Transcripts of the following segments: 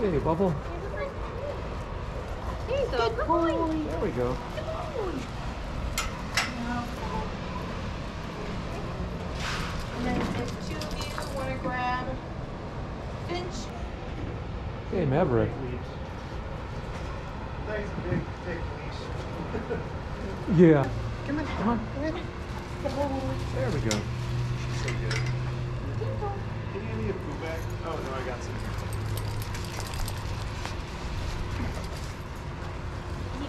Hey, Bubble. There you go. Good boy. There we go. And then if two of you want to grab Finch, Hey, Maverick. Thanks, big, big leash. Yeah. come on, Come on. come in. Good boy. There we go. So good. Can you need a poo bag? Oh, no, I got some.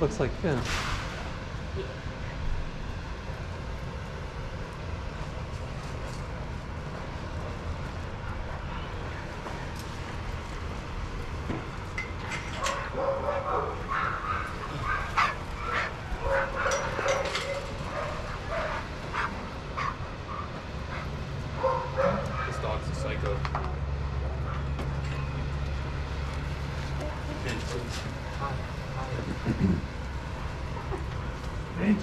looks like Finch. This dog's a psycho. Finch, please. Finch.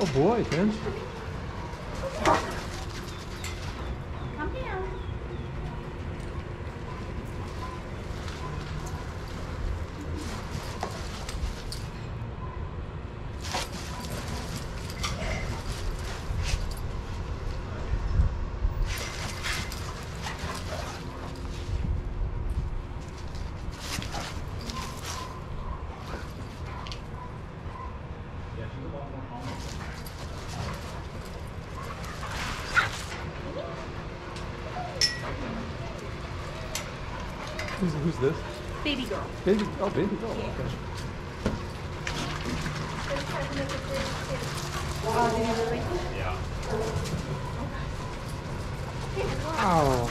Oh boy, Finch. Come down. Yeah, she's a lot more calm. Who's, who's this? Baby girl. Baby. Oh, baby girl. Okay. Oh, did you really? Yeah. Wow.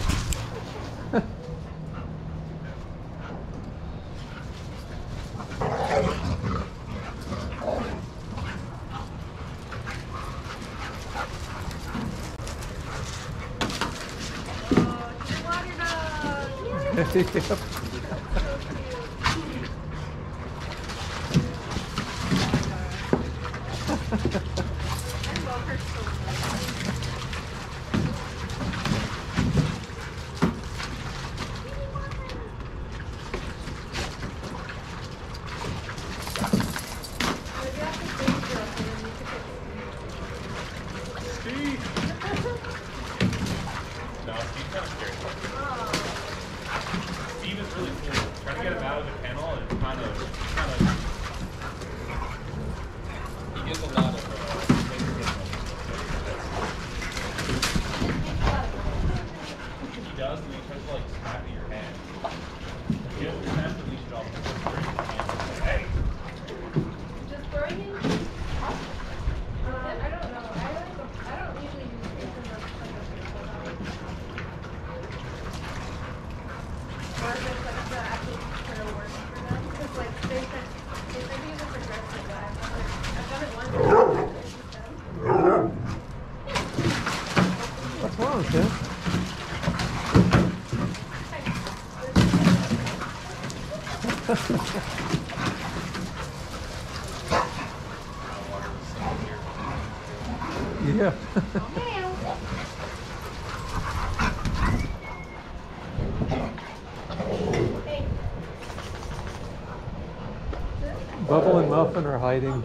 muffin are hiding.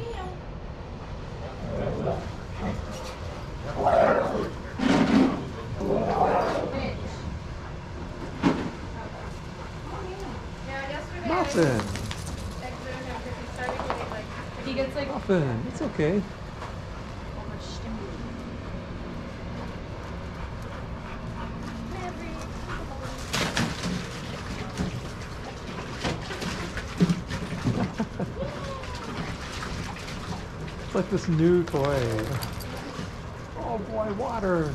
Nothing. Nothing. It's okay. this new toy. Oh boy, water!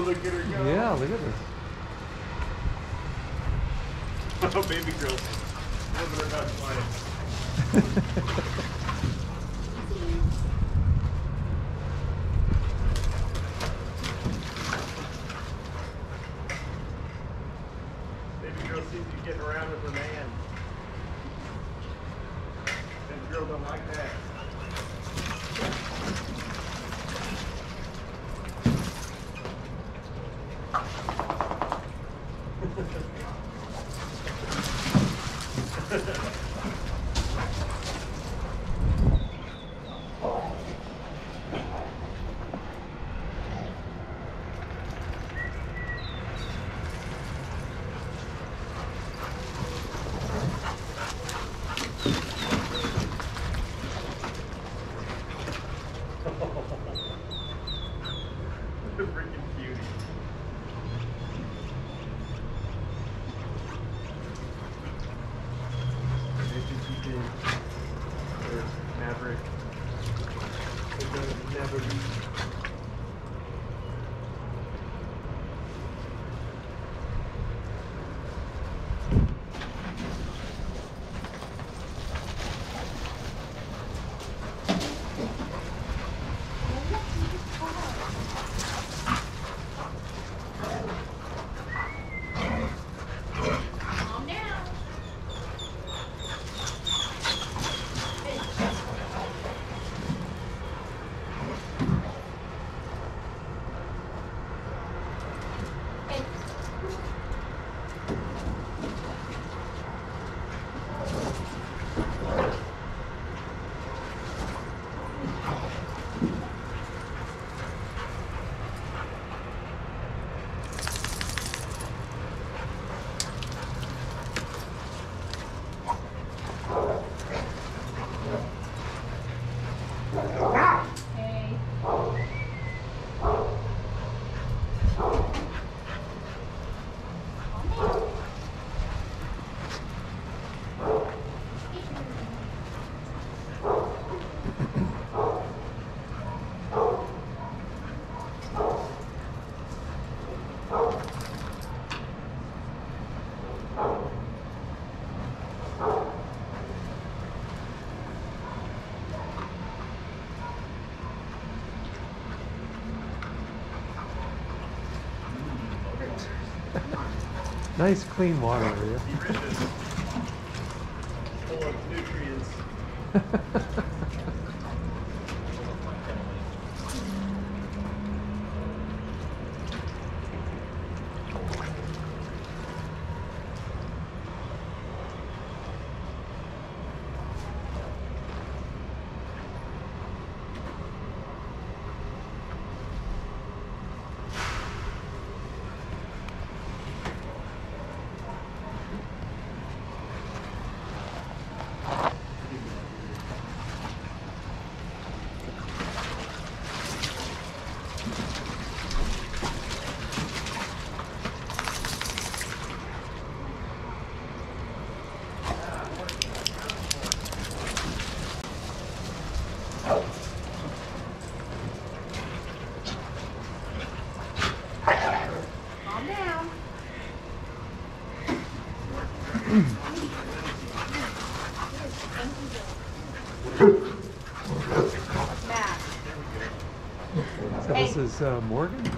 Look at her go. Yeah, look at her. Oh, baby girl. clean water is uh, Morgan?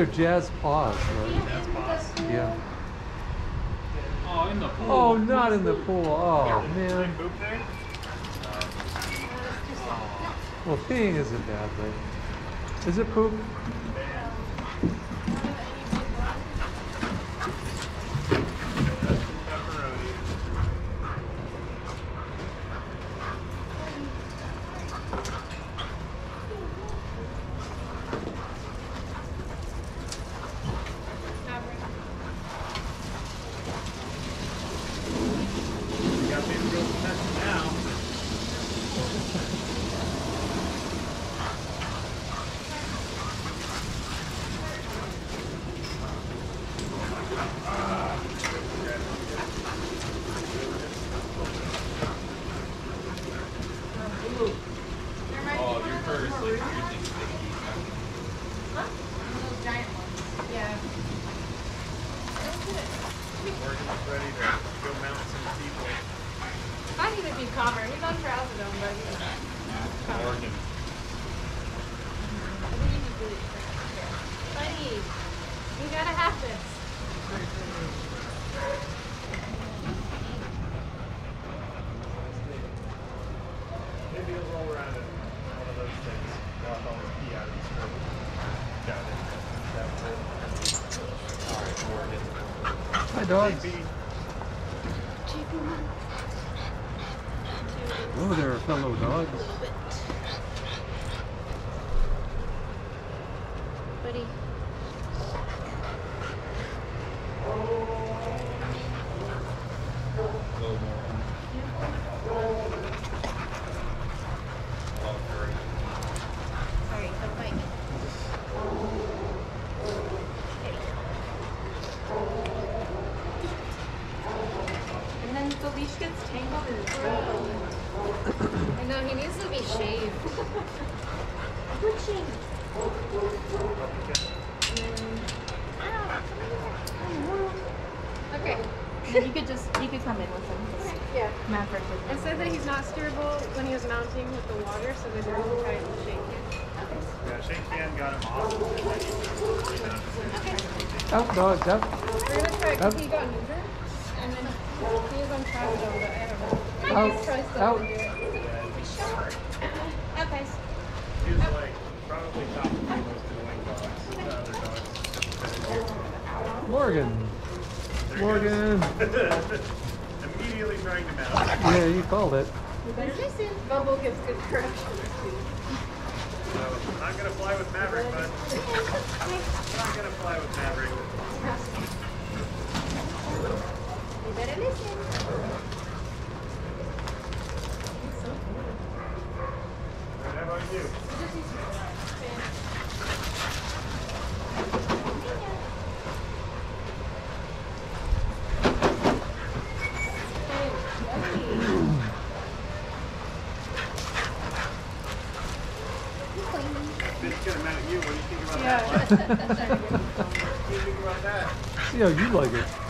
are jazz paws. Right? Jazz paws. Yeah. Oh, in the pool. Oh, not in the pool. Oh, man. Well, peeing isn't bad, but is it poop? maravilhosos. jump, dog, jump. We're going to try because he got injured. And then he was on trial, though, but I don't know. Out, out. Tries to. Do it. Out, guys. He was, like, probably top three most annoying dogs. Morgan. Morgan. Immediately trying to mount. Yeah, you called it. Bubble gives good corrections, too. So I'm not gonna fly with Maverick, bud. I'm not gonna fly with Maverick. You better listen. How about you? See how you like it.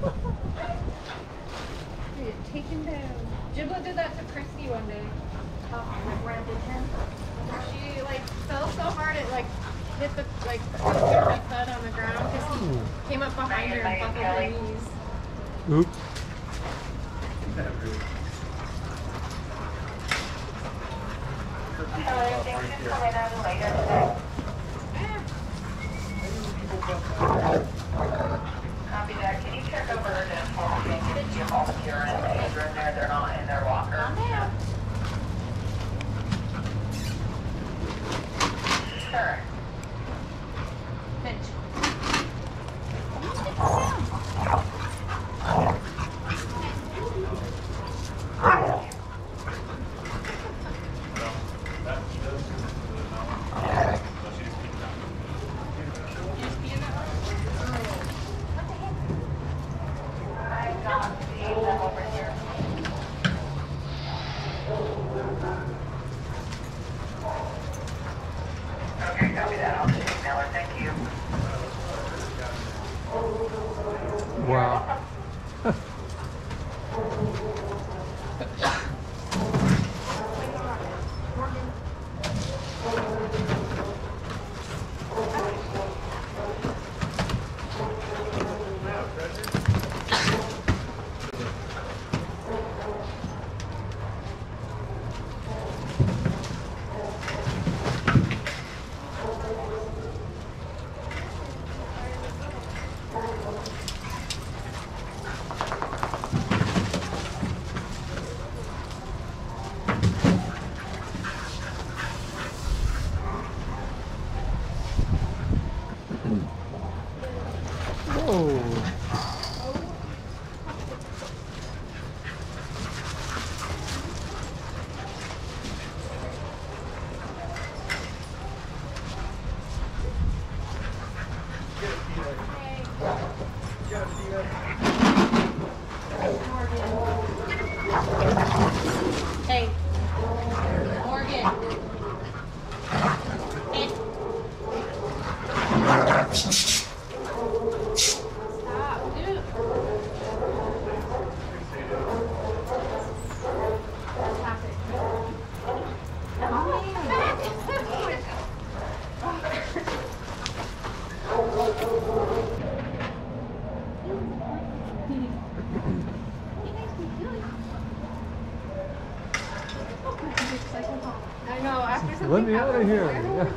Let me out of here. Yeah.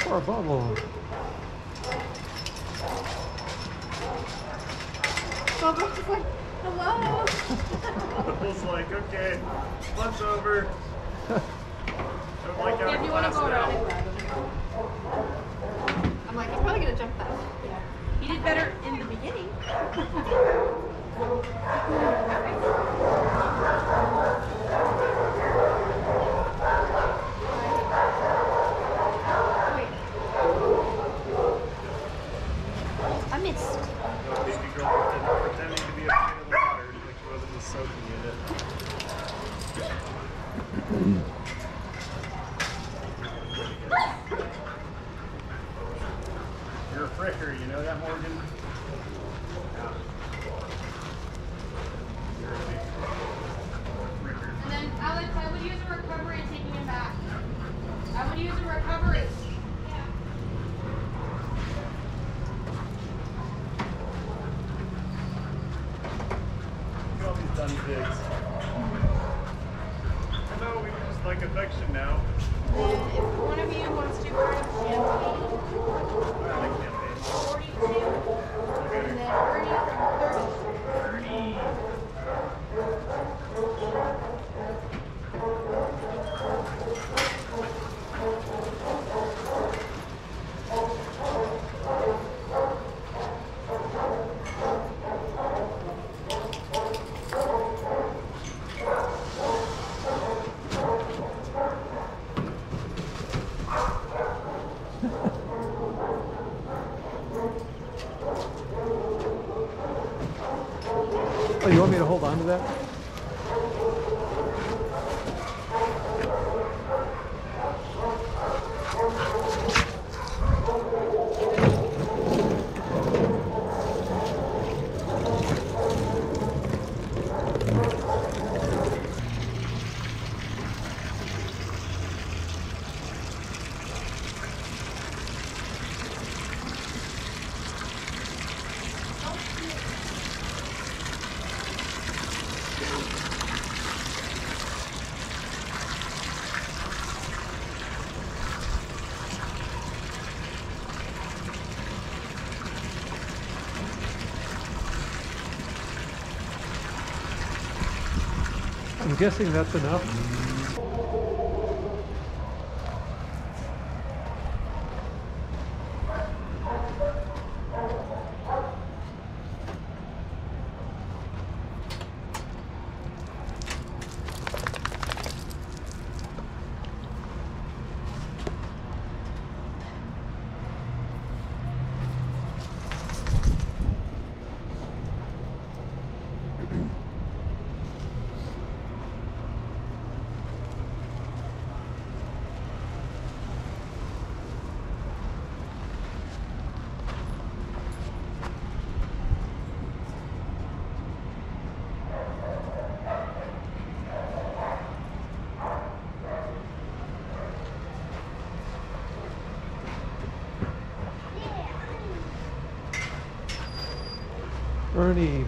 Poor bubble. Want me to hold on to that? I'm guessing that's enough.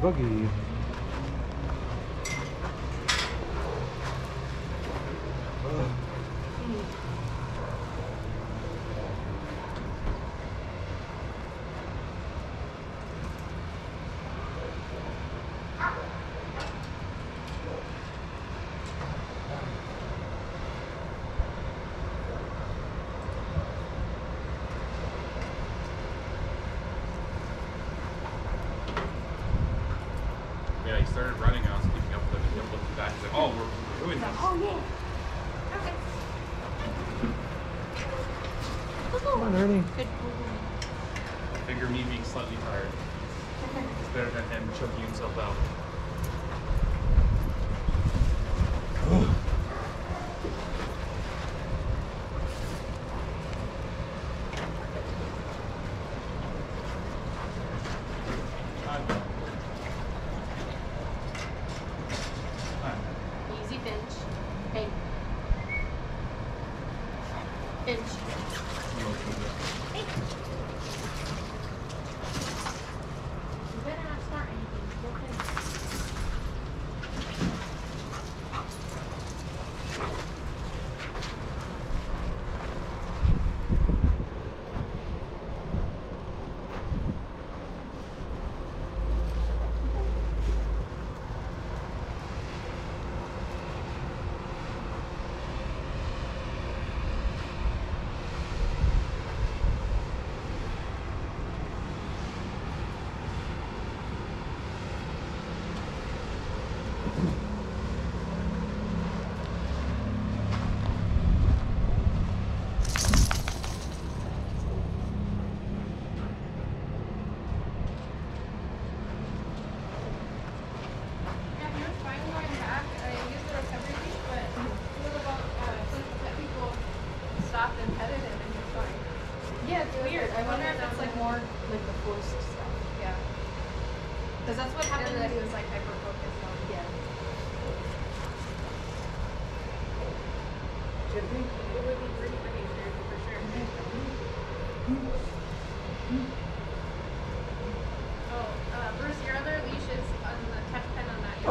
Boogie.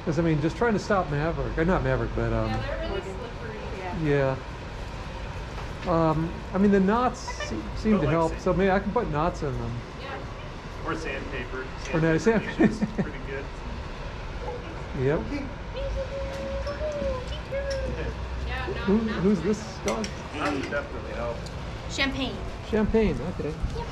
Because I mean, just trying to stop Maverick, or not Maverick, but um, yeah, they're really slippery. Yeah. yeah. Um, I mean, the knots seem, to like help, so maybe I can put knots in them. Yeah. Or sandpaper. Or no, sandpaper. pretty good. Yep. Who, who's this dog? Definitely help. Champagne. Champagne. Okay. Yep.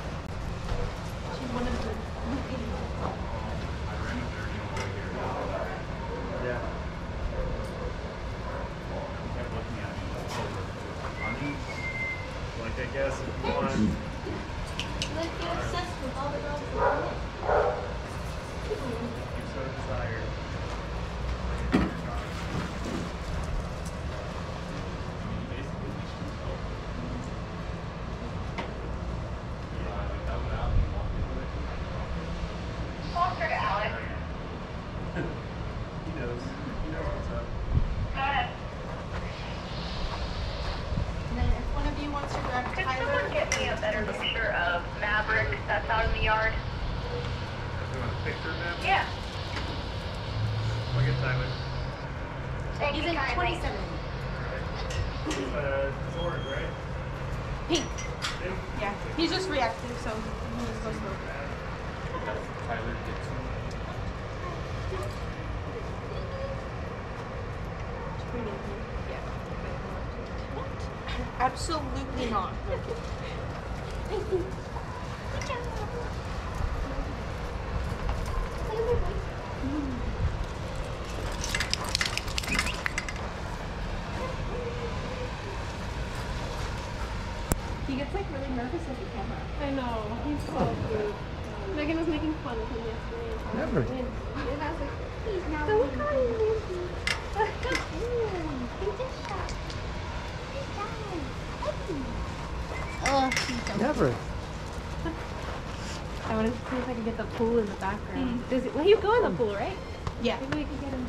pool in the background. Mm. Does it, well, go in the pool, right? Yeah. Maybe we can get him.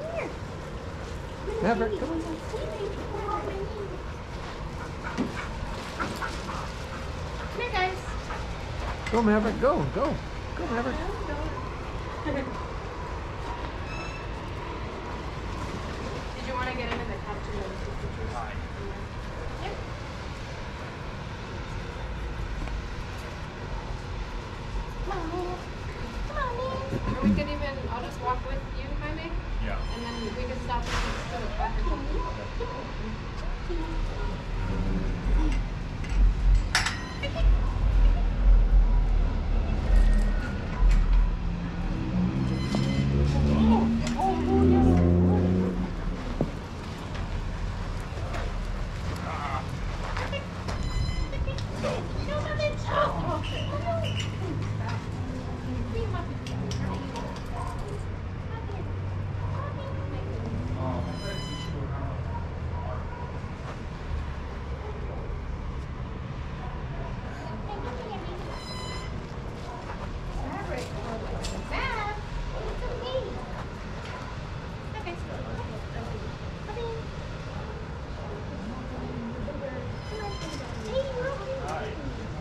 Come here. Come here, guys. Go, Maverick. Go, go. Go, Maverick.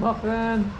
Muffin!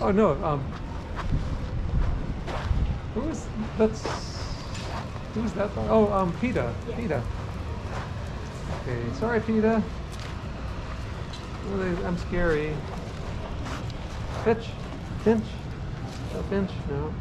Oh no, um. Who is that's who's that? Oh, um, Peta. Peta. Okay, sorry, Peta. Really, I'm scary. Pitch, pinch, no pinch, no.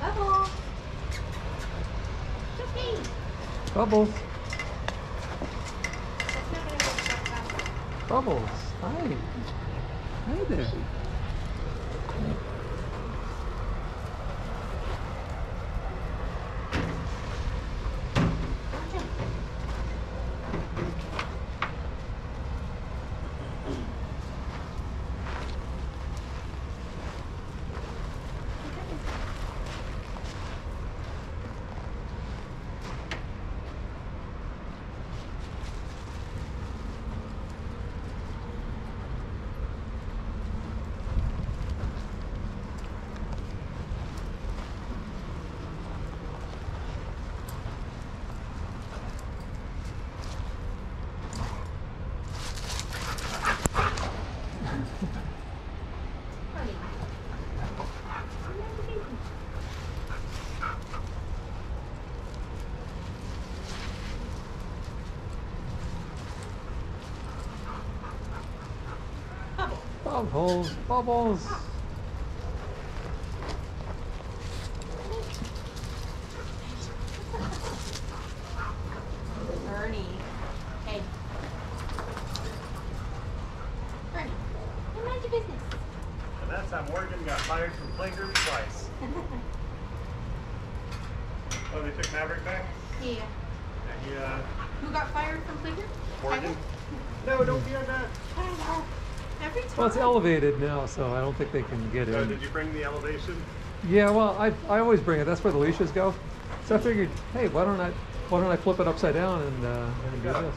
Bubble. Sophie. Bubbles, That's not gonna go so fast. bubbles. Hi. Hi there. Honey. Bubble. Bubbles, bubbles. Ernie. Hey. Ernie. You mind your business. And that's how Morgan got fired from playgroup twice. Oh, they took Maverick back? Yeah. And he, uh, Who got fired from Flickr? Morgan? No, don't be on that. Tyler. Every time. Well, it's elevated now, so I don't think they can get So in. Oh, did you bring the elevation? Yeah, well, I, I always bring it. That's where the leashes go. So I figured, hey, why don't I why don't I flip it upside down and uh, and do this?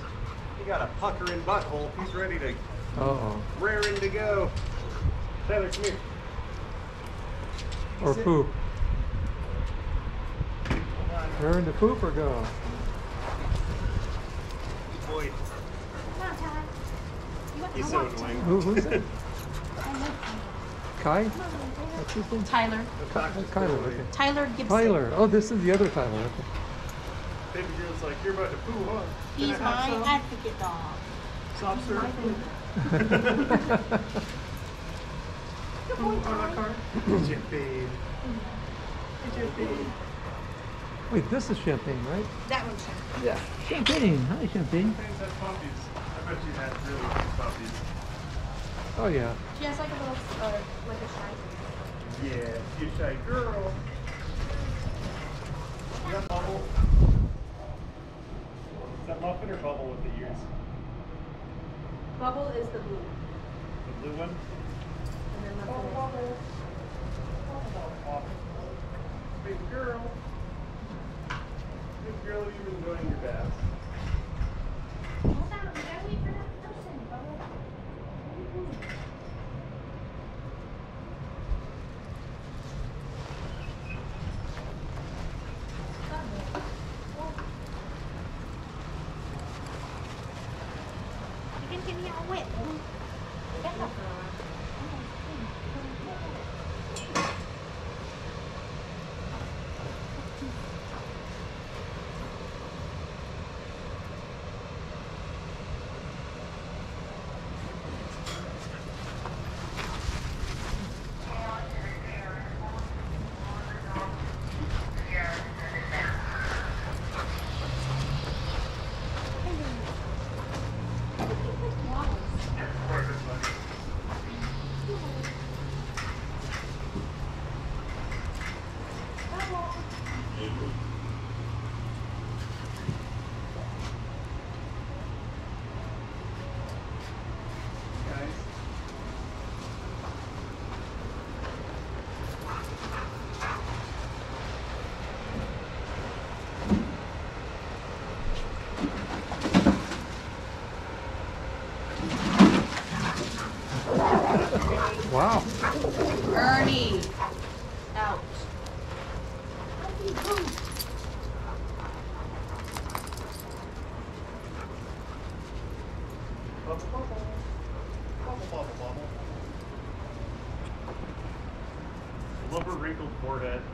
He got a pucker in butthole. He's ready to, Uh oh. raring to go. Tyler, come here. Or Sit. poop. Come on. Turn to poop or go. Good boy. Come on, Tyler. You want He's I so want annoying. Who, who's that? I love Kai? you. Come on, Tyler. What's his name? Tyler. Obnoxious Kyler. Okay. Tyler Gibson. Tyler. Oh, this is the other Tyler. Okay. Baby girl's like, you're about to poo, huh? He's my some? advocate dog. Soft serve? Good boy, Tyler. Champagne. Champagne. Wait, this is champagne, right? That one's him. Yeah. Champagne. Hi, champagne. Champagne's had puppies. I bet you had really cute puppies. Oh yeah. She has like a little, uh, like a shy. Yeah, you shy girl. Is that bubble? Is that muffin or bubble with the ears? Bubble is the blue. The blue one? forehead.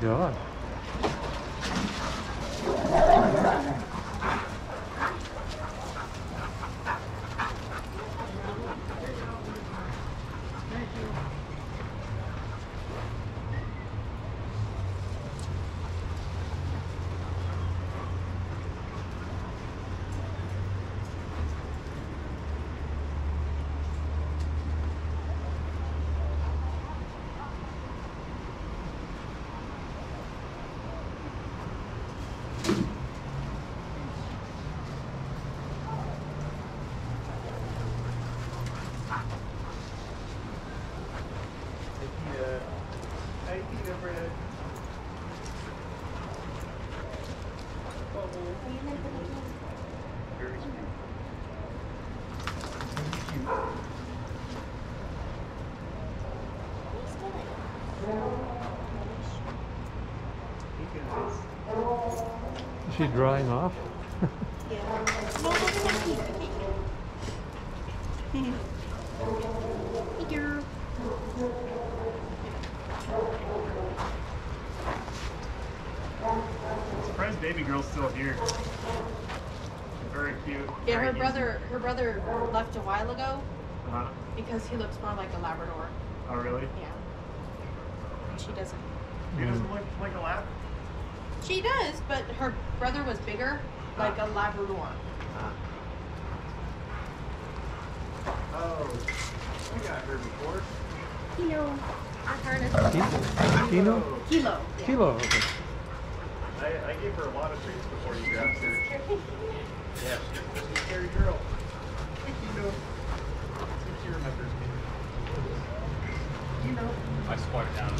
god. she drying off? surprised baby girl's still here. Very cute. Yeah, her brother her brother left a while ago uh -huh. because he looks mom Kino? Kilo. Yeah. Kilo, okay. I, I, gave her a lot of treats before you grabbed her. yeah, she's a scary girl. You know, I think she remembers me. You know. I squatted down.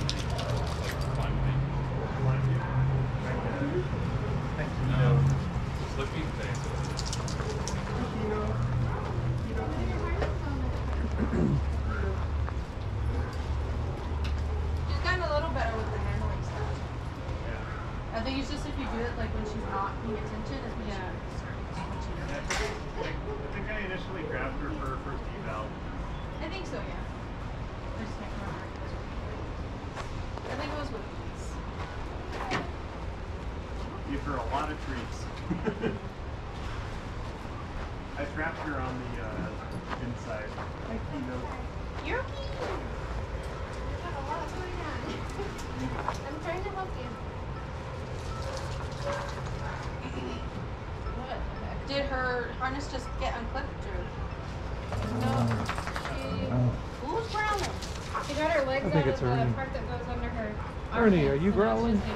irony. Are you growling?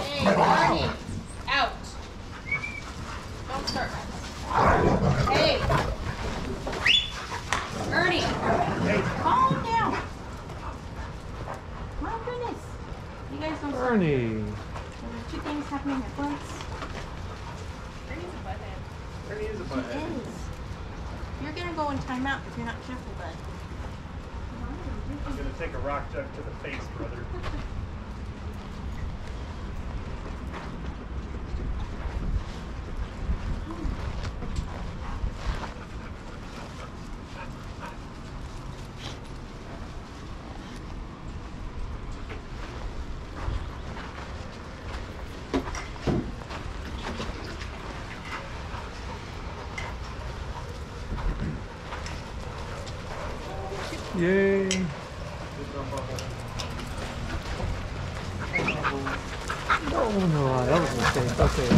对都可以。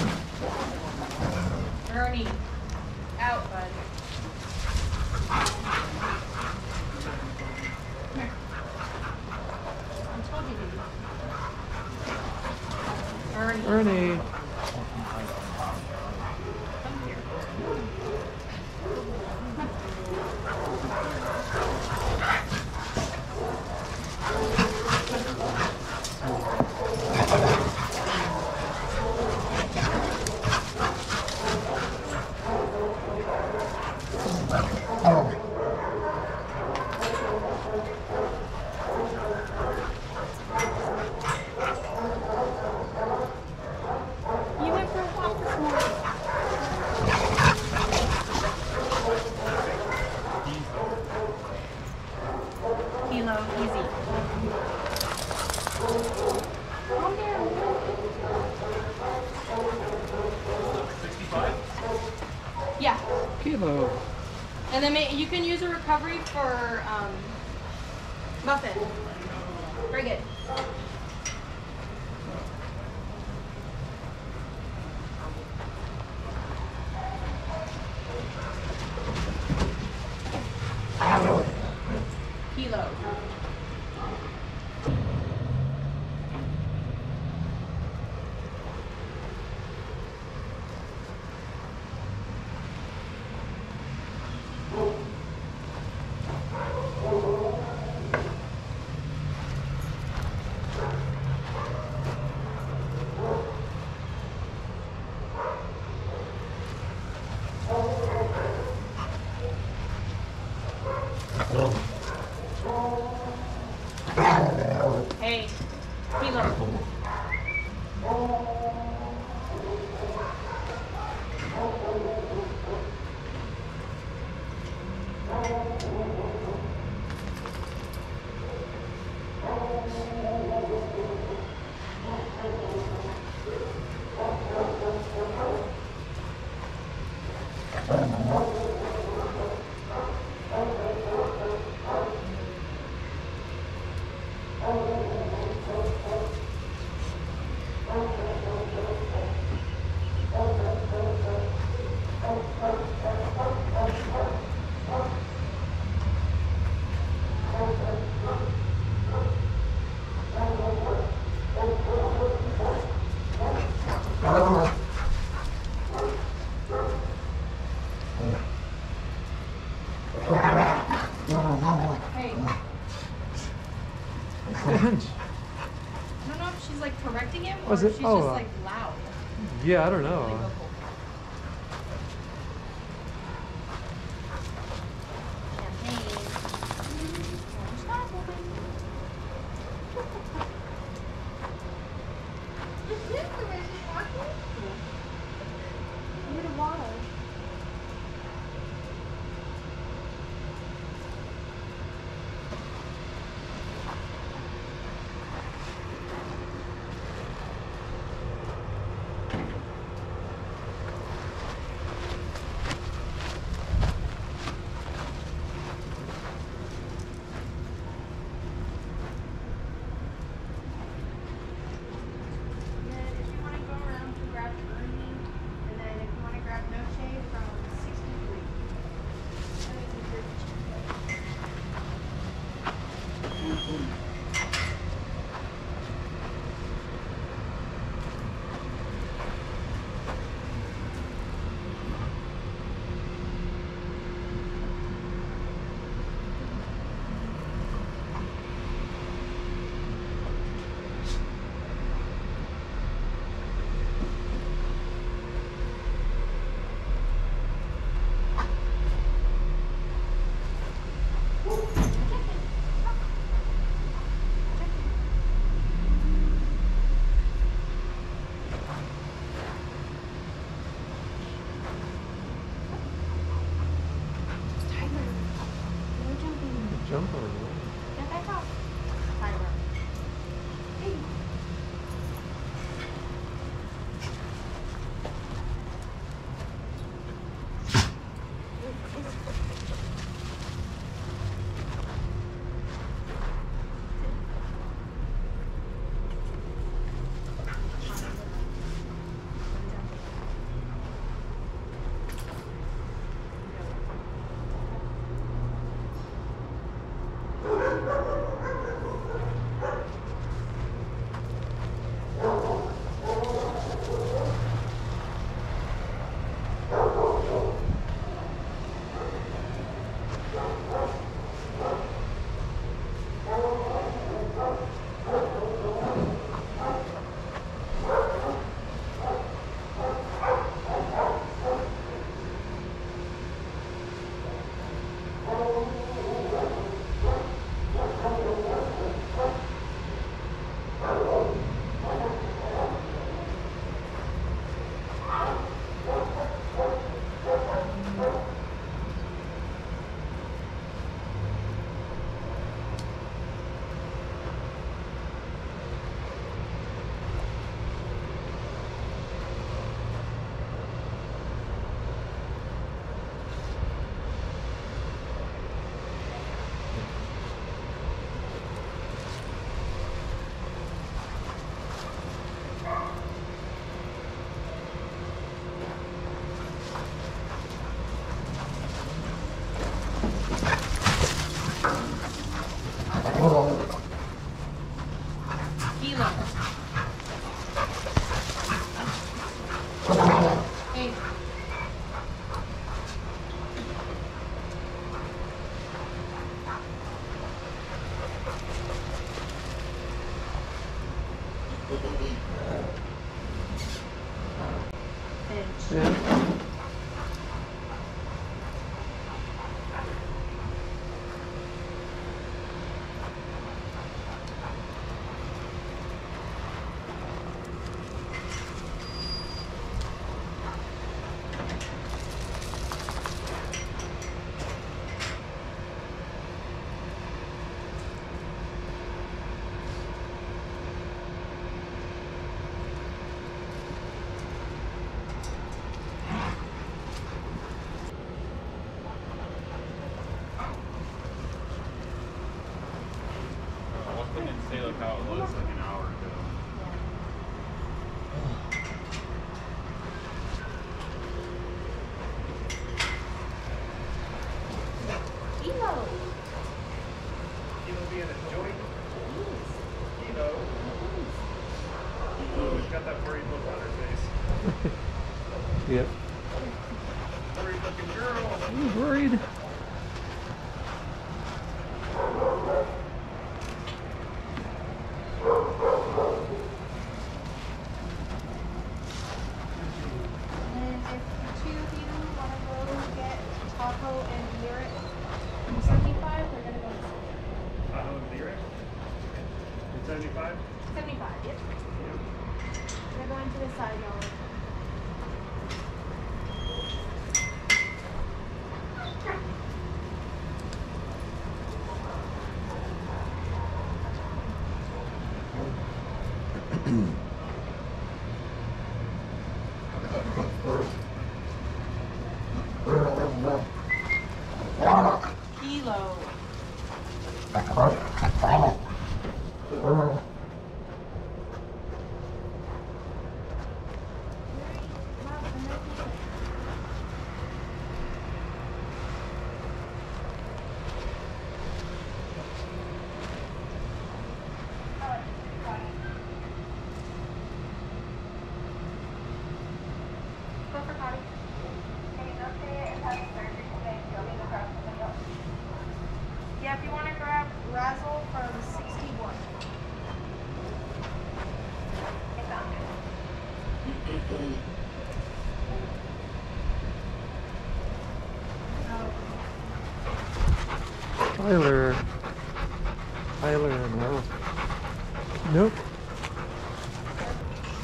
them. You can use Was it? She's oh, just, like, loud. Yeah, I don't know.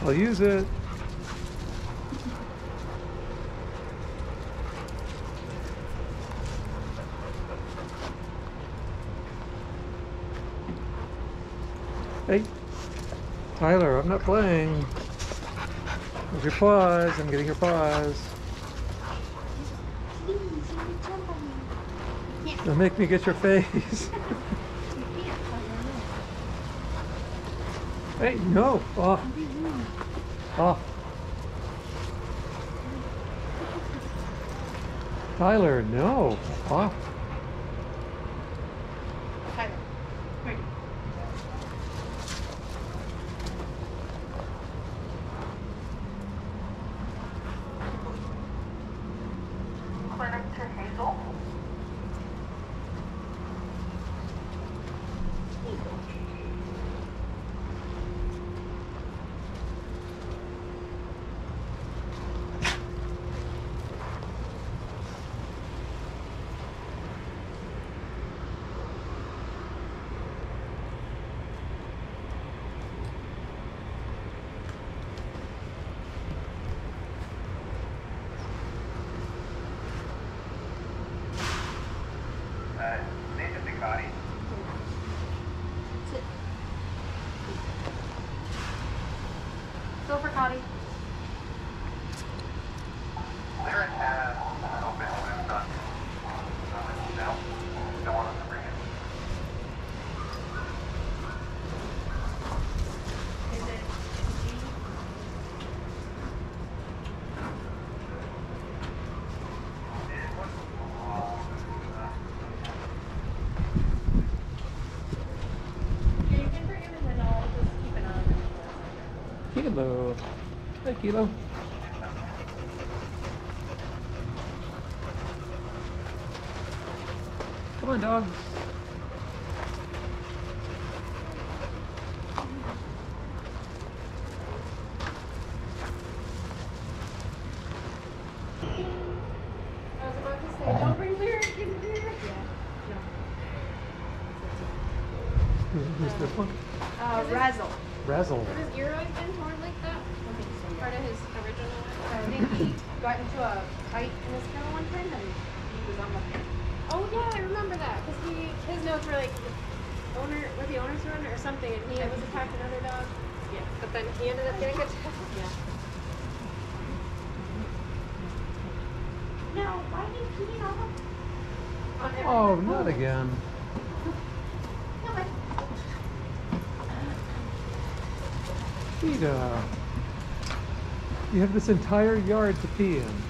I'll use it. Hey, Tyler, I'm not playing. With your paws, I'm getting your paws. You Don't make me get your face. hey, no. Oh. Oh. Tyler, no. Oh. kilo? again. Peter, you have this entire yard to pee in.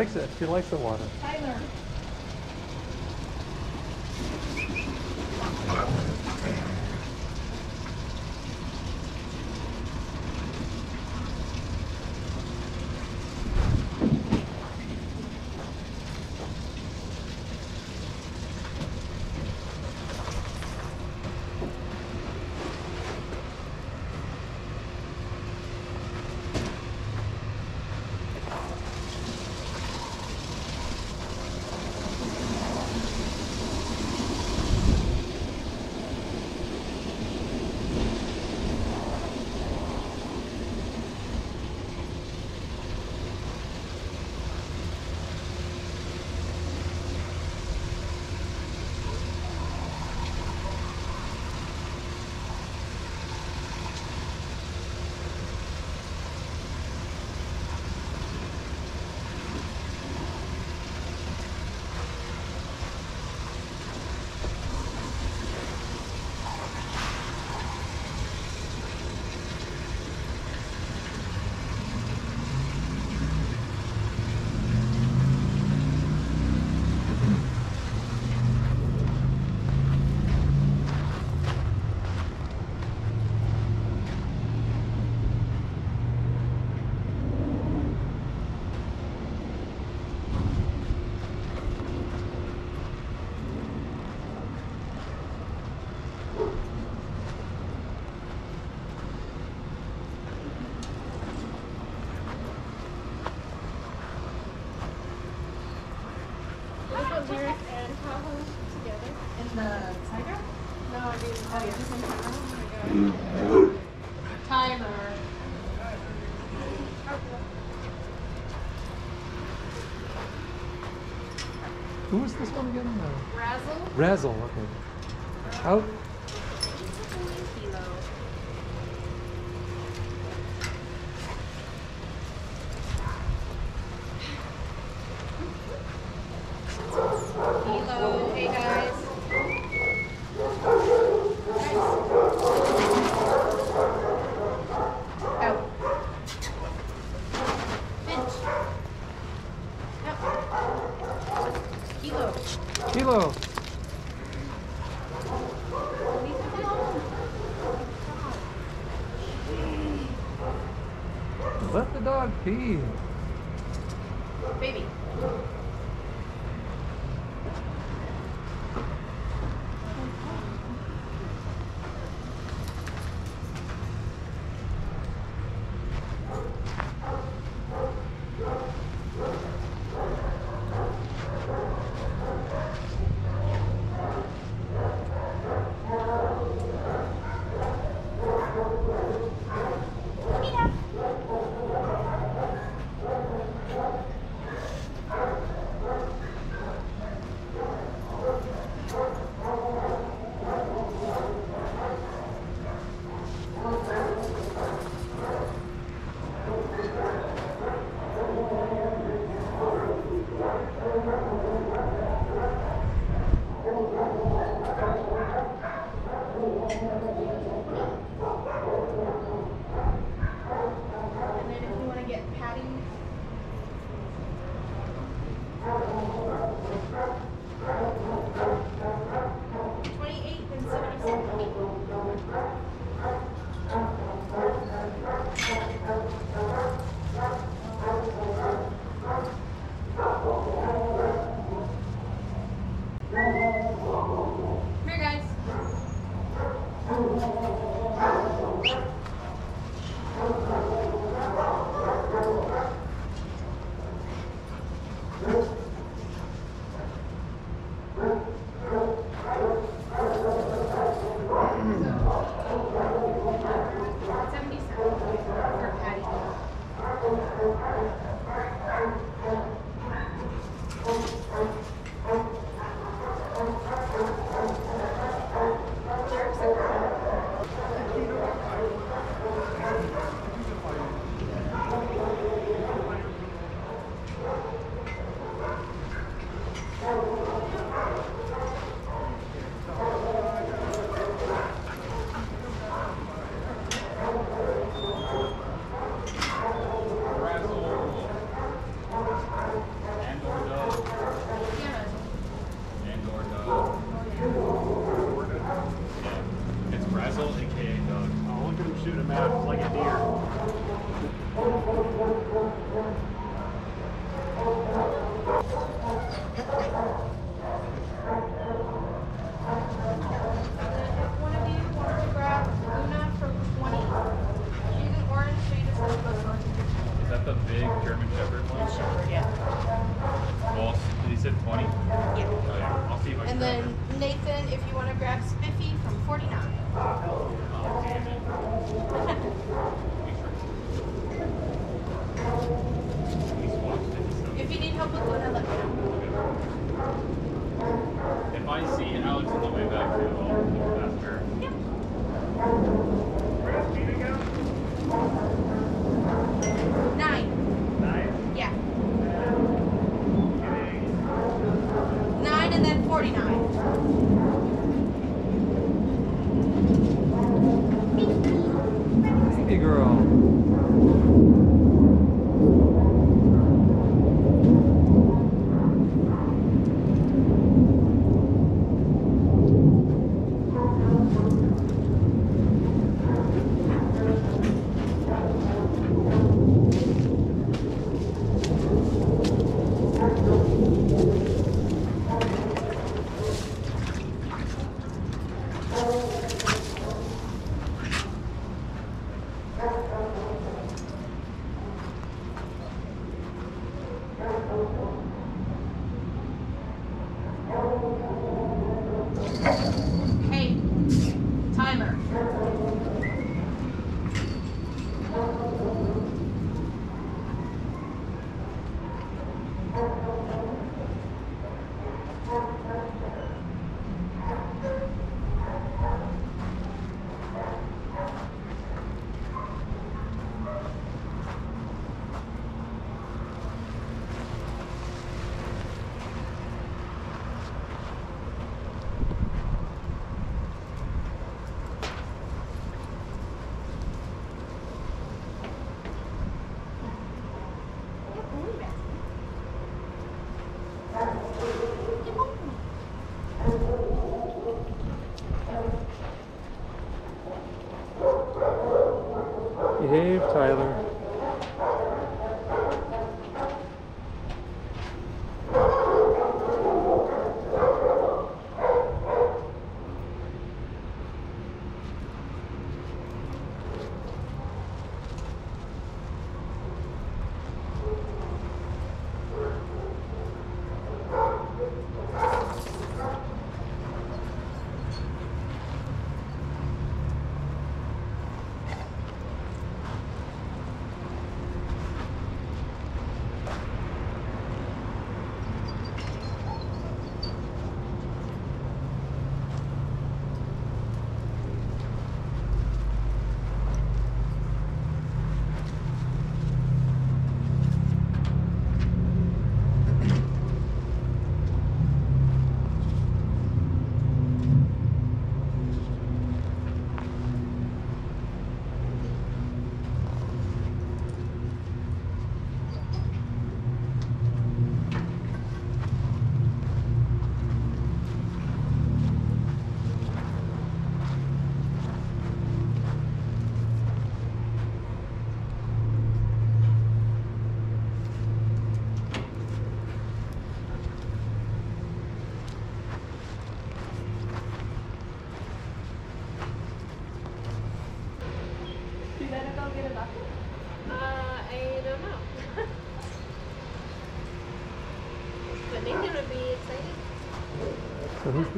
likes it. She likes the water. Razzle.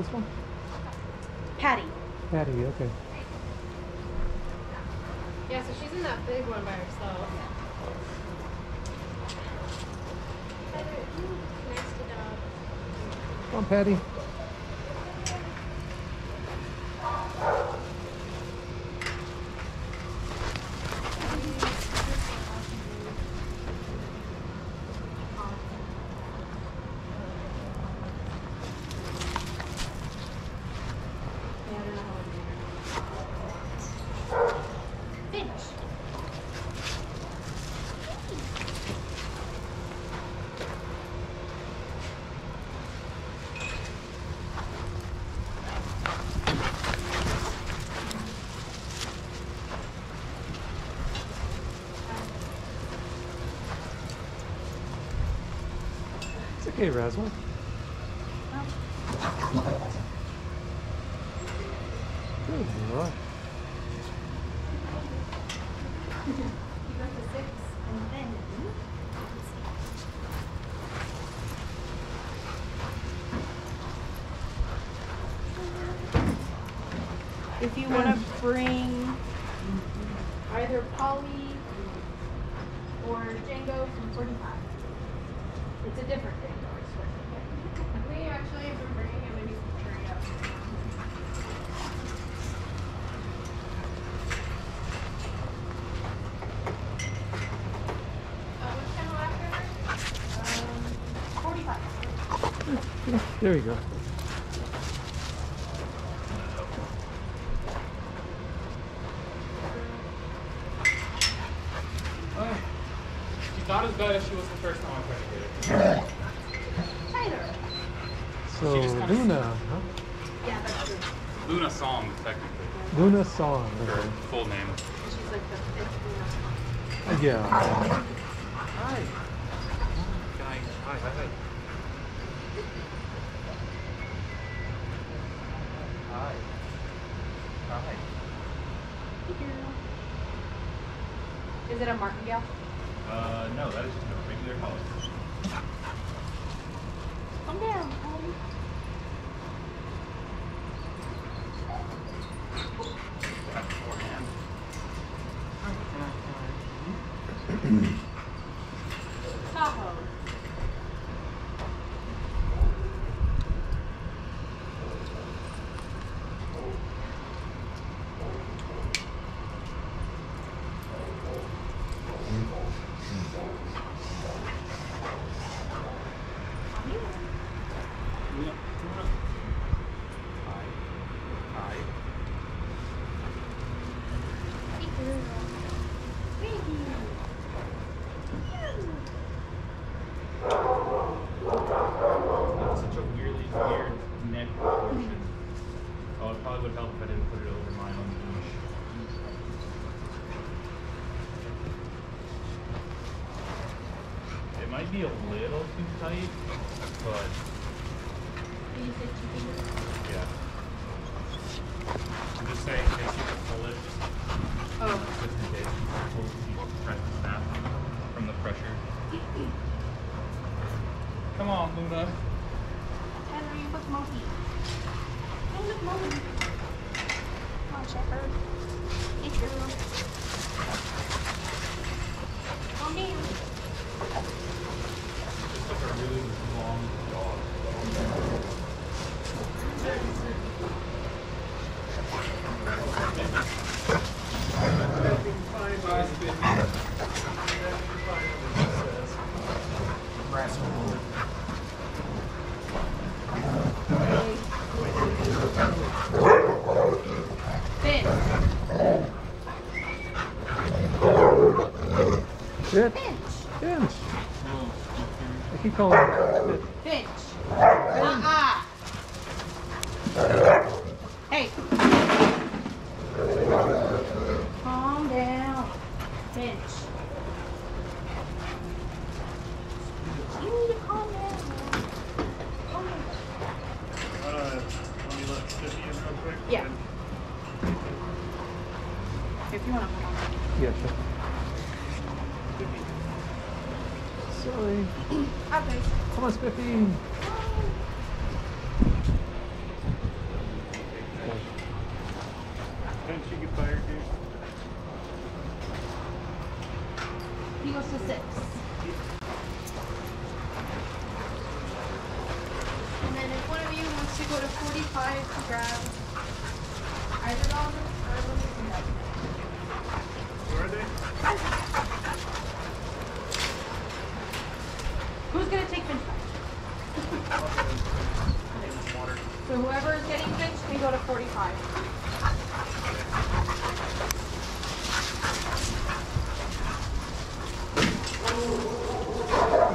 This one? Patty. Patty, okay. Yeah, so she's in that big one by herself. Tyler, ooh, nasty dog. Come on, Patty. Okay, Razzle. Good. You six and then. If you want to bring either Polly or Django from 45. It's a different Django, I swear. We actually have been bringing him maybe some tree up. Uh, which channel after? Um, 45. There we go. Uh, she's not as bad as she was the first time I tried to get her. Tyler. So She Luna, huh? Yeah, that's true. Luna Song, technically. Luna Song. Her Okay. full name. She's like the fifth one. Uh, Yeah. Finch. Finch. I keep calling him. Sit. Finch. Uh-uh. Hey. Calm down. Finch. You need to calm down. Calm down. Uh, let me let Tiffy in real quick. Yeah. If you want to hold on. Yeah, sure. Sorry. Up, guys. Come on, Spiffy. Can she get fired, dude? He goes to six. And then if one of you wants to go to 45 to grab either dog or Louise and Doug. Where are they? Who's gonna take Finch back? So whoever is getting Finch can go to 45.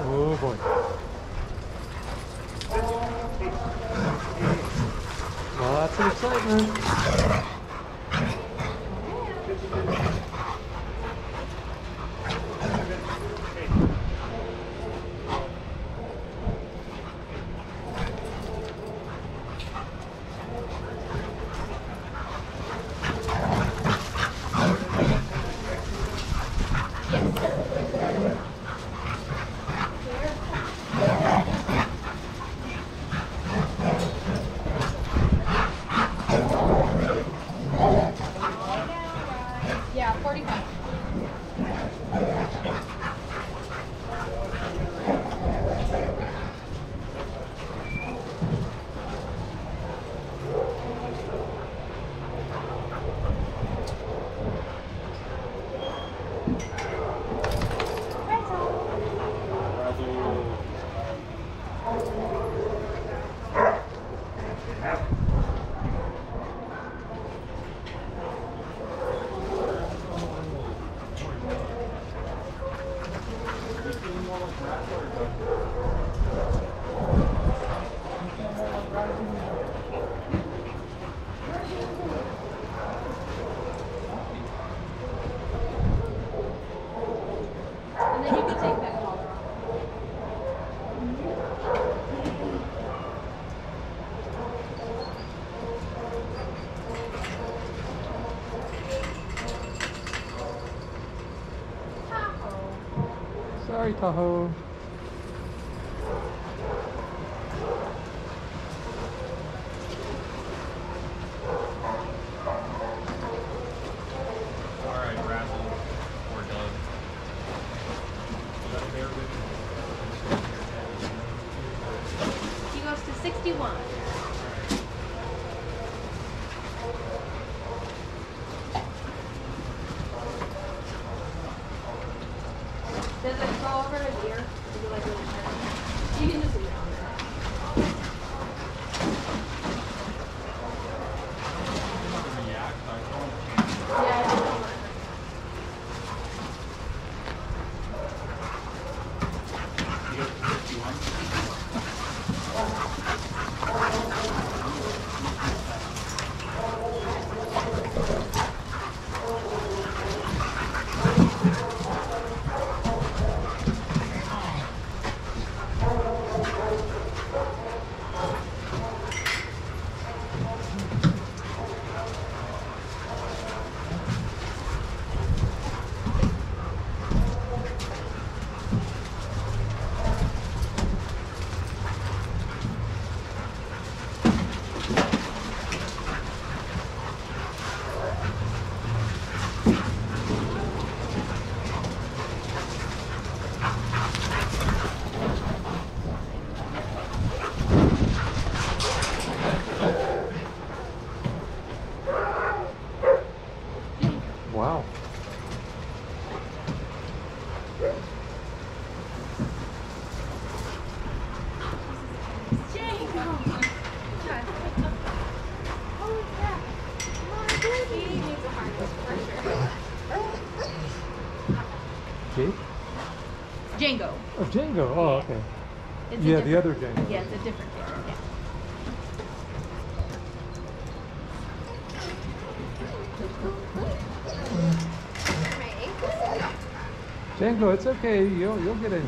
Oh boy. Lots 到后。Oh, yeah. okay. It's yeah, the other game. Yeah, it's a different game. Yeah. Django, it's okay. You'll you'll get in.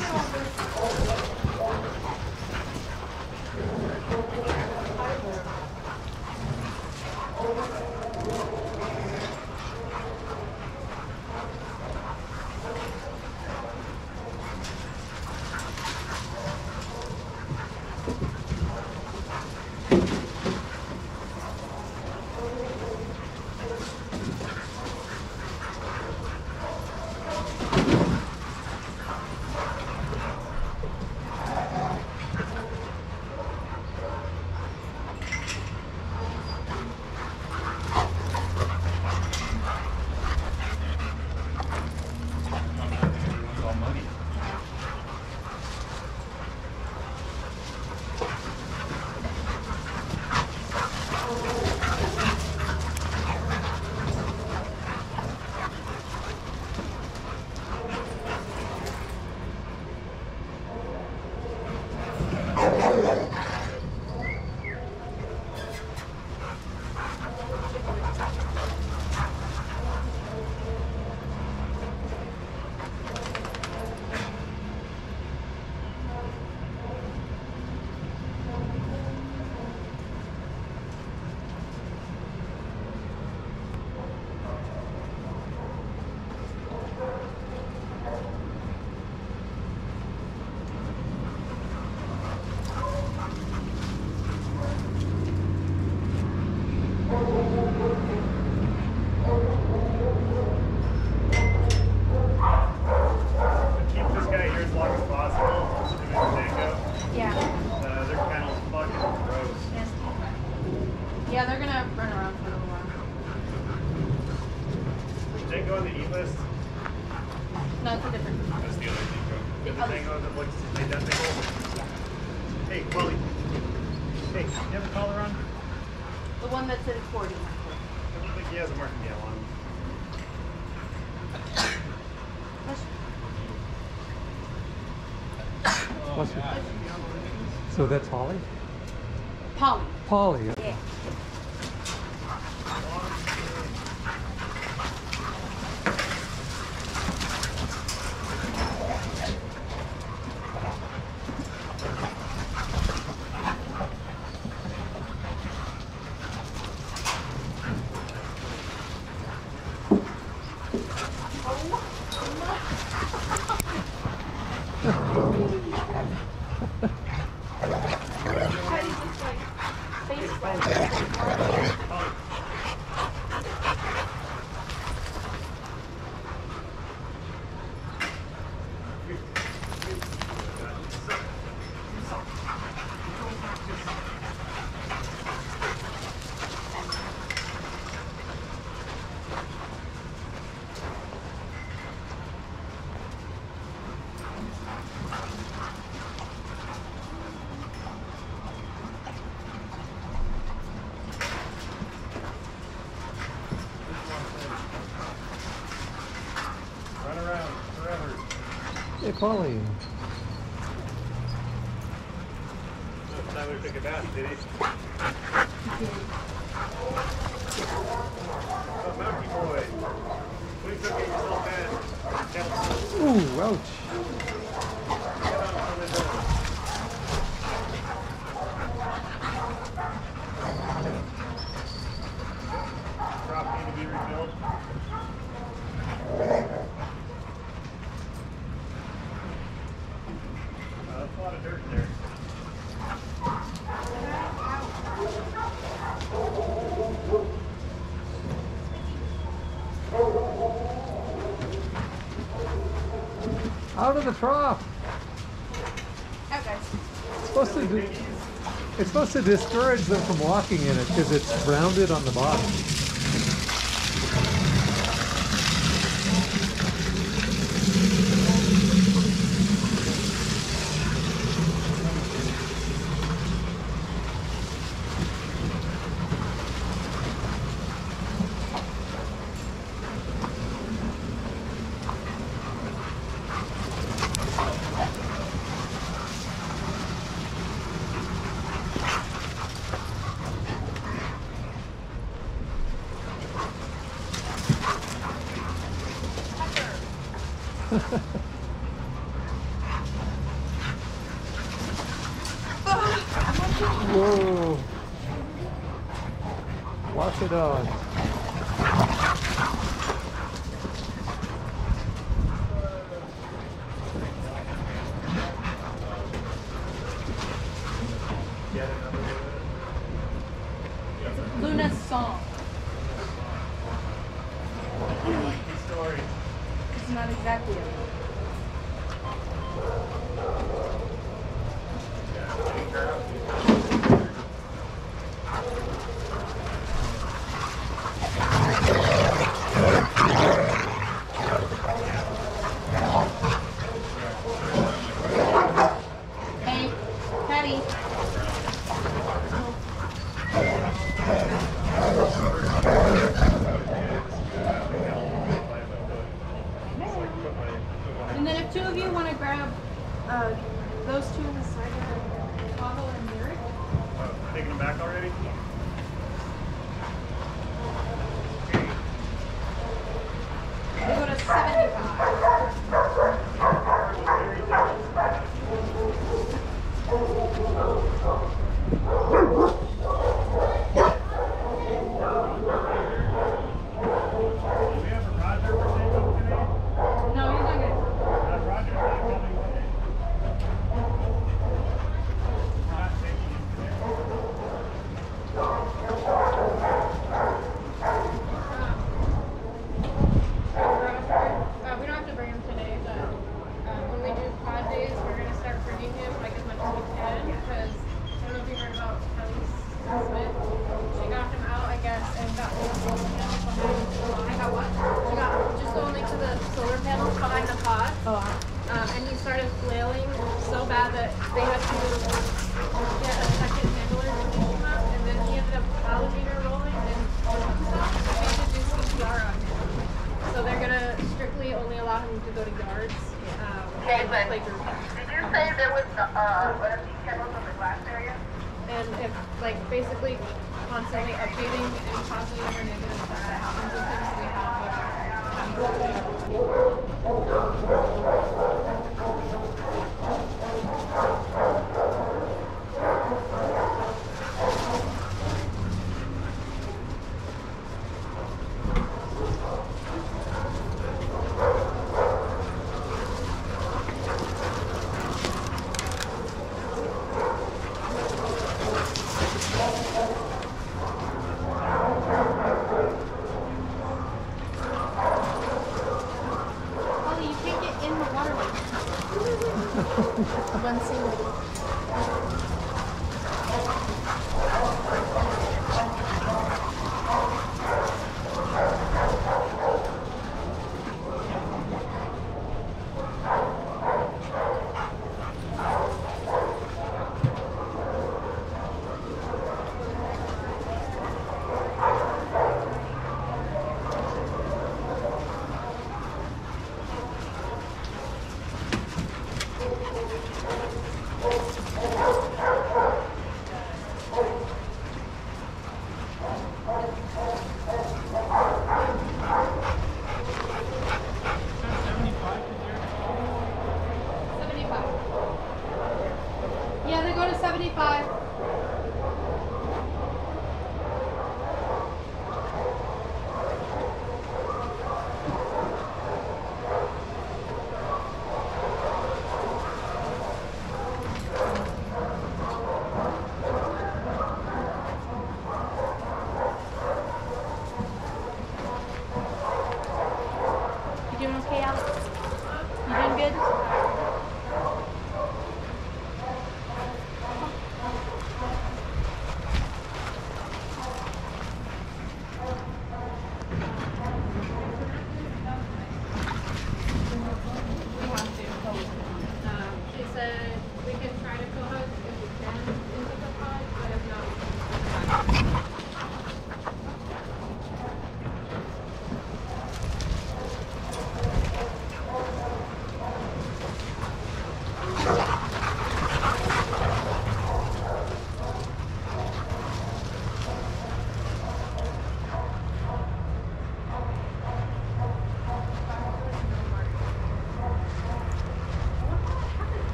Polly Polly. the trough. Okay. It's supposed to, it's supposed to discourage them from walking in it because it's rounded on the bottom.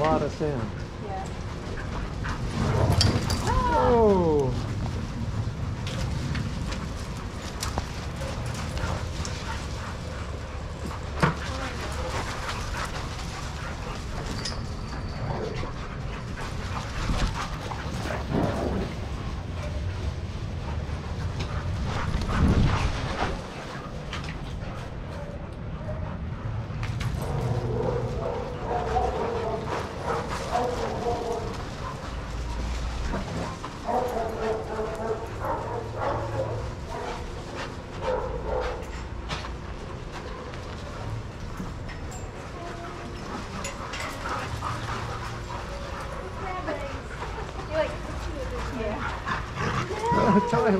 Lot of sand. Tyler.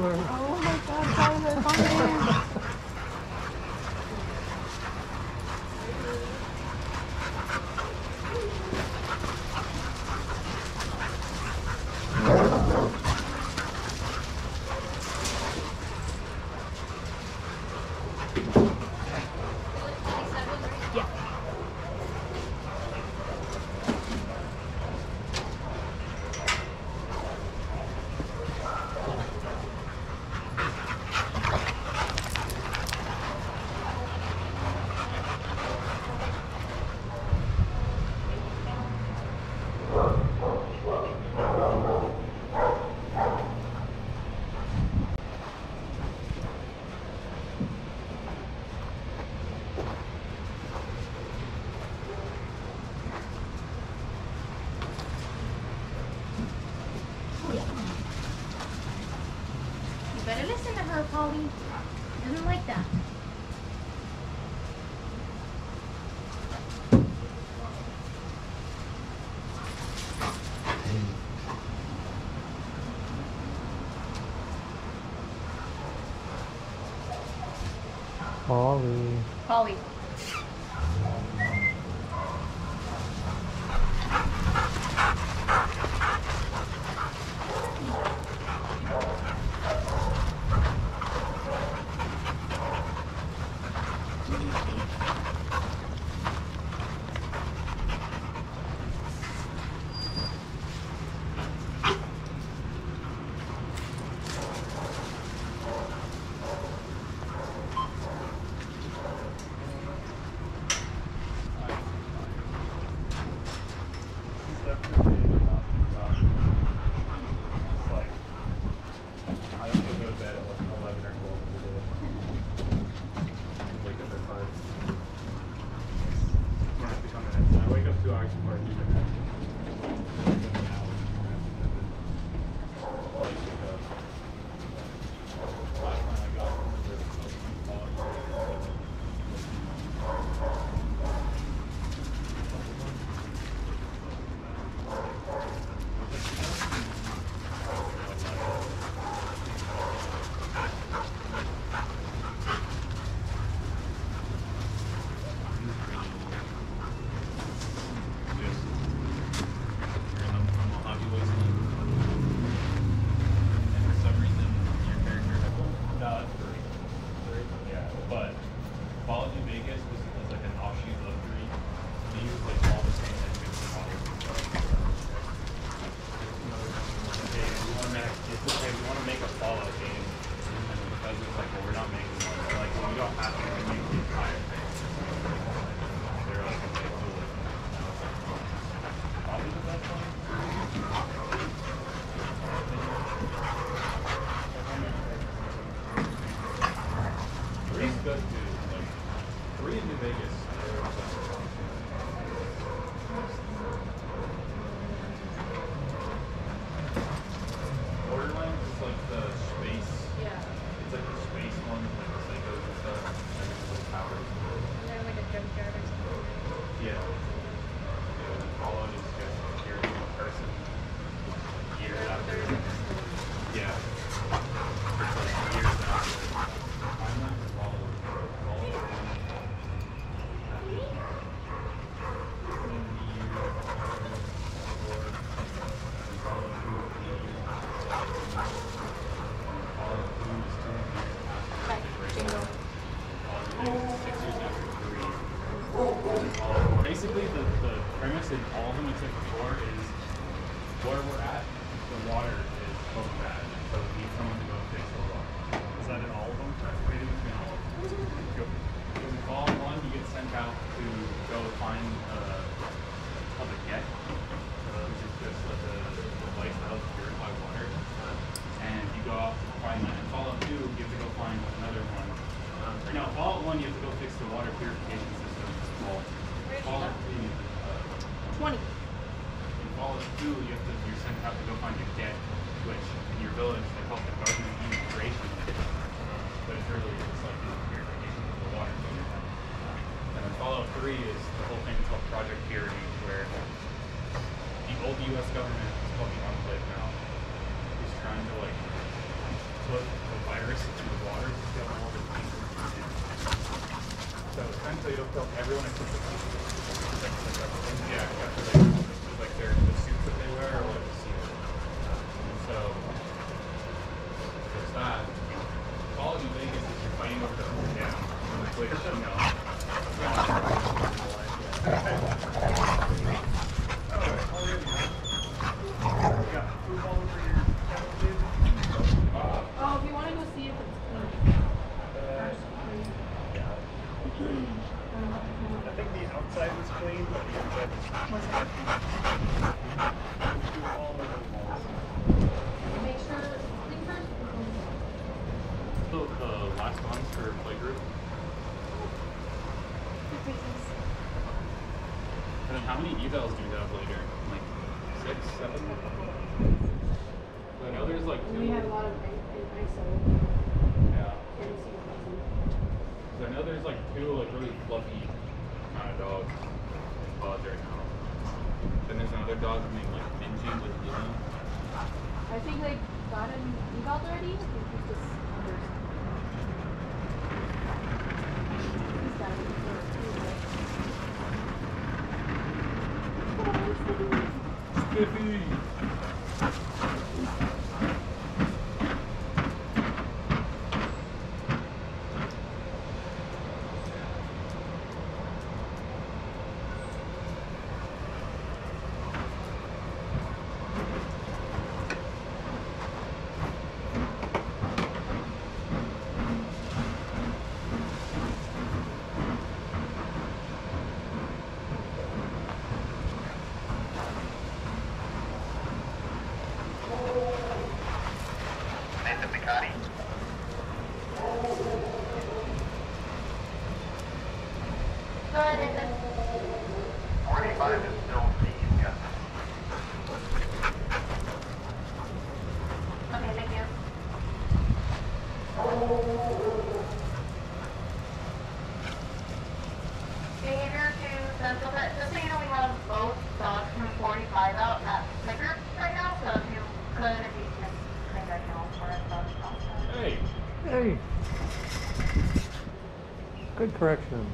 direction.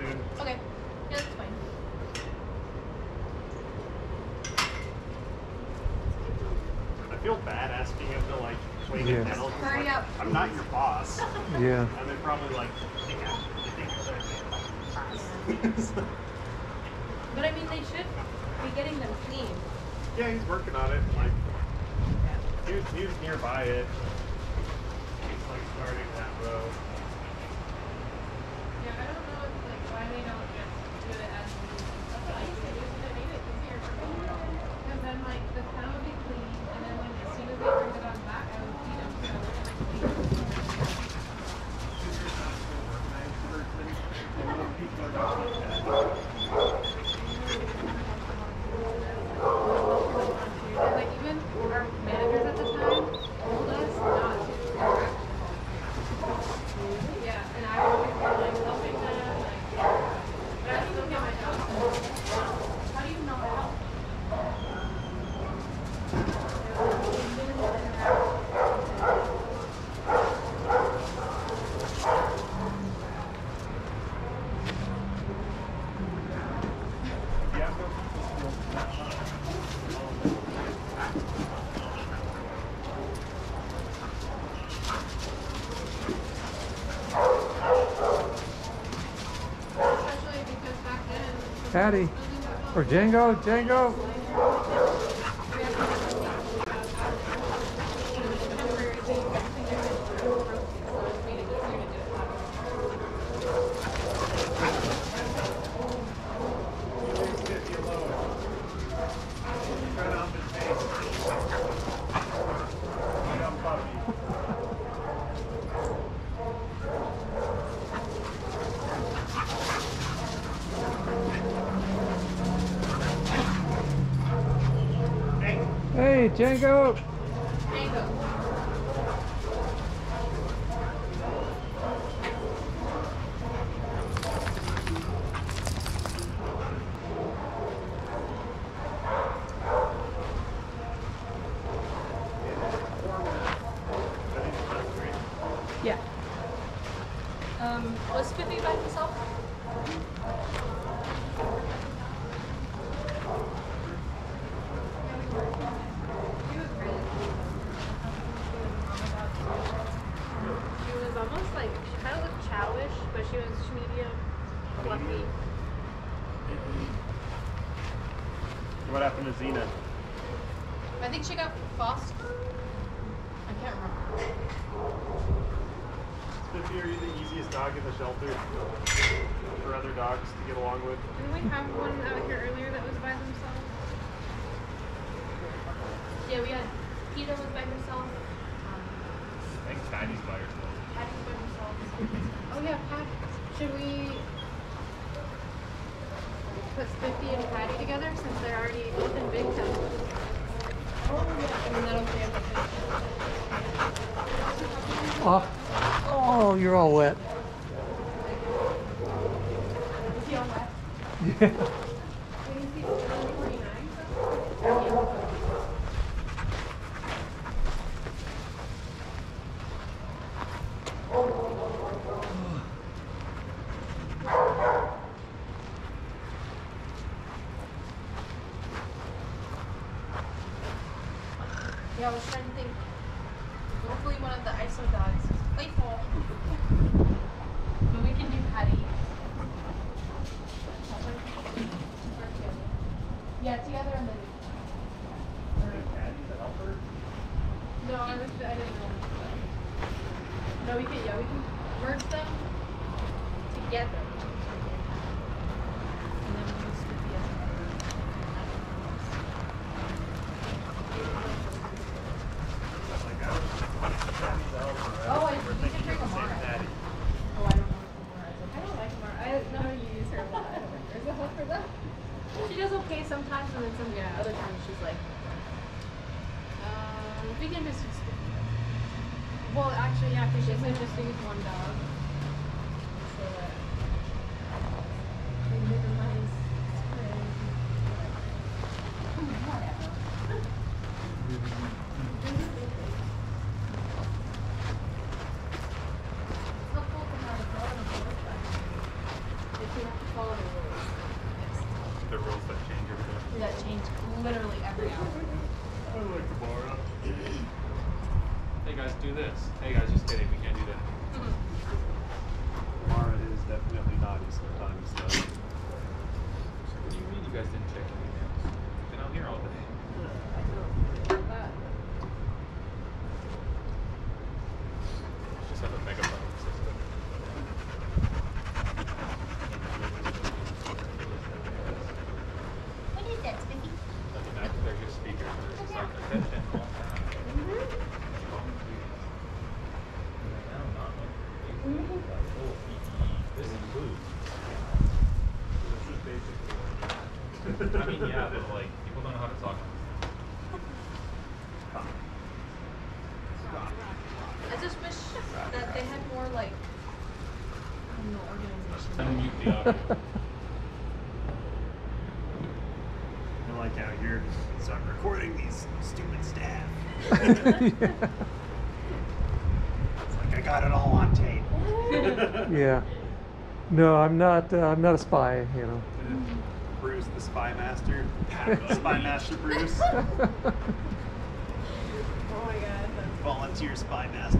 soon. Okay. Yeah, that's fine. I feel bad asking him to like clean yeah. Hurry like, up. I'm not your boss. yeah. And they're probably like, but I mean, they should be getting them clean. Yeah, he's working on it. Like, yeah. he, nearby it. Django, Django. Django! yeah. It's like I got it all on tape. yeah. No, I'm not. Uh, I'm not a spy. You know. Bruce the Spy Master. spy Master Bruce. oh my God. Volunteer Spy Master.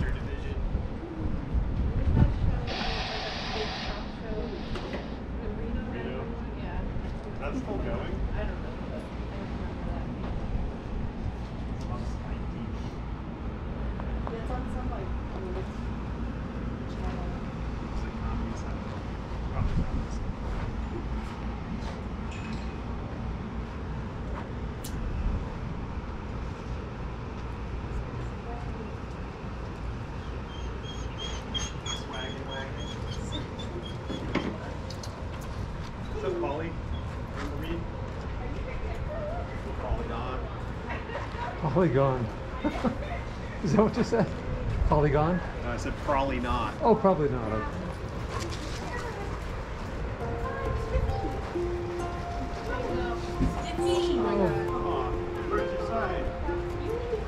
Polygon. Is that what you said? Polygon? No, I said probably not. Oh, probably not. Okay.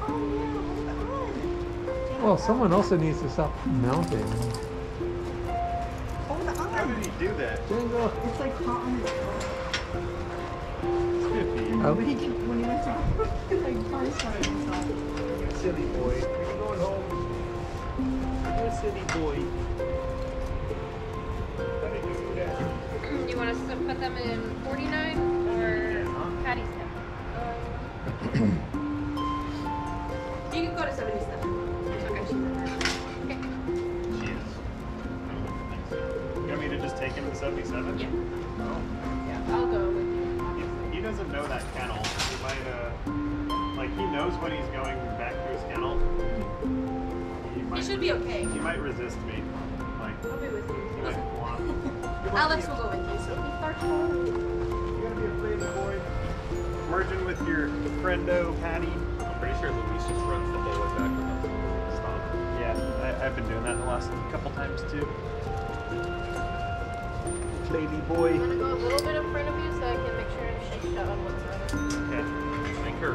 Oh. Well, someone also needs to stop mounting. Hold on. How did he do that? Django. It's like hot on the... It's 50. Silly boy. You're going home. You're a silly boy. You do that? Do you want us to put them in 49 or Patty's Tip? You can go to 77. Okay. Okay. She is. I don't think so. You want me to just take him to 77? Yeah. No. Yeah, I'll go with you. He, he doesn't know that when he's going back to his kennel. He, might, He should be okay. He might resist me. Like, I'll be with he you. might want. Alex will go with you. So You gotta be a lady boy. Merging with your friendo Patty. I'm pretty sure Luis just runs the whole way back from the stop. Yeah, I, I've been doing that the last couple times too. Lady boy. I'm gonna go a little bit in front of you so I can make sure I'm shaked out on what's running. Okay. I think her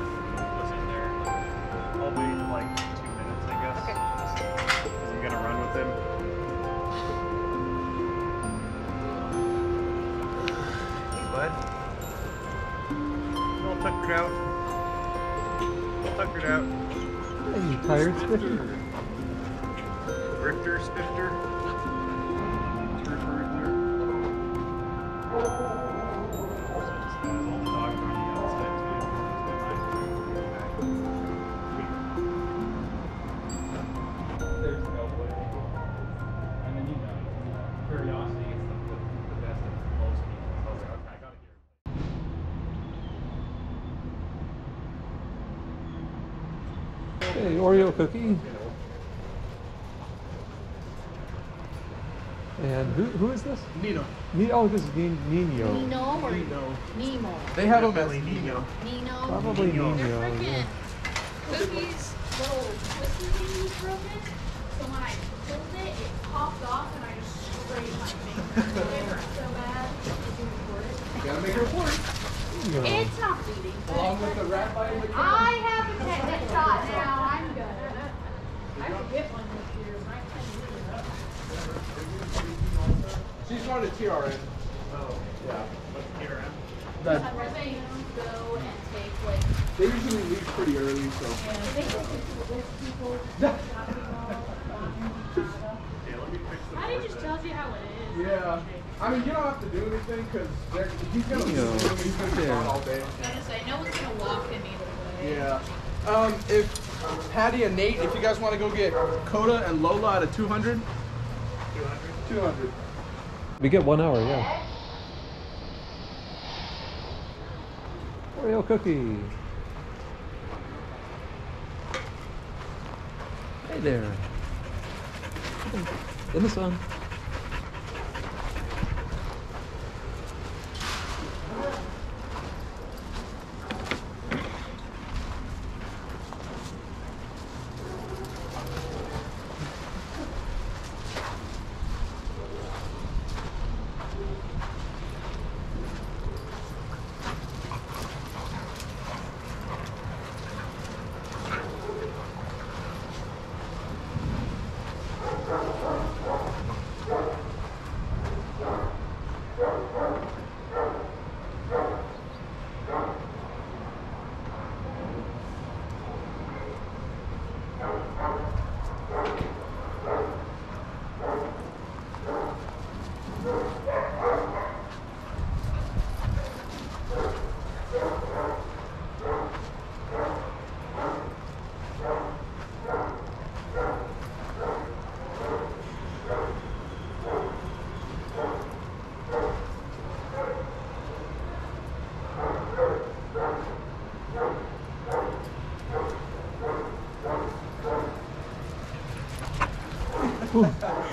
tuckered out. Tuckered out. Hey, you tired, get her. Hey, Oreo cookie. And who, who is this? Nino. Ni- oh, this is Ni- Nino. Nino or Nino. Nemo? They have them as Nino. Nino. Probably Nino. They're yeah. freaking cookies, little twisty thingies broken. So when I pulled it, it popped off and I just sprayed my finger. They hurt so bad. Did you record it? You gotta make a report. It's not bleeding. Along with the hurts. rat bite and the I have a tetanus shot now. I'm good. I could get one this year. My She's not a TRN. Oh, Yeah. what's TRM? That, they go and take like, they usually leave pretty early, so. they go to list people. Yeah, let me fix the I board just tells you how it is. Yeah. I mean, you don't have to do anything because he's gonna be Nino, he's gonna be there. all day. I was gonna say, no one's gonna walk him either way. Yeah. Um, if Patty and Nate, if you guys want to go get Coda and Lola at a 200. 200. 200. We get one hour, yeah. Oreo cookie. Hey there. In the sun.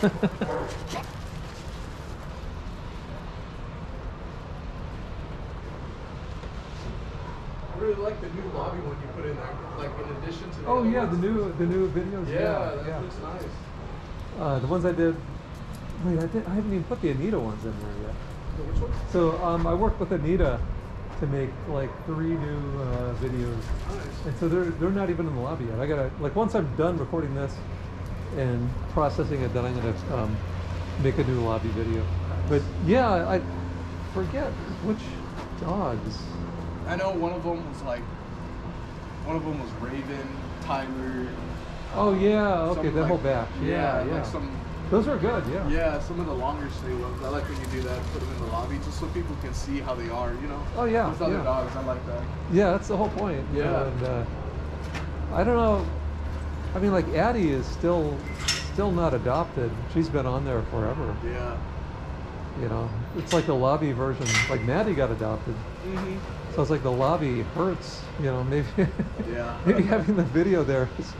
I really like the new lobby one you put in there, like in addition to the Oh yeah, ones. the new the new videos. Yeah, yeah that yeah. looks nice. Uh, the ones I did wait, I did I haven't even put the Anita ones in there yet. So which ones? So um, I worked with Anita to make like three new uh, videos. Nice. And so they're they're not even in the lobby yet. I gotta like once I'm done recording this, and processing it, then I'm gonna um, make a new lobby video. But yeah, I forget which dogs. I know one of them was like, one of them was Raven, Tyler. Oh yeah, okay, that whole batch. Yeah, yeah. Like some, Those are good. Yeah. yeah, some of the longer stay ones. I like when you do that, put them in the lobby just so people can see how they are. You know. Oh, yeah, With other yeah. dogs, I like that. Yeah, that's the whole point. Yeah. And uh, I don't know. I mean, like Addie is still still not adopted. She's been on there forever. Yeah. You know, it's like the lobby version. Like Maddie got adopted, Mhm. so it's like the lobby hurts. You know, maybe Yeah. maybe having the video there is,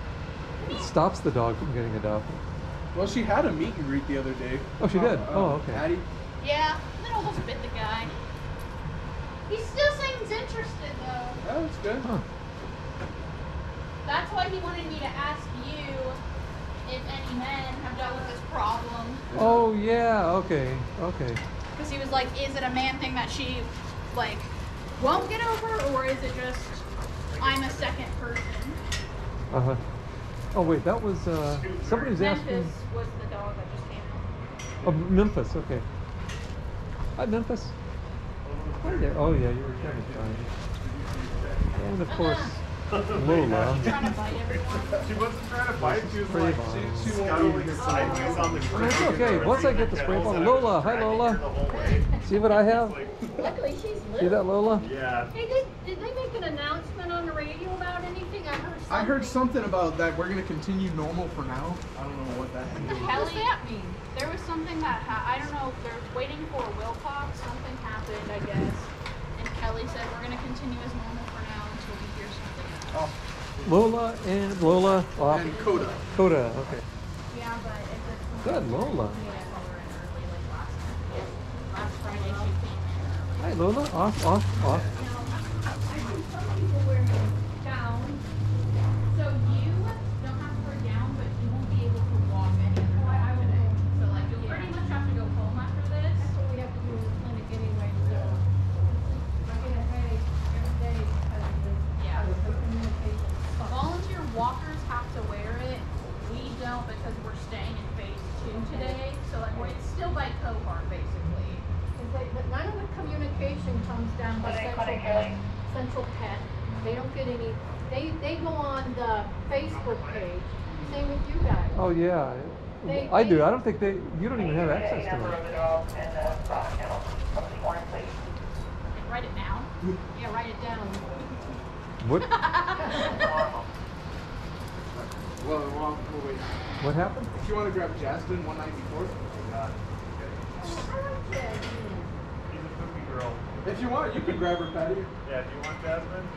it stops the dog from getting adopted. Well, she had a meet and greet the other day. Oh, she did? Uh, Oh, uh, okay. Addie. Yeah, that almost bit the guy. He still seems interested though. Oh, that's good. Huh. That's why he wanted me to ask you if any men have dealt with this problem. Oh yeah. Okay. Okay. Because he was like, is it a man thing that she, like, won't get over, or is it just I'm a second person? Uh huh. Oh wait, that was uh, somebody was asking. Memphis was the dog that just came out. Oh, Memphis. Okay. Hi, Memphis. Hi there. Oh yeah, you were kind of trying. And of course, Lola. Trying to bite everyone. She wasn't trying to bite. She was like bomb. she, she scuttling sideways on the ground. It's okay. Once I get the spray bottle, Lola. Hi, Lola. The whole way. See what I have? Luckily, she's See that, Lola? Yeah. Hey, did, did they make an announcement on the radio about anything? I heard something. I heard something about that we're gonna continue normal for now. I don't know what that What the hell does that mean? There was something that ha- I don't know. They're waiting for a Wilcox. Something happened, I guess. And Kelly said we're gonna continue as normal for now until we hear something else. Oh, Lola and Lola off. and Coda. Coda. Okay. Yeah, but it's Good, Lola. Yeah, call her in early, like last time. Last Friday she came in. Hi, Lola. Off, off, off. I see some people wearing gowns. So you don't have to wear a gown, but you won't be able to walk any other Oh, I- I dog won't today. go. So like you'll pretty much have to go home after this. That's what we have to do in the clinic anyway, so. I get a headache every day because of the, Yeah. of the communication. Volunteer walkers have to wear it. We don't because we're staying in phase two today. So like we're- it's still by cohort basically. Cause they, but none of the communication comes down to central pet, central pet. They don't get any, they, they go on the Facebook page, same with you guys. Oh yeah. They- I do. I don't think they. You don't even have access to it. And write it down. Yeah, write it down. What? Well, well, well, wait. What happened? If you want to grab Jasmine 194, uh, She's a poopy girl. if you want, you can grab her, Patty. Yeah. Do you want Jasmine?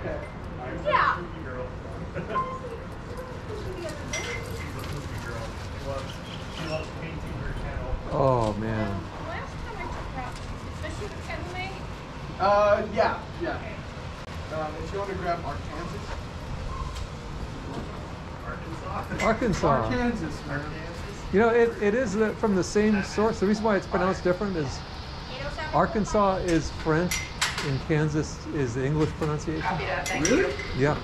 Okay. I'm Yeah. a poopy girl. She's a poopy girl. She loves, painting her channel. Oh man. Last time I took her out, does she have a kennel mate? Uh, yeah, yeah. Um, if you want to grab Arkansas. Arkansas. Arkansas. Arkansas. You know, it, it is uh, from the same source. The reason why it's pronounced different is Arkansas is French and Kansas is the English pronunciation. Really? Yeah.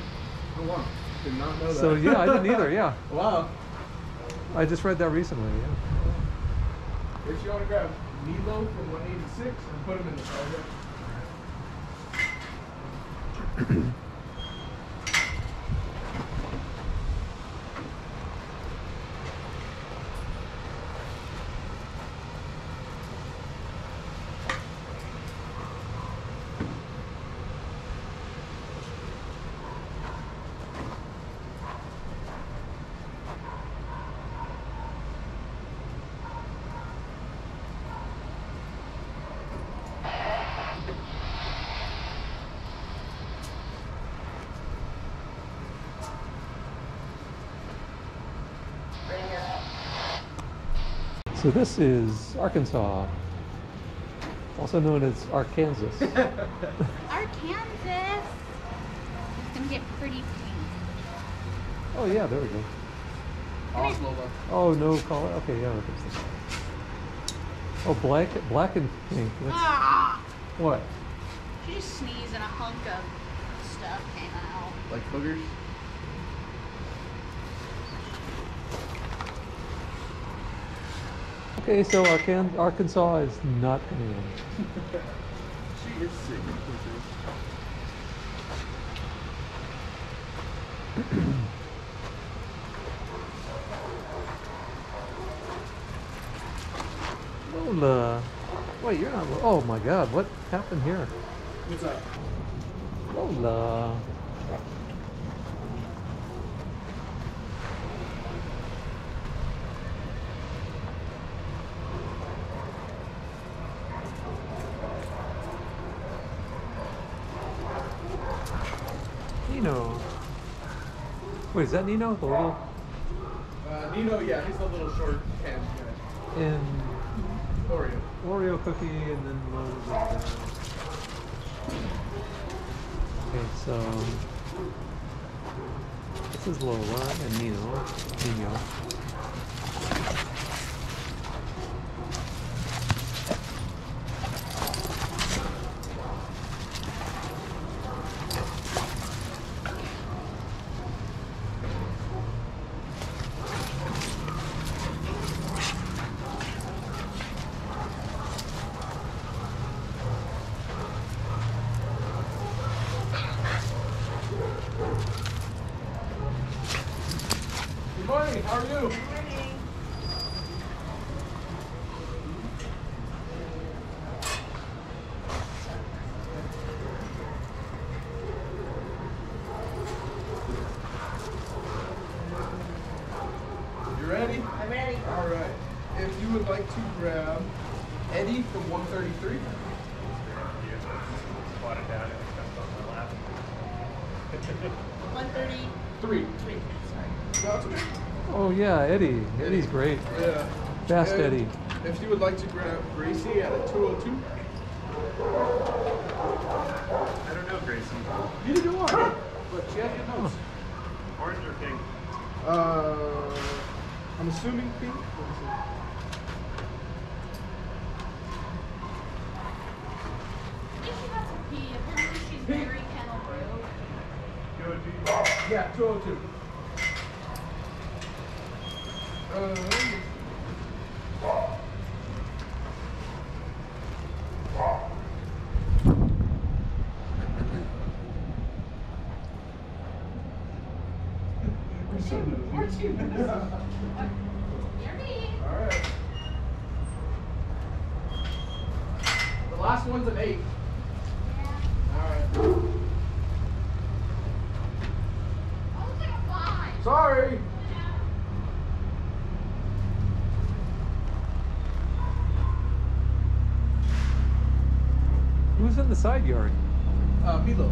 Oh, wow. Did not know that. So yeah, I didn't either. Yeah, wow. I just read that recently. Yeah. If you want to grab Milo from 186 and put him in the target. So this is Arkansas. also known as Arkansas. Arkansas. It's gonna get pretty pink. oh yeah, there we go. Awesome, Oh no, color. Okay, yeah. There's this. Oh, black, black and pink. That's, Ah! what? She just sneezed and a hunk of stuff came out. Like boogers. Okay, so Arkansas is not going to win. She is sick. Lola. Wait, you're not. Oh my God, what happened here? What's up? Lola. Uh, Nino. Wait, is that Nino? The little Uh, Nino, yeah, he's the little short can guy. And Oreo. Oreo cookie and then of that. Okay, so this is Lola and Nino. Nino. Good morning. How are you? You ready? I'm ready. All right. If you would like to grab Eddie from 133. Squat it down and stuff on my lap. One thirty Three. three. Sorry. No, it's okay. Oh yeah, Eddie. Eddie's great. Yeah. Fast Eddie. If you would like to grab Gracie at a 202. I don't know, Gracie. Neither do I. But she has your notes. Orange or pink? Uh, I'm assuming pink. Let me see. I think she got to pee. Apparently she's Pink. very kennel broke. Go to Yeah, 202. Uh, You're me. Alright. The last one's an 8. Alright. I was like a five. Sorry. Who's in the side yard? Uh, Milo.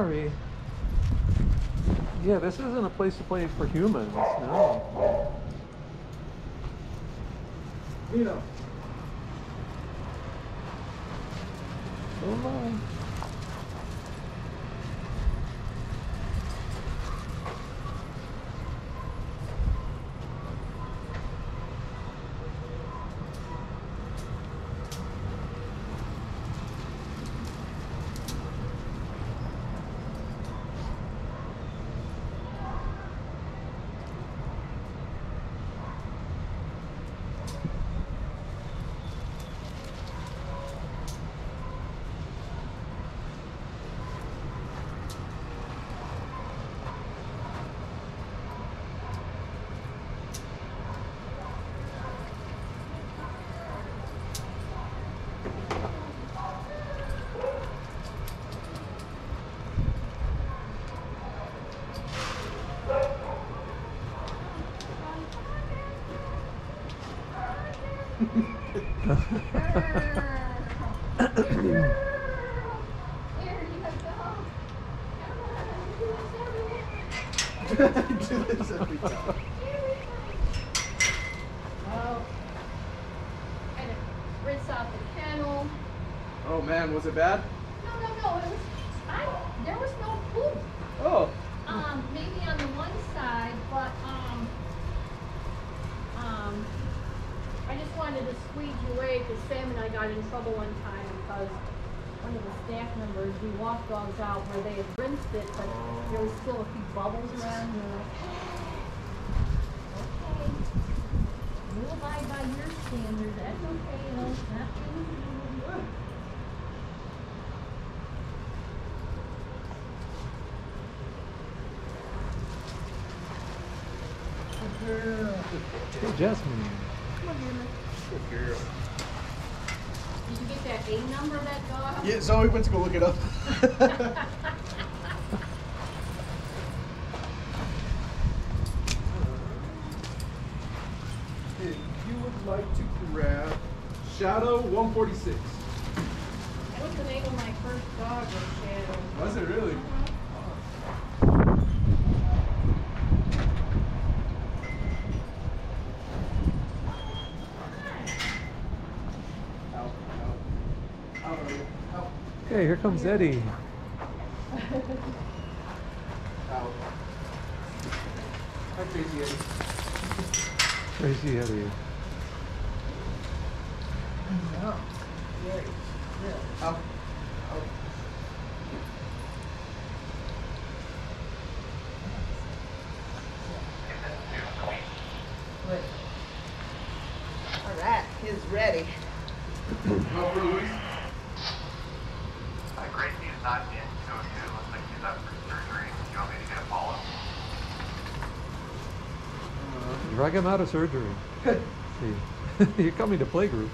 Sorry. Yeah, this isn't a place to play for humans. No. Milo. Lola. bad. Oh, no, we went to go look it up. comes Eddie. I come out of surgery. You're coming to playgroup.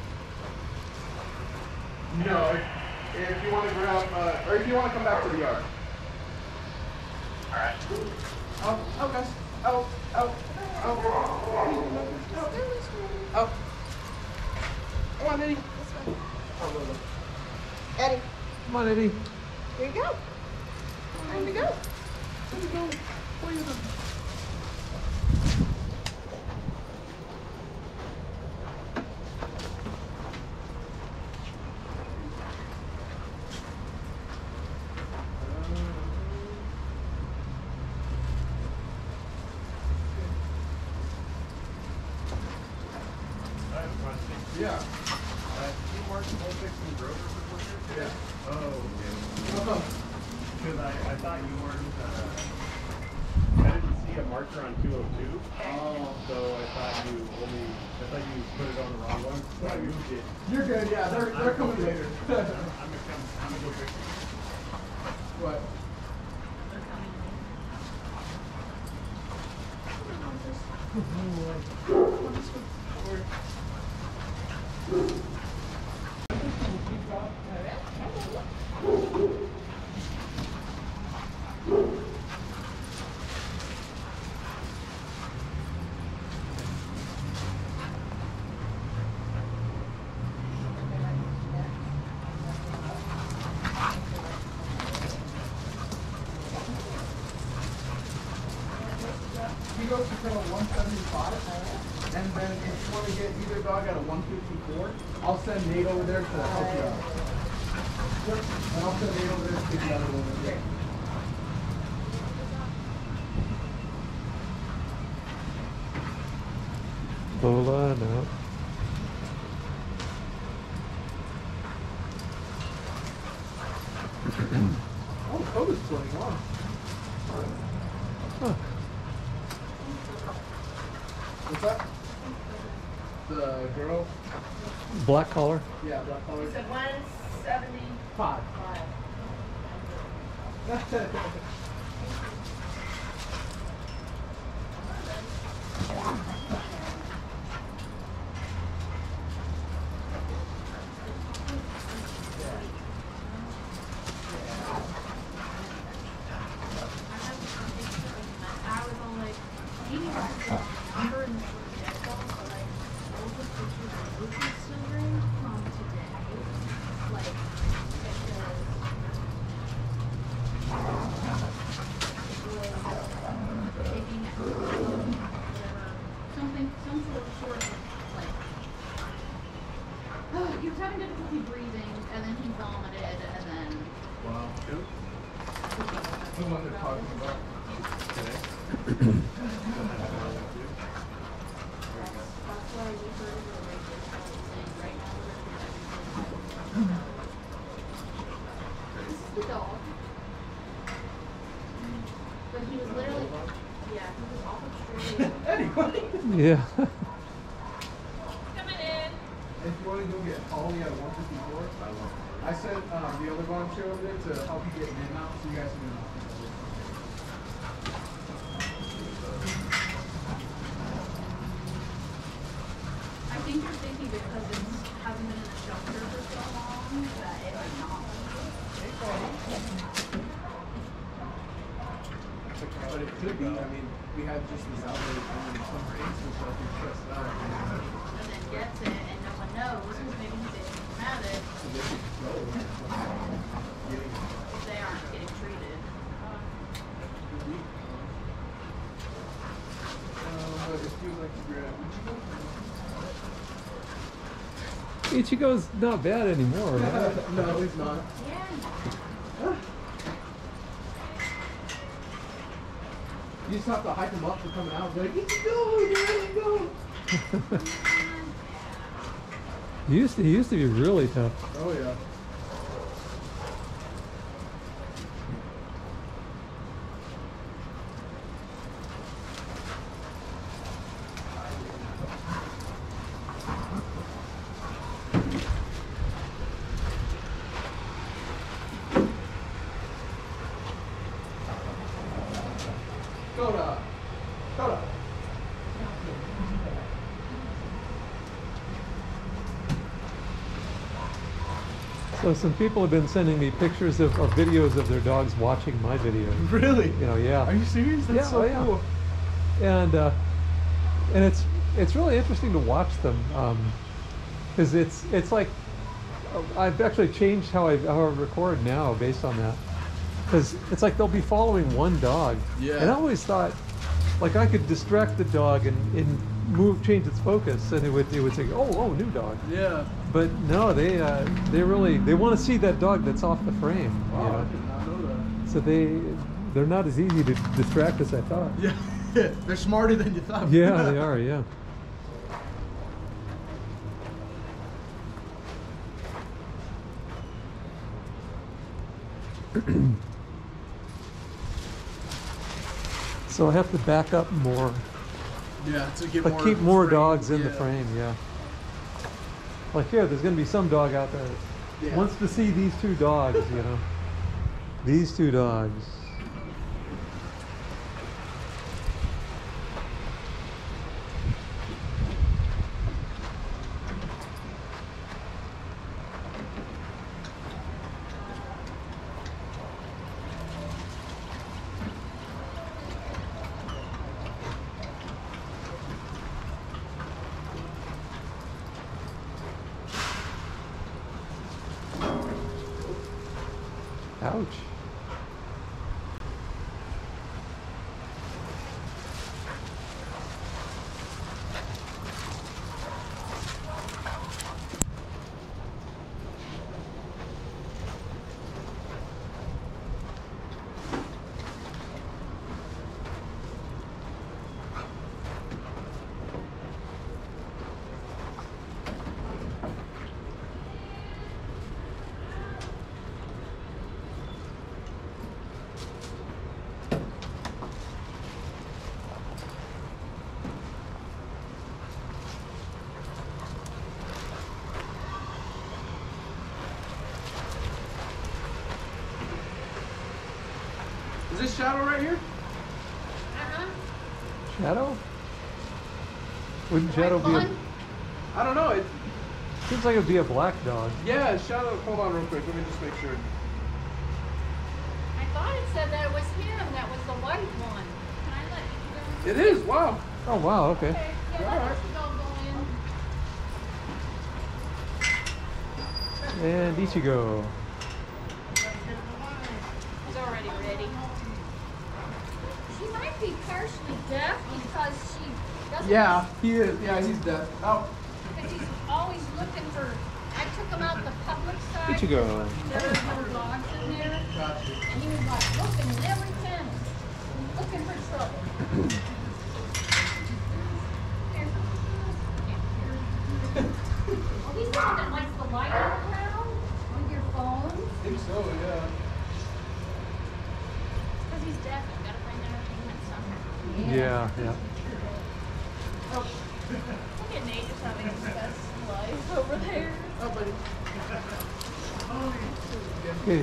No, if you want to grab, uh, or if you want to come back to the yard. black collar? Yeah. Coming in. if you want to go get Holly at 154, I sent um, the other volunteer over there to help you get in and out so you guys can get out. I think you're thinking because it hasn't been in a shelter for so long that it might not. But it could be, I mean, we had just this outbreak, I mean, some things and stuff, we stressed out. And then gets it and no one knows because maybe he didn't even have it. So they could go. Getting if They aren't getting treated. Um, but if you like to grab Ichigo's not bad anymore, right? no, he's not. Yeah. You just have to hype him up for coming out. Be like, Ichigo, man, go. He used to, he used to be really tough. Oh yeah. Coda. Coda. So some people have been sending me pictures of, or videos of their dogs watching my video. Really? You know, yeah. Are you serious? That's Yeah, so oh, yeah. cool. and uh, and it's it's really interesting to watch them because it's it's like uh, I've actually changed how I how I record now based on that because it's like they'll be following one dog Yeah. and I always thought like I could distract the dog and, and move change its focus and it would it would say oh oh new dog Yeah. But no they uh, they really they want to see that dog that's off the frame you Wow, I did not know that. so they they're not as easy to distract as I thought Yeah. They're smarter than you thought. yeah they are yeah so I have to back up more, Yeah, to get but more. keep more frame, dogs in the frame. Yeah. Like here, there's gonna be some dog out there that Yeah. wants to see these two dogs. You know, these two dogs. Ouch. Is this Shadow right here? Uh-huh. Shadow? Wouldn't White Shadow be a, fawn? I don't know. It, seems like it'd be a black dog. yeah, Shadow. Hold on, real quick. Let me just make sure. I thought it said that it was him, that was the white one. Can I let you go? It is. Wow. Oh wow, okay. Okay, yeah, let Alright. go go. And Ichigo. He's already ready. She might be partially deaf because she doesn't. Yeah, he is. Yeah, he's dead. Oh. Because he's always looking for, I took him out the public side. Ichigo. There was no dogs in there, Gotcha. and he was like looking in every tent, looking for trouble.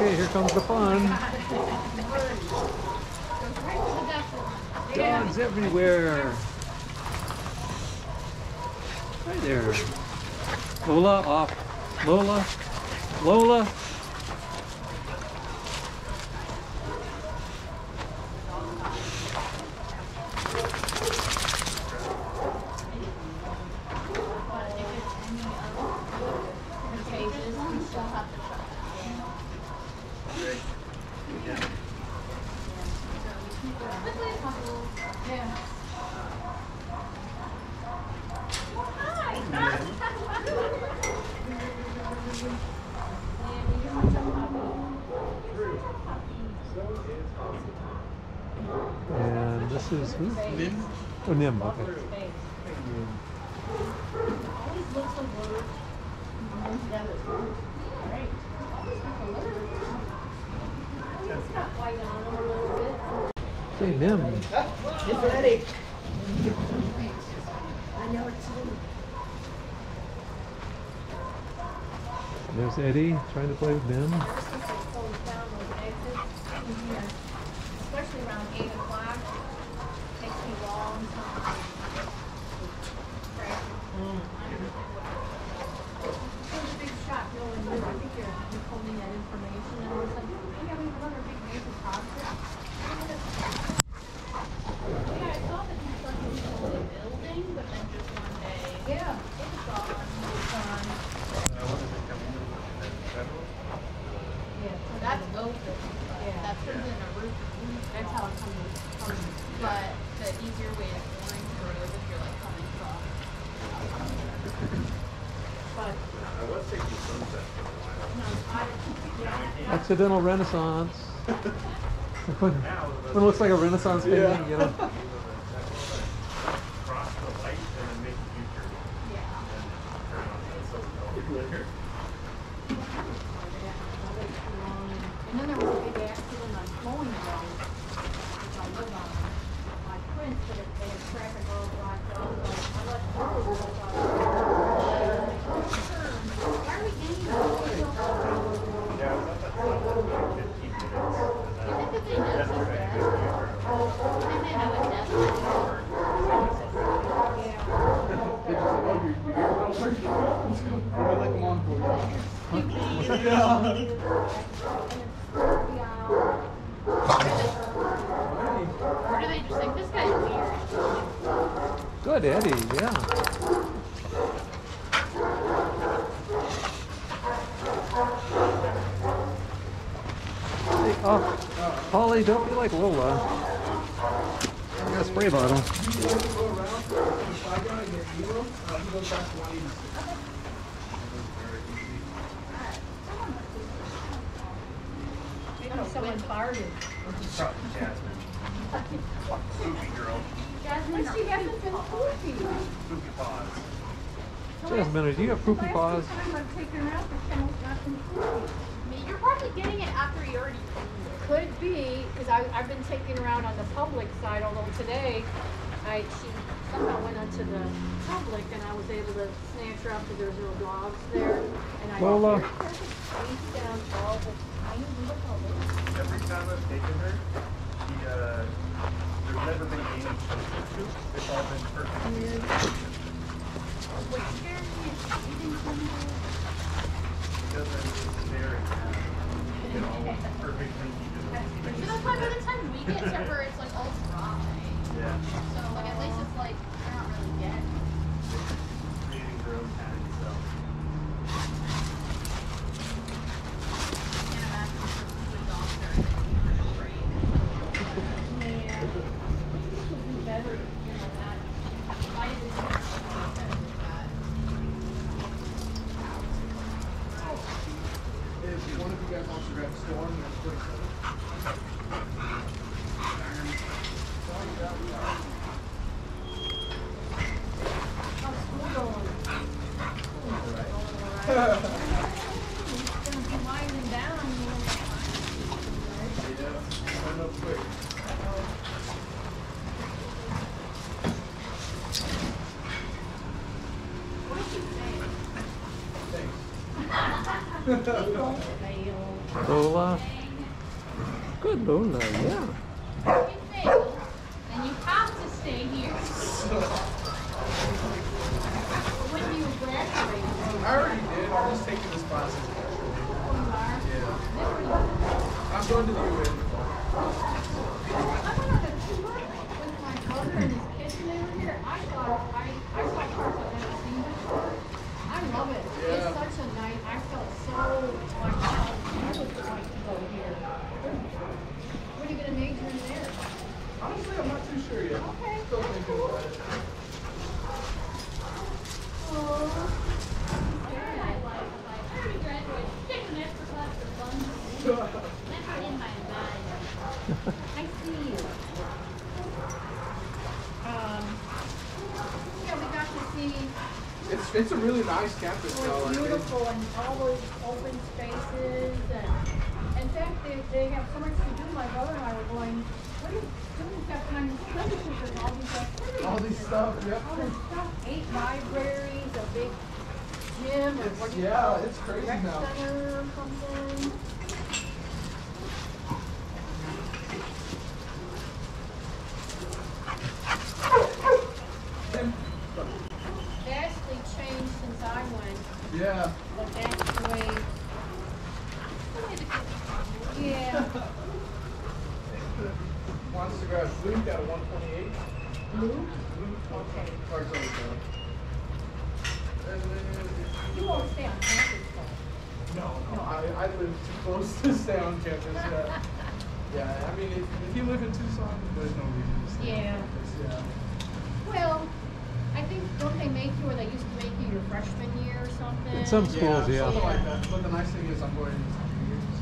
Okay, here comes the fun. Dogs everywhere. Hi there. Lola off. Lola. Lola. Occidental renaissance. when, when it looks like a renaissance painting, yeah. you know. Kuchenbars It's a really nice campus though. it's beautiful and all those open spaces and in fact they, they have so much to do. My brother and I were going, what are you doing? You've got time to finish with all these activities. All these stuff, yep. All this stuff, eight libraries, a big gym or It's- what do you yeah, call it? it's crazy Rec now. center or something. Vastly changed since I went, Yeah. but that's the way. Yeah. Wants to grab Luke at a 128. Blue? Luke, Okay. Or sorry, sorry. And then- You won't stay on campus though. No, no, I, I live too close to stay on campus. Yeah, yeah. I mean, if, if you live in Tucson, there's no reason to stay Yeah. on campus. Yeah. Well, I think, don't they make you, or they used to make you your freshman year or something? In some schools, yeah. Something like that. But the nice thing is I'm going into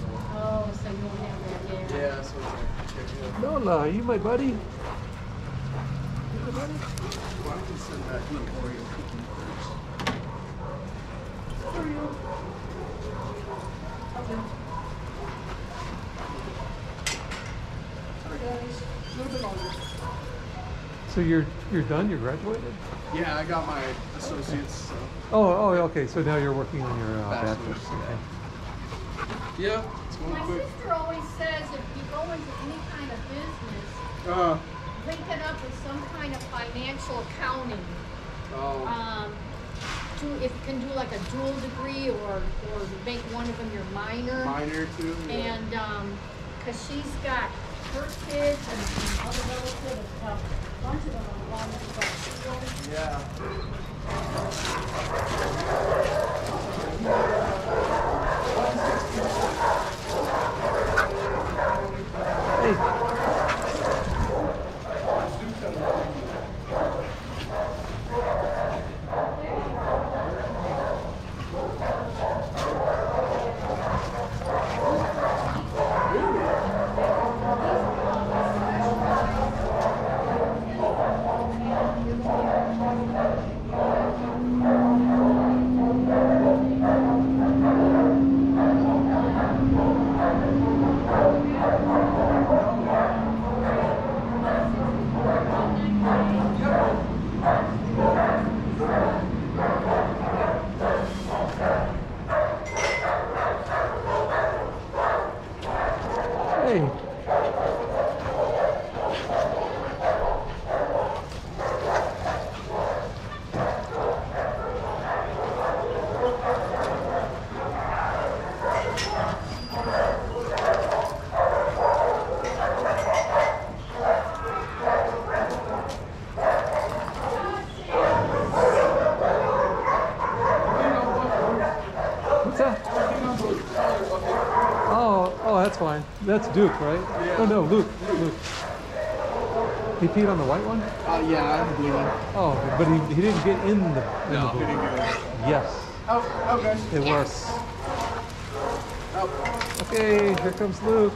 so. Oh, so you won't have that there. Yeah, so it's like, check it out. Lola, are you my buddy? Well, I can send that little Oreo cookie first. Oreo. Okay. Sorry guys, a little bit longer. So you're you're done? You're graduated? Yeah, I got my associates, so. Oh, oh, okay. So now you're working on your uh, Bachelor's, bachelor's. Okay. Yeah, it's going My quick. sister always says if you go into any kind of business, Uh, link it up with some kind of financial accounting. oh, Um, do, if you can do like a dual degree or, or make one of them your minor. minor too. yeah. And, um, cause she's got her kids and, and other relatives, a bunch of them are along with the Yeah. Oh, oh, that's Duke, right? Yeah. Oh no, Luke. Luke. He peed on the white one. Uh, yeah, I'm bleeding. Oh, but he, he didn't get in the. In No, the he blue. didn't get it. Yes, Oh, okay. it works. Oh. Okay, here comes Luke.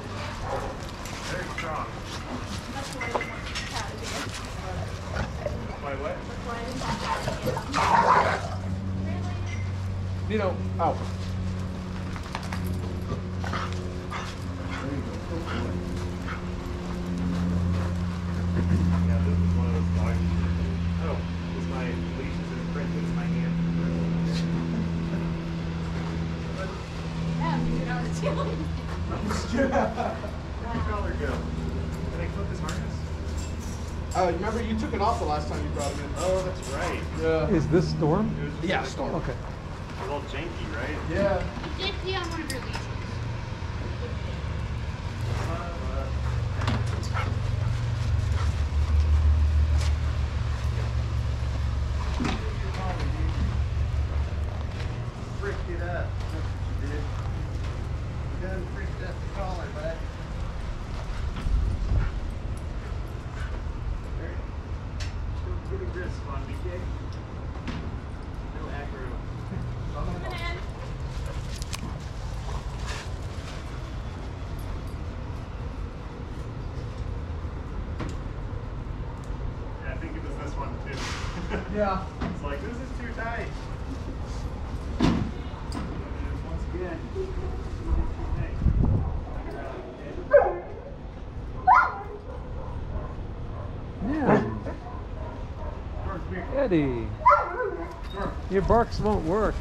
your barks won't work.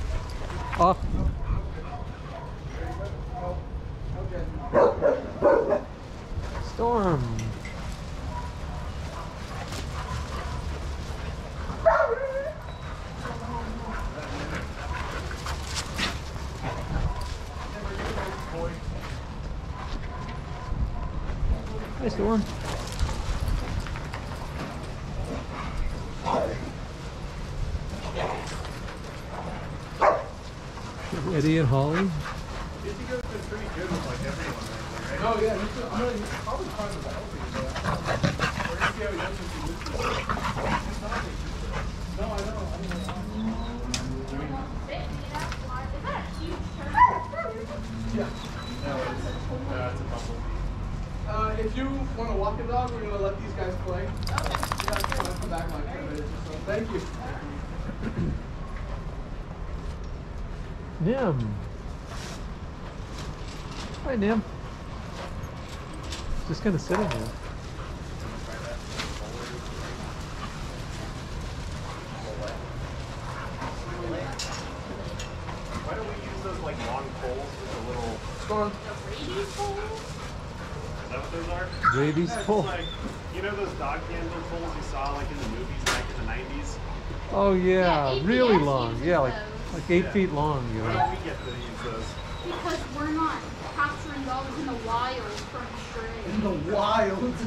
gonna sit in here. Baby's pole. Like, you know those dog handler poles you saw like in the movies back in the 90s? Oh yeah, yeah really long. Yeah, like like eight yeah. feet long.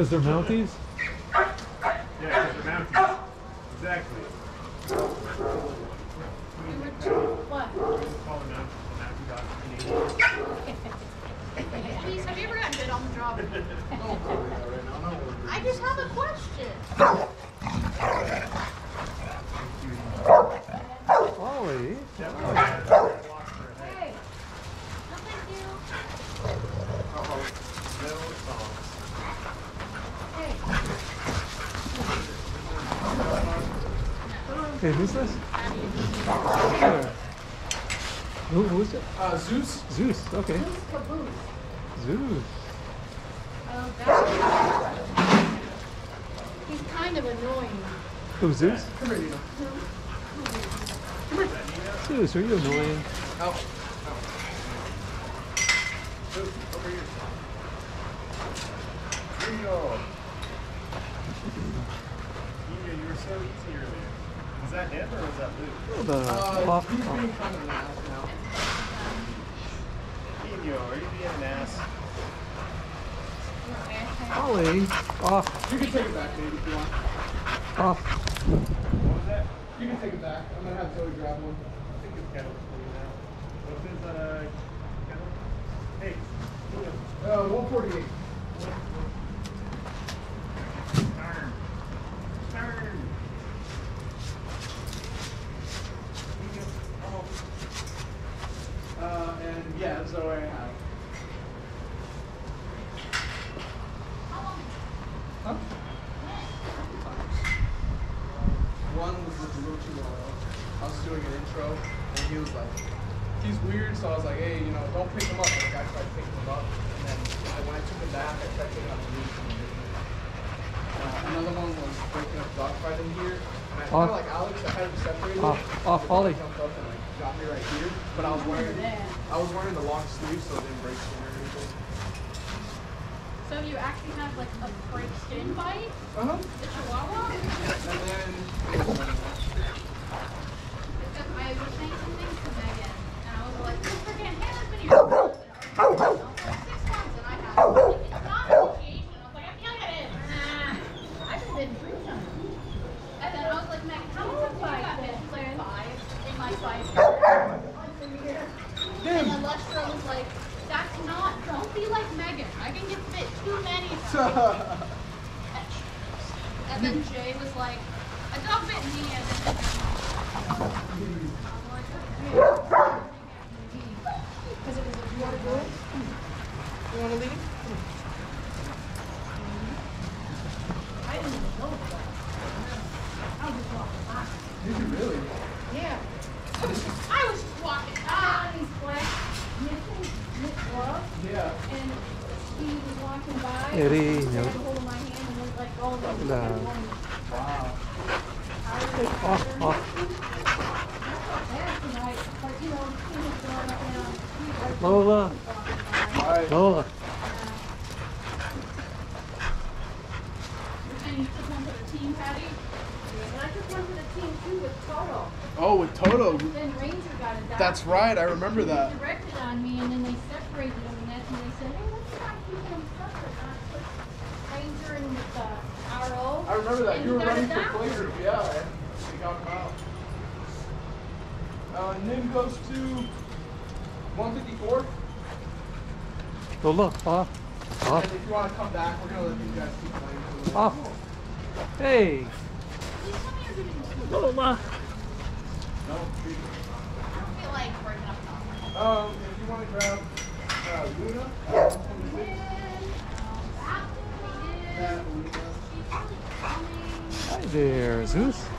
because they're Mounties? Who's this? Who, who's it? Uh, Zeus. Zeus, okay. Zeus Caboose. Zeus. Oh, that's He's kind of annoying. Who's Zeus? Come here, Zeus, are you annoying? Oh. You can take it back, Dave, if you want. Oh. You can take it back. I'm going to have Zoe grab one. I think it's Kevin. want to leave? right. I remember that. Directed on me, and then they separated them, and that's when they said, "Hey, let's not keep them separate." I the uh, RO. I remember that. You were running for playgroup, yeah, and they got them out. Uh, Nim goes to 154. So look, uh, uh. off, if you want to come back, we're gonna let guys keep playing. Off. Hey. Lola. No. Hi there, Zeus.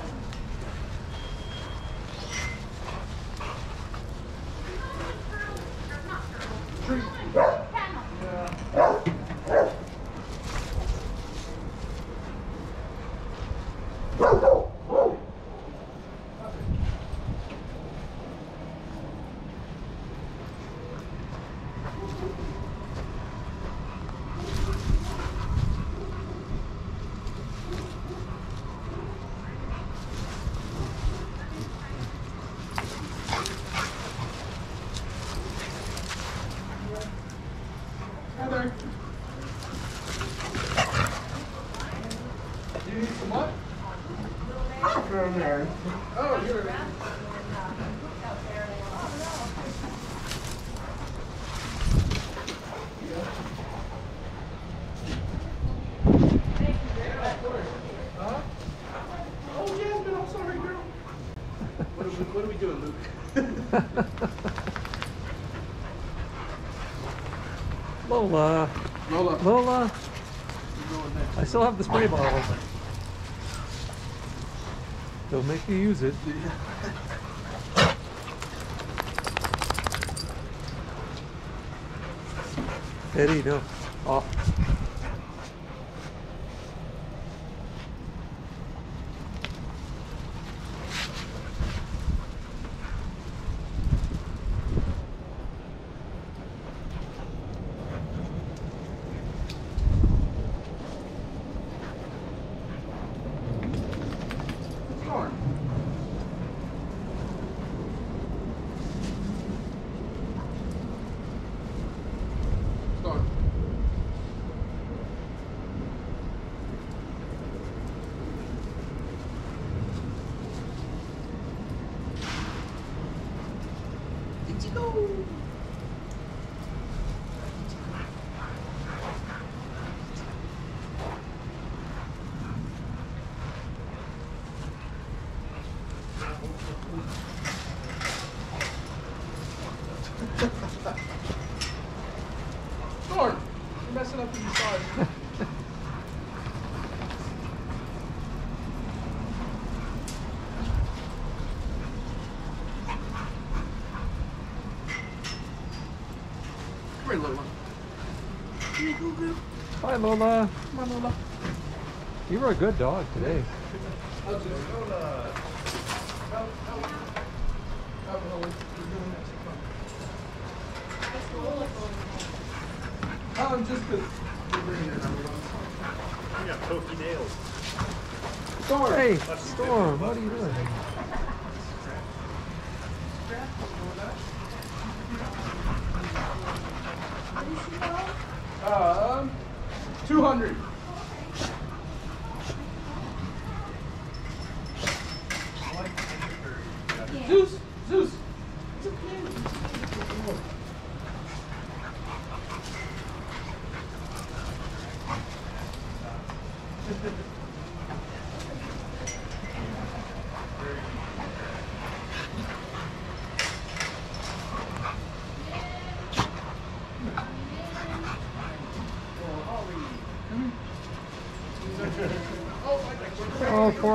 Lola. Lola. Lola. I still have the spray bottle. They'll make you use it. Eddie, no. Lola. Come on, Lola. You were a good dog today.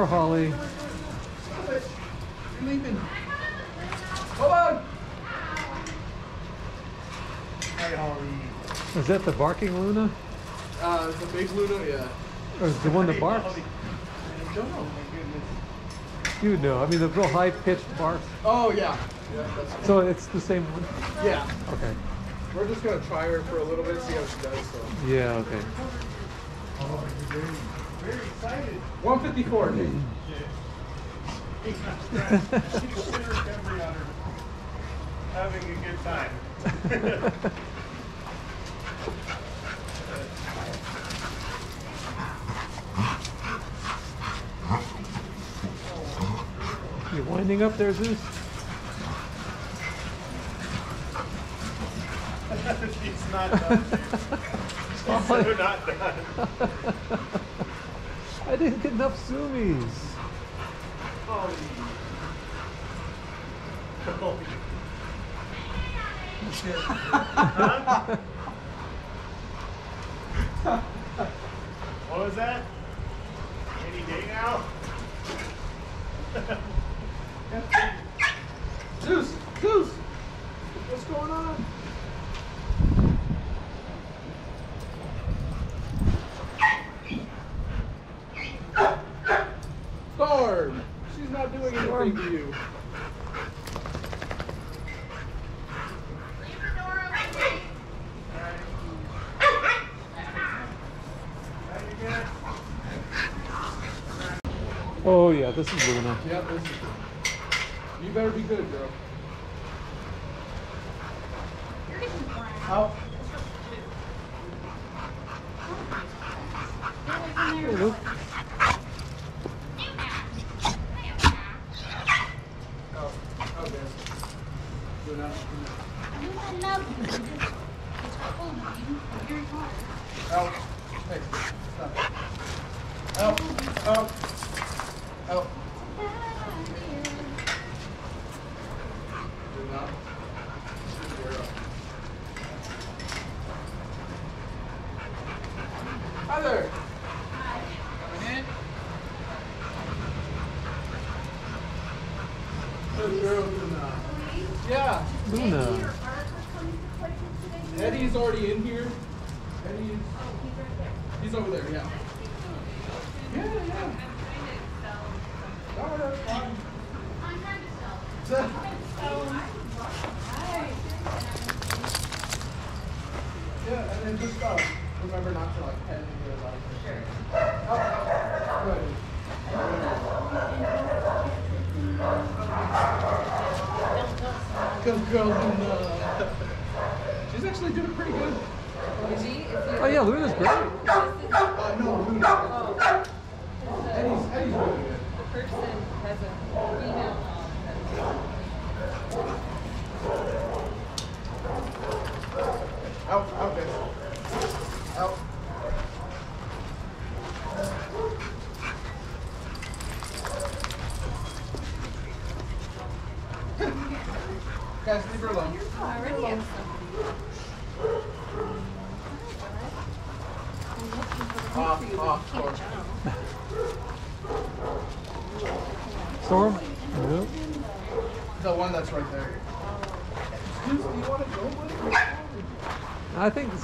Holly. You're leaving. Come on. Hey, Holly. Is that the barking Luna? Uh, the big Luna, yeah. Or the one that barks? I don't know. You know, I mean the real high-pitched bark. Oh yeah. yeah so it's the same one. Yeah. Okay. We're just gonna try her for a little bit, see how she does. So. Yeah. Okay. before me. Having a good time. You're winding up there, Zeus. Oh yeah, this is good enough. Yeah, this is. You better be good.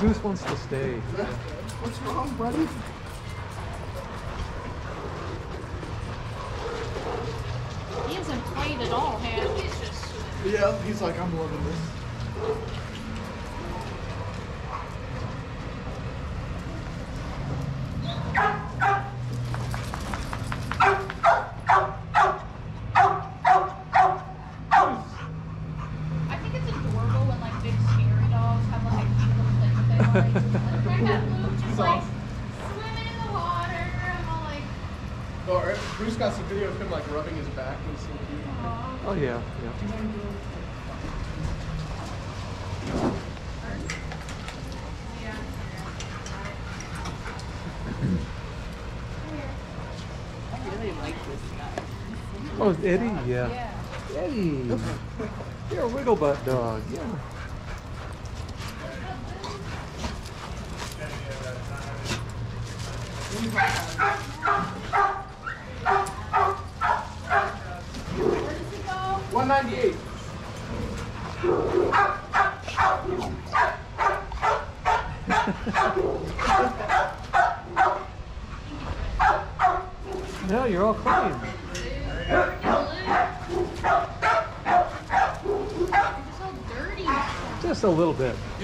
Zeus wants to stay. What's wrong, buddy? Eddie? Yeah. yeah. Eddie. You're a wiggle butt dog. Yeah.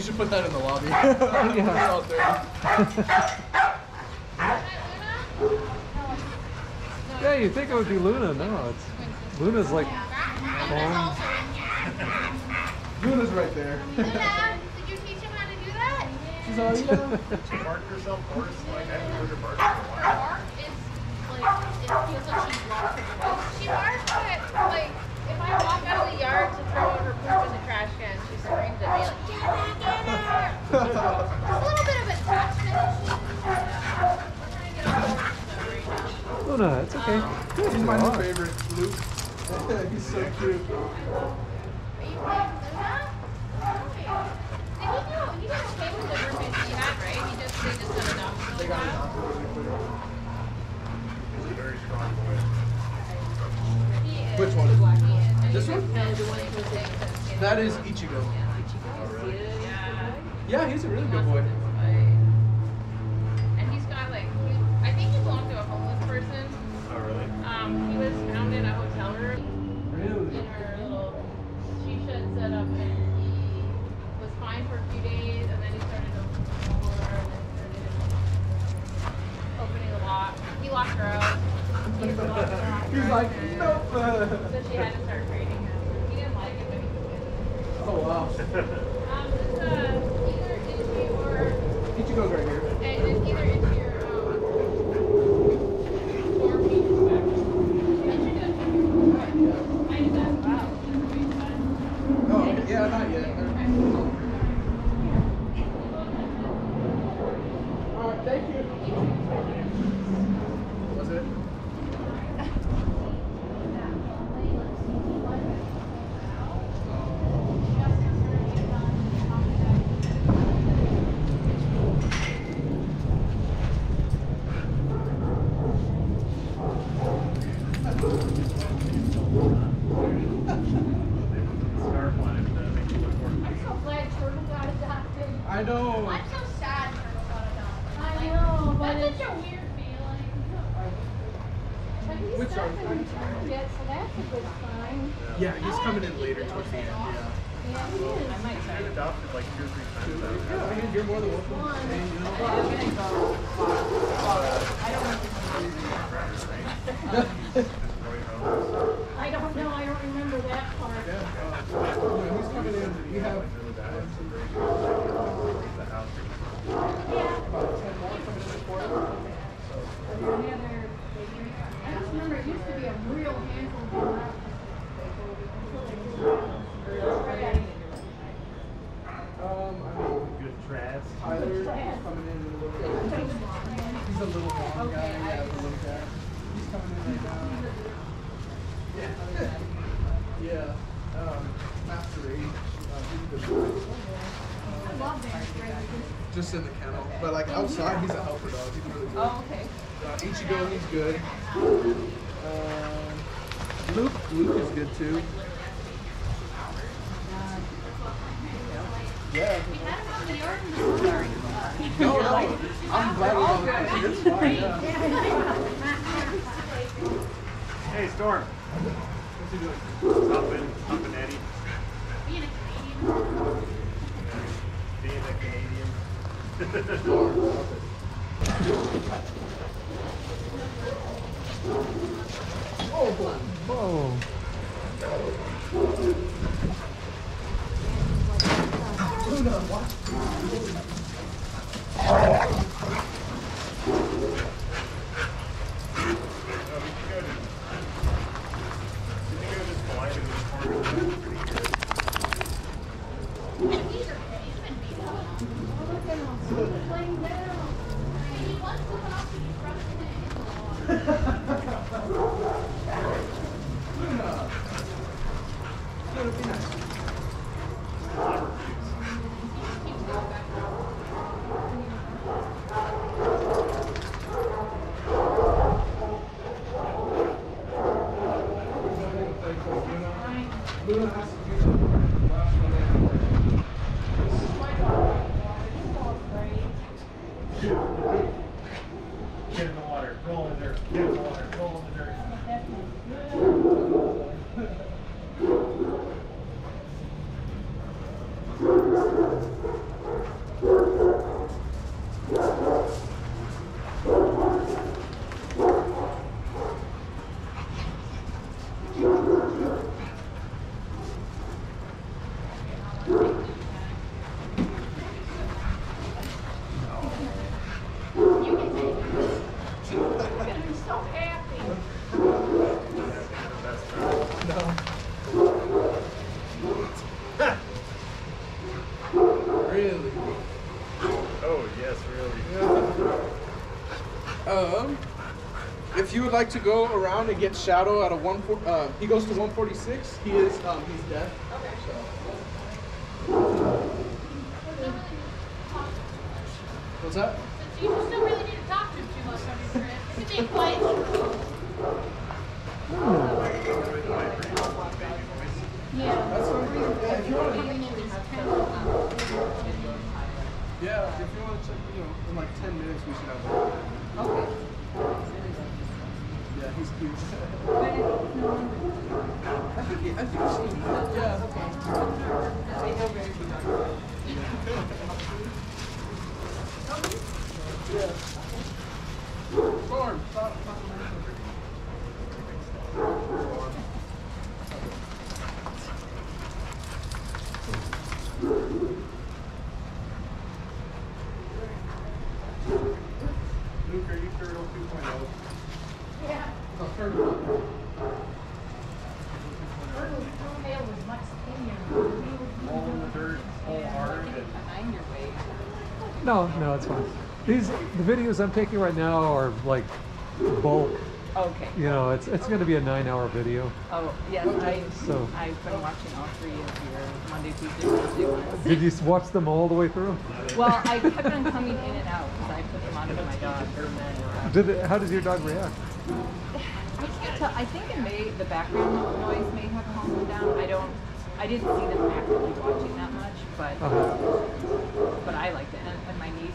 should put that in the lobby. yeah. yeah, you think it would be Luna. No, it's Luna's like. Home. Luna's right there. Did you teach him how to do that? She's all, you know. Mark yourself first. Like, I haven't heard her bark for a while. Bark is like, it feels like Yeah, he's a really good boy. outside. He's would like to go around and get Shadow out of one, uh, he goes to 146. He is, um, he's deaf. What's that? You just don't really need to talk to him too much on your trip. You can be quiet. That's fine. Yeah, if you want to, Even if it's ten yeah, if you want to check, you know, in like 10 minutes we should have it. Okay. Yeah, he's cute. I think, he, I think he's cute. Yeah. Yeah. Storm, stop. Luke, are you Turtle 2.0? No, turtle. tail was much skinnier. Roll in the dirt, pull hard, and Behind your No, no, it's fine. These the videos I'm taking right now are like bulk. Okay. You know, it's it's going to be a nine-hour video. Oh, yes, I, So- I've been watching all three of your Monday, Tuesday, Wednesday ones. Did you watch them all the way through? Well, I kept on coming in and out because I put them on to my dog. Did it, how does your dog react? I think it may the background noise may have calmed them down. I don't. I didn't see them actively watching that much, but Uh-huh. but I liked it. And, and my niece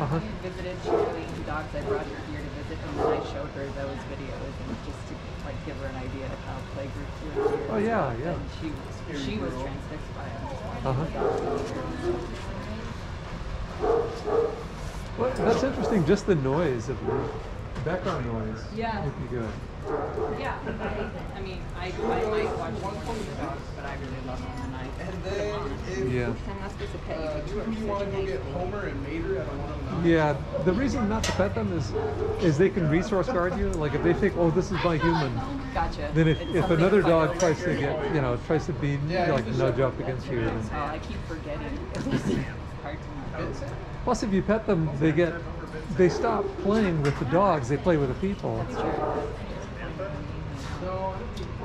Uh-huh. visited. She really into dogs. I brought her here to visit, and then I showed her those videos and just to like give her an idea of how playgroups were here. Oh, yeah, stuff, yeah. And she was she was transfixed by it. Uh-huh. Well, that's interesting. Just the noise of the background noise. Yeah. Would be good. Yeah, I, I mean, I, I might watch one of your dogs, but I really love them, and I And put them then on. if Yeah. I'm not supposed to pet you, uh, but do you are you, you want to go get Homer and Mater at a 109? Yeah. The reason not to pet them is is they can resource guard you. Like if they think, oh, this is my human, Gotcha. then if, It's if another dog tries to get, you know, tries to be Yeah, like nudge up against you. That's Then. how I keep forgetting. It's hard to It's, Plus, if you pet them, they get they stop playing with the dogs. They play with the people.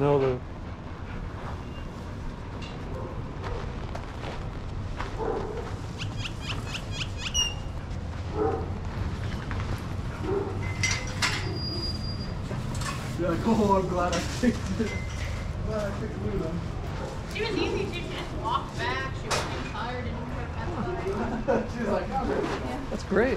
No, the You're like, oh, I'm glad I picked it. glad I picked Luna. She was easy. She just walked back. She wasn't tired and went back. She's like, oh, yeah. That's great.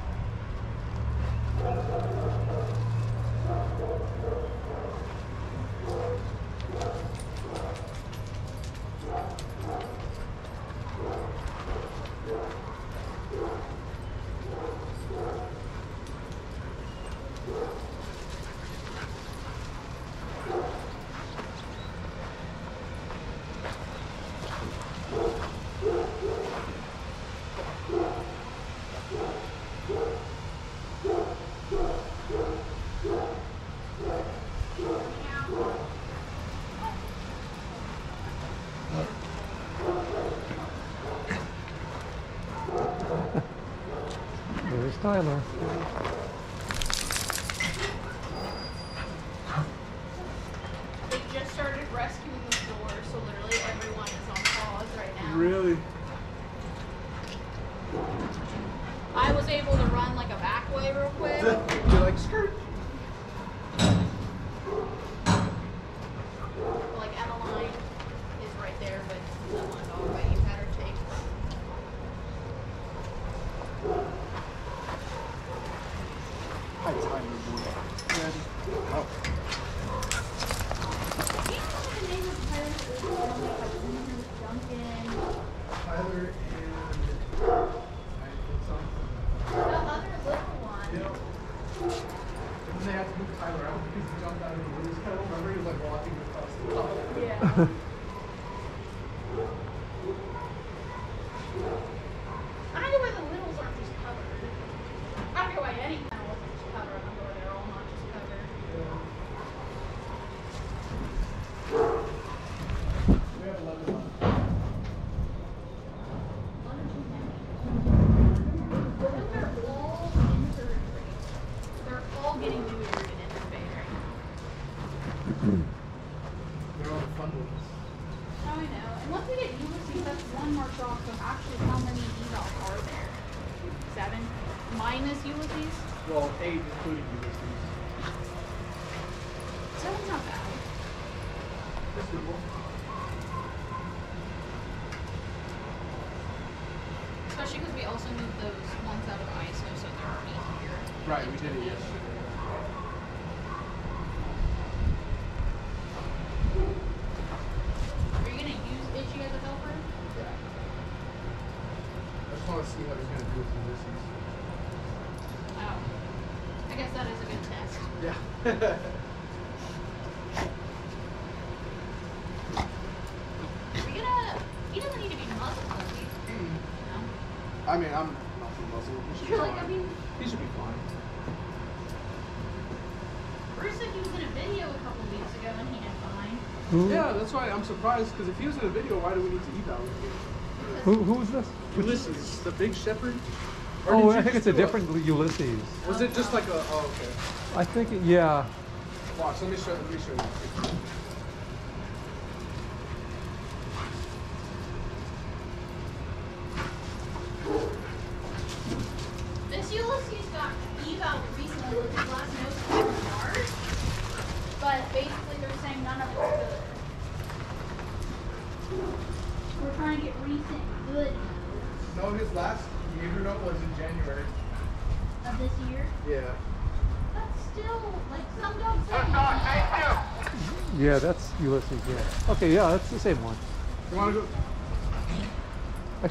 Yeah, that's why I'm surprised, because if he was in the video, why do we need to eval him? Who, Who is this? Ulysses, the big shepherd. Oh, or oh, I think it's a different? Ulysses. Was it just like a, oh, okay. I think, it, yeah. Watch, let me show, let me show you.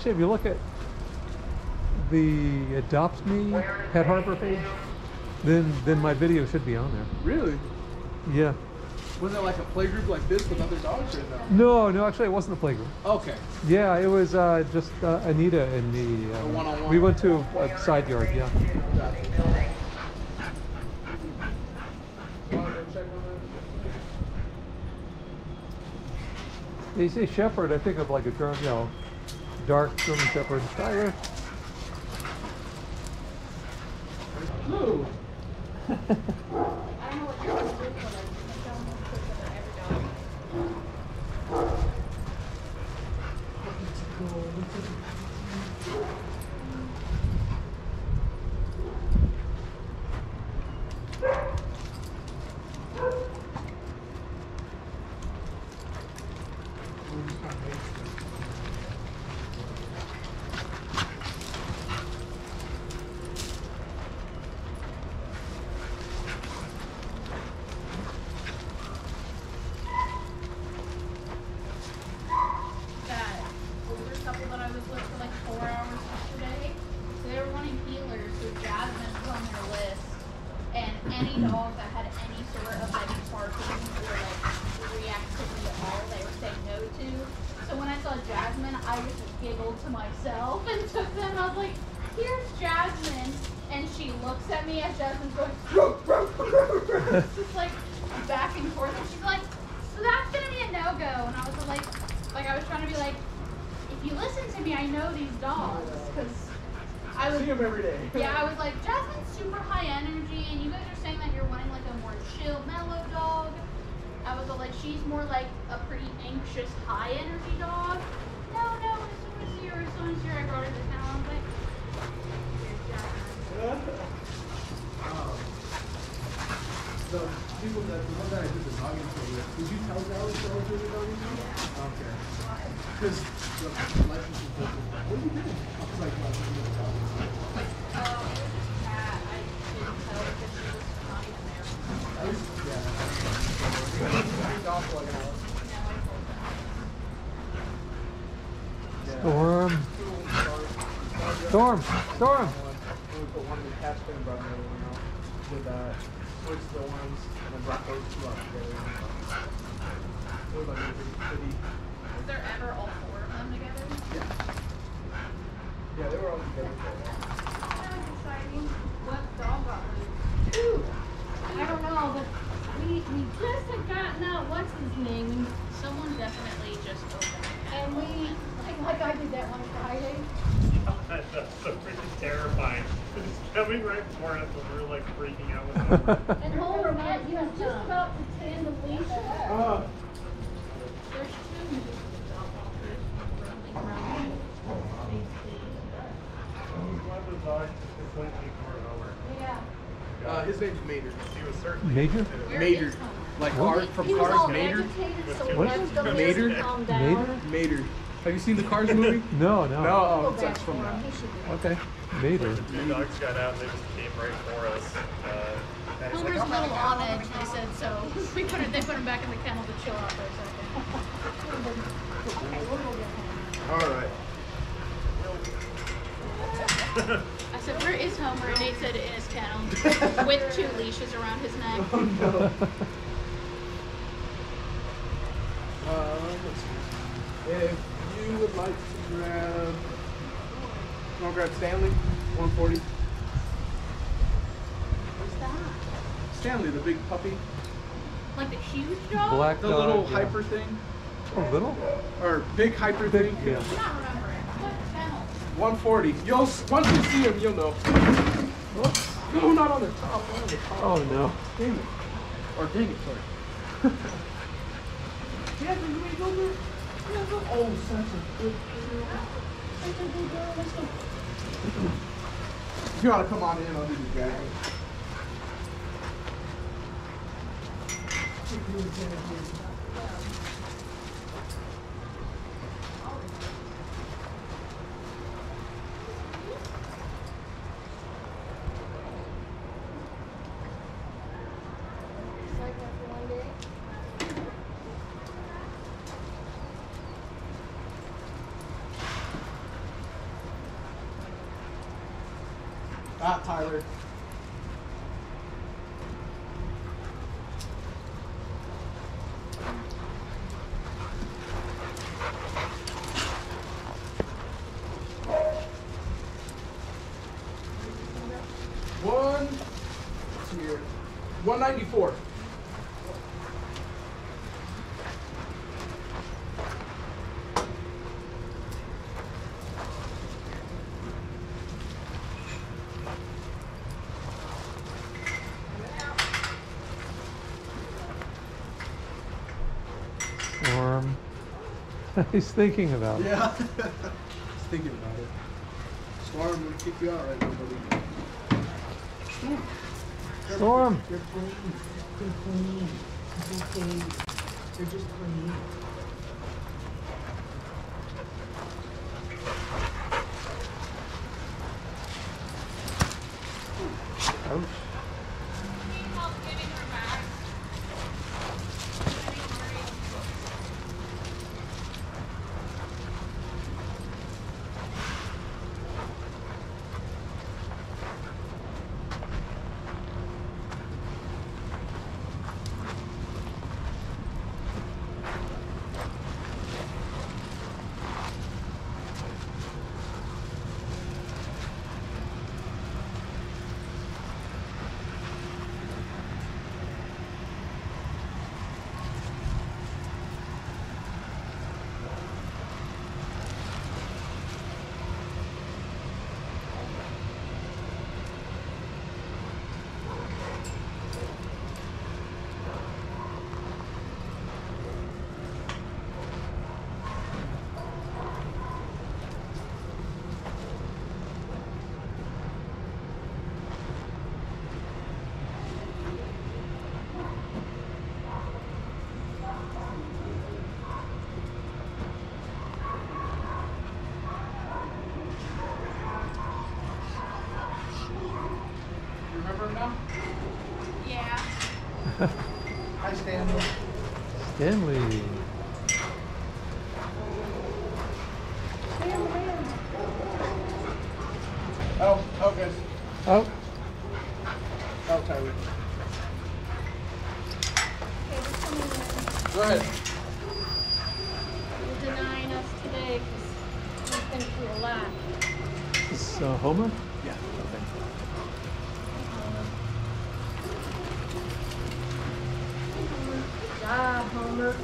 Actually, if you look at the Adopt Me Pet Harbor page, then then my video should be on there. Really? Yeah. Wasn't it like a playgroup like this with other dogs or no? No, no, actually it wasn't a playgroup. Okay. Yeah, it was uh, just uh, Anita and me. Uh, one -on -one. We went to a side yard, yeah. They say shepherd, I think of like a girl, you know, Dark Storm Shepherd Tyler. Storm! Storm! Have you seen the Cars movie? No, no. No, oh, Go it's back that's for from that. He should be. Okay. Mater. The two dogs got out and they just came right for us. Uh, and like, a little gonna on edge, they said, so we put it, they put him back in the kennel to chill out for a second. Okay, we'll go get him. All right. I said, where is Homer? And Nate said, in his kennel, with two leashes around his neck. Oh no. Uh, let's see. If you would like to grab, you want to grab Stanley, 140. What's that? Stanley, the big puppy, Like the huge dog? Black the dog. little yeah. hyper thing, Oh, little? or big hyper Big, thing. yeah. I'm not remembering. What kennel? 140. You'll once you see him, you'll know. No, not on the top. On the top. Oh, no. Dang it. Or dang it, sorry. yeah, you. Yeah, go. Oh, such a good girl. Such a good girl. Let's go. You gotta come on in. I'll do this guy. Cycle He's thinking about it. Yeah. He's thinking about it. Storm will kick you out right now, buddy. Storm. They're clean. They're clean. It's. They're just clean. Oh, Tyler. Okay, we're coming in. Go ahead. You're denying us today because we've been through a lot. this is uh, Homer? Yeah. Good job, Homer.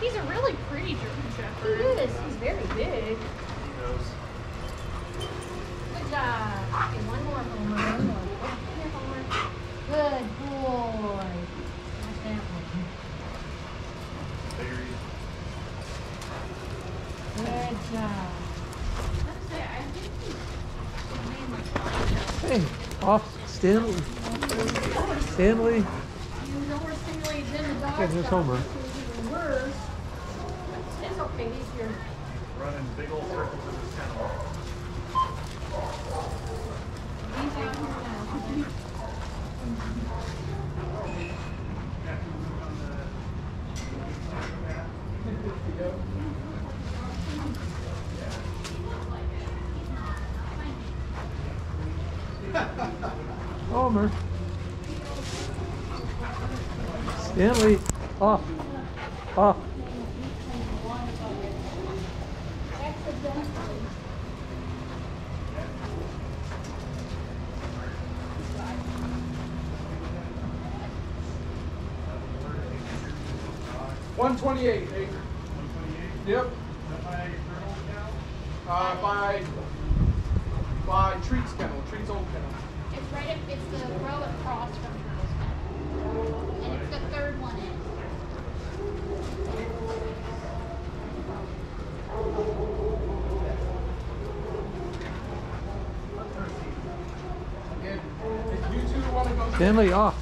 He's a really pretty German Shepherd. He Shepherd. is. He's very big. He knows. Good job. Okay, one more, Homer. Good boy. That one. Good job. Hey, off Stanley. Stanley. You know where Stanley is in the dog. Here's Homer. gently off, off. 的啊。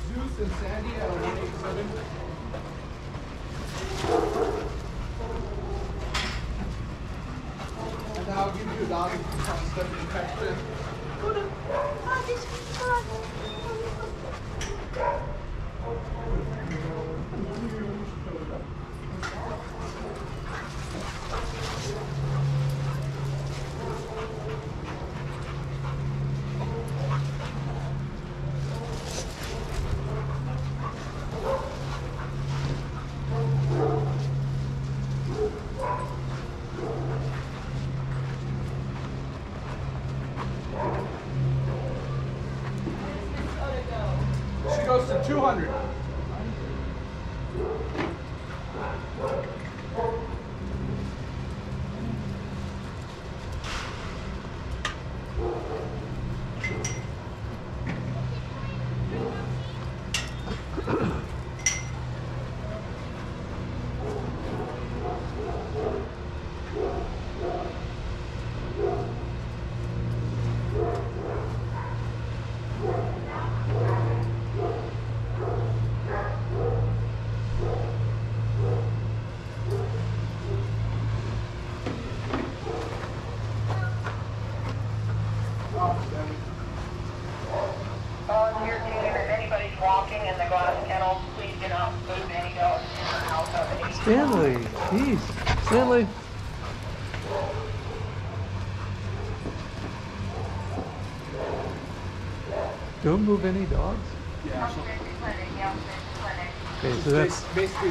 Don't move any dogs? Yeah. Okay, so that's... Basically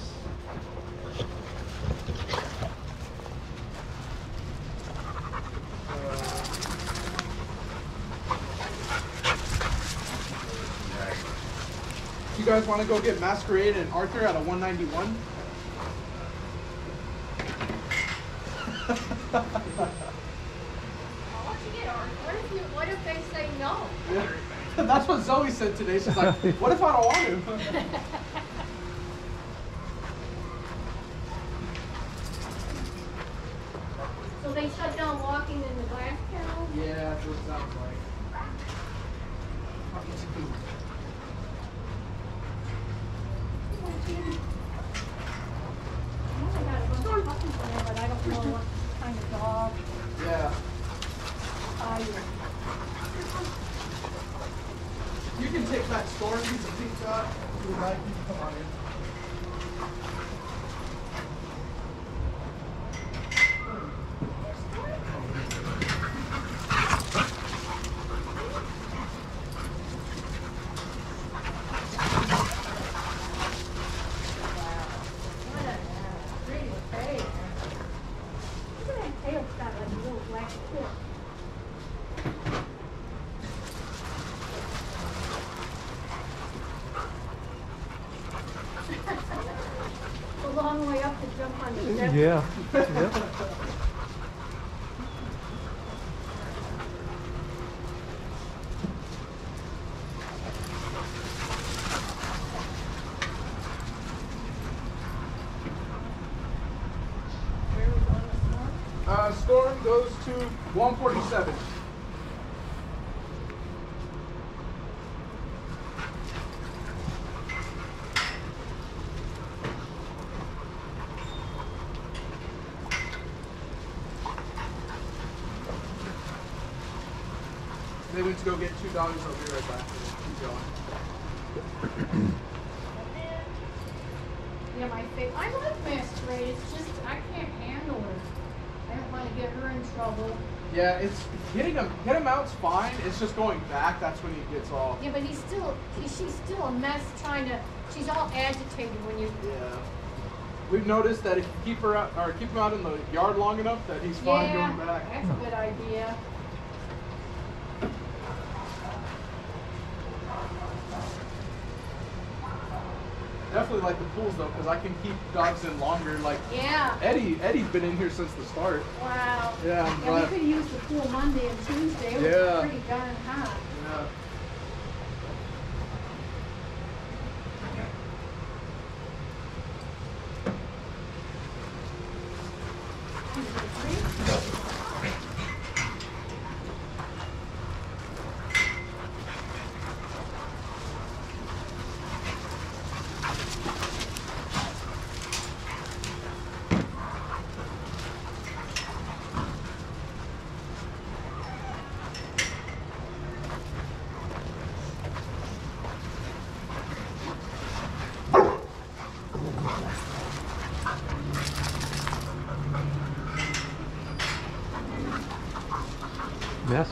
guys want to go get Masquerade and Arthur at a 191? Why don't you get ours? What if you, what if they say no? That's what Zoe said today. She's like, what if I don't want to? So they shut down walking in the glass kennel? yeah, that's what it sounds like. I know they got a bunch of puppies in there, but I don't know what kind of dog. Yeah. I, You can take that store piece of pizza. If you would like, you can come on in. what a pretty tail. Look at that tail, it's got like a little black tip. A long way up to jump on the step. Yeah. Yep. Where we going this morning? Uh, Storm goes to 147. They went to go get two dogs. I'll be right back. Keep going. Yeah, my fa- I like masquerade. It's just I can't handle her. I don't want to get her in trouble. Yeah, it's hitting him. Hit him out's fine. It's just going back. That's when he gets all. Yeah, but he's still he, she's still a mess trying to. She's all agitated when you. Yeah. We've noticed that if you keep her out, or keep him out in the yard long enough, that he's fine yeah, going back. that's a good idea. Definitely like the pools though, because I can keep dogs in longer. Like Yeah. Eddie, Eddie's been in here since the start. Wow. Yeah, I'm Yeah, we could use the pool Monday and Tuesday. It Yeah. pretty darn hot. Yeah.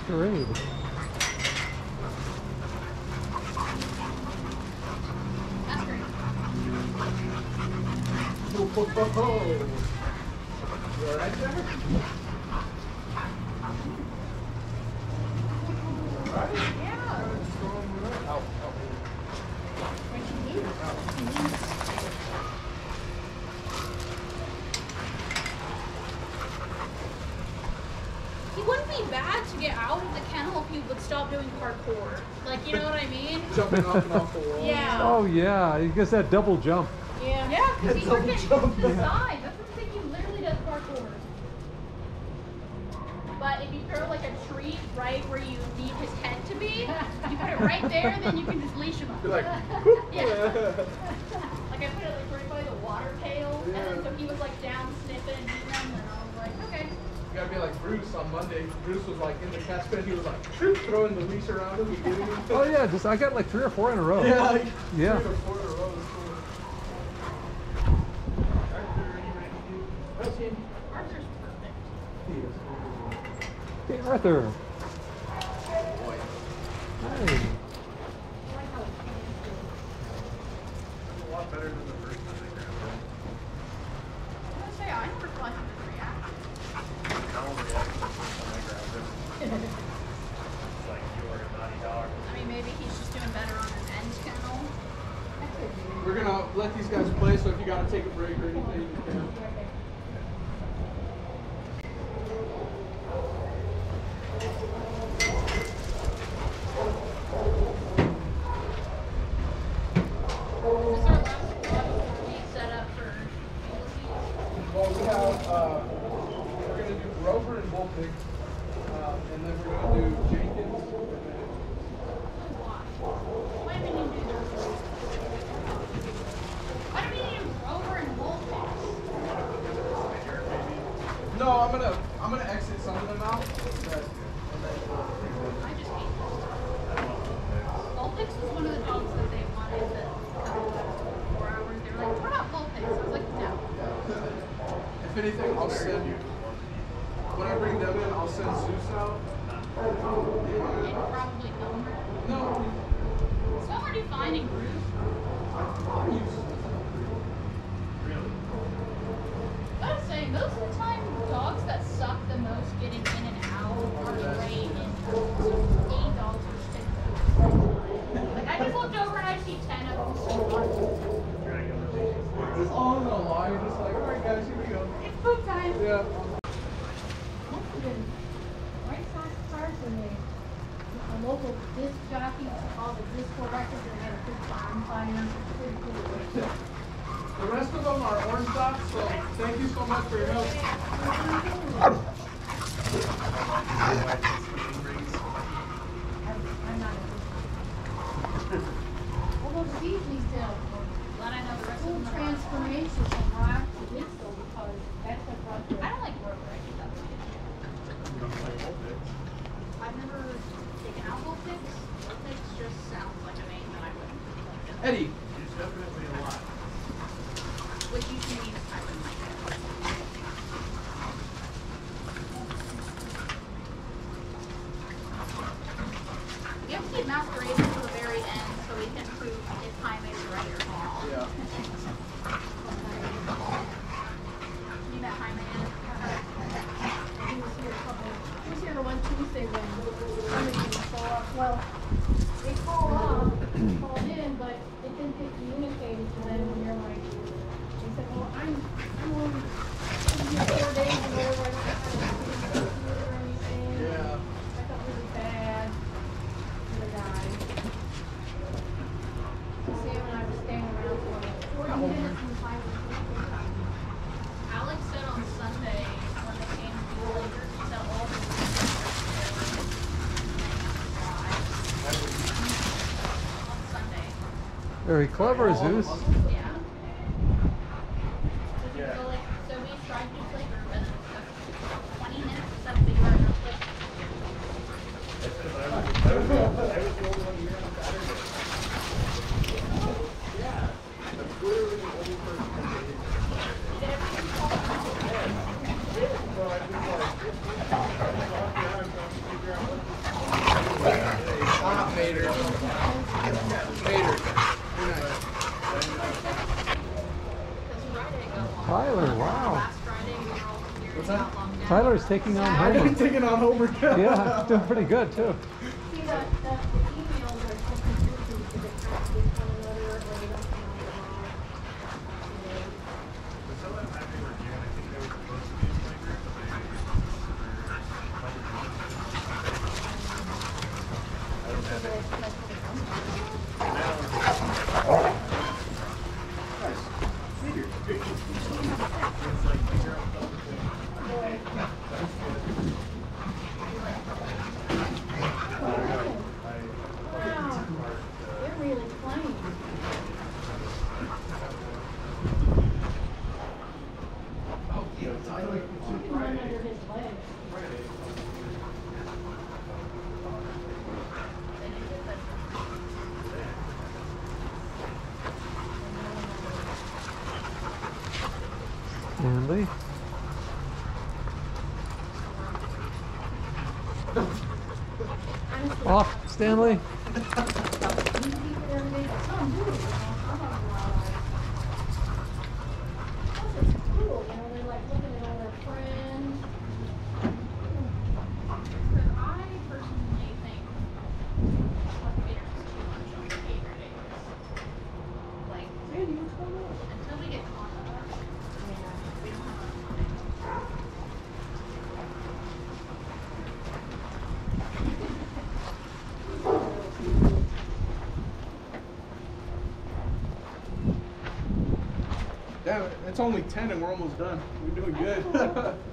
Masquerade. That's that double jump. Yeah. Yeah, because he's double the side. That's what I'm saying. He literally does parkour. But if you throw like a treat right where you need his head to be, you put it right there, then you can just leash him up. You're like, yeah. like I put it like right by the water pail, yeah. and then so he was like down sniffing and then I was like, okay. You gotta be like Bruce on Monday. Bruce was like in the cast pit. He was like throwing the leash around him. oh yeah, just I got like three or four in a row. Yeah, like, yeah. Arthur. very clever, Zeus. taking on Homer. I've been taking on Homer. yeah, doing pretty good too. Stanley? Yeah, it's only 10 and we're almost done. We're doing good.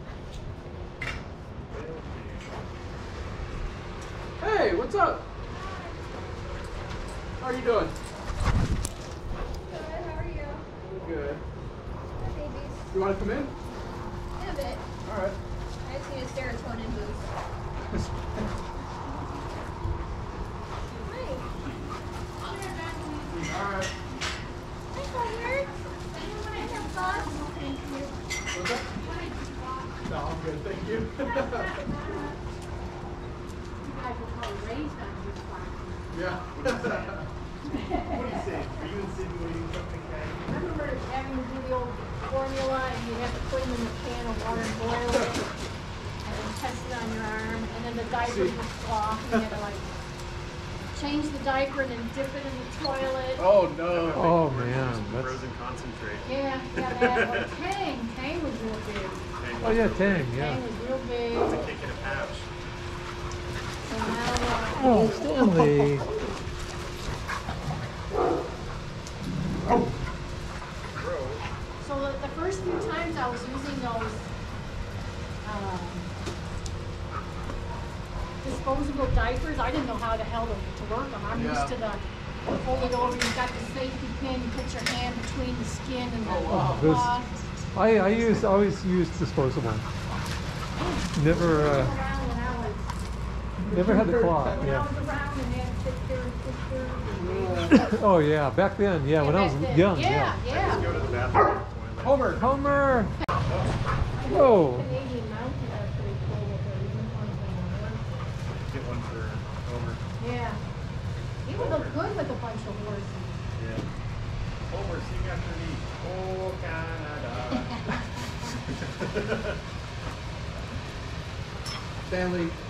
used disposable. Never, uh, never had the claw. Yeah. oh yeah, back then. Yeah, when I was young. Yeah, yeah. Homer, Homer. Whoa. family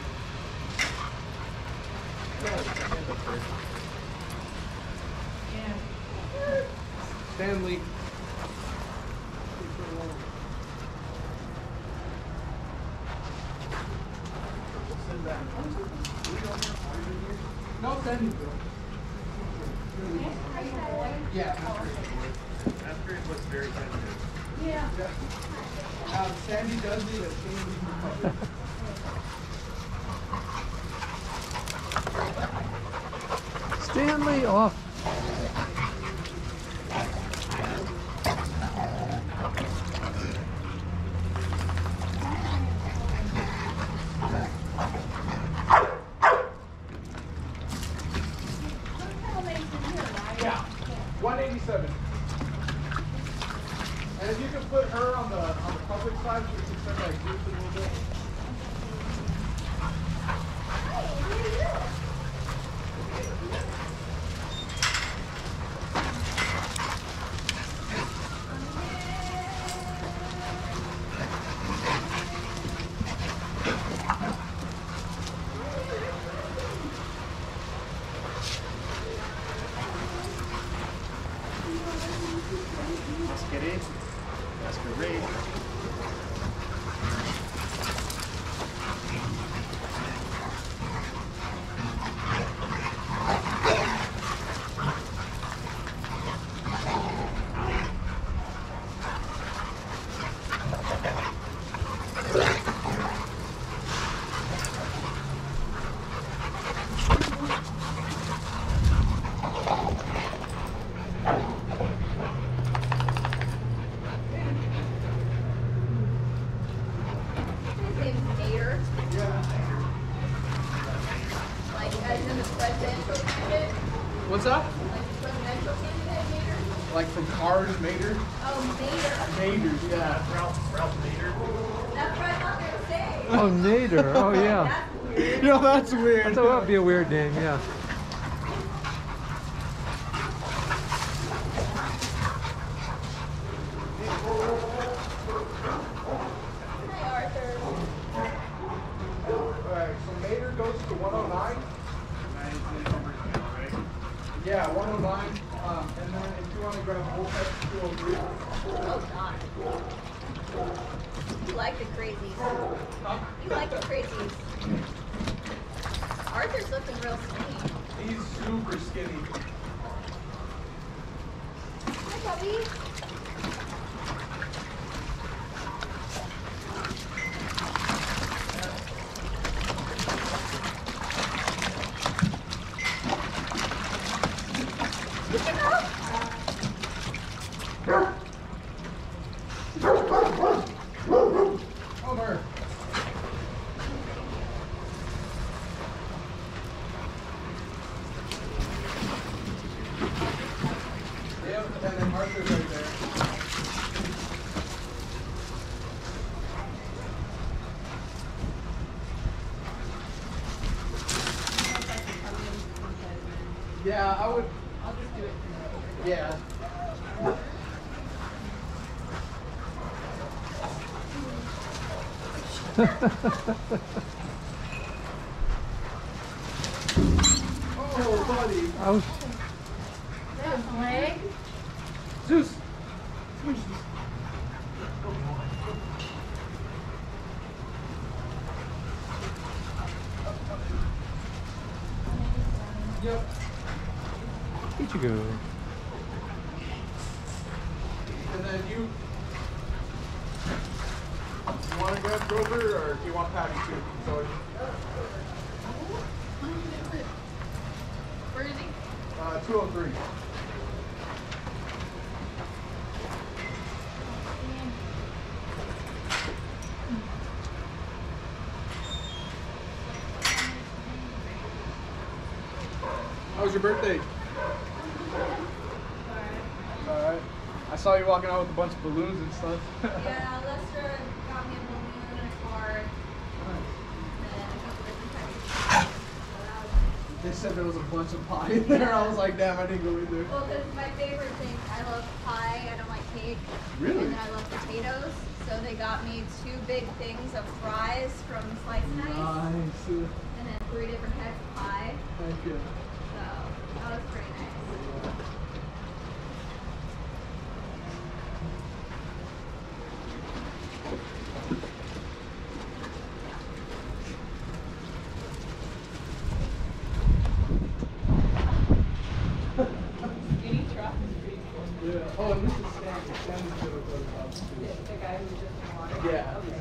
Oh yeah. no, that's weird. That would be a weird name. Yeah. Ha. your birthday? Alright. I saw you walking out with a bunch of balloons and stuff. yeah, Lester got me a balloon and a card. Nice. They said there was a bunch of pie in there. I was like, damn, I didn't go in there. Well, because my favorite thing, I love pie, I don't like cake. Really? And then I love potatoes. So they got me two big things of fries from Slice Nice. Nice. And then three different types of pie. Thank you.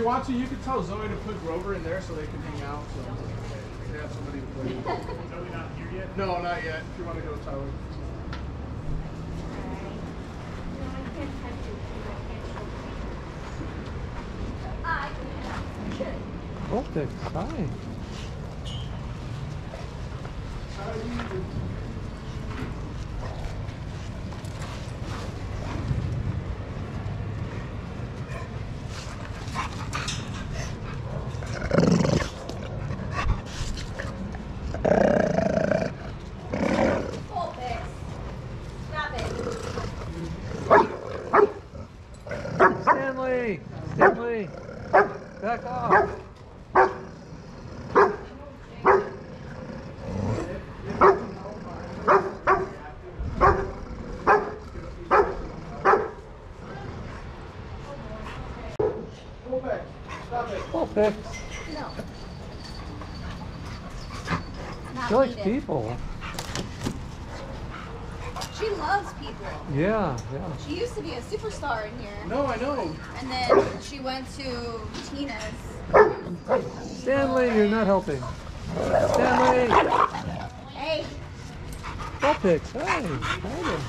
you want to, you can tell Zoe to put Grover in there so they can hang out. So they have somebody to play. with. Zoe not here yet? No, not yet. If you want to go, Tyler. Vulpix, hi. Ball picks. Stop it. Stanley! Stanley! Back off! Vulpix, stop it. Vulpix. No. She likes people. She loves people. Yeah, yeah. She used to be a superstar in here. No, I know. And then she went to Tina's. Stanley, you're not helping. Stanley! Hey, Vulpix, hi. hey!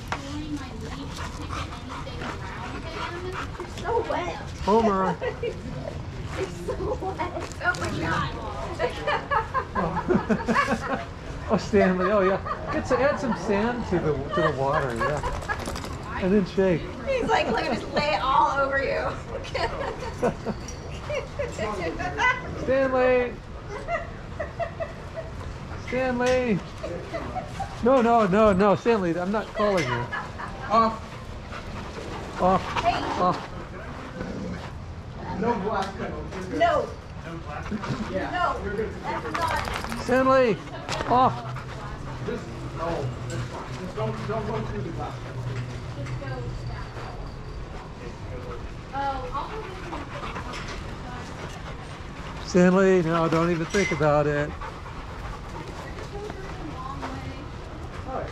Pulling my leash to pick anything around him. you're so wet. Homer. You're so wet. Oh my god. oh, Stanley. Oh, yeah. Get to add some sand to the to the water. Yeah. And then shake. He's like, let me just lay it all over you. Stanley. Stanley. No, no, no, no, Stanley. I'm not calling you. Off. Off. Hey. Off. No no, No? Yeah. no. Stanley. Off. Just, fine. Just don't, don't go through the glass. Just go down. Oh, I'll go. Stanley. No, don't even think about it. Hi.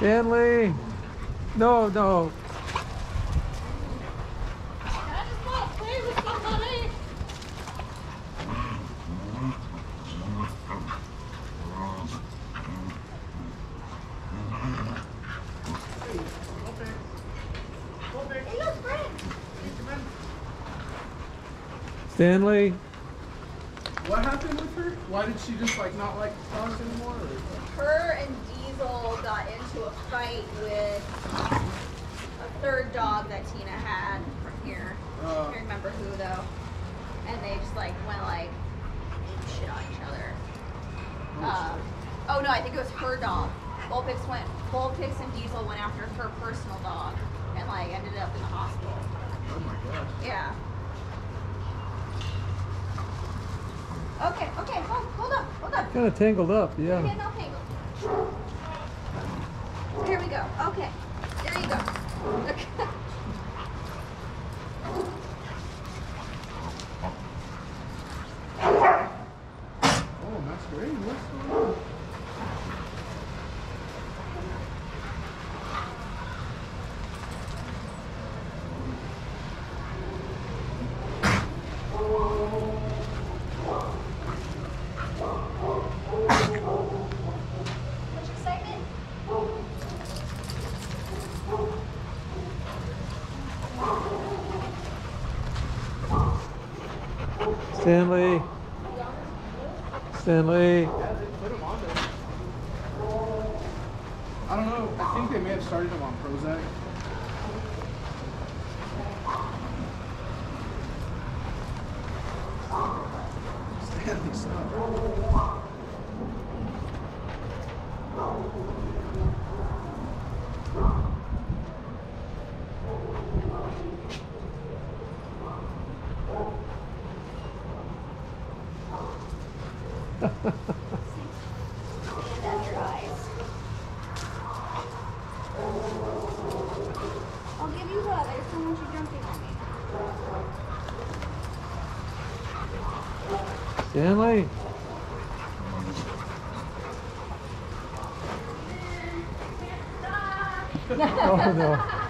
Stanley. No, no. I just want to play with somebody. Hey, Oh, look, Fred. Stanley. What happened with her? Why did she just like dogs anymore? Or? Her and Diesel got into a fight with a third dog that Tina had from here. I Uh, can't remember who though. And they just like went like ape shit on each other. Uh, oh no, I think it was her dog. Vulpix went. Vulpix and Diesel went after her personal dog and like ended up in the hospital. oh my gosh. Yeah. Okay, okay, hold, hold up, hold up. Kind of tangled up. Get Yeah. Stanley. Stanley.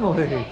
ので。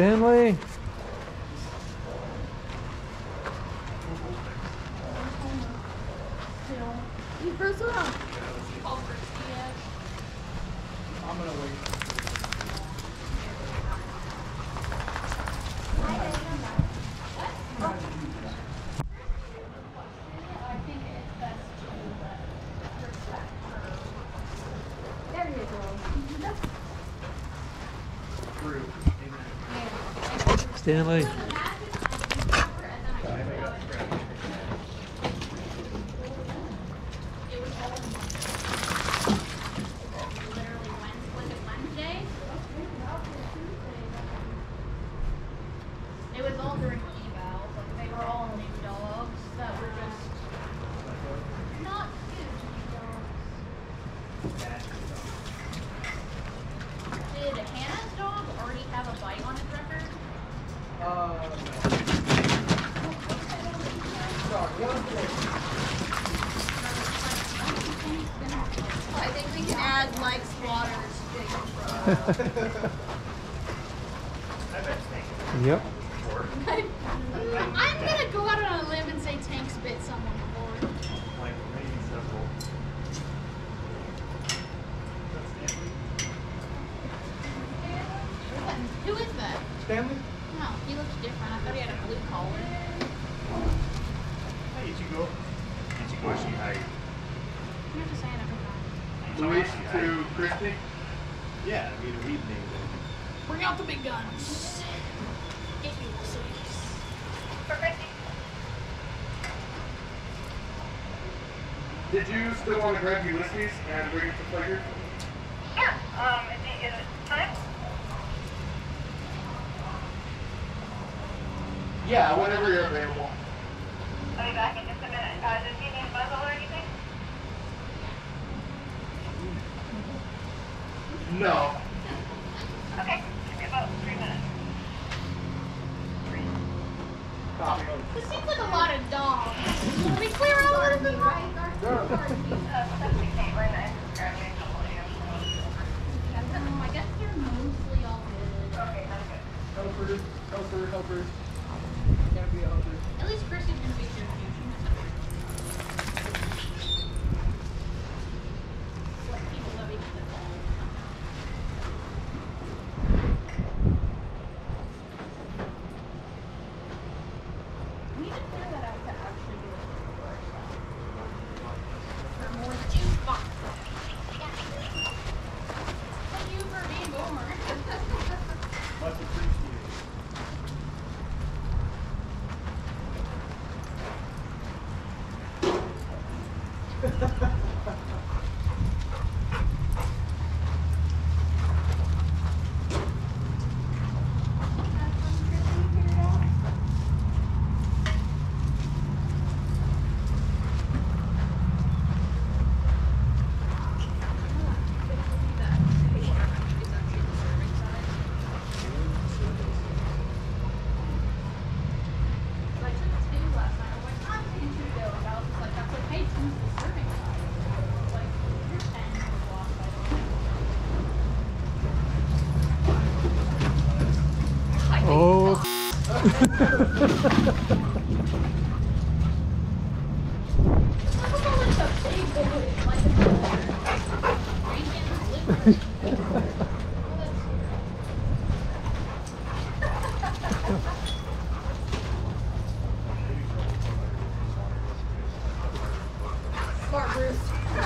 Stanley? 因为。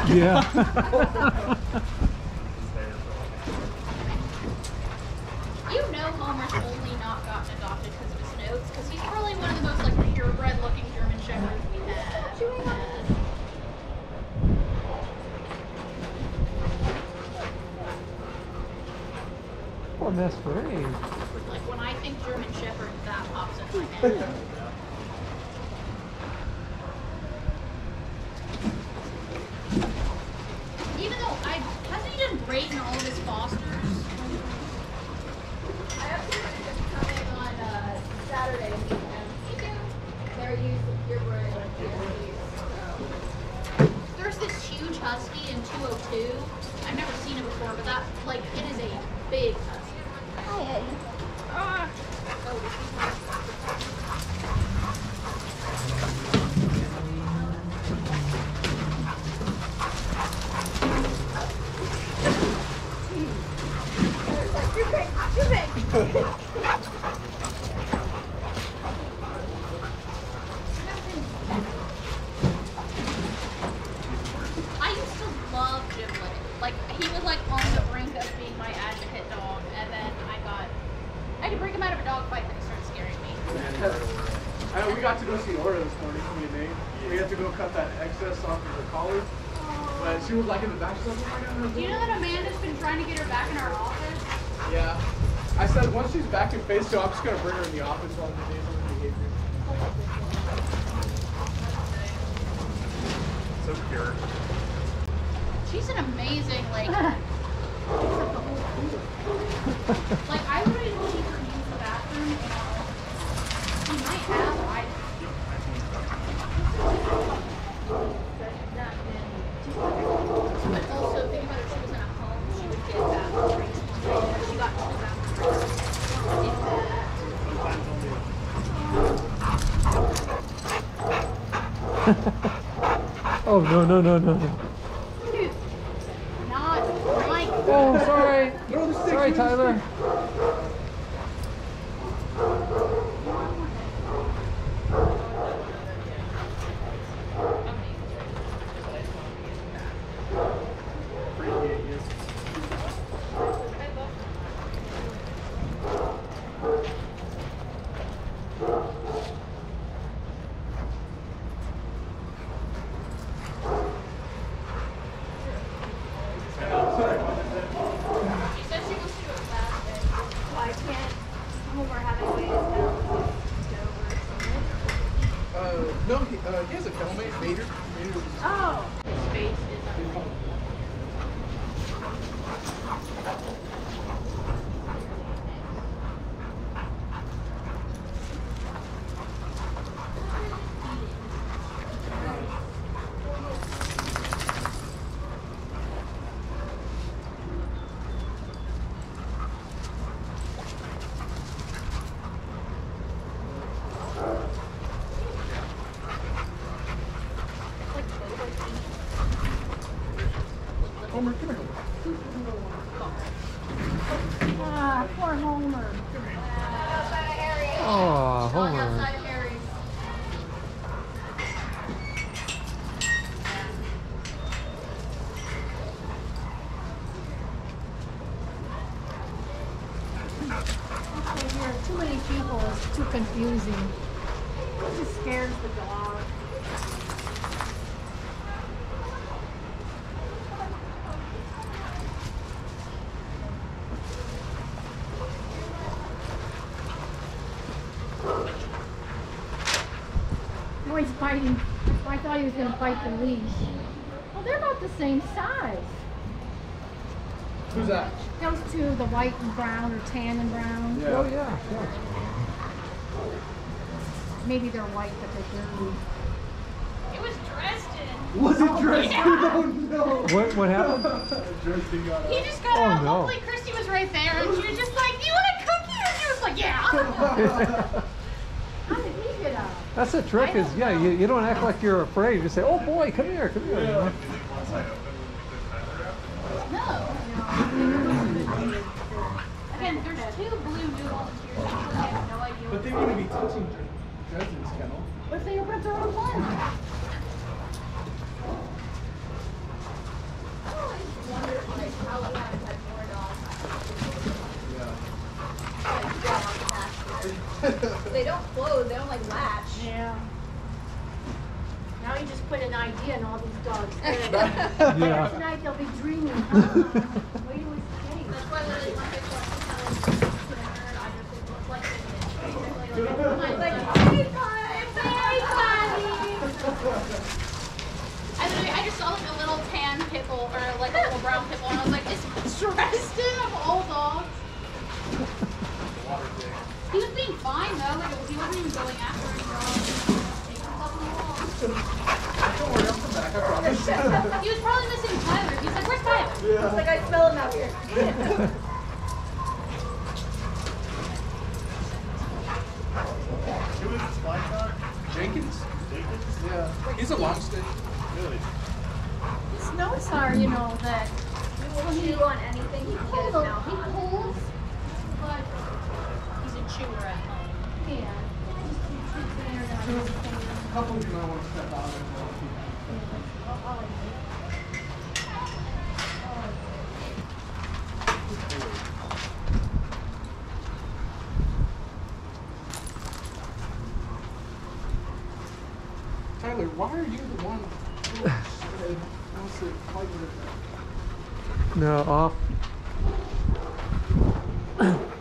Yeah. You know Homer's only not gotten adopted because of his notes, because he's probably one of the most like purebred looking German shepherds we have. had. Poor masquerade. Like when I think German shepherd, that pops in my head. Even though I hasn't he done great in all of his fosters? I have two just coming on uh, Saturday weekend. They're used to purebred Yeezys, so. There's this huge husky in 202. I've never seen it before, but that like it is a big husky. Hi, Eddie. Ah. Oh, It's like, too big, too big. I used to love Giblet. Like he was like on the brink of being my advocate dog, and then I got I had to break him out of a dog fight, and he started scaring me. I know we got to go see Laura this morning, me and Nate. We had to go cut that excess off of her collar. But she was like in the back, she's like, oh my god. Do you know that Amanda's been trying to get her back in our office? Yeah. I said once she's two, I'm just gonna bring her Oh, no, no, no, no. I thought he was going to bite the leash. Well, they're about the same size. Who's that? Those two, the white and brown or tan and brown. Yeah. Oh, yeah. yeah. Maybe they're white, but they're blue. It was Was it oh, Dresden? Yeah. Oh, no. What, what happened? Dresden got up. trick is, yeah, you, you don't act like you're afraid. You say, oh boy, come here, come here. 嗯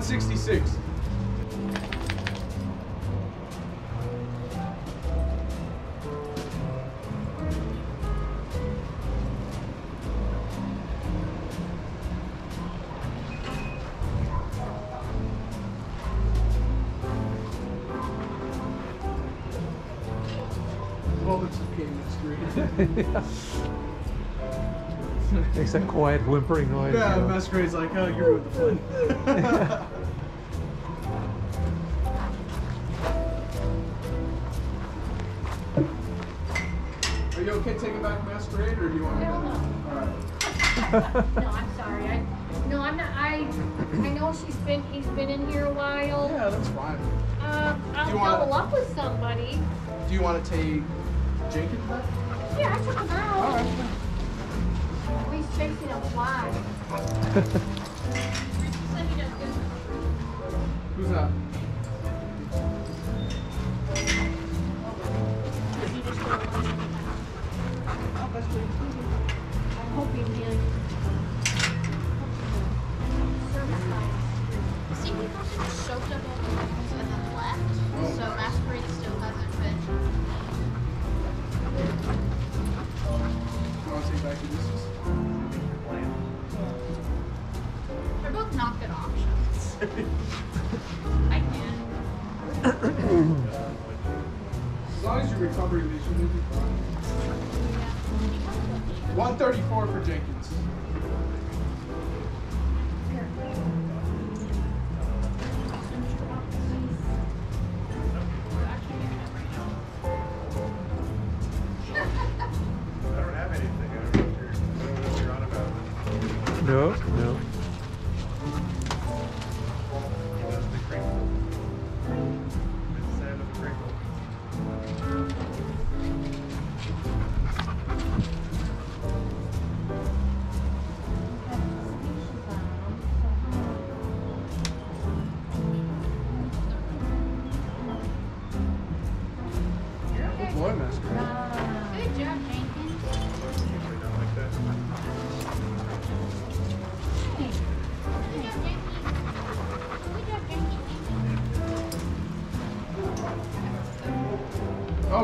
166. Moments of payment screen. Makes that quiet whimpering noise. Yeah, you know. masquerade's like, oh, you're with the fun. No, I'm sorry. I, no, I'm not. I, I know she's been. He's been in here a while. Yeah, that's fine. Um, I'll you wanna- double up with somebody. Do you want to take Jenkins back? Yeah, I took him out. All right. He's chasing a fly.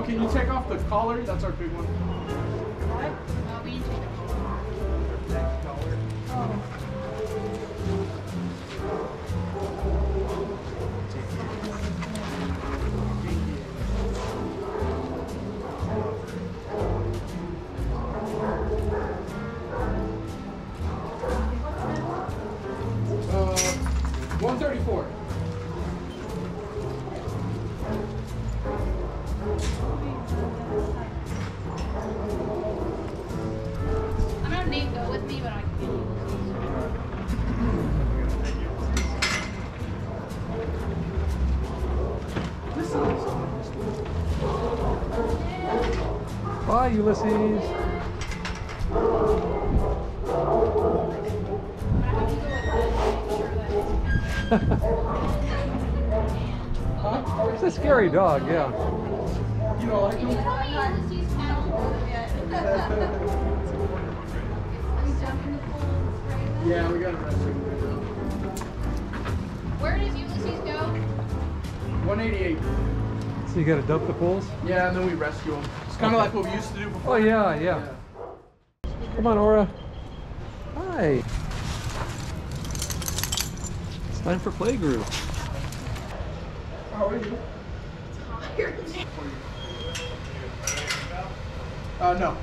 can you take off the collar? That's our big one. Ulysses. It's a scary dog, yeah. You don't like Can you him? tell me Ulysses found Yeah, we got to rescue him. Where does Ulysses go? 188. So you gotta dump the pools? Yeah, and then we rescue him. It's kind of like what we used to do before. Oh, before. yeah, yeah. Come on, Aura. Hi. It's time for playgroup. How are you? Uh, no.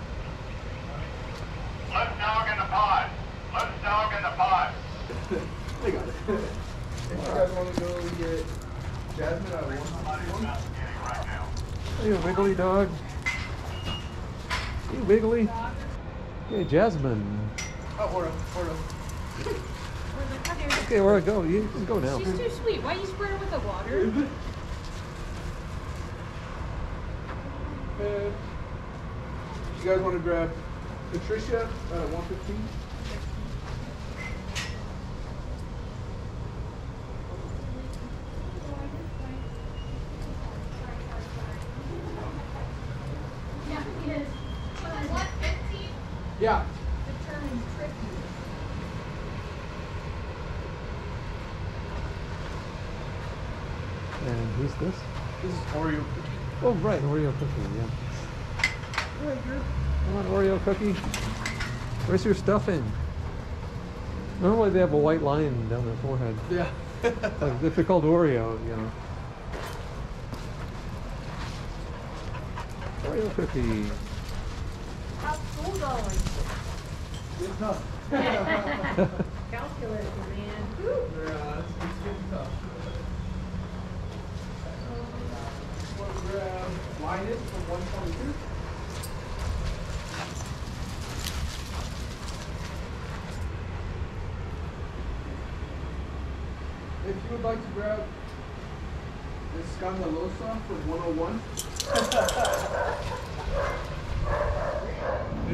Let's dog in the pod. Let's dog in the pod. they got it. if you guys want to go get Jasmine, I want one. Hey, you wiggly dog. Hey, wiggly. Hey, Jasmine. Oh, Aura, Aura. Okay, Aura, go. You can go now. She's too sweet. Why you spray her with the water? And you guys want to grab Patricia uh, at 115? What, 15? Yeah. this? This is Oreo cookie. Oh, right, Oreo cookie, yeah. Alright, good. Come on, Oreo cookie. Where's your stuffing? Normally they have a white line down their forehead. Yeah. Like, if they're called Oreo, you know. Oreo cookie. How's school going? It's tough. Calculator, man. Whew. Yeah, it's, it's getting tough. Want to grab Linus from 122? If you would like to grab Escandalosa from 101.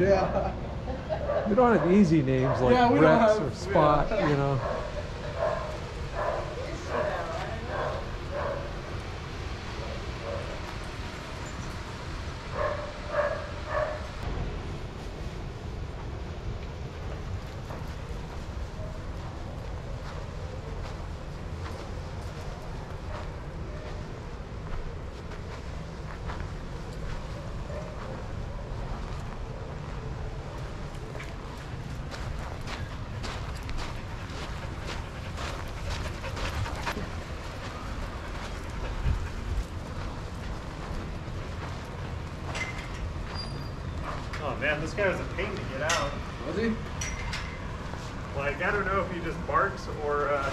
yeah. We don't have easy names like Yeah, Rex have- or Spot, yeah. you know. Oh man, this guy was a pain to get out. Was he? Like, I don't know if he just barks or, uh,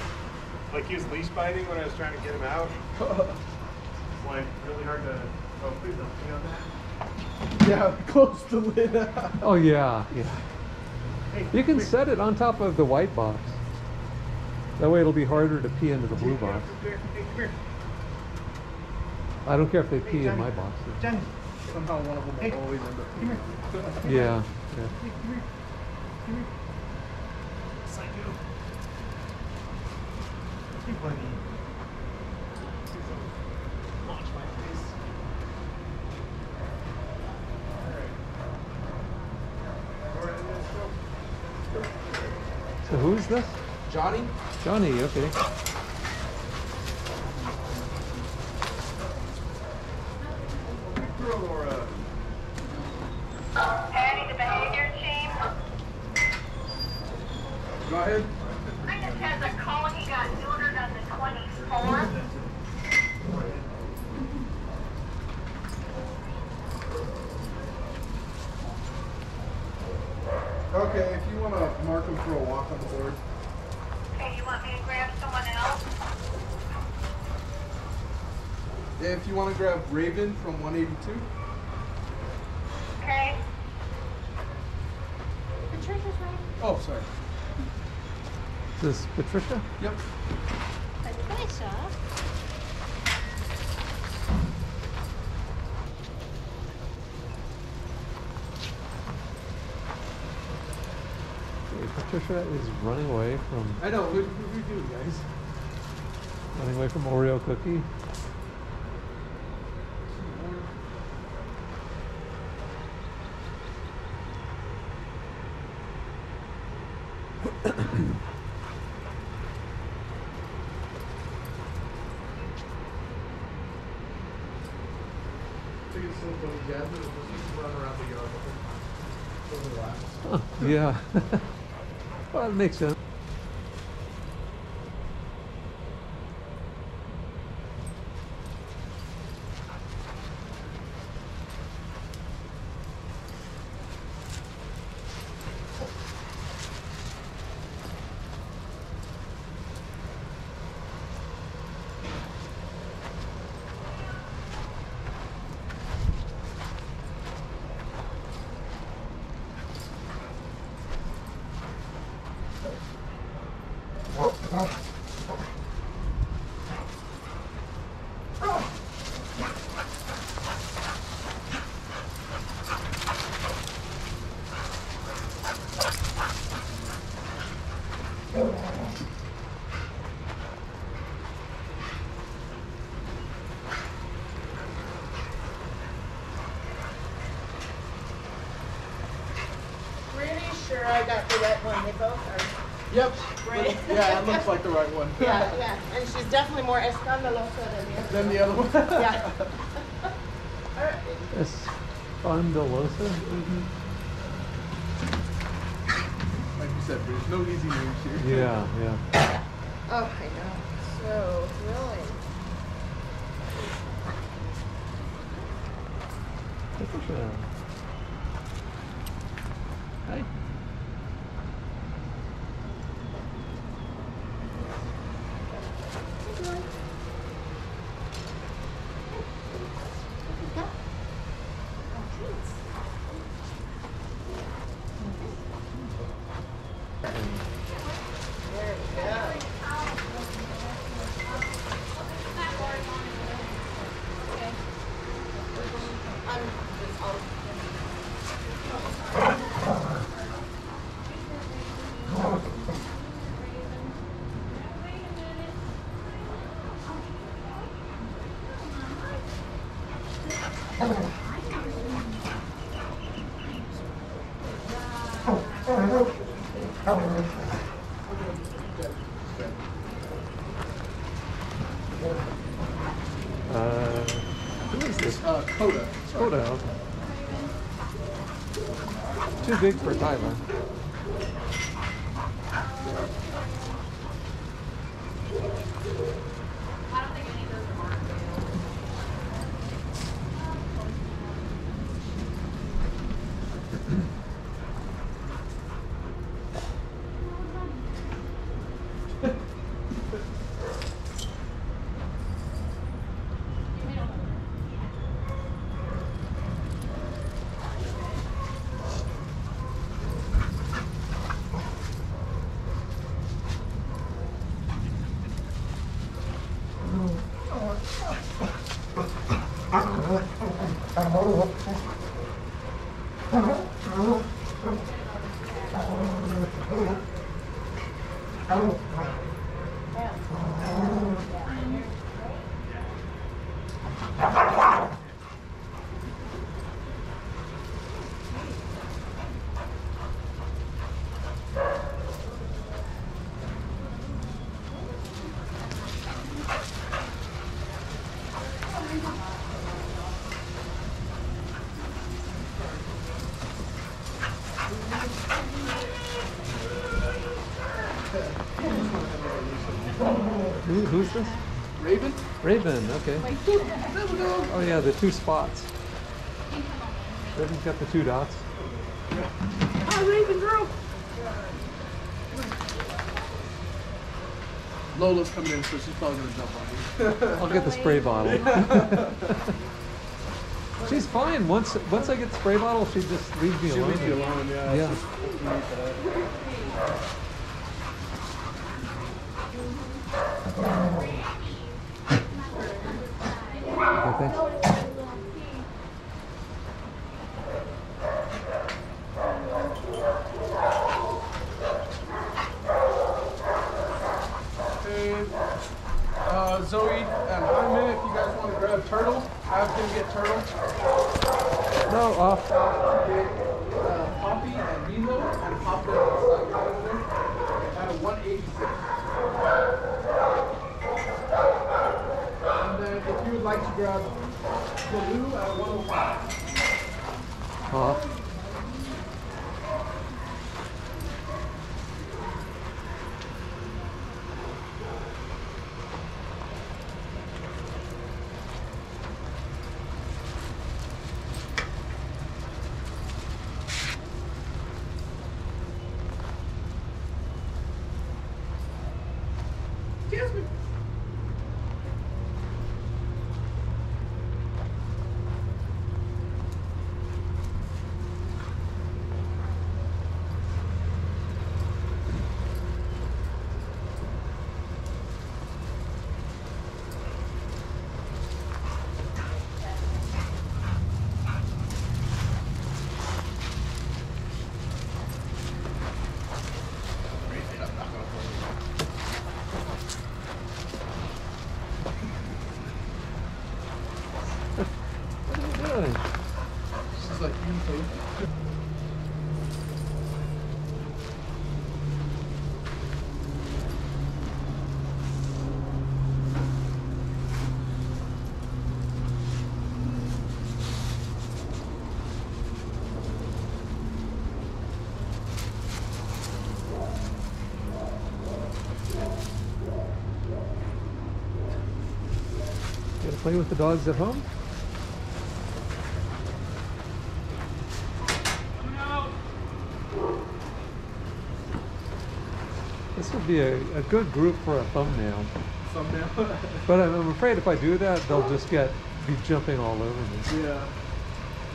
like he was leash biting when I was trying to get him out. It's like really hard to. Oh, please don't pee on that. yeah, close the lid. Oh yeah, yeah. Hey, You can come set it on top of the white box. That way it'll be harder to pee into the blue box. Hey, come here. I don't care if they Hey, pee in my box. Johnny, Somehow one of them will always end up. come here. Yeah, yeah. Hey, come here. Come here. Psycho. Hey, buddy. Please my face. Alright. Alright, let's go. So who's this? Johnny? Johnny, okay. Girl, Laura. Patty, the behavior team. Go ahead. Linus has a call he got neutered on the 24th. Okay, if you want to mark him for a walk on the board. Okay, you want me to grab someone else? If you want to grab Raven from 182. Okay. Patricia's right. Oh, sorry. Is this Patricia? Yep. Patricia. Okay, Patricia is running away from I know. What, what are we doing, guys? running away from Oreo cookie. I think it's so funny. Jasmine will just run around the yard with him. So relaxed. Huh, yeah. well, that makes sense. Right one. Yeah, yeah. And she's definitely more escandalosa than the other. Then the other one. Yeah. All right. Espondylosa? Like you said, there's no easy names here. Yeah, yeah. Raven? Raven, okay. Oh yeah, the two spots. Raven's got the two dots. Hi, Raven girl. Lola's coming in, so she's probably gonna jump on you. I'll get the spray bottle. She's fine. Once once I get the spray bottle, she just leaves me She'll alone. leave you alone, yeah. Yeah. play with the dogs at home? This would be a, a good group for a thumbnail. Thumbnail? but I'm afraid if I do that, they'll just get be jumping all over me. Yeah.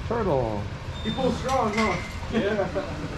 Turtle. He pulls strong, huh? Yeah.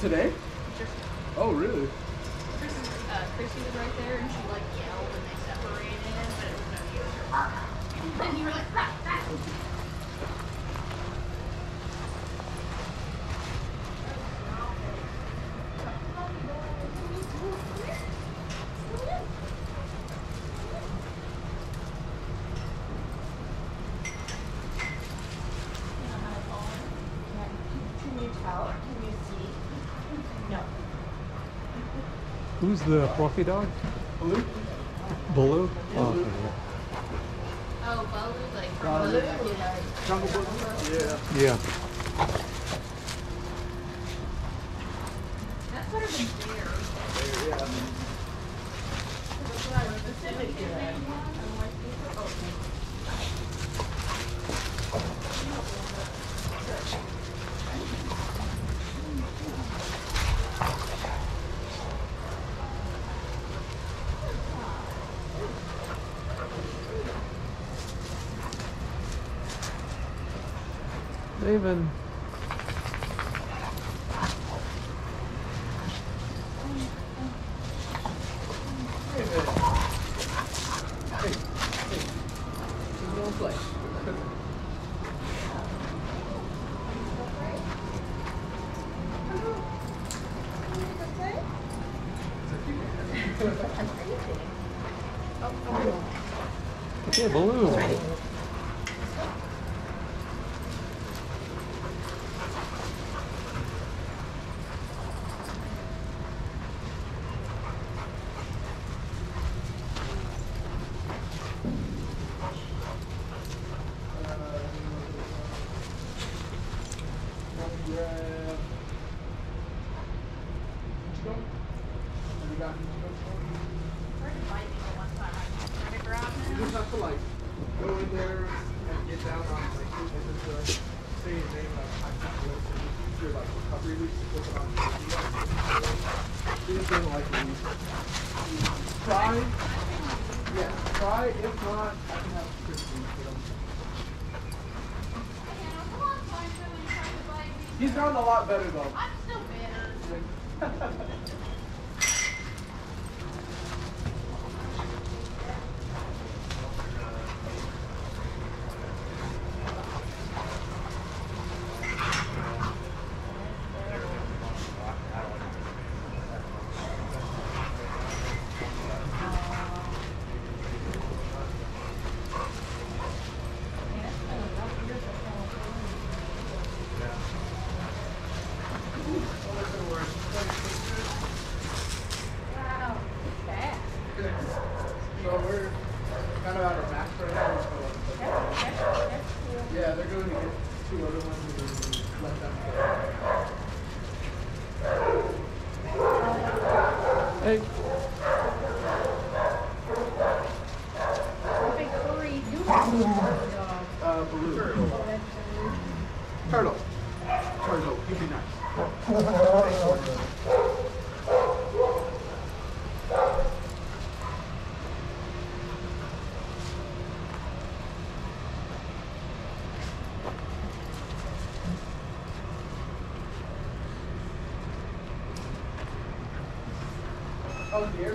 today. who's the profi dog? Yeah, boy. lot better out here.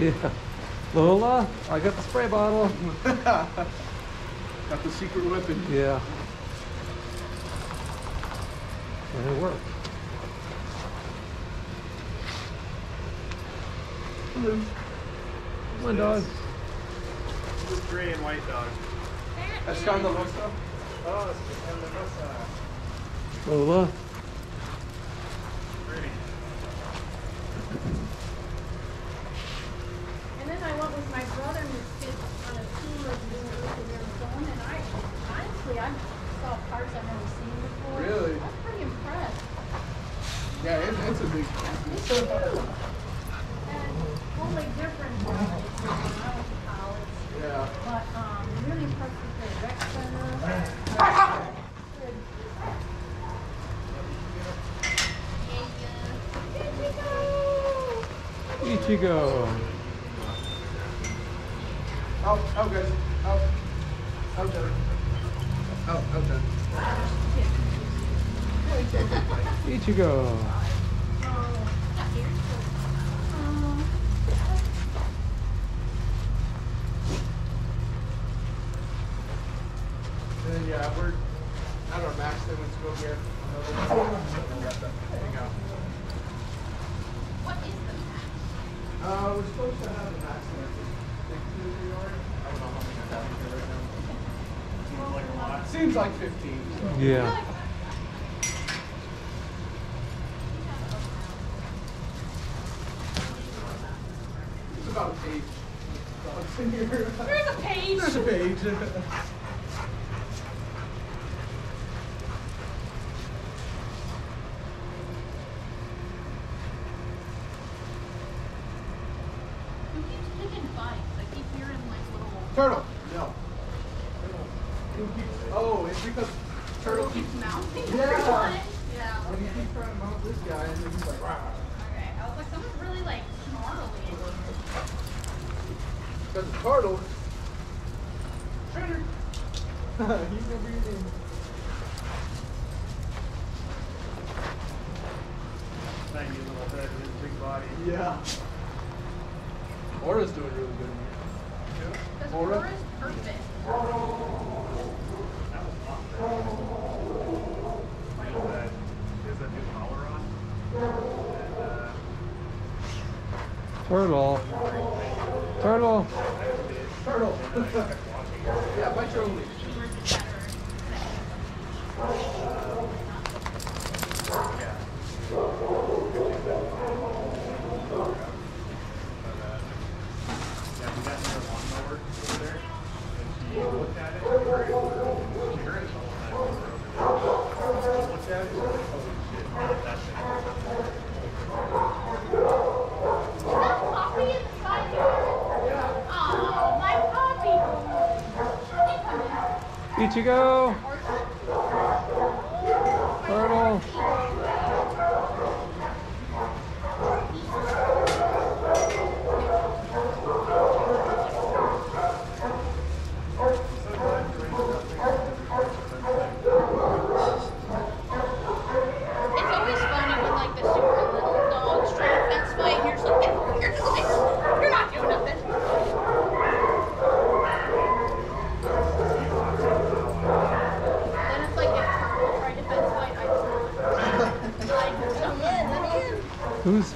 Yeah. Lola, I got the spray bottle. got the secret weapon. Yeah. And it worked. Hello. Come dog. This is gray and white dog. That's kind of you go. Squirtle. Ichigo!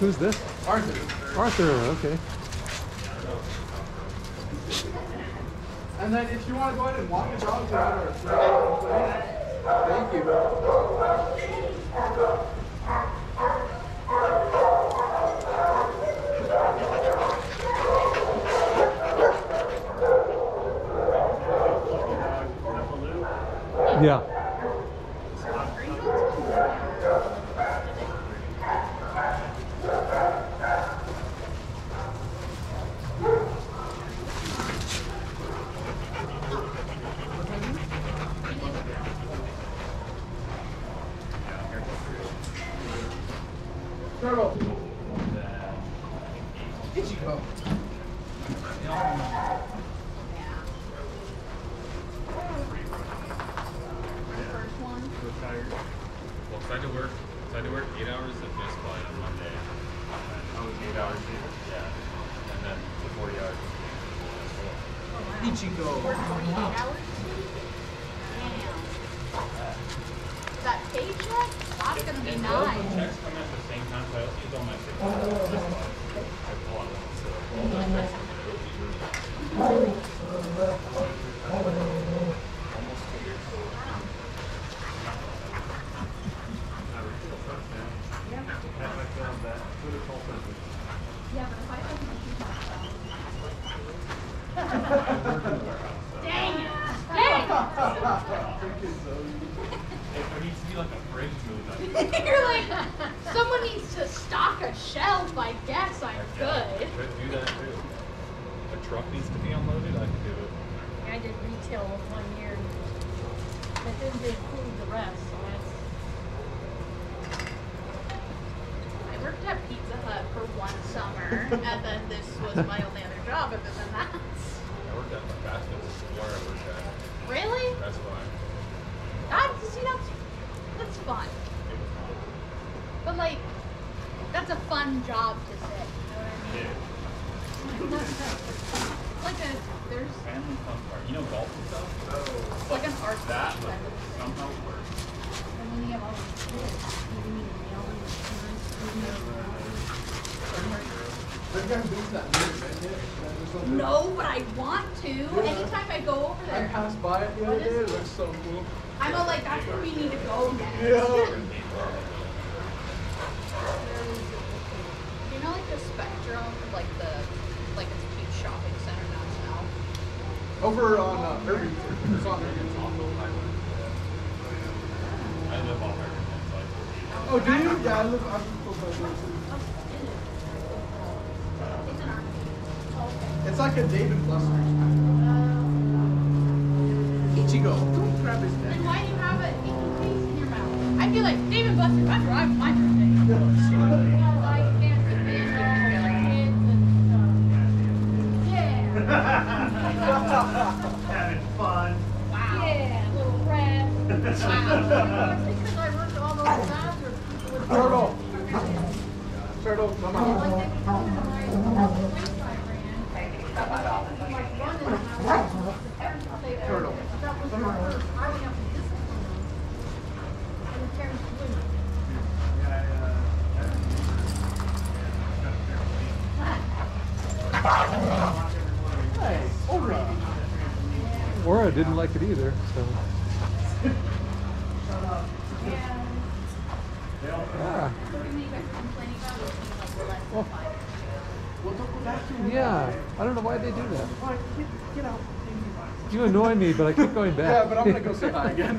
Who's this? annoy me, but I keep going back. yeah, but I'm going to go say hi again.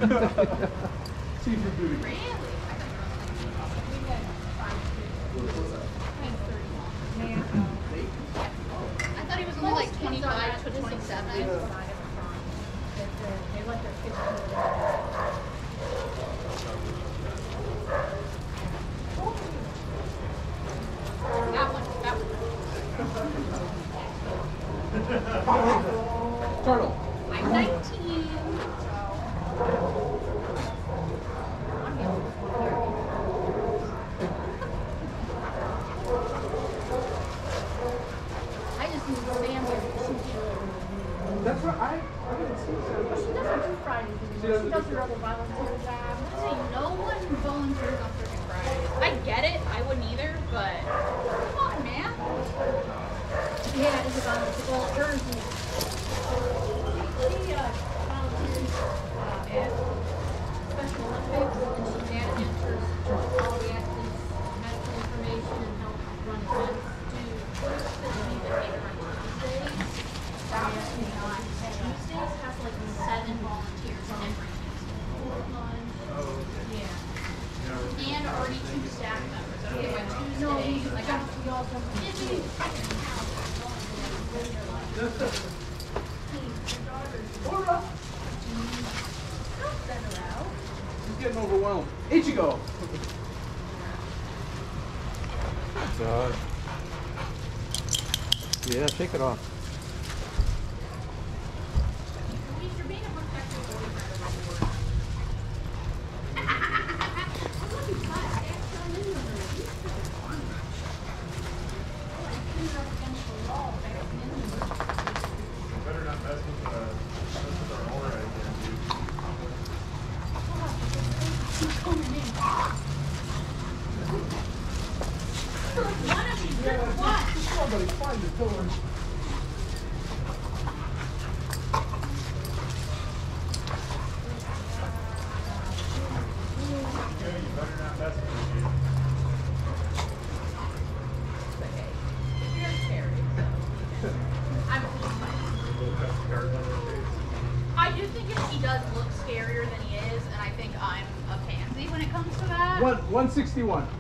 61.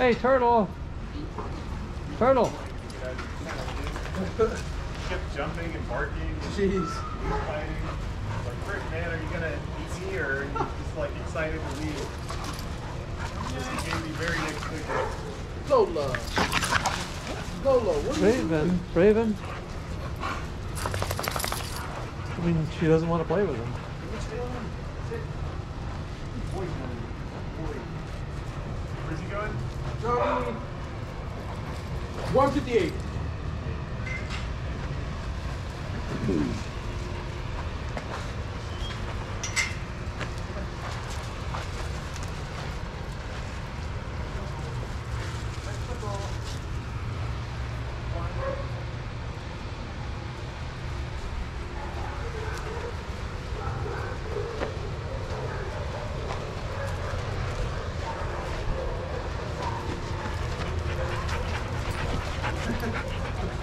Hey, turtle. Turtle. Kept jumping and barking. Jeez. Like, man, are you gonna eat me or just like excited to leave? Just gave me very next week. Lola. Lola, what are Raven, you Raven. I mean, she doesn't want to play with him.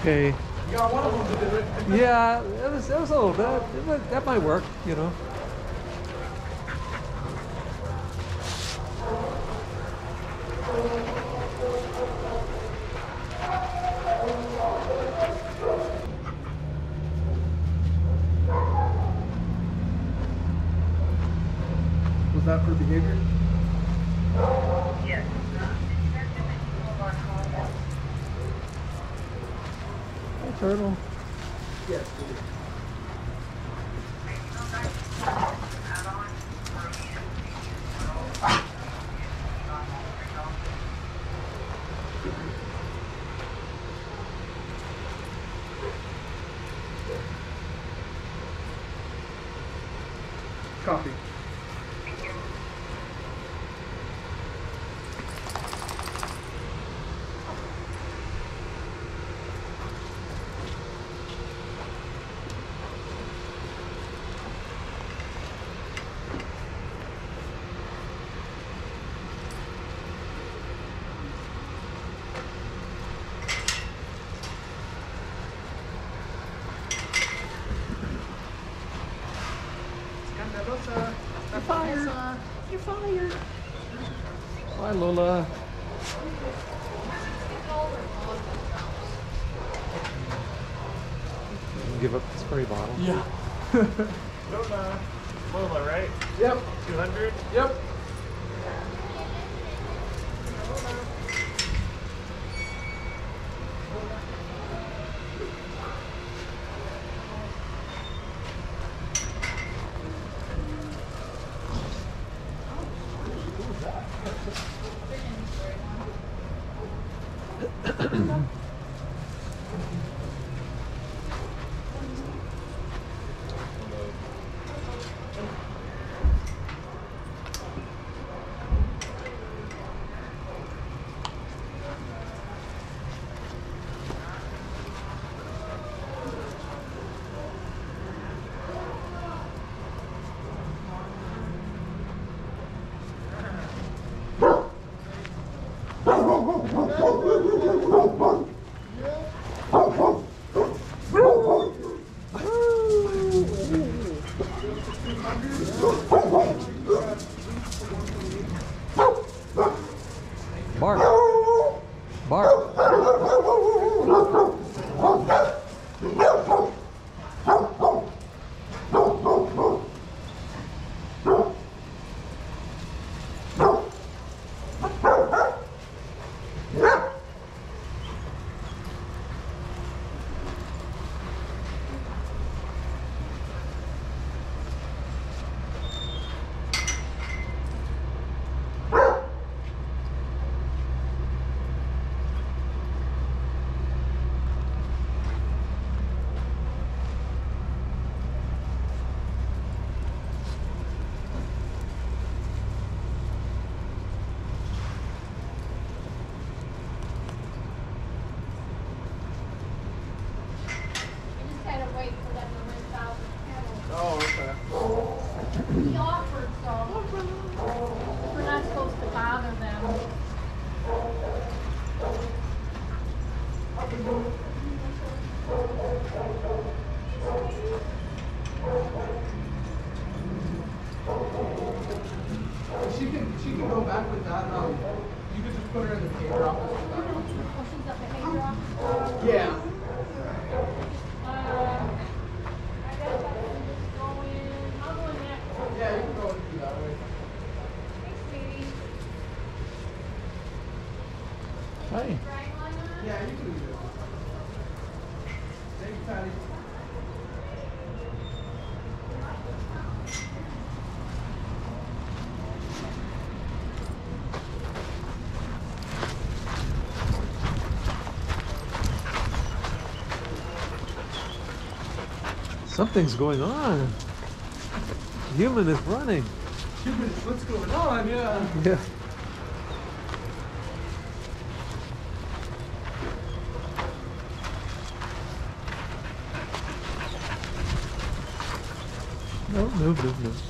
okay. Yeah, it was, it was a little bit. That might work, you know. Lola. Something's going on. Human is running. Human, what's going on? Yeah. Yeah. No, no, no, no.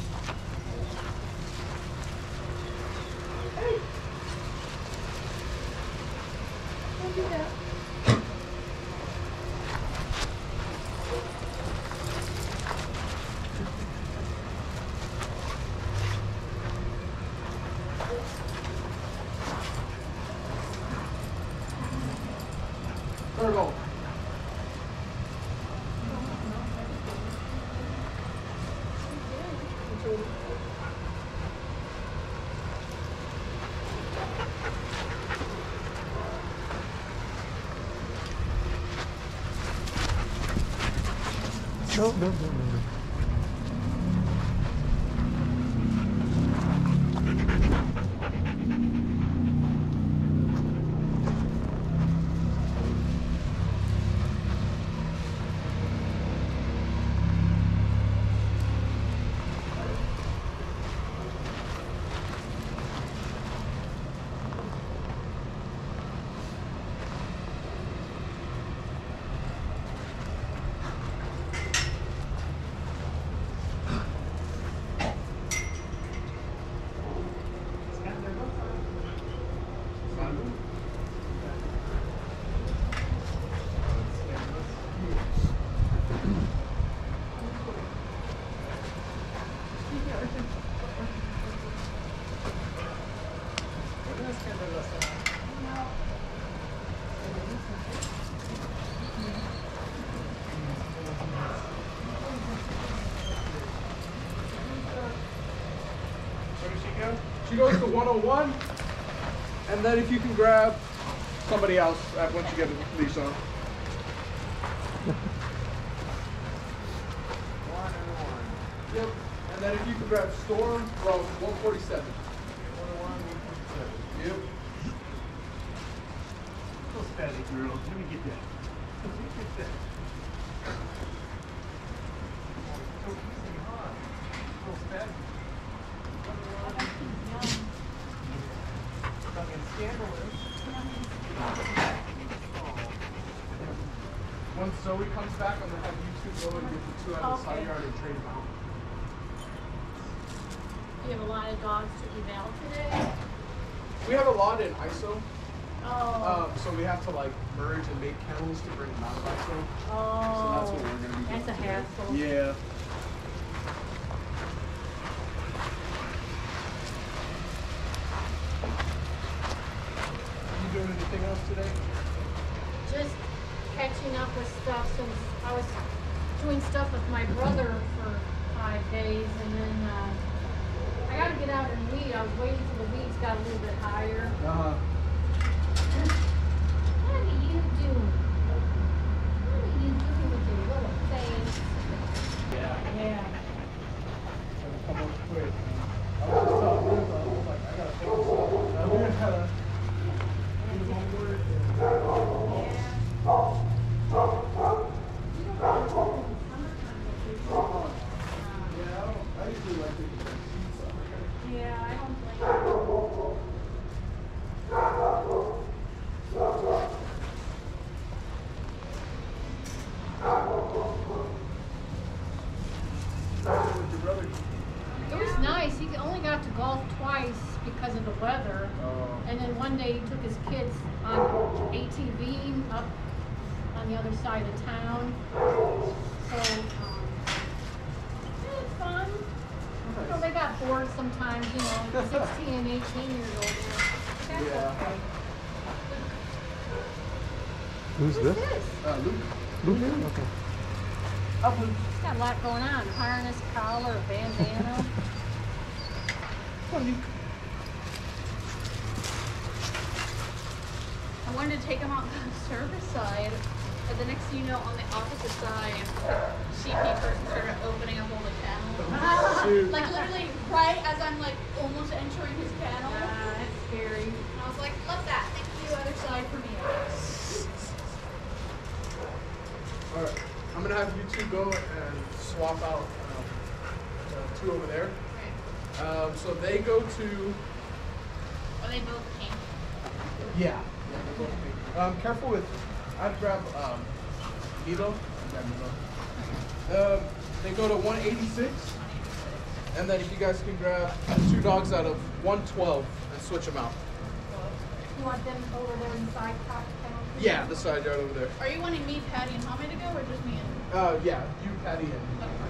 No, no. 101, and then if you can grab somebody else. iso. Oh. Um, so we have to like merge and make kennels to bring them out of iso. Oh. So that's what oh. we're going to be doing. A hassle. Yeah. You doing anything else today? Just catching up with stuff since I was doing stuff with my brother. and then if you guys can grab two dogs out of 112 and switch them out. You want them over there inside side kennel? Yeah, the side yard over there. Are you wanting me, Patty, and Tommy to go, or just me and? Uh, yeah, you, Patty, and. Okay.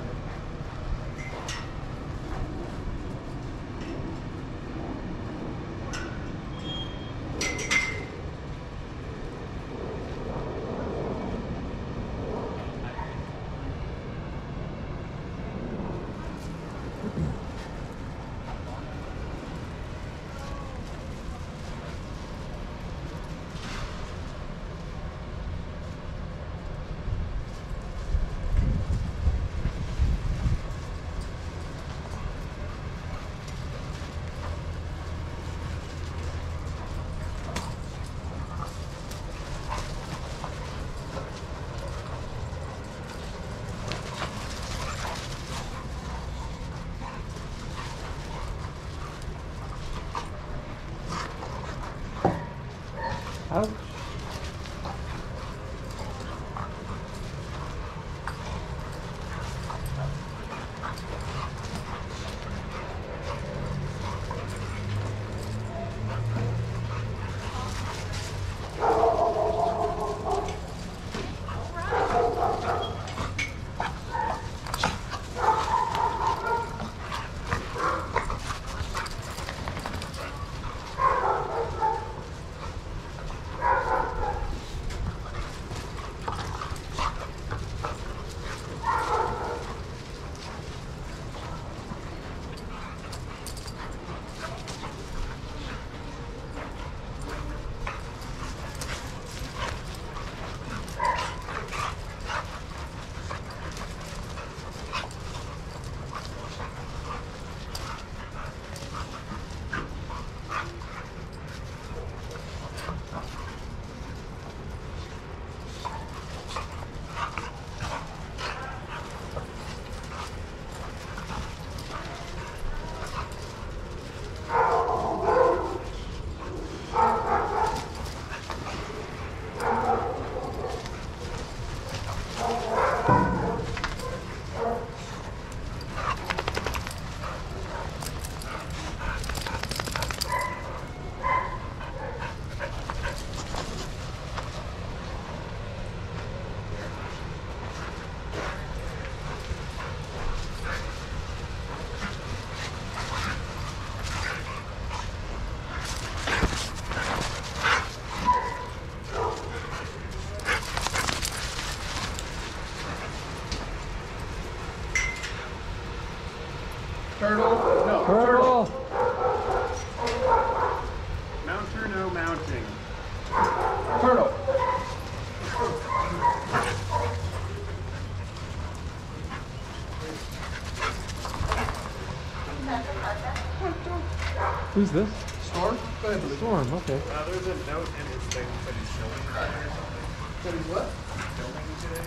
Who's this? Storm. Go ahead, Storm. Okay. Uh, there's a note in his thing that he's filming today or something. That is what? Filming today.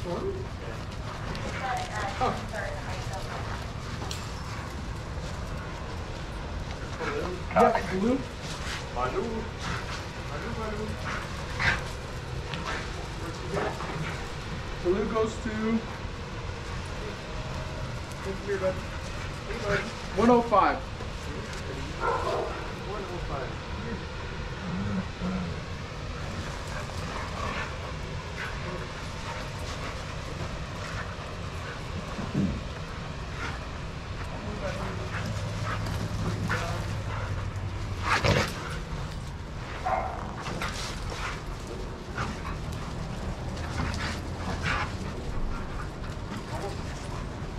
Storm? Yeah, Blue. Malou. Malou, Malou. Blue goes to here, bud. Hey, bud. 105. 105.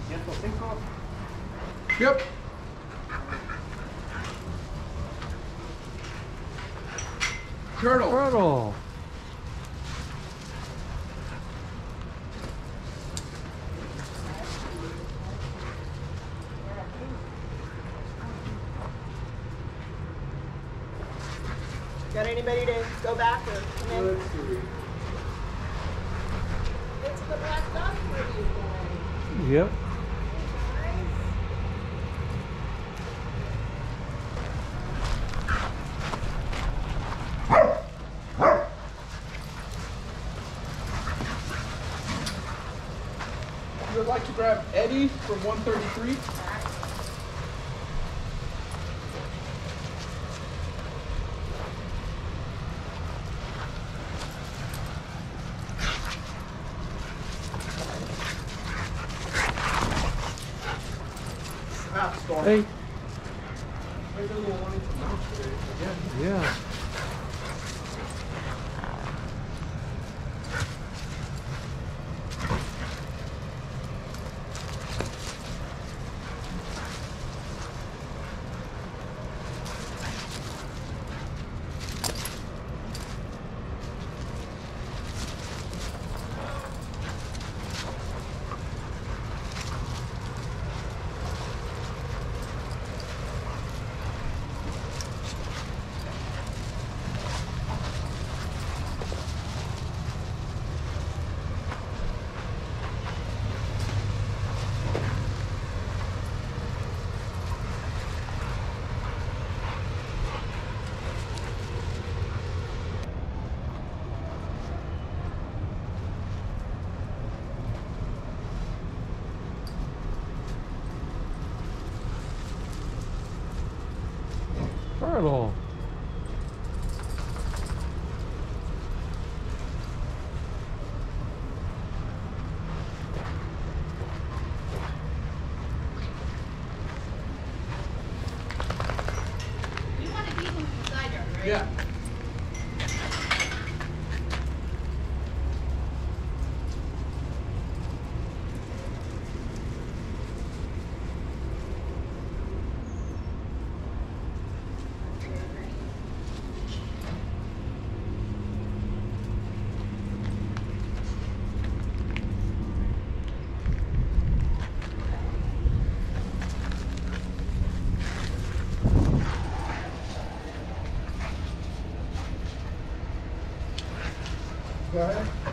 Ciento cinco. Yep. Turtle. Turtle. Got anybody to go back or come in? Let's see. It's the black dog for you guys. Yep. You would like to grab Eddie from 133? Turtle. Go ahead.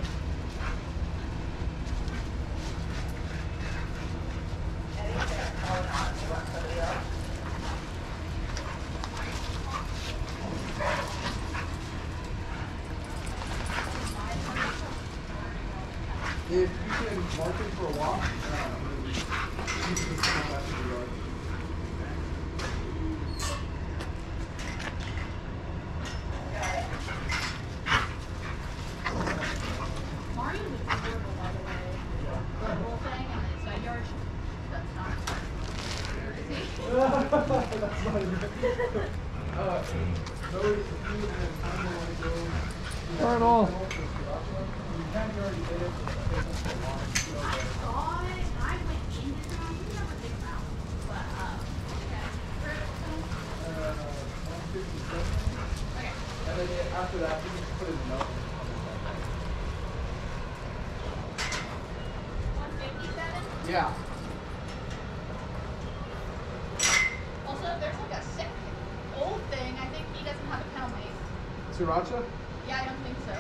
sriracha? Yeah, I don't think so.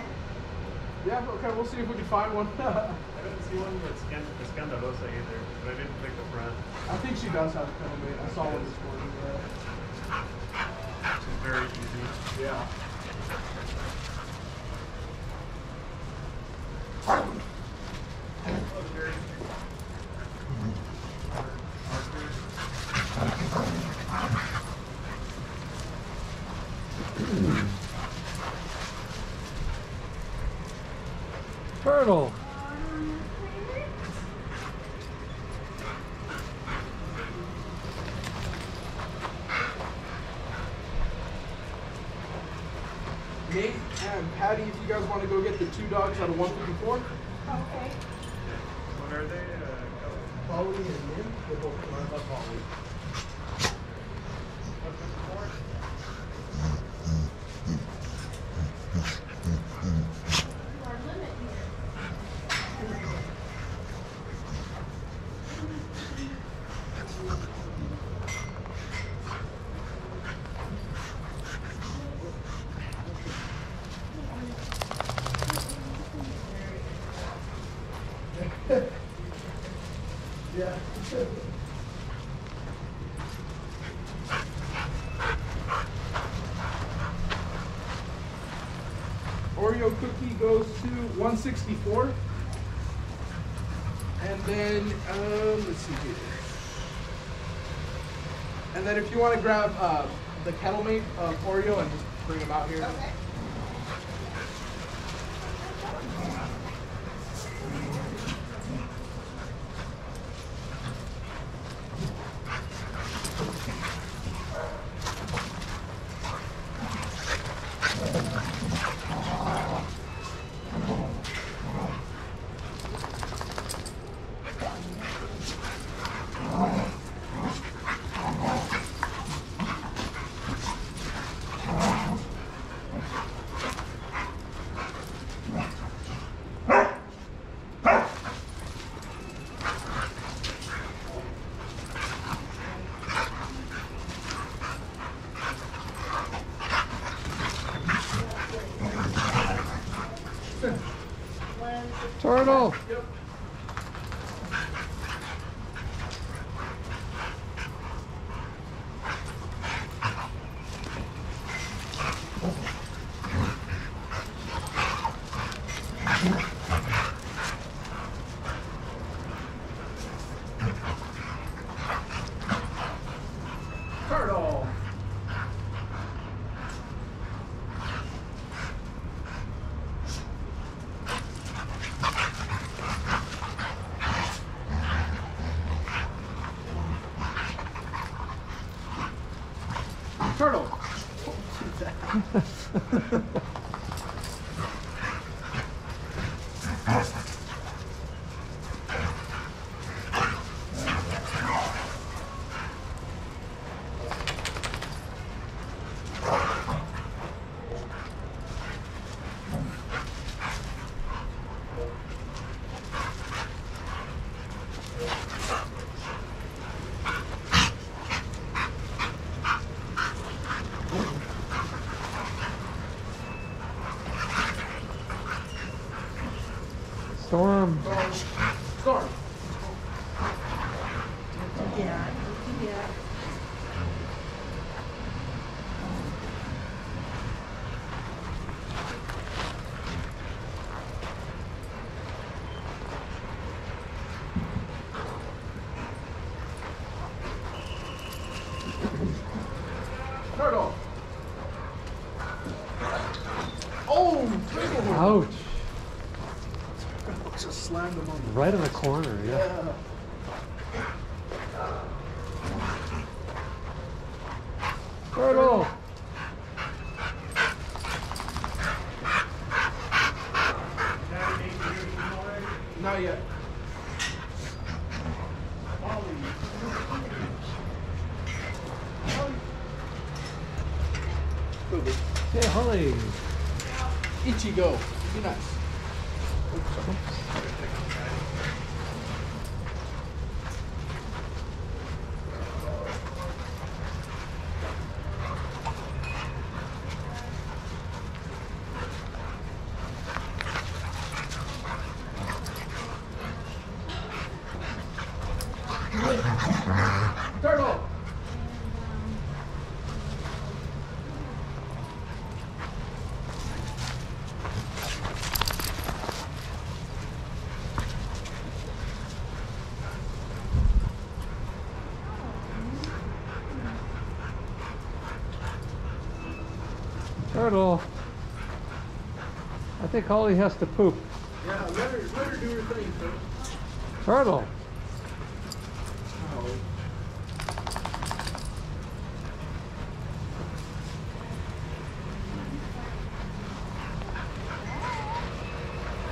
Yeah, okay, we'll see if we can find one. dogs out of one 164. And then, um, let's see here. And then if you want to grab uh, the Kettle Mate uh, Oreo and just bring them out here. Okay. Um, corner, yeah. Turtle. I think Holly has to poop. Yeah, let her, let her do her thing, Turtle. Turtle. Oh.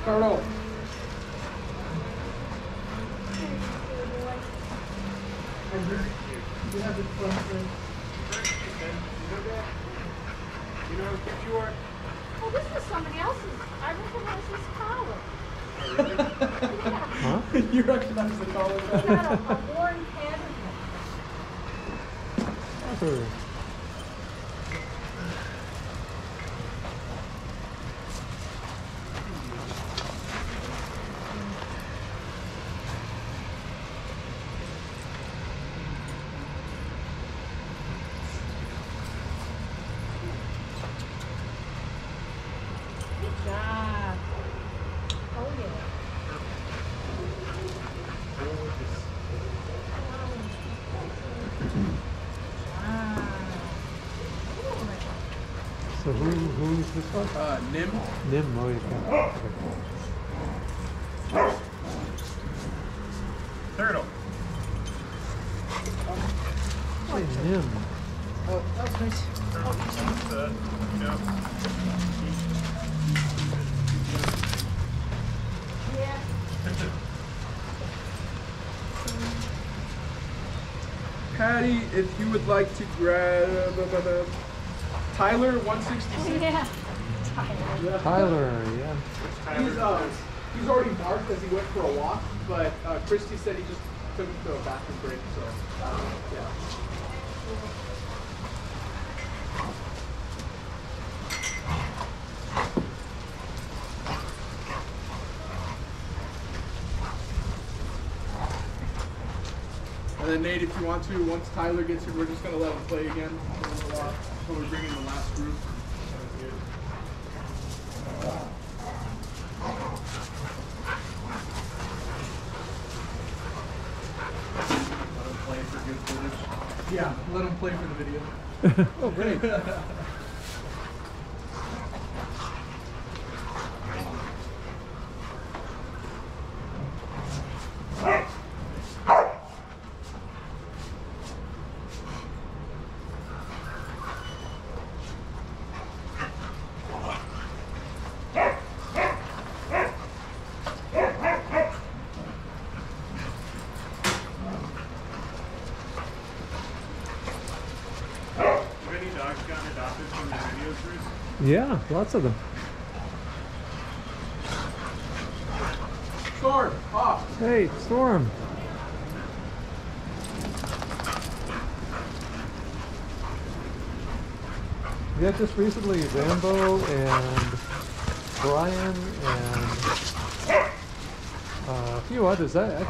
Turtle. You have this fun thing. You know how cute you are? Oh, this was somebody else's. I recognize this collar. Huh? you recognize the collar? It's got a, a worn pattern. Her. Good job. Oh, yeah. So who who's this one? Uh, Nim. Nim. Oh, got. Okay. Turtle. Hey, Nim. Oh, that was nice. Uh, know, Yeah. Patty, if you would like to grab Tyler, 166. Yeah. Tyler. Yeah. He's uh, he's already barked as he went for a walk, but uh, Christy said he just took him to a bathroom break, so uh, yeah. And then Nate, if you want to, once Tyler gets here, we're just gonna let him play again until we bring in the last group. Let him play for good footage. Yeah, let him play for the video. oh, great. Yeah, lots of them. Storm, off. Hey, Storm. Yeah, just recently Rambo and Brian and uh, a few others. I,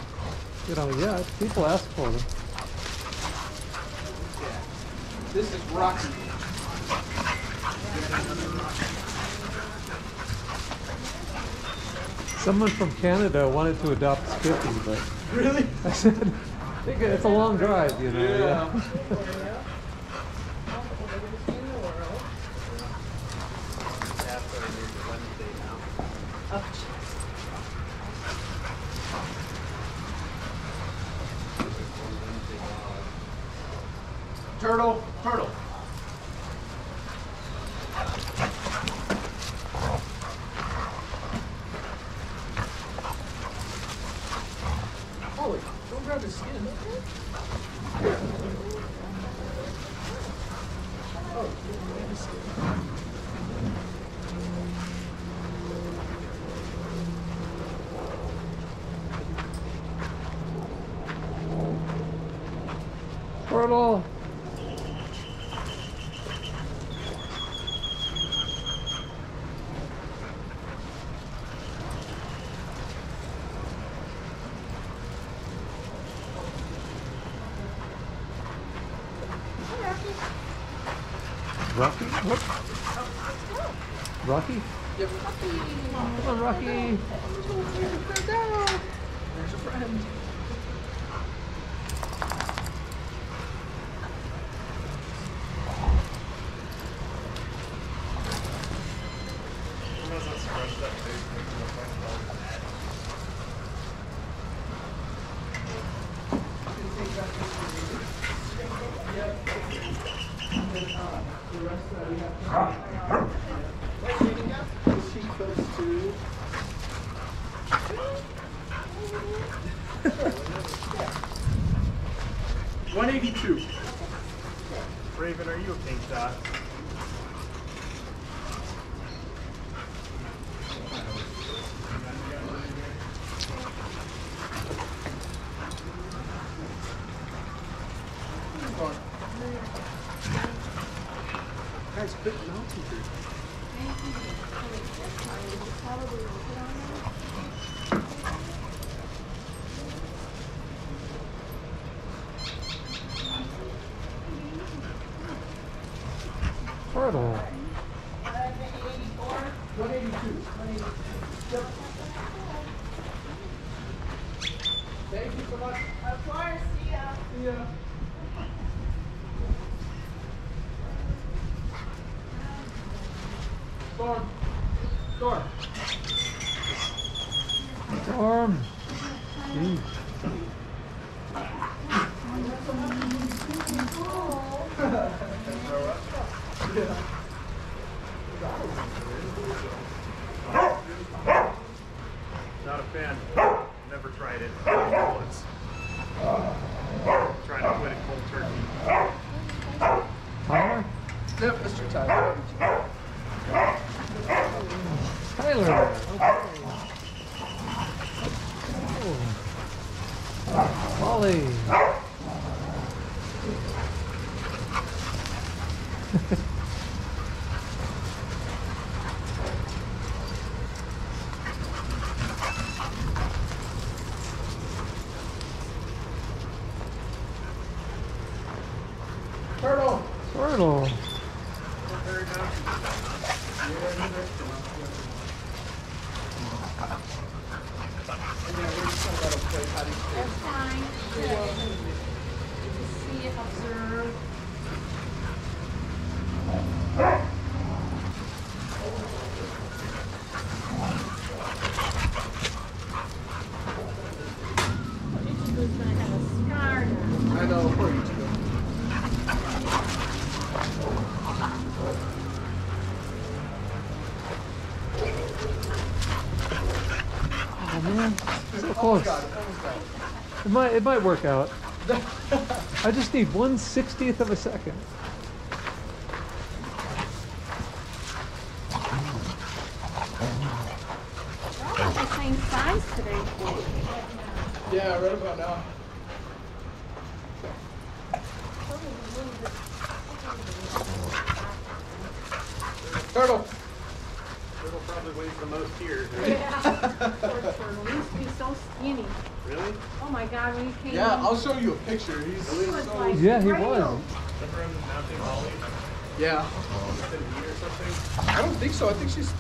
you know, yeah, people ask for them. This is Rocky. Someone from Canada wanted to adopt Skippy, but Really? I said, it's a long drive, you know. Yeah. Turtle, It might, it might work out. I just need one sixtieth of a second.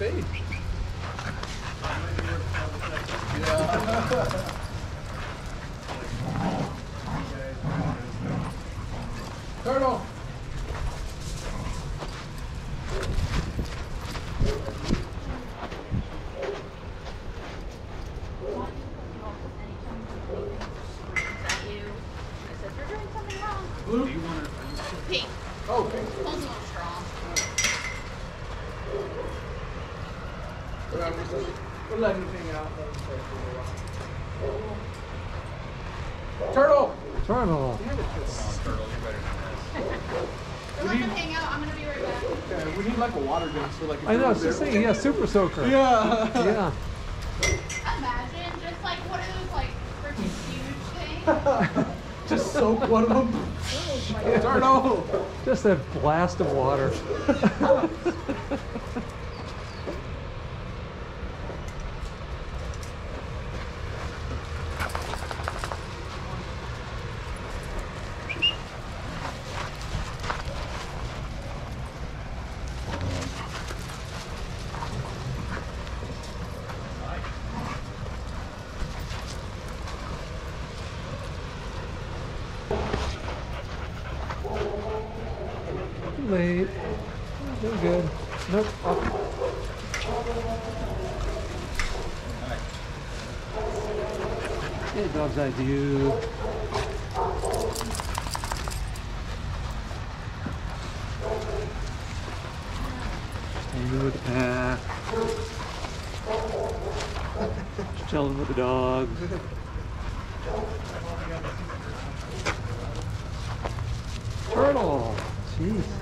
face. was just saying, yeah, super soaker. Yeah. yeah. Imagine just like one of those like freaking huge things. just soak one of them. Oh Turn off. Just a blast of water. sometimes I do Staying with the path. Just chilling with the dogs. Turtle! Jeez.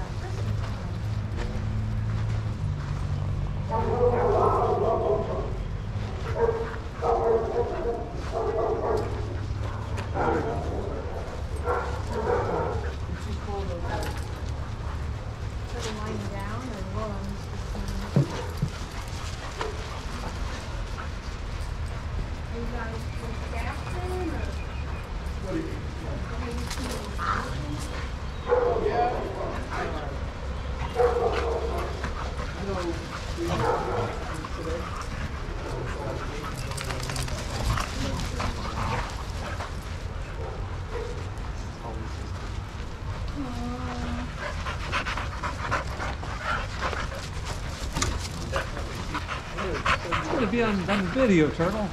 On done video, Turtle.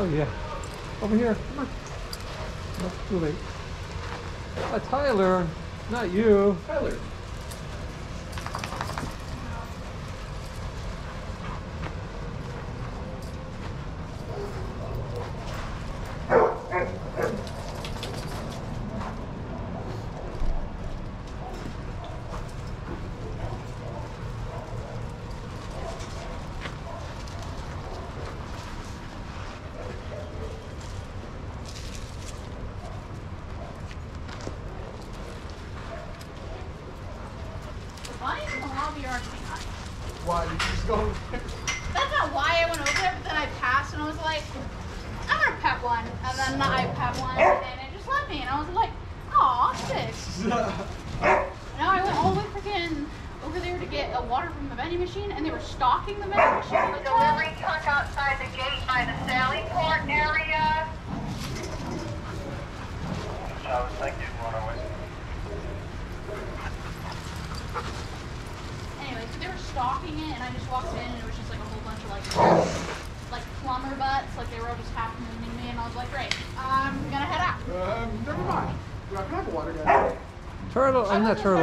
Oh yeah. Over here. Come on. That's too late. Uh, Tyler, not you. I'm not sure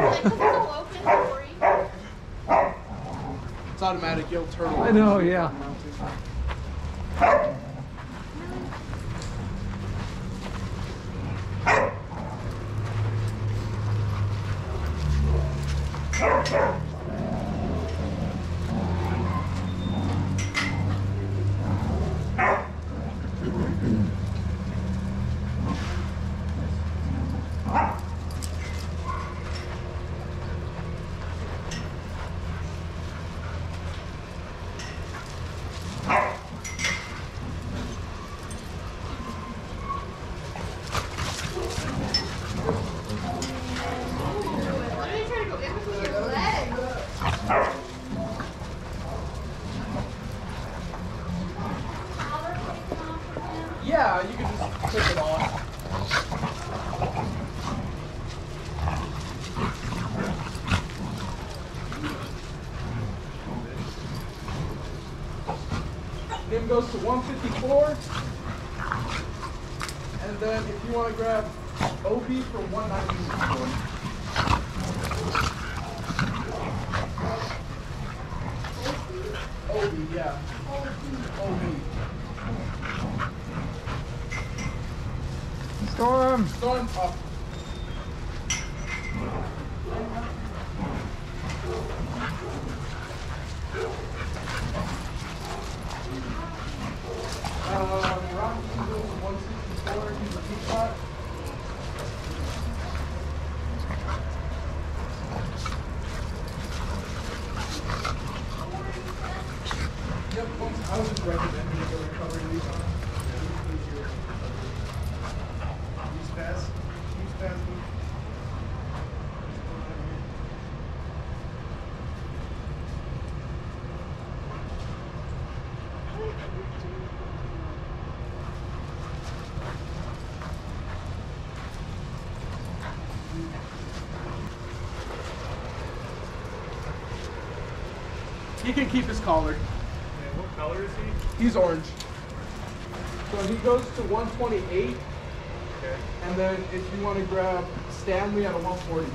it's automatic, you'll turtle. I know, yeah. goes to one He can keep his collar. What color is he? He's orange. So he goes to 128. Okay. And then if you want to grab Stanley at a 140.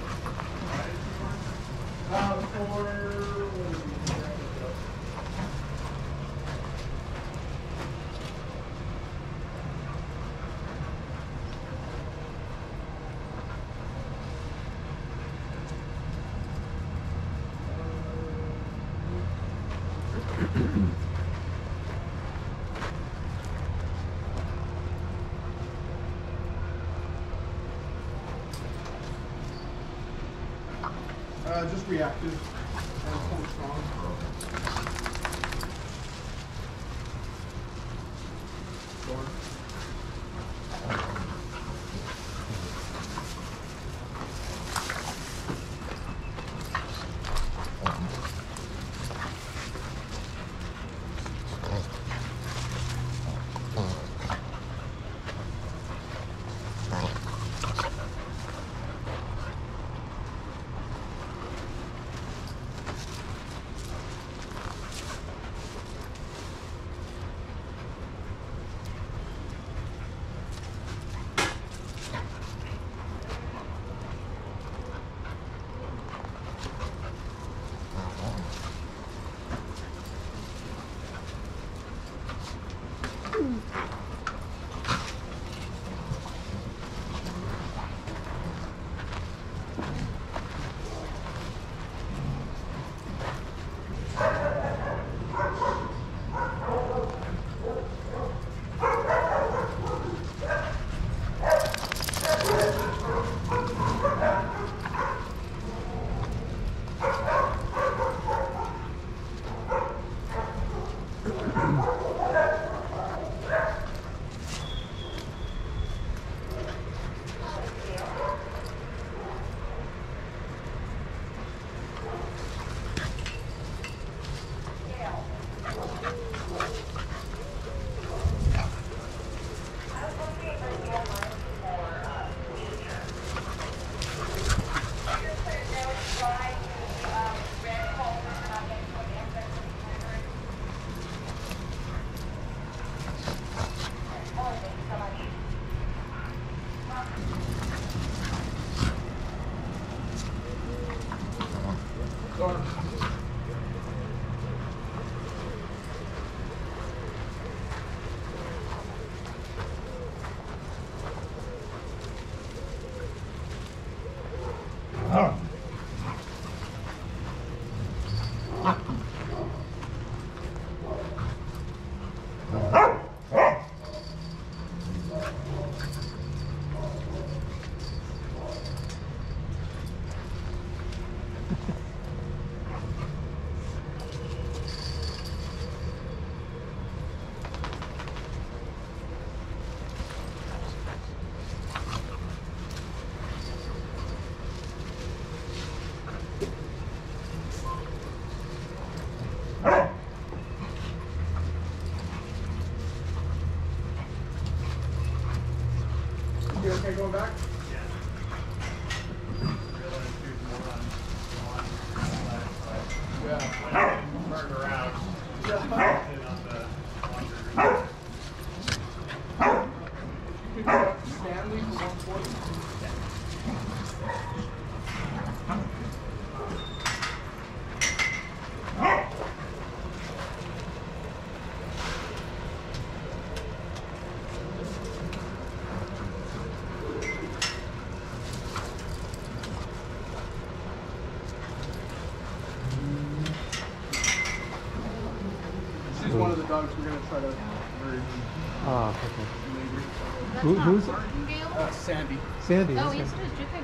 Who- who's- Martingale? Uh, Sandy. Sandy. Oh, okay. he's a Jiffy.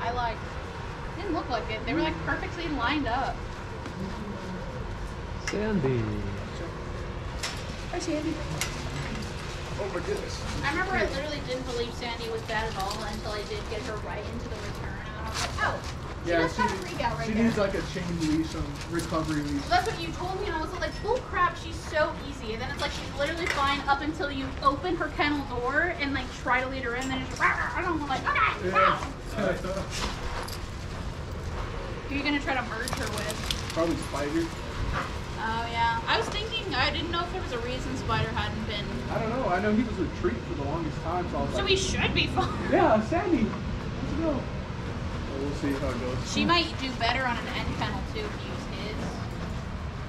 I like. Didn't look like it. They were like perfectly lined up. Sandy. Hi, Sandy. Oh my goodness. I remember I literally didn't believe Sandy was bad at all until I did get her right into the return. And I was like, oh, she Yeah, does she, have a needs- freak out right she there. needs like a chain leash, some recovery leash. That's what you told me, and I was like, bull crap, she's so easy. And then it's like she's literally fine up until you open her kennel door and like try to lead her in, then it's just, "Rah, rah," and I'm like, okay, wow. Who are you gonna try to merge her with? Probably Spider. Oh yeah, I was thinking I didn't know if there was a reason Spider hadn't been. I don't know. I know he was a treat for the longest time, so I was So like, he should be fine. yeah, Sandy. Let's go. So we'll see how it goes. She might do better on an end kennel too if you use his.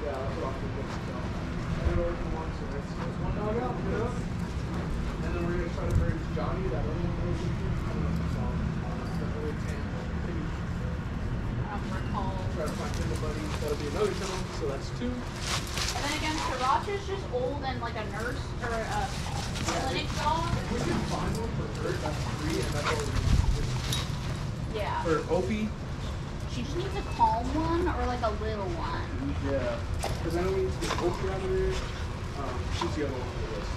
Yeah, that's what I'm thinking. So, don't know if he wants it. It's, it's one dog out, you know? And then we're gonna try to bring Johnny, that other one. I don't know if it's on. It's really tan. Maybe um, I don't recall. try to find anybody. That'll be another kennel, so that's two. And then again, Sriracha's just old and like a nurse or a clinic dog. If we can find one for her, that's three, and that's all we need. Yeah. For Opie, She just needs a calm one or like a little one. yeah. Because I know we need to get Opie out of there. Um, she's the other one for this.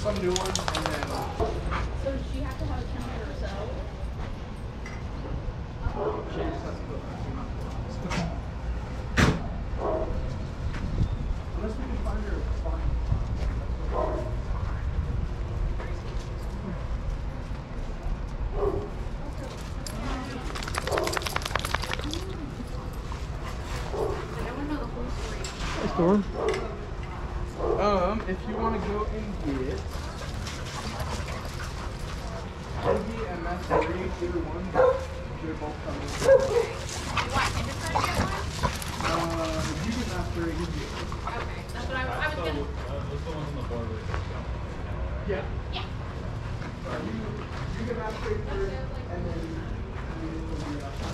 Some new one, and then. So does she have to have a kennel herself? She just has to go back to Unless we can find her fine. Like, I want to know the whole story. Hi, Storm. Um, if you want to go and get Ogie and Masquerade, either one, they're both coming. You want him to try get one? Uh, you get Masquerade, you get it. Okay, that's what I, I was gonna. those the ones on the board Yeah. Yeah. Sorry, you, you get Masquerade first, and then you get the, uh,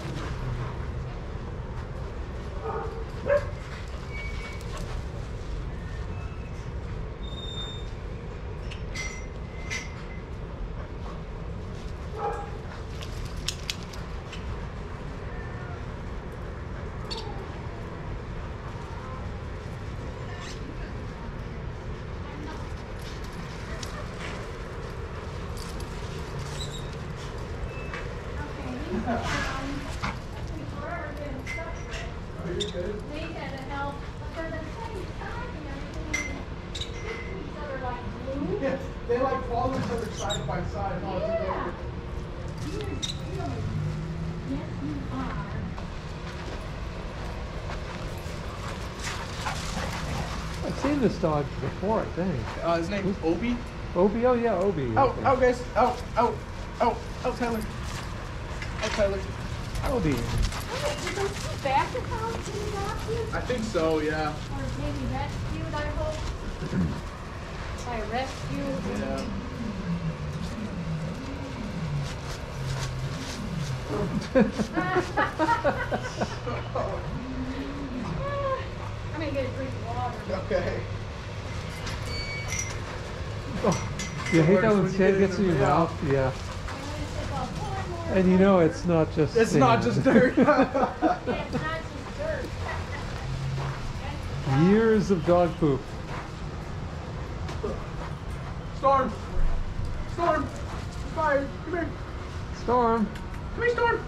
Are you good? They had to help, but they're the same size and everything. Each other like glue. Yeah, they like follow each other side by side. Oh, it's Yeah. adorable. You're silly. Yes, you are. I've seen this dog before, I think. Uh, his name's Obi. Obi, oh yeah, Obi. Oh, oh, guys. Oh, oh, oh, oh, Tyler. Oh, Tyler. Obi. Did those two basset hounds get adopted? I think so, yeah. Or maybe rescued, I hope? By rescue? Yeah. I'm gonna get a drink of water. Okay. Oh, you hate that when When sand get it gets in in your mouth. mouth? Yeah. I'm gonna take off one more. And you know it's not just It's not sand. just dirt. It's not just dirt. Years of dog poop. Storm. Storm. Fire. Come here. Storm. Come here, Storm.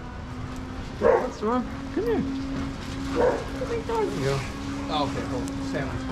What, Storm? Come here. There you go. Oh, okay, hold on.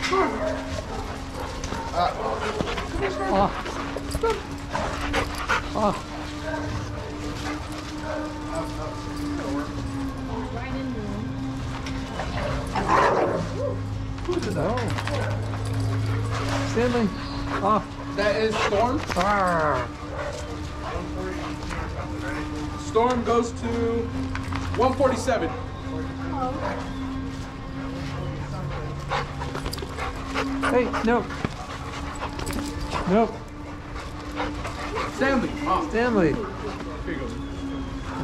Arr. Storm goes to 147. Hey, no. Nope. Stanley. Oh, Stanley. here you go.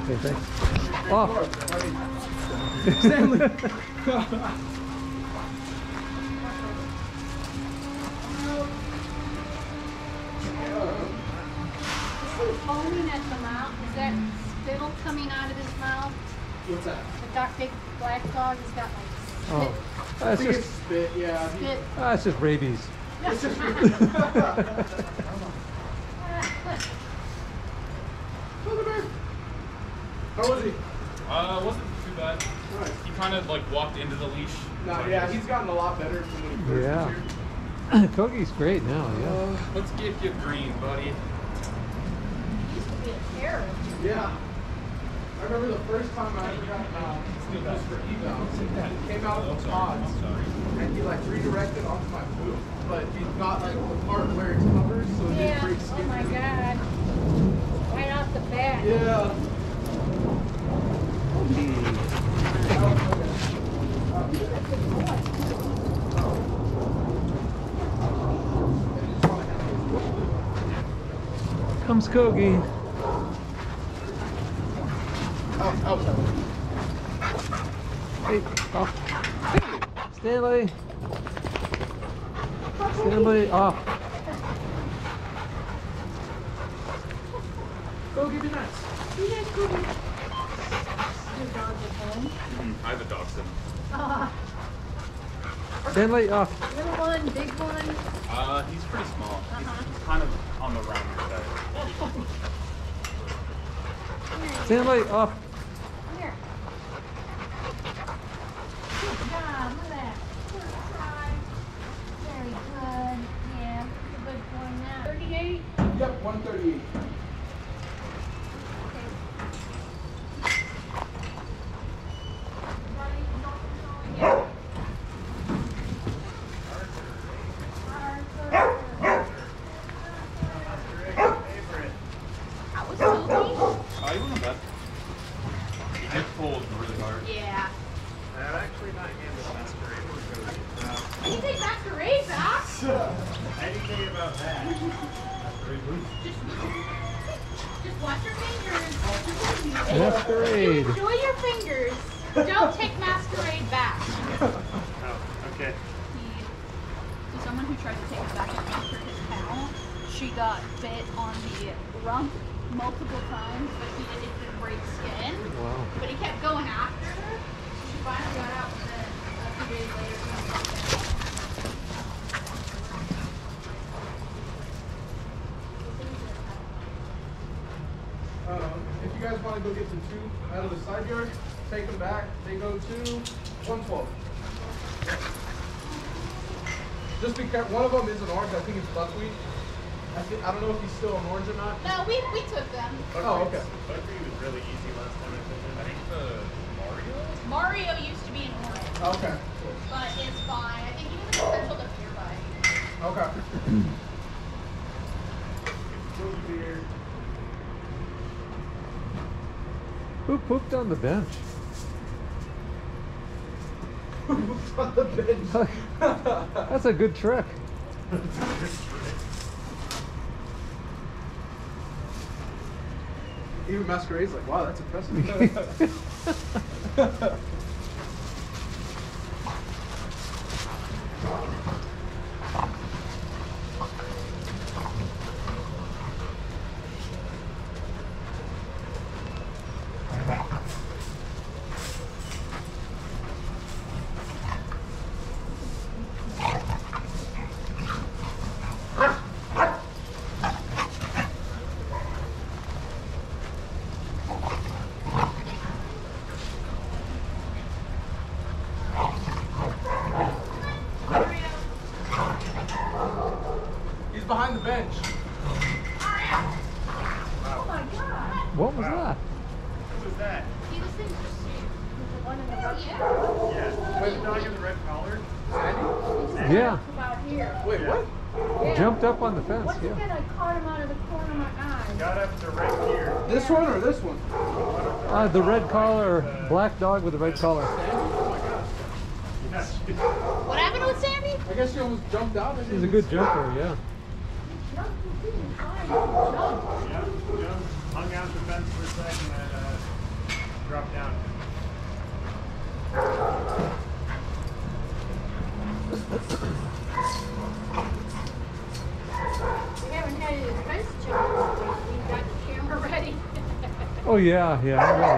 Okay, thanks. Oh. Stanley. Foaming at the mouth, is that spittle coming out of his mouth? What's that? The doc, big black dog has got like Oh. spit. I That's think just, it's spit, yeah. he- spit. that's just rabies. It's just How was he? Uh, wasn't too bad. Nice. He kind of like walked into the leash. No, Like, yeah, he's gotten a lot better from when he first Yeah. was here. Kogi's great now, yeah. Uh, Let's get you green, buddy. Used to be a terror. yeah. I remember the first time I ever got uh, it was for evals. He came out of the pods and he like redirected onto my boot, but he got like the part where it's covered, so it didn't Yeah, break oh my god. Right off the bat. Yeah. Comes Kogi. Oh, oh. Hey. Stanley. Stanley, off. Go give you nuts. You guys could Your dog's at home. I have a dachshund. Ah, Stanley, off. little one, big one. Uh, he's pretty small. He's, he's kind of on the rounder side. Stanley, off. Come here. Good job, look at that. Very good. Yeah, good boy now. Thirty-eight. Yep, 138. Favorite. How was Kobe? Oh, he wasn't bad. He did pull really hard. Yeah. I've actually not handled masquerade or Cody. Uh, You take masquerade back? anything about that? Just, just watch your fingers. Masquerade. Enjoy your fingers. Don't take masquerade back. Oh, okay. He, so someone who tried to take it back after his pal, she got bit on the rump multiple times, but he didn't, it didn't break skin. Wow. But he kept going after her. So she finally got out and then a few days later she went back down. Um, to go get the two out of the side yard, take them back. They go to 112. Just be careful. One of them is an orange. I think it's buckwheat. I, think, I don't know if he's still an orange or not. No, we, we took them. Oh, okay. Buckwheat was really easy last time I took I it. think the Mario. Mario used to be an orange, Okay. but it's fine. I think he has the potential to fear bite. Okay. Blue beer. Who pooped on the bench? on the bench. That's a good trick. Even Masquerade's like, wow, that's impressive. with the right collar. What happened with Sammy? I guess he almost jumped out. He's a good jumper, yeah. Yeah. Hung out the fence for a second and uh, dropped down. We haven't had. We've got the camera ready. oh yeah, yeah.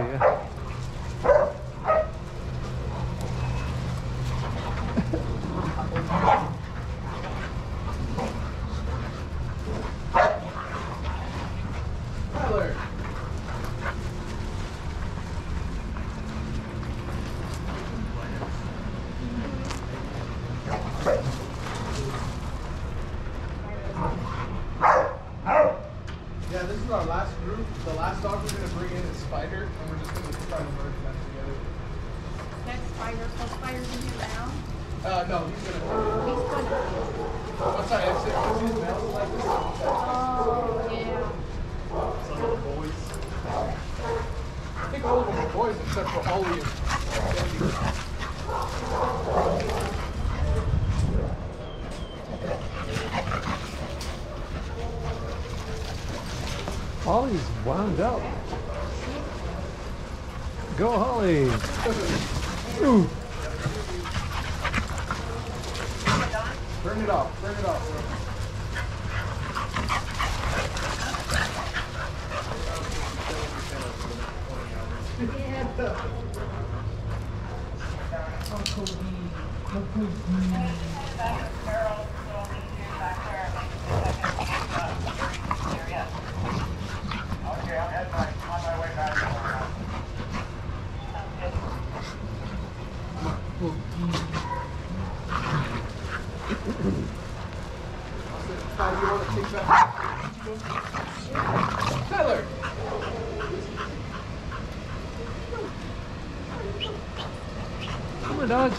dogs.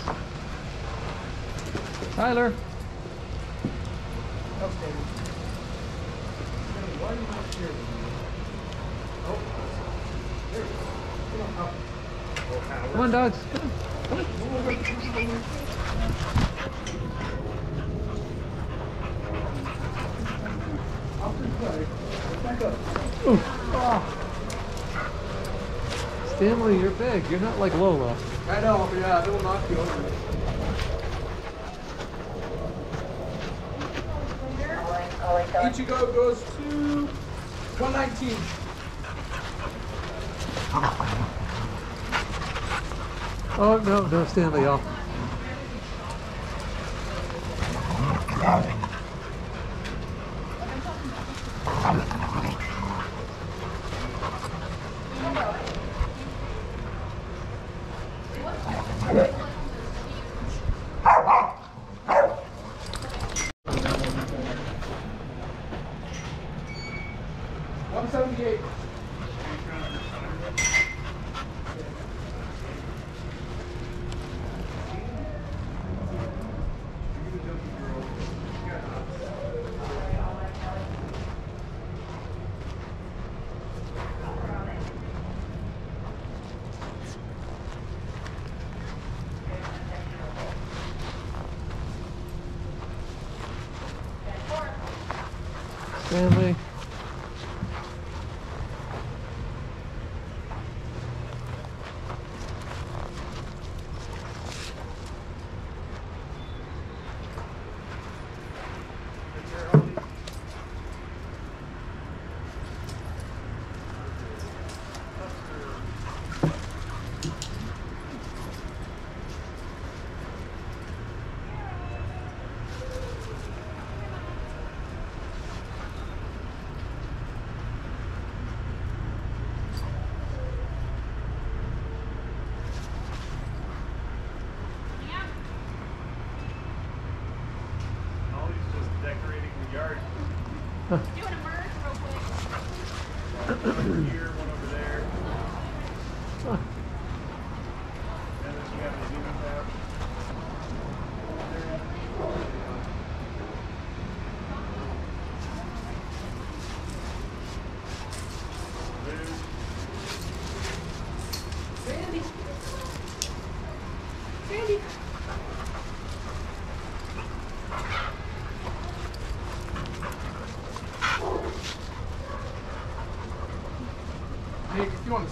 Tyler. Come on, dogs. Come on. Come on. Stanley, you're big. You're not like Lola. Yeah, it will knock you over. Ichigo goes to 119. Oh no, no, Stanley off.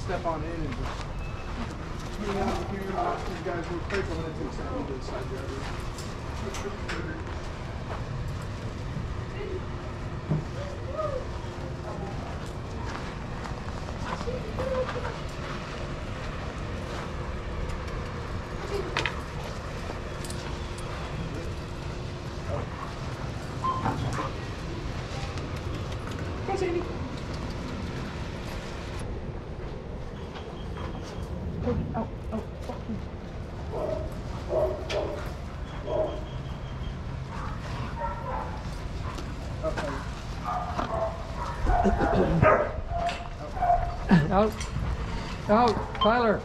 Step on in Out. Out. Tyler.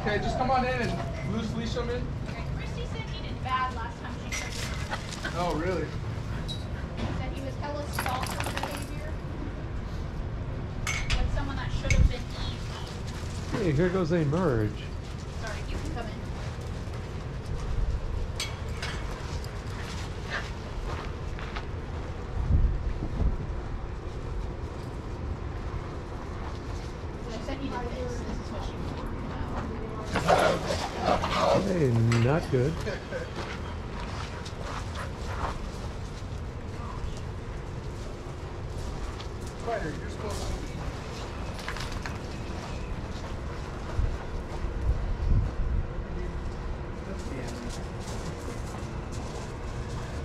Okay, just come on in and loose leash them in. Okay, Christy said he did bad last time she tried to. Oh, really? Said he was hella stalker behavior. Like someone that should have been easy. Hey, here goes a merge. Sorry, you can come in. So I said he did this. This is what she was talking about. Hey, not good. Spider, you're supposed to be. That's the enemy.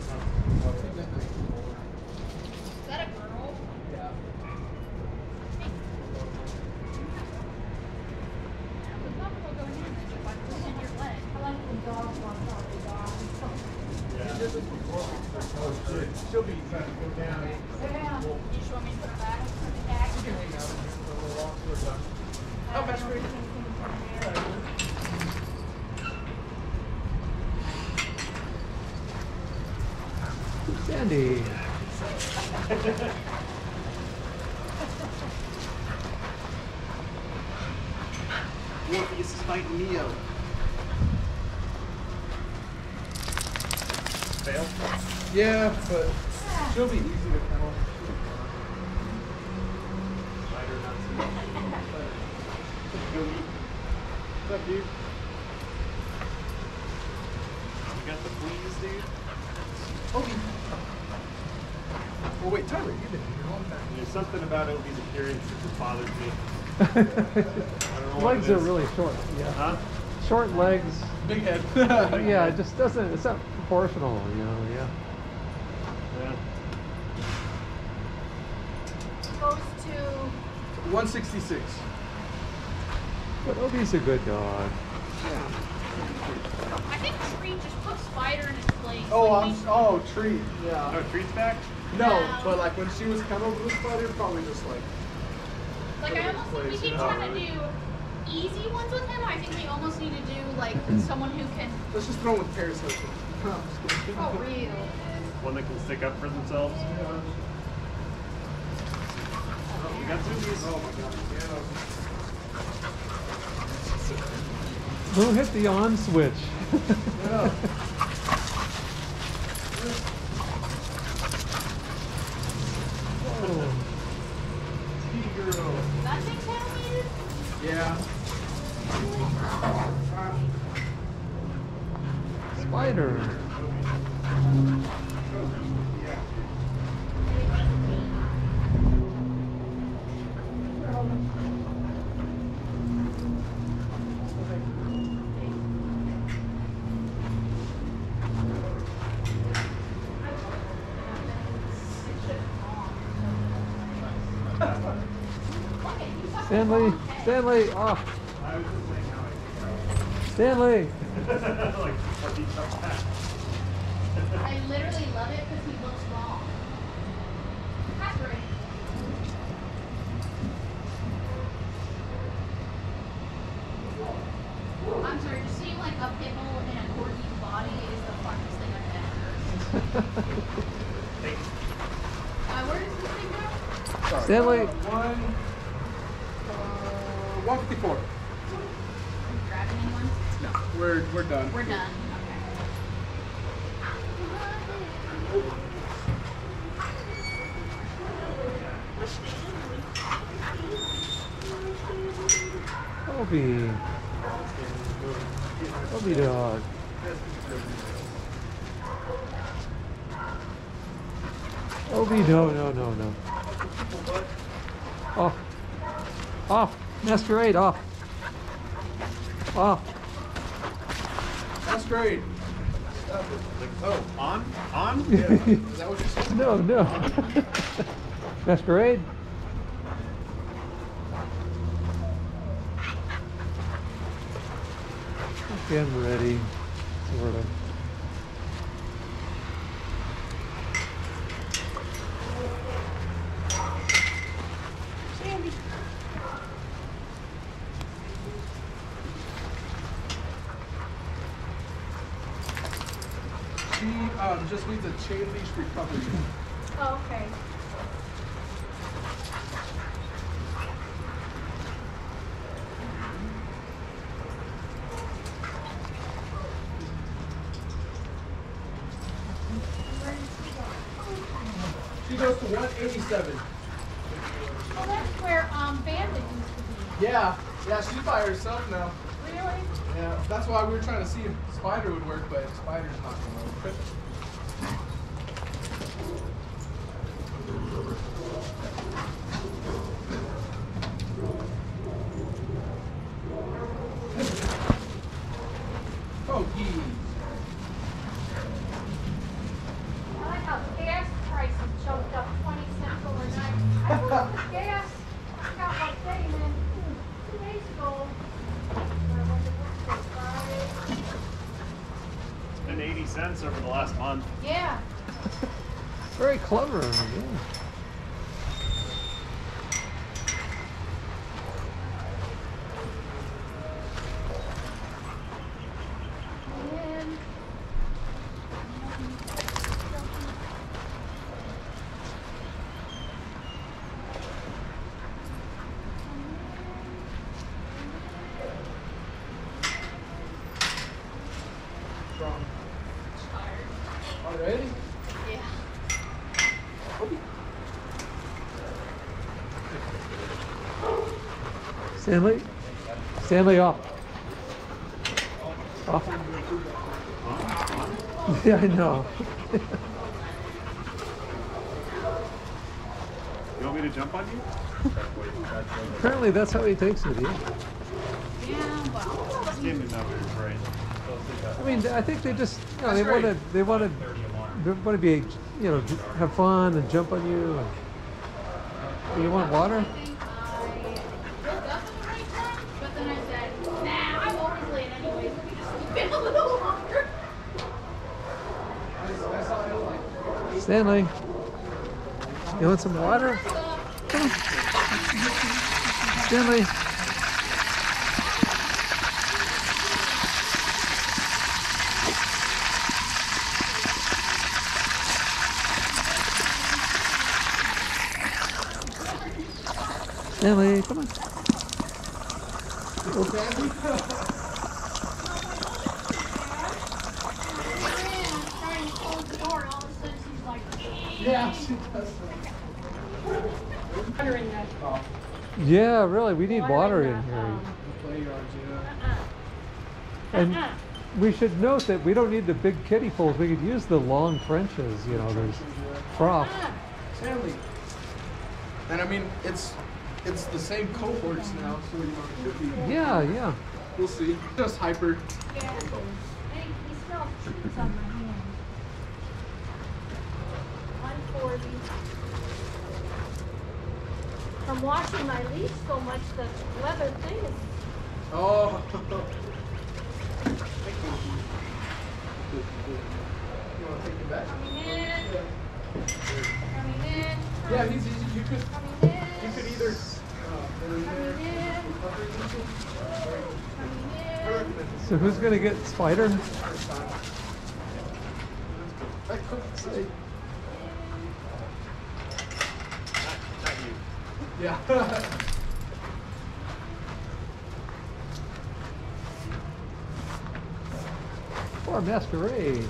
Oh, I think that might be more. Is that a girl? Yeah. What's up? We'll go in and just like push in your leg. I like the dog one, not the dog. She did this before. Oh, shit. She'll be trying to go down. Yeah. You just want me to put her back? Put it back? You can hang out in here for a little while. We're done. How much for Sandy. Morpheus is fighting Neo. fail. Yeah, but she'll be easy to kennel. Spider not What's up, dude? You got the fleas, dude? Obi. Oh wait, Tyler, you've been here a long time. There's something about Obi's appearance that just bothers me. I don't know what legs are really short. Yeah. Huh? Short legs. Big head. yeah, it just doesn't. It's not proportional. You know. Yeah. Yeah. Goes to 166. But oh, Obi's a good dog. Yeah. I think Tree just put Spider in his place. Oh, like, I'm. Oh, tree. Yeah. Oh, Tree's back? No, No. but like when she was kenneled with Spider, probably just like. Like I almost think we keep trying really? to do easy ones with him. I think we almost need to do like hmm. someone who can. Let's just throw him with Paris Hilton. No, I'm just kidding. Oh, real. One that can stick up for themselves. Yeah. Oh, we got zoomies. Oh my god. Who hit the on switch? Yeah. Stanley! Stanley! Off! Stanley! I literally love it because he looks wrong. I'm sorry, just seeing like a pickle in a corgi's body is the funniest thing I've ever heard. Stanley! Masquerade, off. Off. That's great. Like, oh, on? On? Yeah. Is that what you said? No, no. Masquerade. Okay, I'm ready. Sort of. She um, just needs a chain recovery. Oh, okay. She goes to 187. Oh, that's where, um, Bandit used to be. Yeah, yeah, she's by herself now. Really? Yeah, that's why we were trying to see if Spider would work, but Spider's not gonna work. Oh, geez. I like how gas prices jumped up twenty cents overnight. I looked at gas, I got my statement two days ago. Where was it, what's it, Friday? It's been 80 cents over the last month. Yeah, Very clever. Yeah. and Strong. Already? Yeah. Stanley. Stanley off. Off. Yeah, I know. You want me to jump on you? Apparently that's how he takes it. Yeah. Yeah, well. This game is not very bright. I mean, I think they just, you know, they want to, they want to, they want to be, you know, have fun and jump on you. And, you want water? I think I woke up at the right time, but then I said, nah, I'm always late anyways. Let me just sleep in a little longer. I, I saw it like. Stanley, you want some water? Stanley. Stanley, come on. man, I'm trying to close the door, and all of a sudden she's like, Yeah, she does. water in that. Oh, Yeah, really, we need water in here. um, the play yards, yeah. uh-uh. And we should note that we don't need the big kiddie pools. We could use the long trenches. You know, there's trough. Uh-uh. And I mean, it's it's the same cohorts now, so you know it could be. Yeah, yeah. We'll see. Just hyper. Yeah. Hey, he smells cheese on my hands. One forty. From washing my leaves so much, that the leather thing is Oh. You want to take it back? coming in, coming in, Yeah, he's, he's you could coming you could either uh, put it in there, coming in, coming in. So who's gonna get Spider? first time. I couldn't say. Not, not you. Yeah. Or masquerade.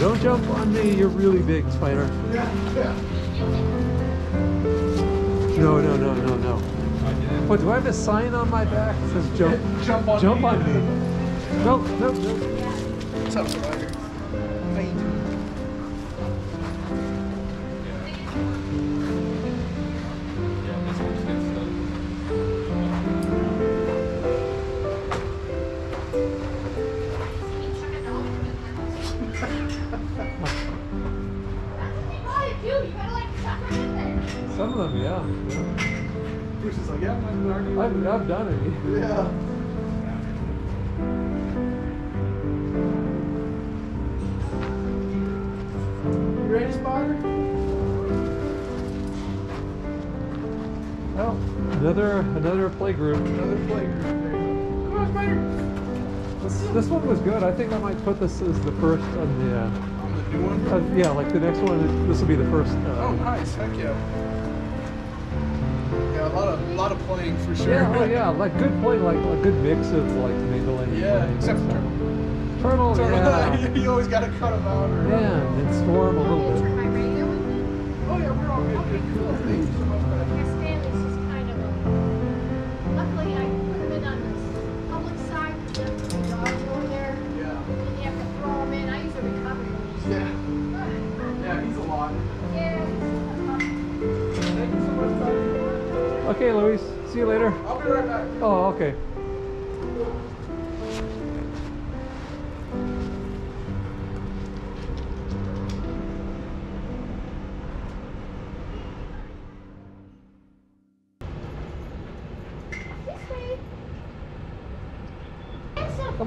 Don't jump on me. You're really big, Spider. Yeah, yeah. No, no, no, no, no. I did it. What, do I have a sign on my back that says jump? Jump on Jump me. on me. Nope, nope, nope. What's up, Spider? Another another play group. Another play group. There you go. Come on, Spider. This, this one was good. I think I might put this as the first on the. Uh, On the new one. uh, yeah, like the next one. This will be the first. Uh, Oh, nice. Heck yeah. Yeah, a lot of a lot of playing for sure. Yeah, oh yeah, like good play, like a good mix of like mingling. Yeah, playing. except for Turtle. Turtle. Turtle, Yeah. you always got to cut them out. Or, Yeah, and Storm a little bit.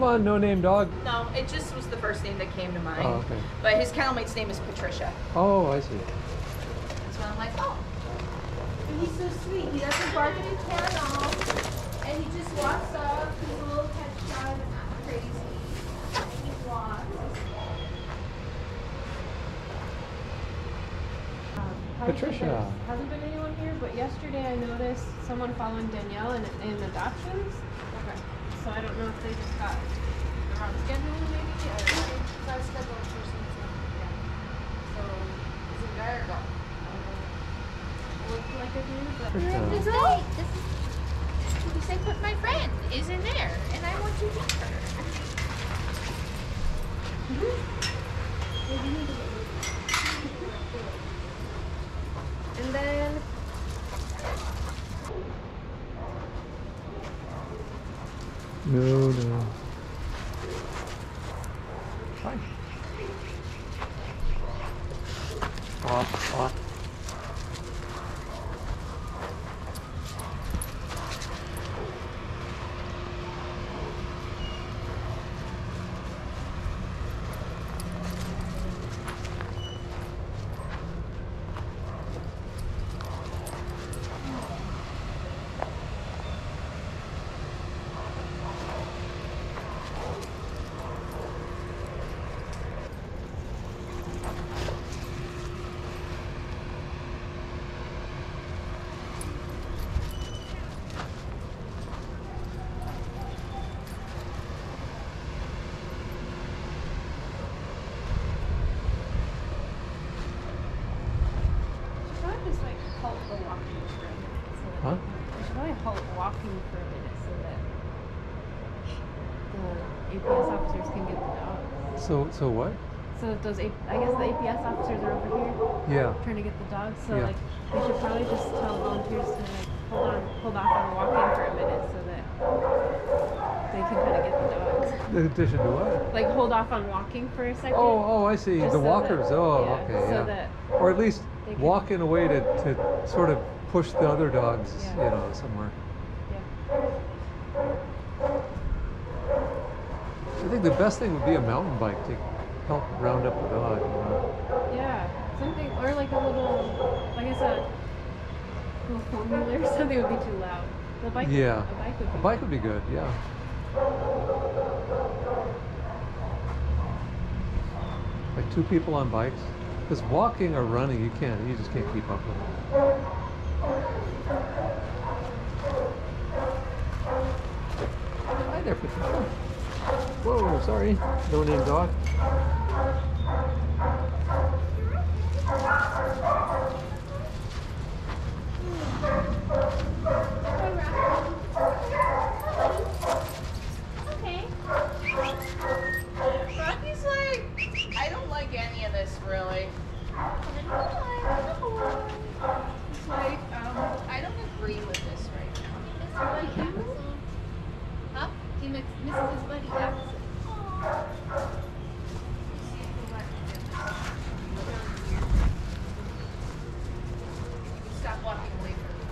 Come on, no name dog. No, it just was the first name that came to mind. Oh, okay. But his kennel mate's name is Patricia. Oh, I see. That's So I'm like, oh. And he's so sweet. He doesn't bark at his kennel. And he just walks up. He's a little pet shy, but not crazy. And he walks. Um, Patricia. there Hasn't been anyone here, but yesterday I noticed someone following Danielle in, in adoptions. Okay. So I don't know if they just got the wrong schedule, maybe. I don't know. Got a schedule for something. So, is it guy or dog? Looked like a dude, but Patricia. This is, this is, you say put my friend is in there, and I want you to So so what? So that those, A- I guess the APS officers are over here Yeah. trying to get the dogs. So Yeah. like, we should probably just tell volunteers to like hold on, hold off on walking for a minute so that they can kind of get the dogs. In addition to what? Like hold off on walking for a second. Oh, oh, I see. The so that- walkers. oh, yeah, okay, so yeah. that or at least they can- walk in a way to, to sort of push the other dogs, Yeah. you know, somewhere. Yeah. I think the best thing would be a mountain bike to help round up the dog. You know? Yeah, something or like a little, like I said, little four wheeler. Something would be too loud. The bike. Yeah. A bike would be. A bike would be good. Yeah. Like two people on bikes. Because walking or running, you can't. You just can't keep up with it. Hi there, Patricia. Whoa, sorry. No name dog. Okay. Rocky's like, I don't like any of this really. He's like, um, I don't agree with this right now. Huh? He mix, misses his buddy Jackson. Stop walking away from me.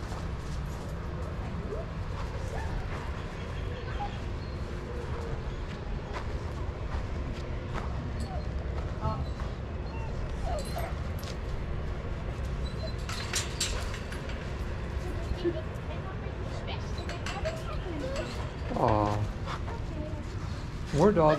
Aw. More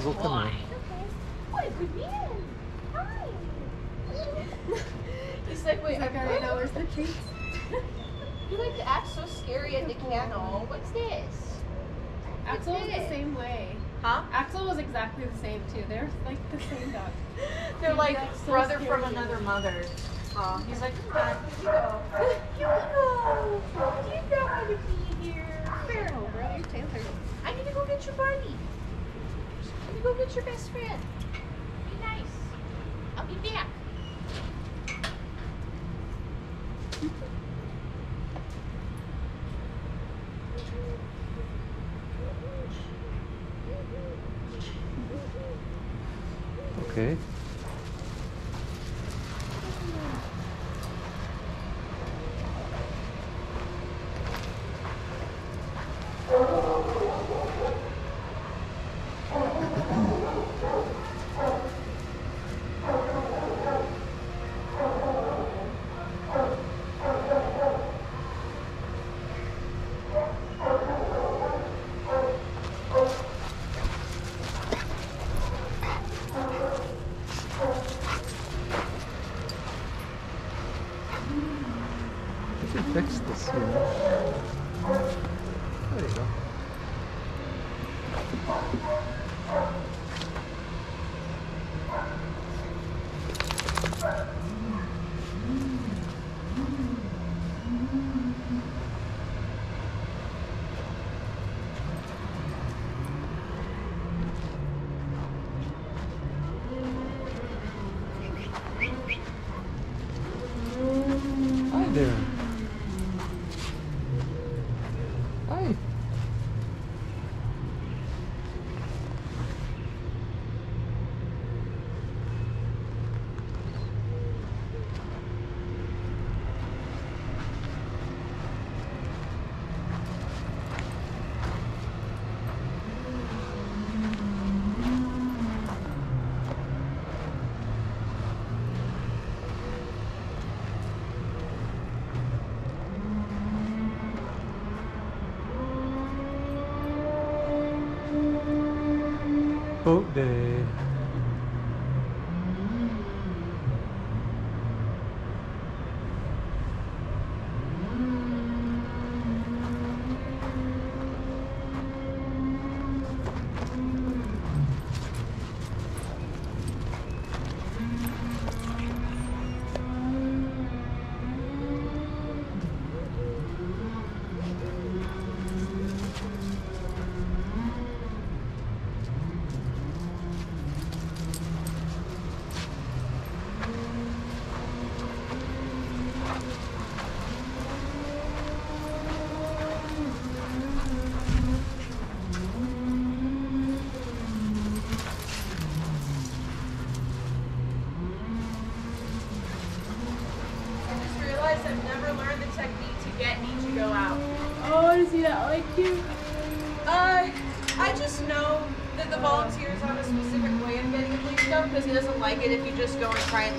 go and try and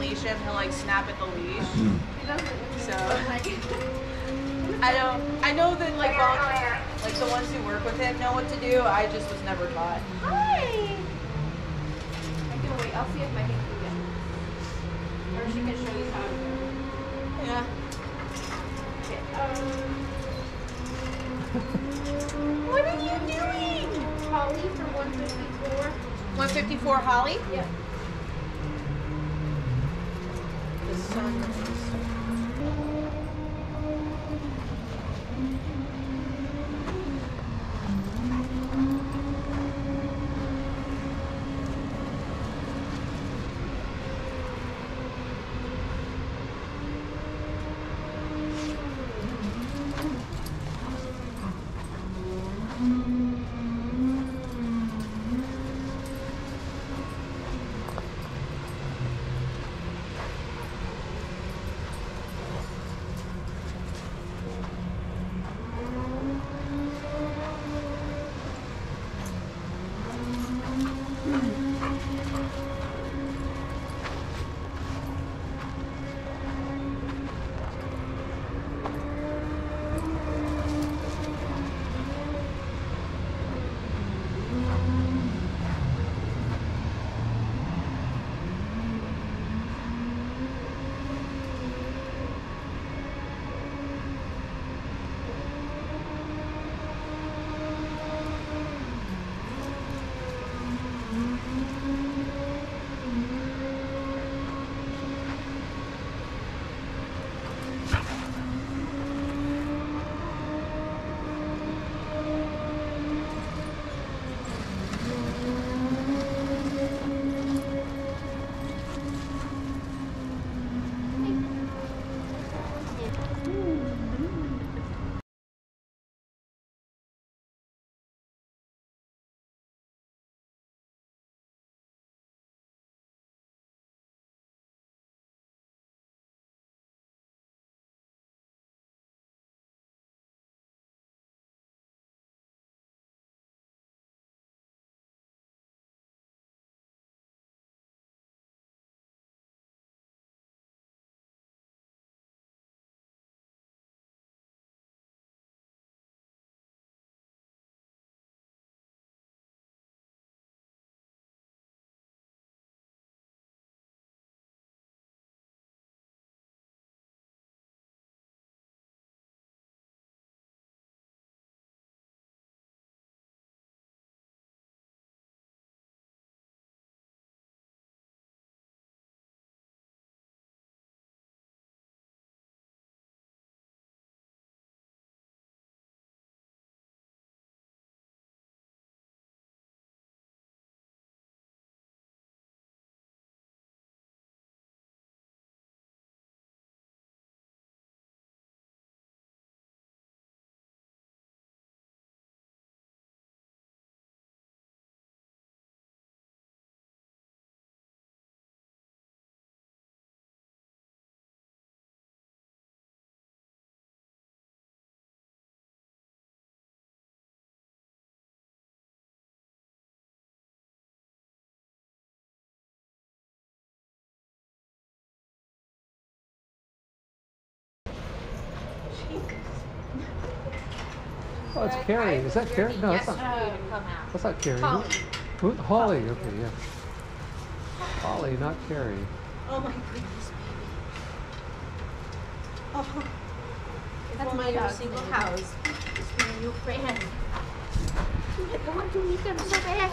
Oh, it's Carrie. Is that Carrie? No, that's not. Yesterday to. That's not Carrie. Holly. Who? Holly. Okay, yeah. Holly, not Carrie. Oh my goodness, baby. Oh. That's my dog. Single house. It's my new friend. I want to meet them so bad.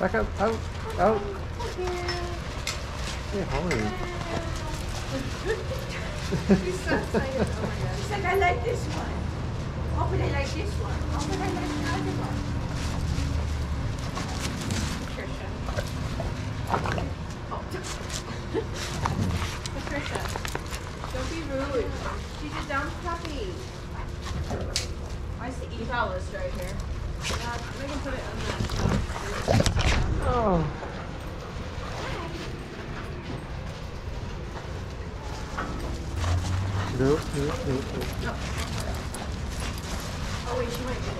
Back up, out, out. Hey, Holly. She's so excited. Oh my god. She's like, I like this one. Oh, but I like this one. Oh, but I like the other one. Patricia, don't be rude. She's a dumb puppy. I see Evalis right here. Uh, we can put it on the. Oh. No, no, no, no. Oh wait, she might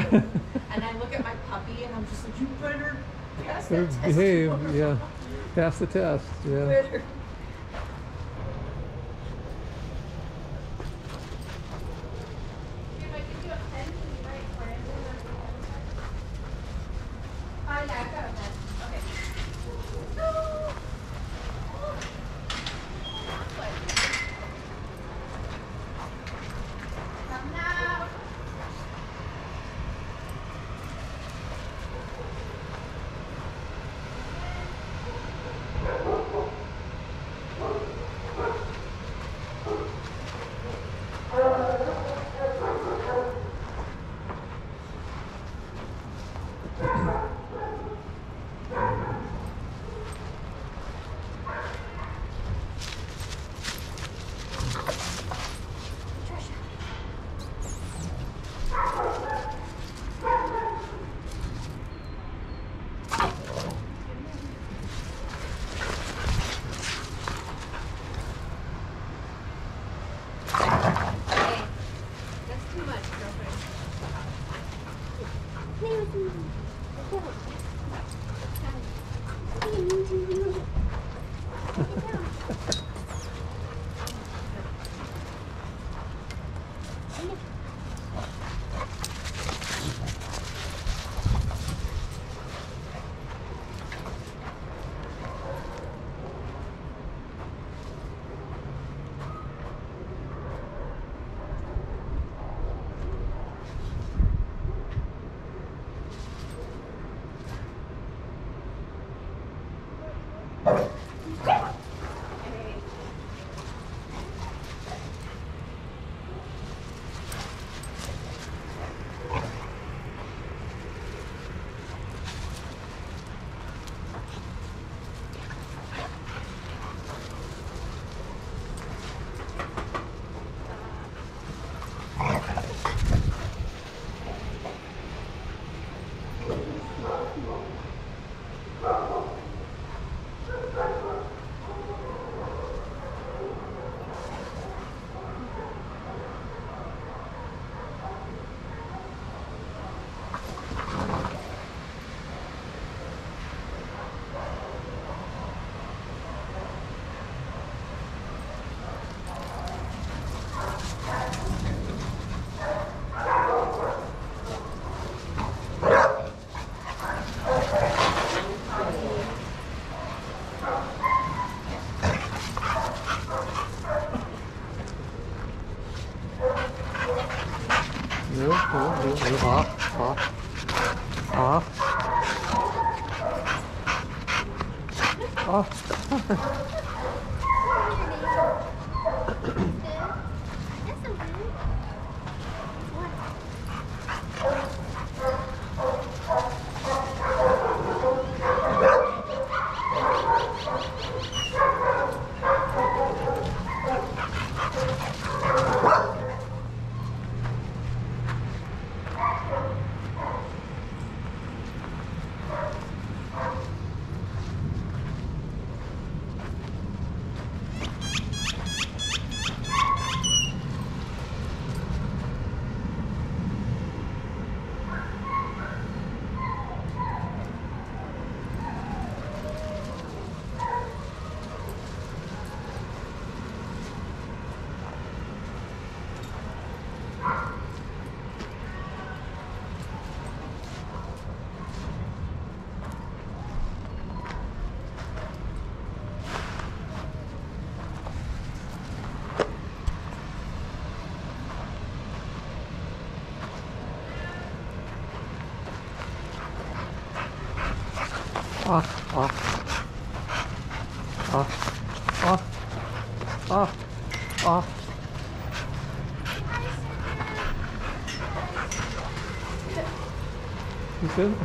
and I look at my puppy and I'm just like, you better pass that test. Behave, yeah. Pass the test, yeah. Better.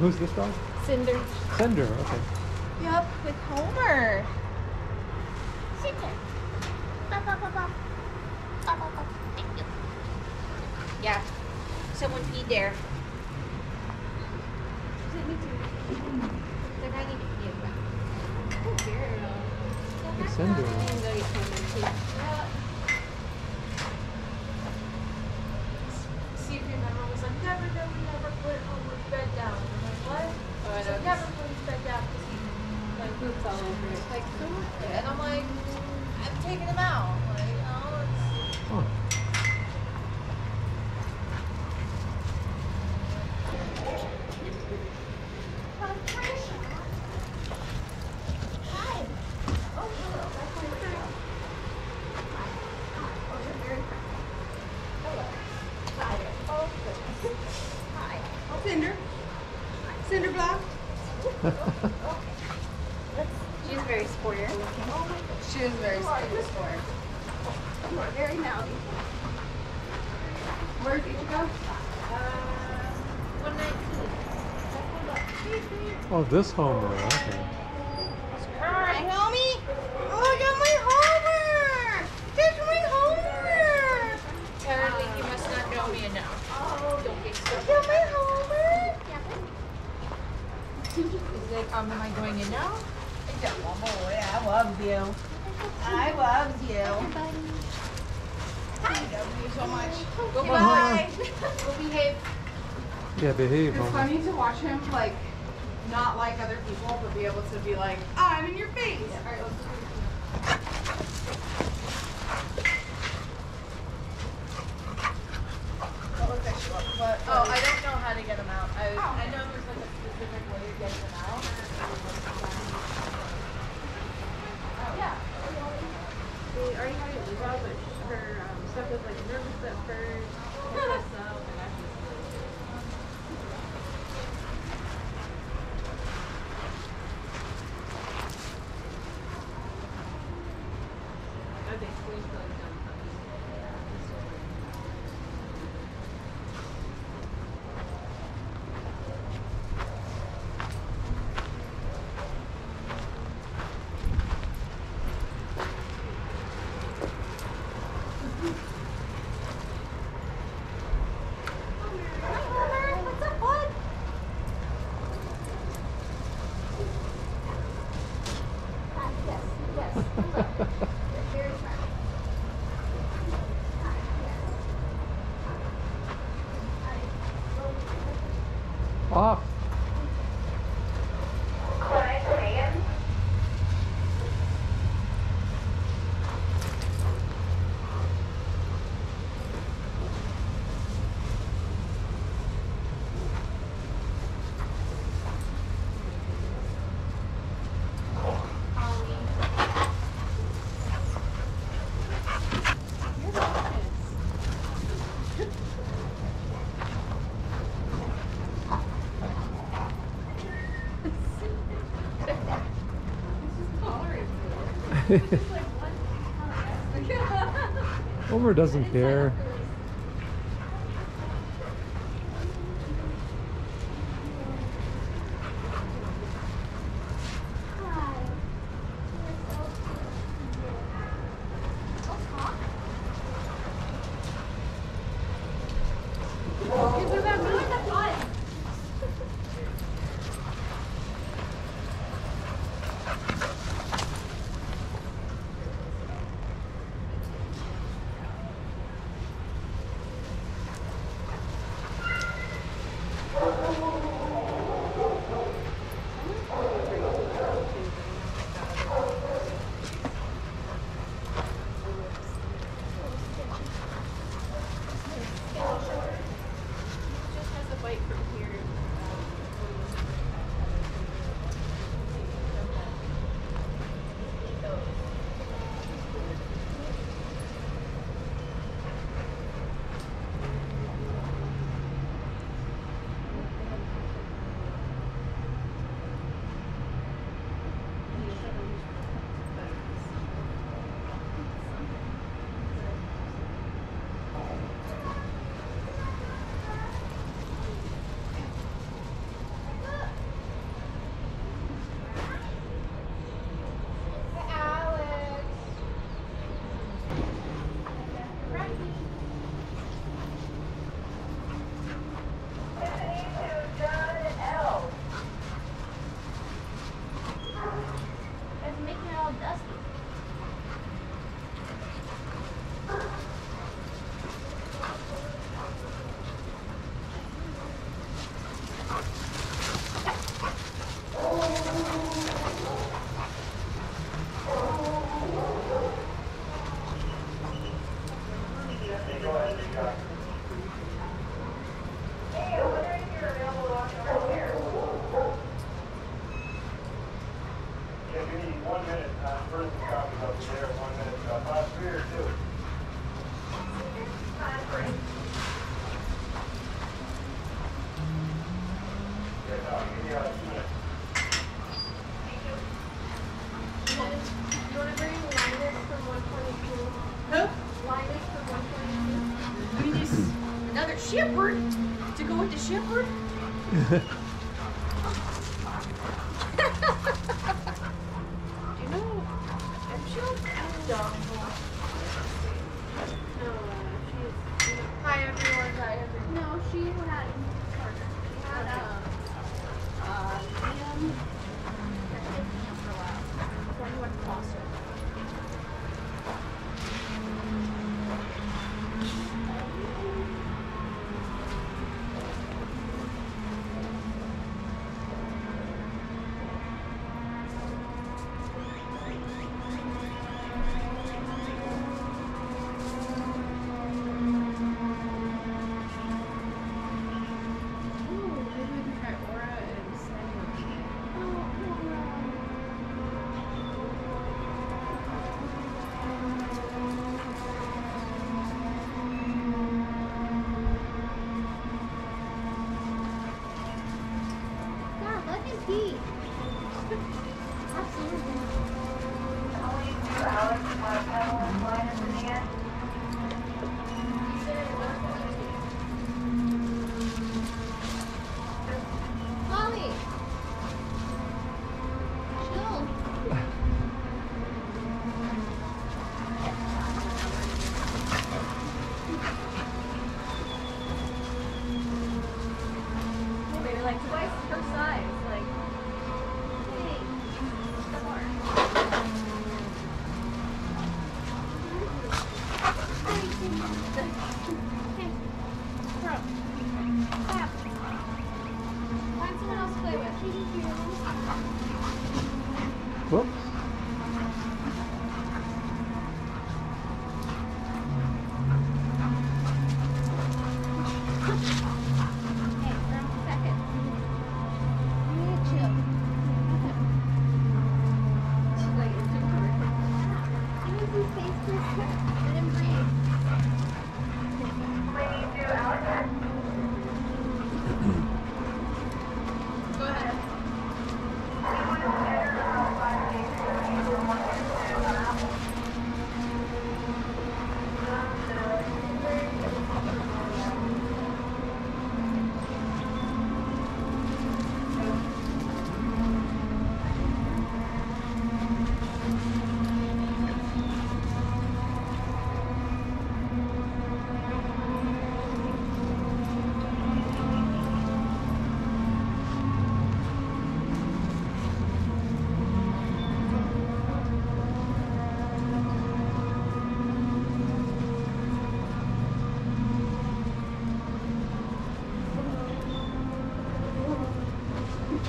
who's this dog? Cinder. Cinder. Oh, this home there. to be like, Homer doesn't care.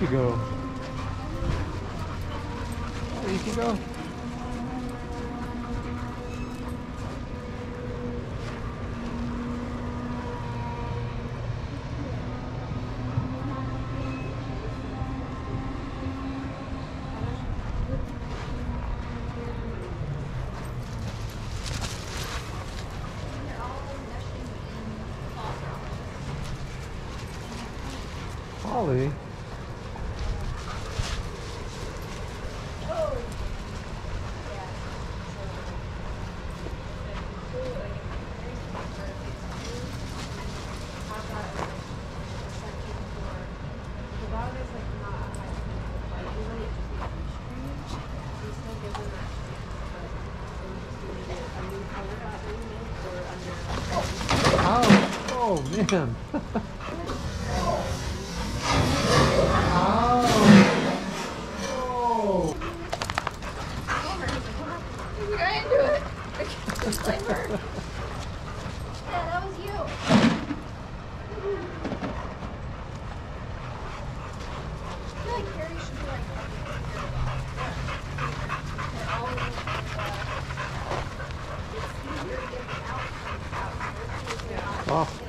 Ichigo. Oh, Ichigo. Holly. Ouch! Oh man.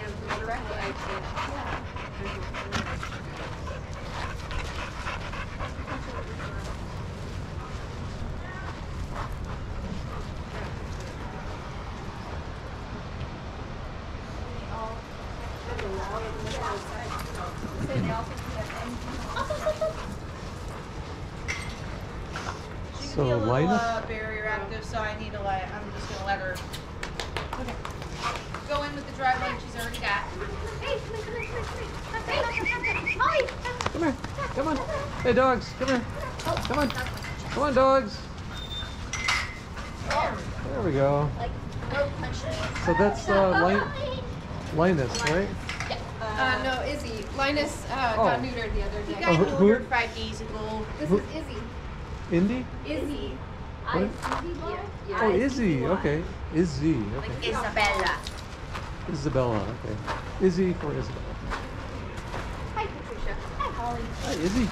dogs, come here. Come on. Come on, dogs. There we go. So that's uh, Lin Linus, right? Uh, no, Izzy. Linus uh, oh. got neutered the other day. Oh, he got oh, neutered five days ago. This who? is Izzy. Indy? Izzy. What? Yeah. Oh, Izzy. Okay. Izzy. Okay. Like Isabella. Isabella. Okay. Izzy for Isabella. Hi, Patricia. Hi, Holly. Hi, Izzy.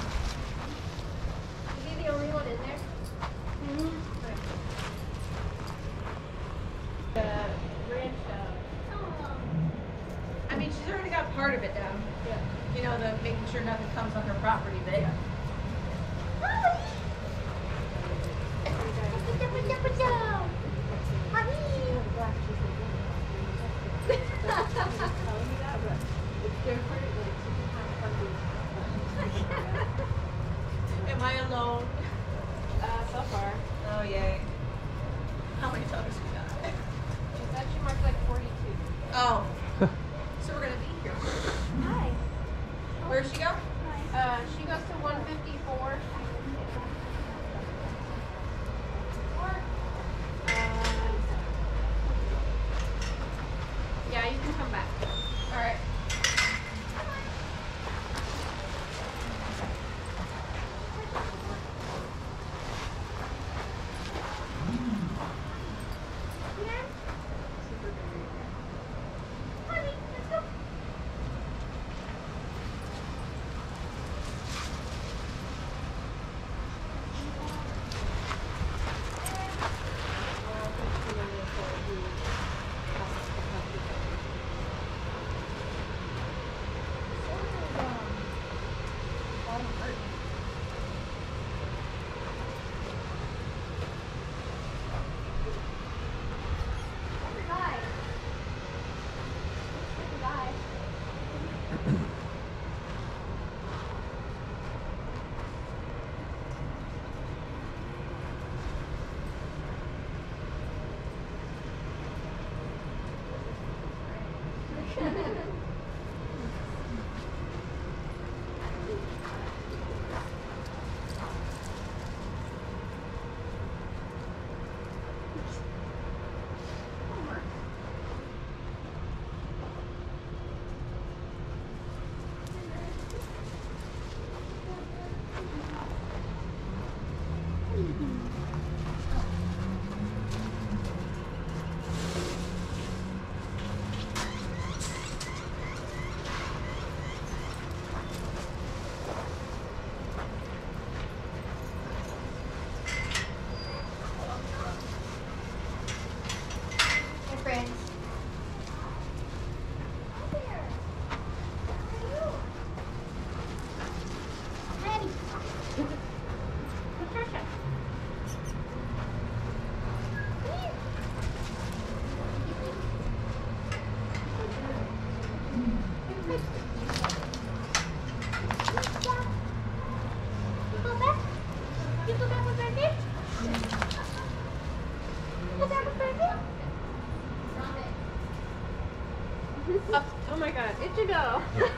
ago.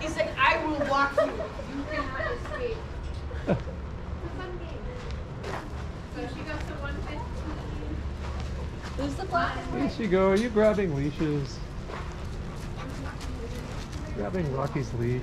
He's like, I will walk you. You cannot escape. So she goes to 115. Who's the black? There she go. Are you grabbing leashes? Grabbing Rocky's leash.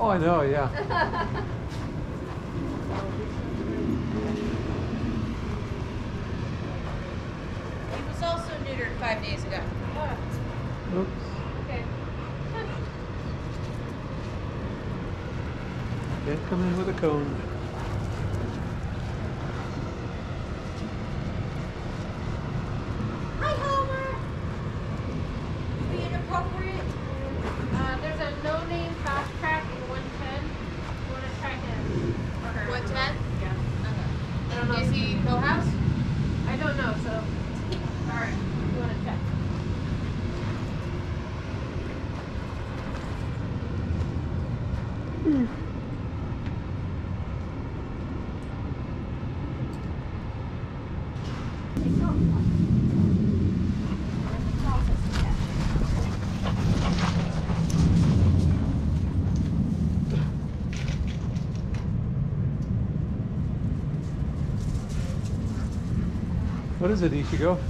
I know, yeah. is it, Ichigo?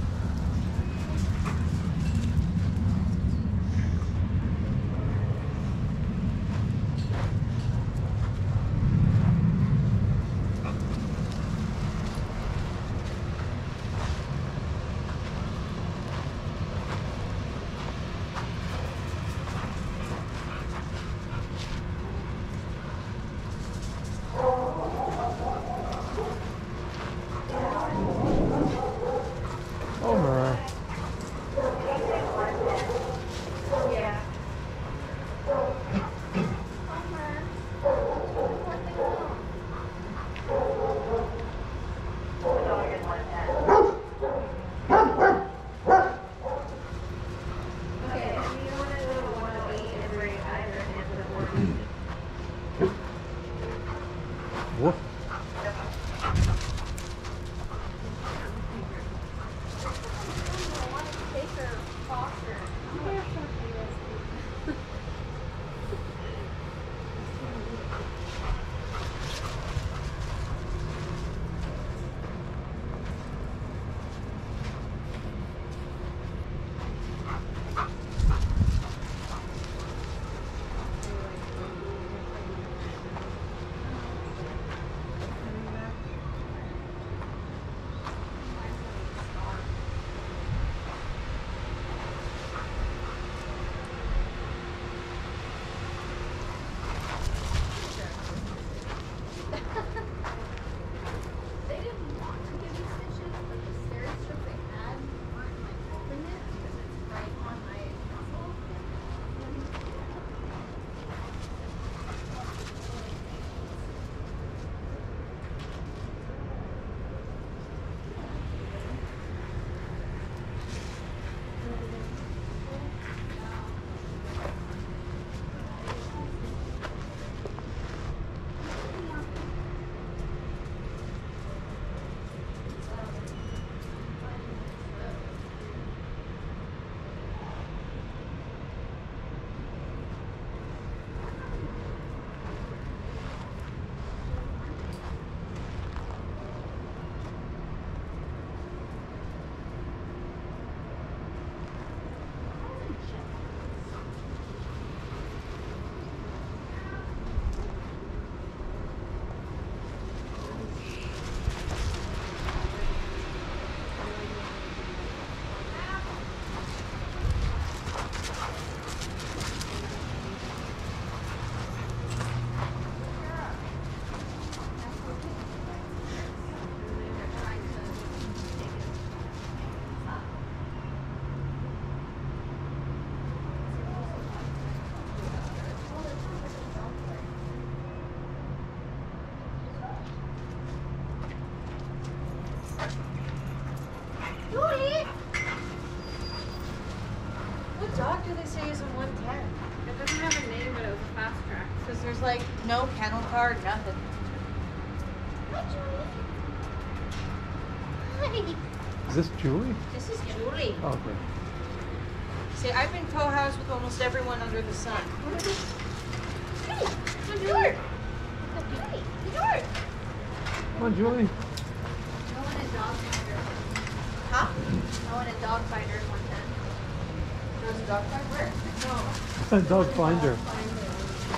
and dog finder.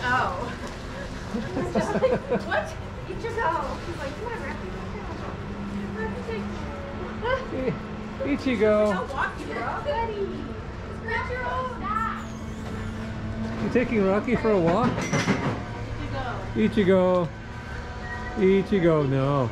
Oh. What? You oh, go. He's like, come on, Rappy. Rappy, take. Don't you, bro. Goody. Scratch your own back. You taking Rocky for a walk? Ichigo. Ichigo. Ichigo, no.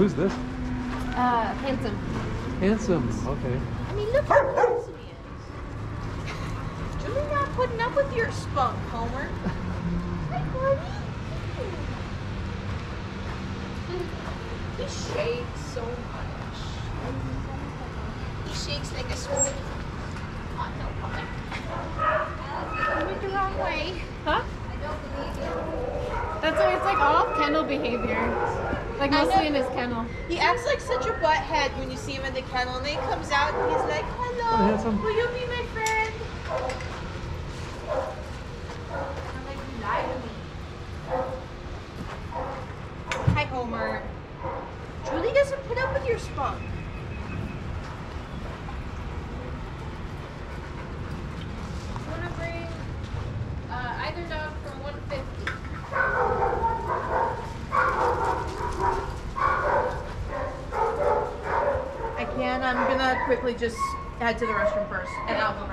Who's this? head to the restroom first. And I'll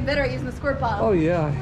getting better at using the squirt bottle. Oh yeah.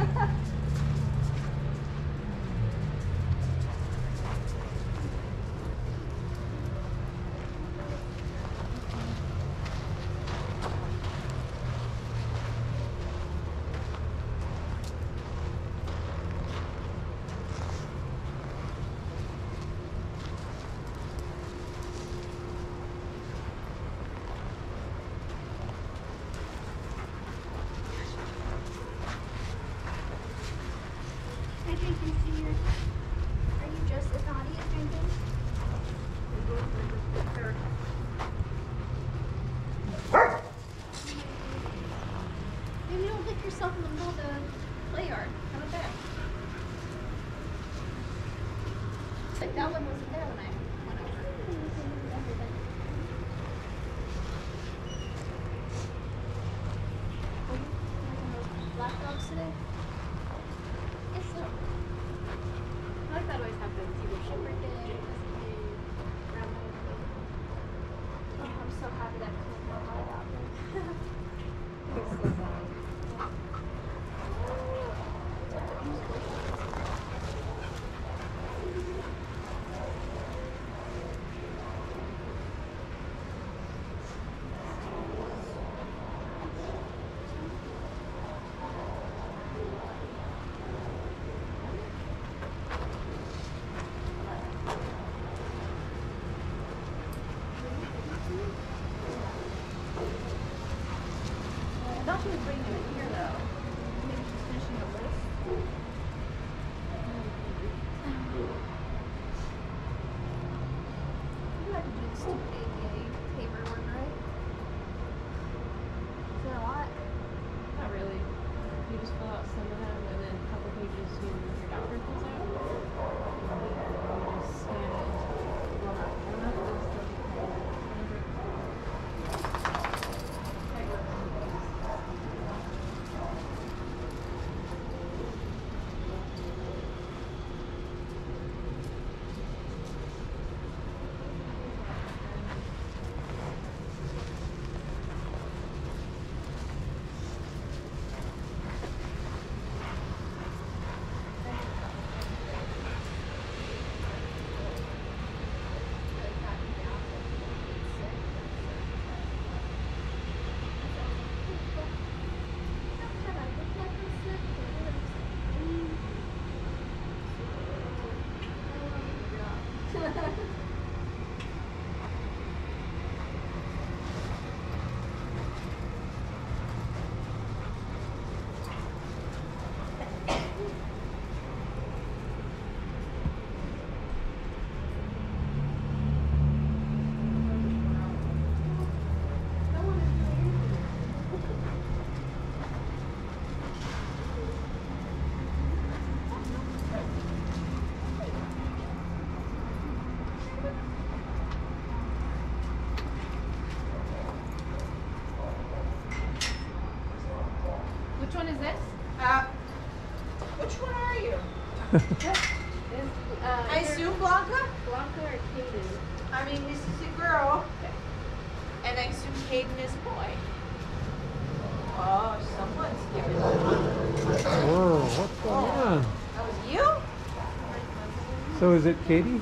So is it Katie?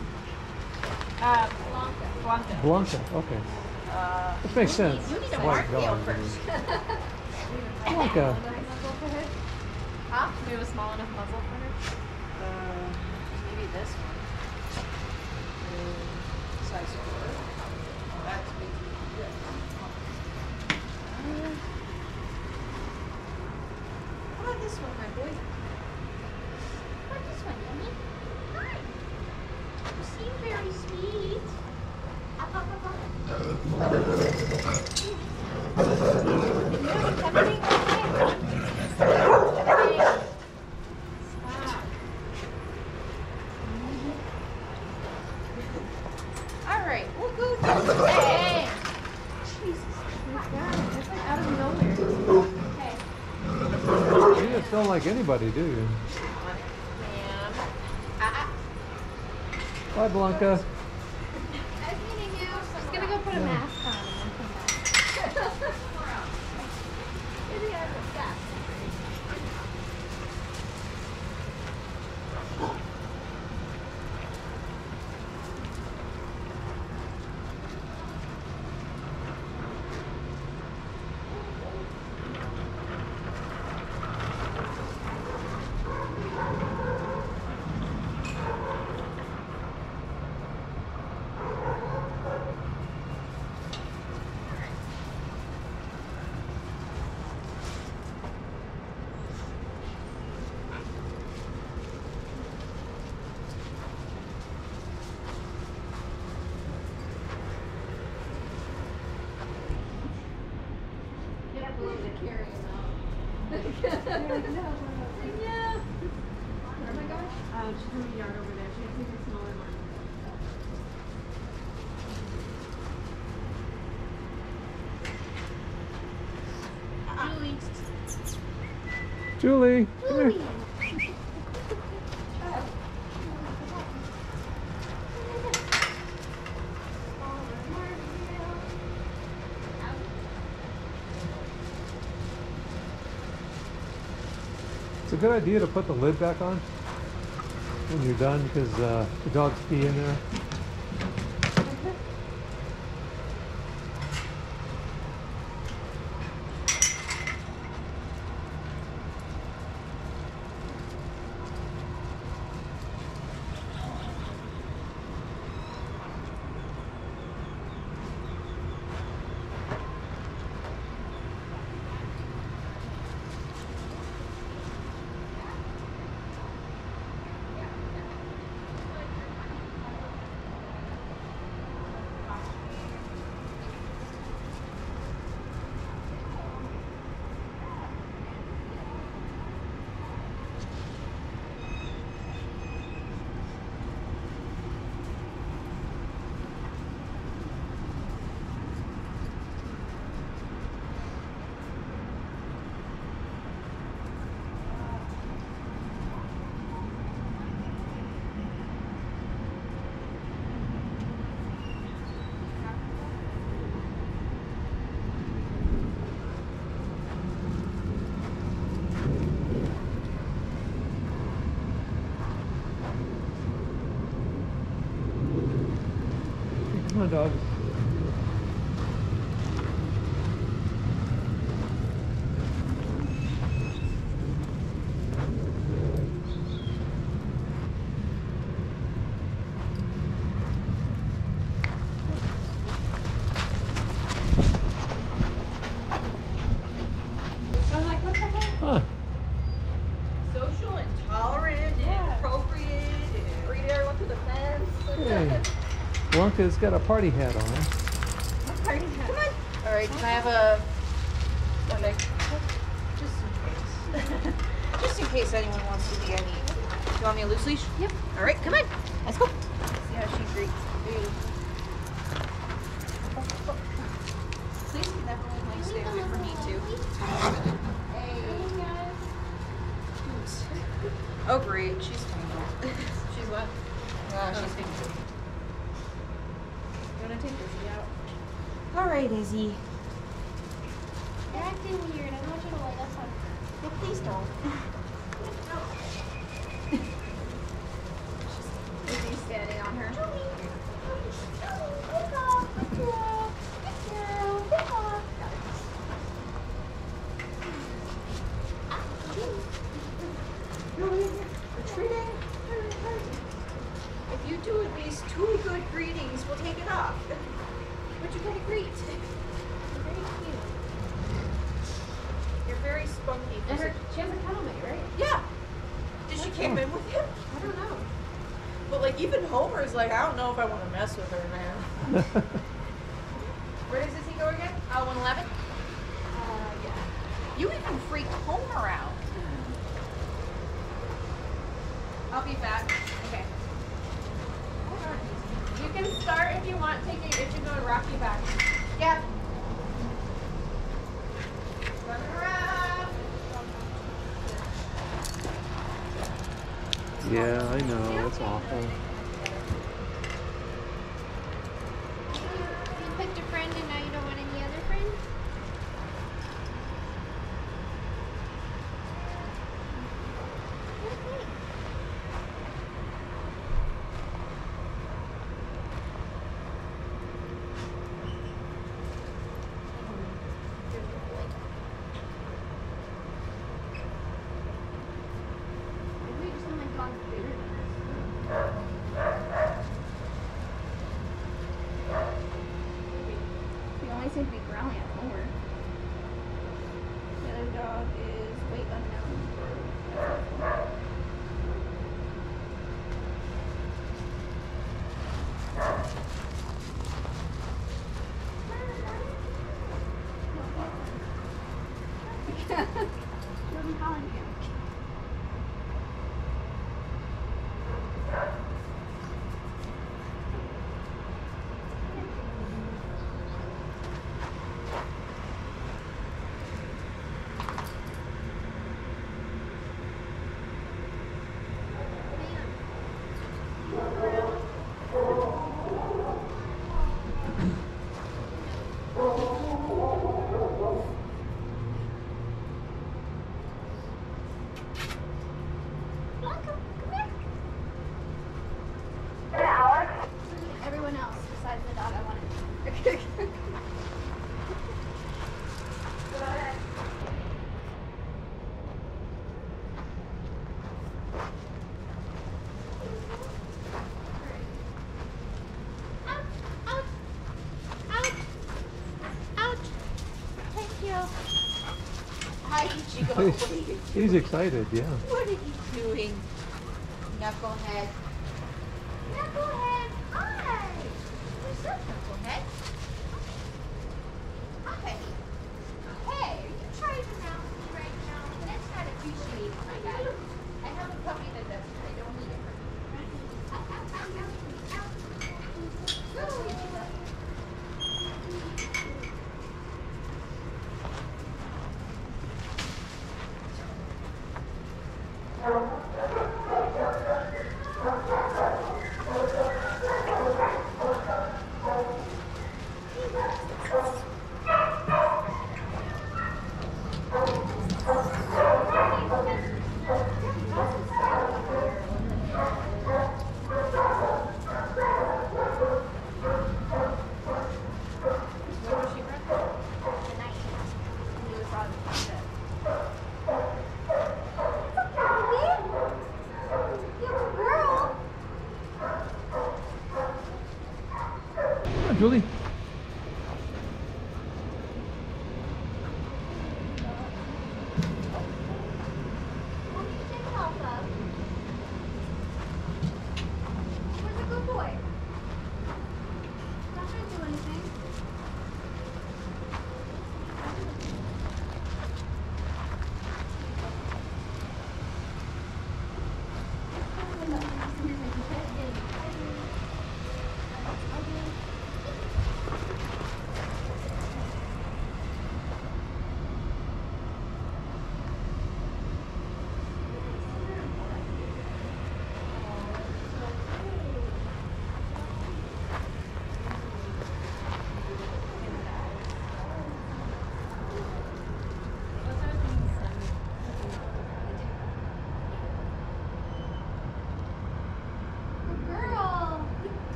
Uh, Blanca. Blanca. Blanca. Okay. Uh, makes you sense. Need, you need a first. Blanca. Huh? Do have a small enough muzzle don't like anybody, do you? Bye, Blanca. Lily. It's a good idea to put the lid back on when you're done because uh, the dogs pee in there. Monica's got a party hat on. Party hat? Come on. All right, can I have a... Okay. Just in case. Just in case anyone wants to be any... Do you want me a loose leash? Yep. All right, come on. like, I don't know if I want he's, excited, yeah.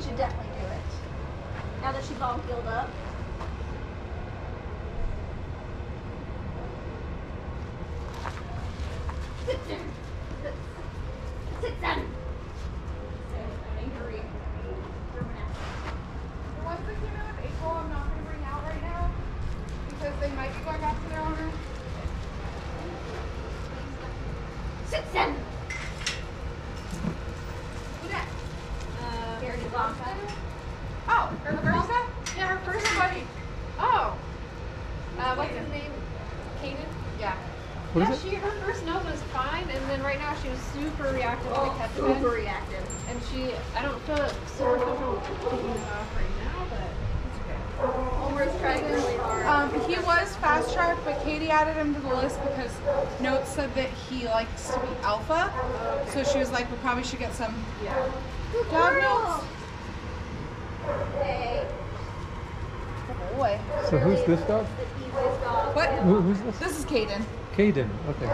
should definitely do it. Now that she's all healed up. we should get some yeah. Good dog girl. Good oh, boy. So who's this dog? What? Who, who's this? This is Caden. Caden, okay.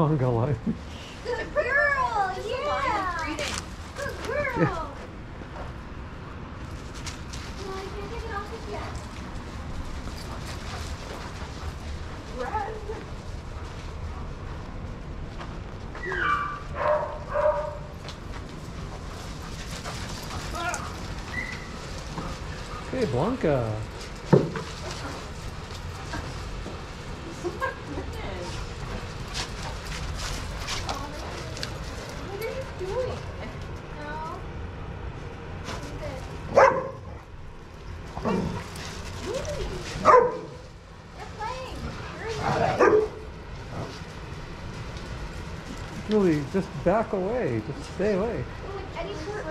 Okay, Good girl, yeah. Good girl. Hey, Blanca. back away. Just stay away. Well, like any short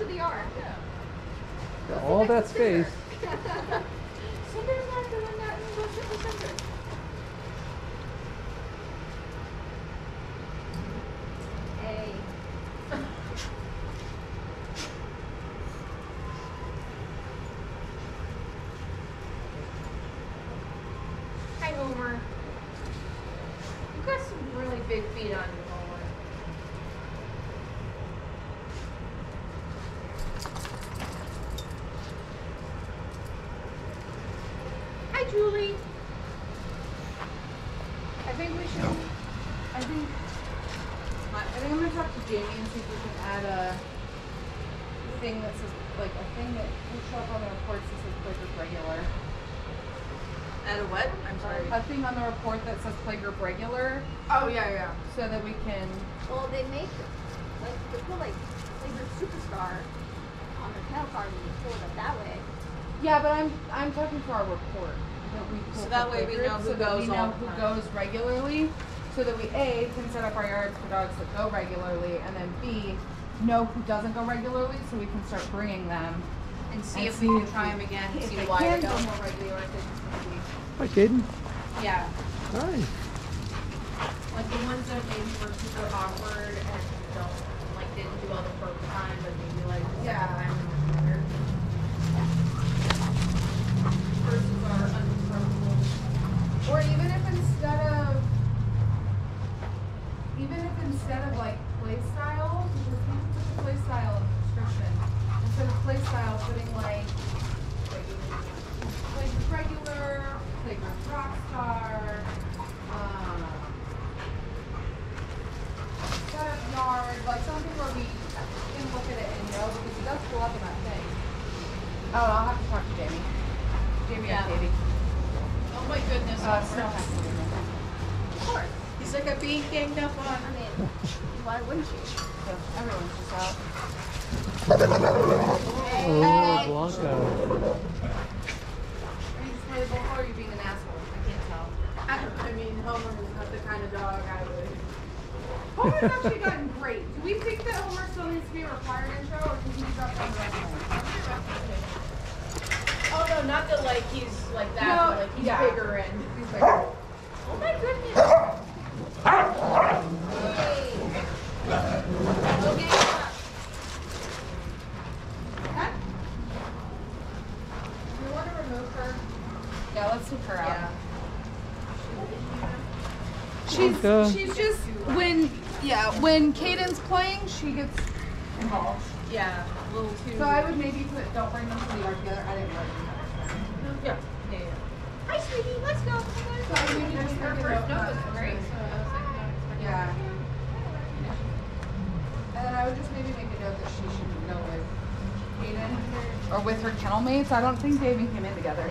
of the arm. Yeah. All that space and start bringing them. And see and if we can try them again, and see why they don't. Over at New be. Hi, Caden. Great. Do we think that Homer still needs to be a required intro, or can he drop down the ladder oh no not that like he's like that, no, but like he's yeah. bigger and he's bigger. Oh my goodness. Okay. Want to remove her? Yeah, let's take her yeah. She's, she's when Caden's playing, she gets involved. Yeah, a little too. So I would maybe put don't bring them to the yard together. I didn't really do. Yeah. Yeah, yeah. Hi, sweetie. Let's go. So I maybe just her first note was great. So I was like, Yeah. And then I would just maybe make a note that she should know with Caden or with her kennel mates. I don't think they came in together.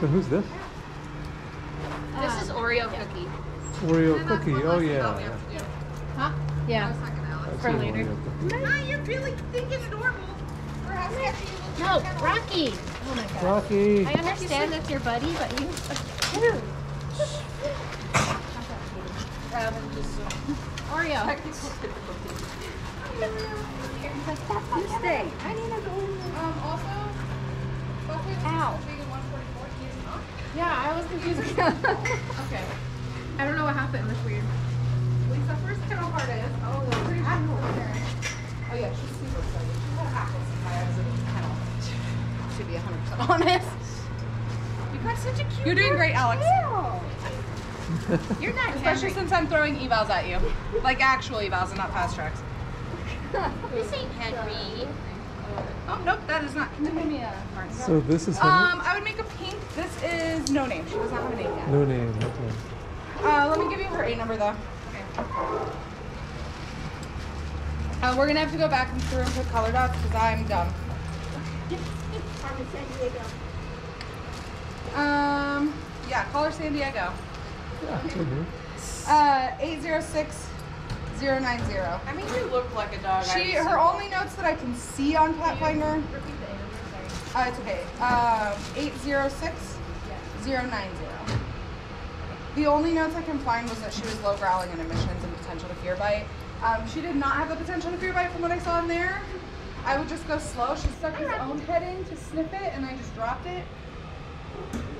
So who's this? This is Oreo cookie. Oreo And cookie. one Oh less yeah. that we have to do. Huh? Yeah. a second, Alex. I've For seen later. Oreo cookie. Ah, you're really thinking adorable. Perhaps No, look kind of like- Rocky. Oh my god. Rocky. I understand that's your buddy, but you. Oreo. You stay. I need to go. Um, also, Buckley is Ow. big in 144. He is not. Yeah, I was confused. Okay. I don't know what happened. That's weird. Lisa, first kennel part is. Oh, the pretty cool. Oh yeah, she's super excited. She had apples since I was in the kennel. To be 100% honest. You got such a cute. You're doing great, Alex. You're not Especially Henry. since I'm throwing evals at you, like actual evals and not fast tracks. This ain't Henry. Oh nope, that is not. Give me a mark. So this is Henry? Um, I would make a pink. This is no name. She does not have a name yet. no name. Okay. Uh, let me give you her A number though. Okay. Uh, we're gonna have to go back and through and put color dots because I'm dumb. i'm in san Um, yeah, call her San Diego. Yeah. it's okay. Uh, eight zero six zero nine zero. I mean, you look like a dog. She, her only notes that I can see on Pathfinder. Repeat the A number, sorry. Uh, it's okay. Um, eight zero six zero nine zero. The only notes I can find was that she was low growling in emissions and potential to fear bite. Um, she did not have the potential to fear bite from what I saw in there. I would just go slow. She stuck his own head in to sniff it, and I just dropped it.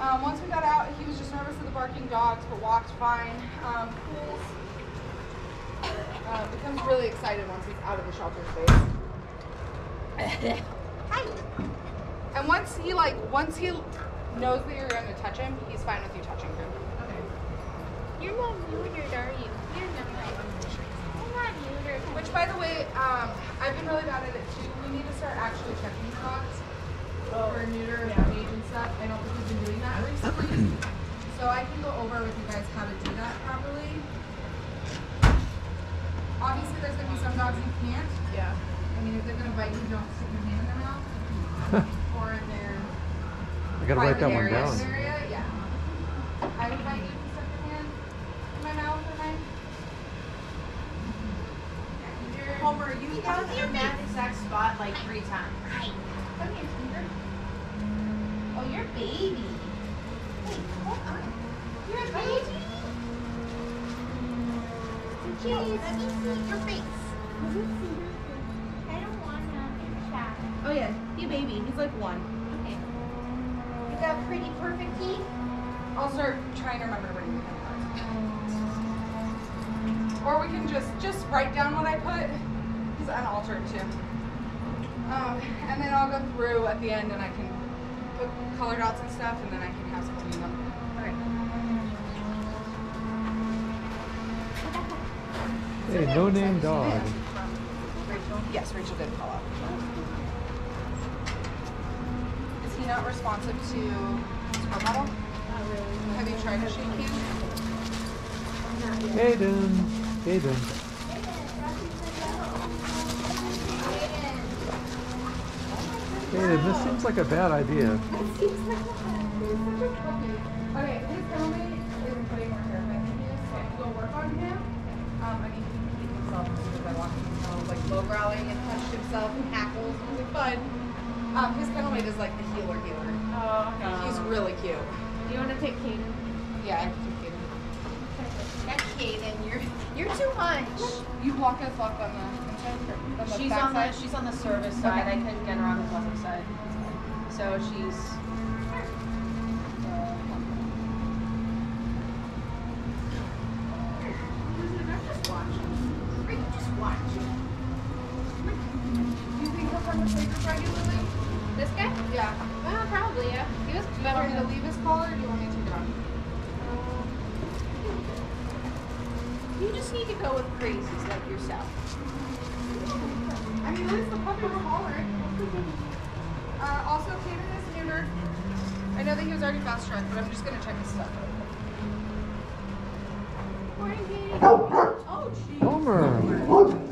Um, once we got out, he was just nervous of the barking dogs, but walked fine. Um, pools. Uh, becomes really excited once he's out of the shelter space. Hi. And once he like, once he knows that you're going to touch him, he's fine with you touching him. Okay. You're not neutered, are you? You're not. I'm not neutered. Which, by the way, um, I've been really bad at it too. We need to start actually checking these dogs for neuter and age and stuff. I don't think we've been doing that recently. so I can go over with you guys how to do that properly. Obviously, there's gonna be some dogs you can't. Yeah. I mean, if they're gonna bite you, don't stick your hand in their mouth or in their I gotta write that one down. area. Yeah. I would bite you if you stuck your hand in my mouth or my. Homer, you got in that exact spot like three times. Come here, Peter. Oh, you're baby. Hey, hold on. You're a baby. Cute. Let me see your face. I don't want to chat. Oh yeah, he a baby. He's like one. You got pretty perfect teeth. I'll start trying to remember bring you. Or we can just just write down what I put. He's unaltered too. Um, and then I'll go through at the end and I can put color dots and stuff, and then I can have some clean. Alright. Hey, no name dog. Rachel? Yes, Rachel did call out. Not responsive to square model? Have you tried to shake him? Hayden. Hayden. Hayden, this seems like a bad idea. Okay, his family is way more terrifying than he is, so I can go work on him. Um, I mean, he can keep himself as soon as I walk him home, like low growling and touched himself and hackles and really fun. Um, his kennel mate is like the healer healer. Oh, He's really cute. Do you want to take Kaden? Yeah, I can take him. That's Kaden. You're you're too much. You block us lock on the inside or on the She's on the she's on the service side. Okay. I couldn't get her on the public side, so she's. crazies like yourself. I mean, is the puppy. Uh, also. I know that he was already fast tracked, but I'm just gonna check his stuff. Morning, Katie. Oh, jeez. Homer.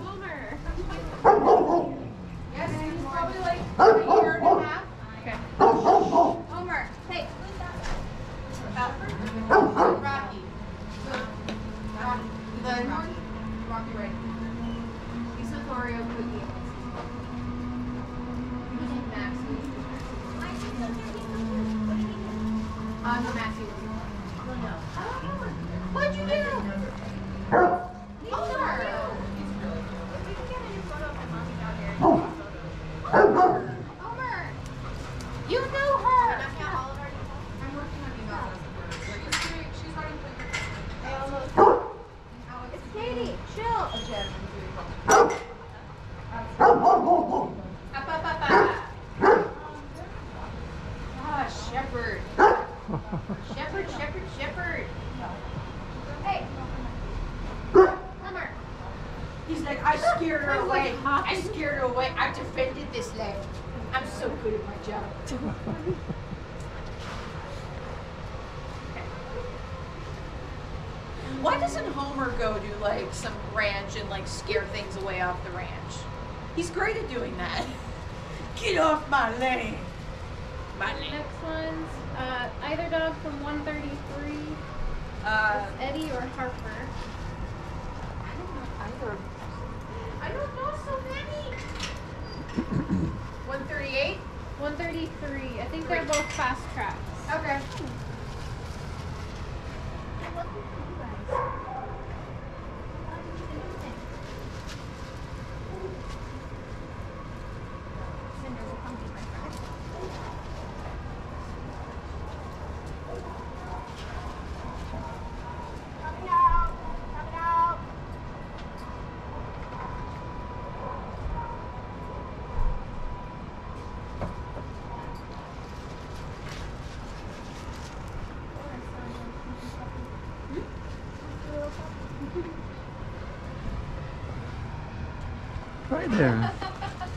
there.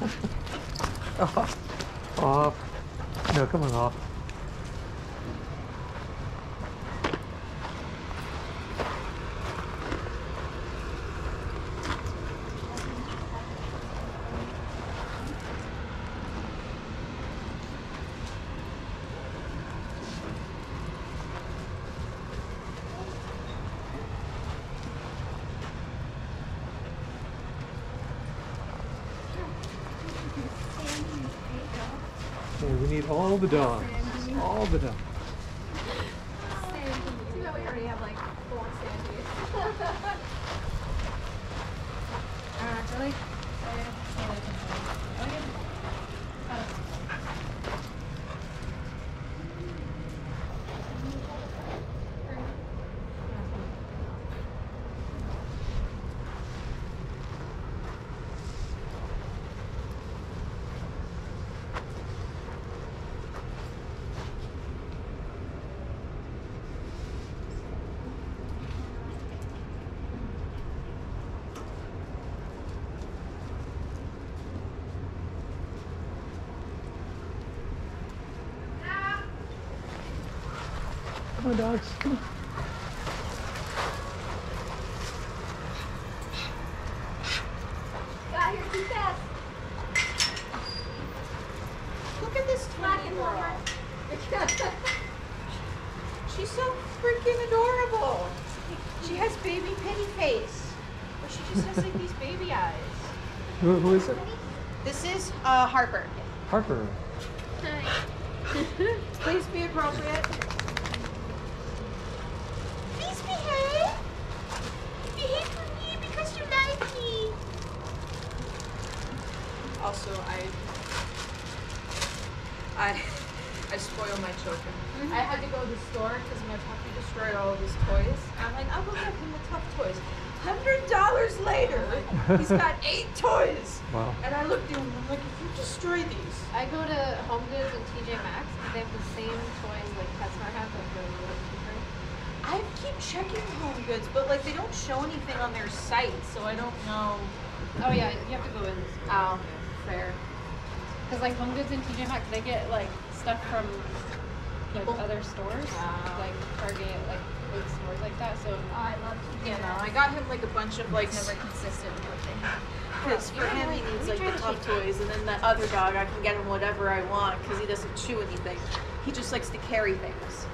oh. Off. No, come on, off. the dogs. All the dogs. Got here too fast. Look at this tiny girl. She's so freaking adorable. She has baby penny face. But she just has like these baby eyes. Who is it? This is uh, Harper. Harper. And TJ Maxx, they have the same toys like PetSmart but they're a little cheaper. I keep checking Home Goods, but like they don't show anything on their site, so I don't know. Oh yeah, you have to go in. Oh, fair. Because like Home Goods and TJ Maxx, they get like stuff from like People. other stores, wow. like Target, like big stores like that. So oh, I love. TJ yeah, no, I got him like a bunch of like never consistent. things. Because for him, he needs like the tough toys, and then that other dog, I can get him whatever I want because he doesn't chew anything. He just likes to carry things.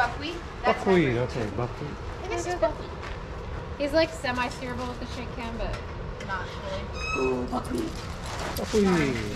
buckwheat. That's buckwheat, okay, buckwheat. I it's buckwheat. He's like semi-steerable with the shake can, but not really. Ooh, buckwheat. Buckwheat.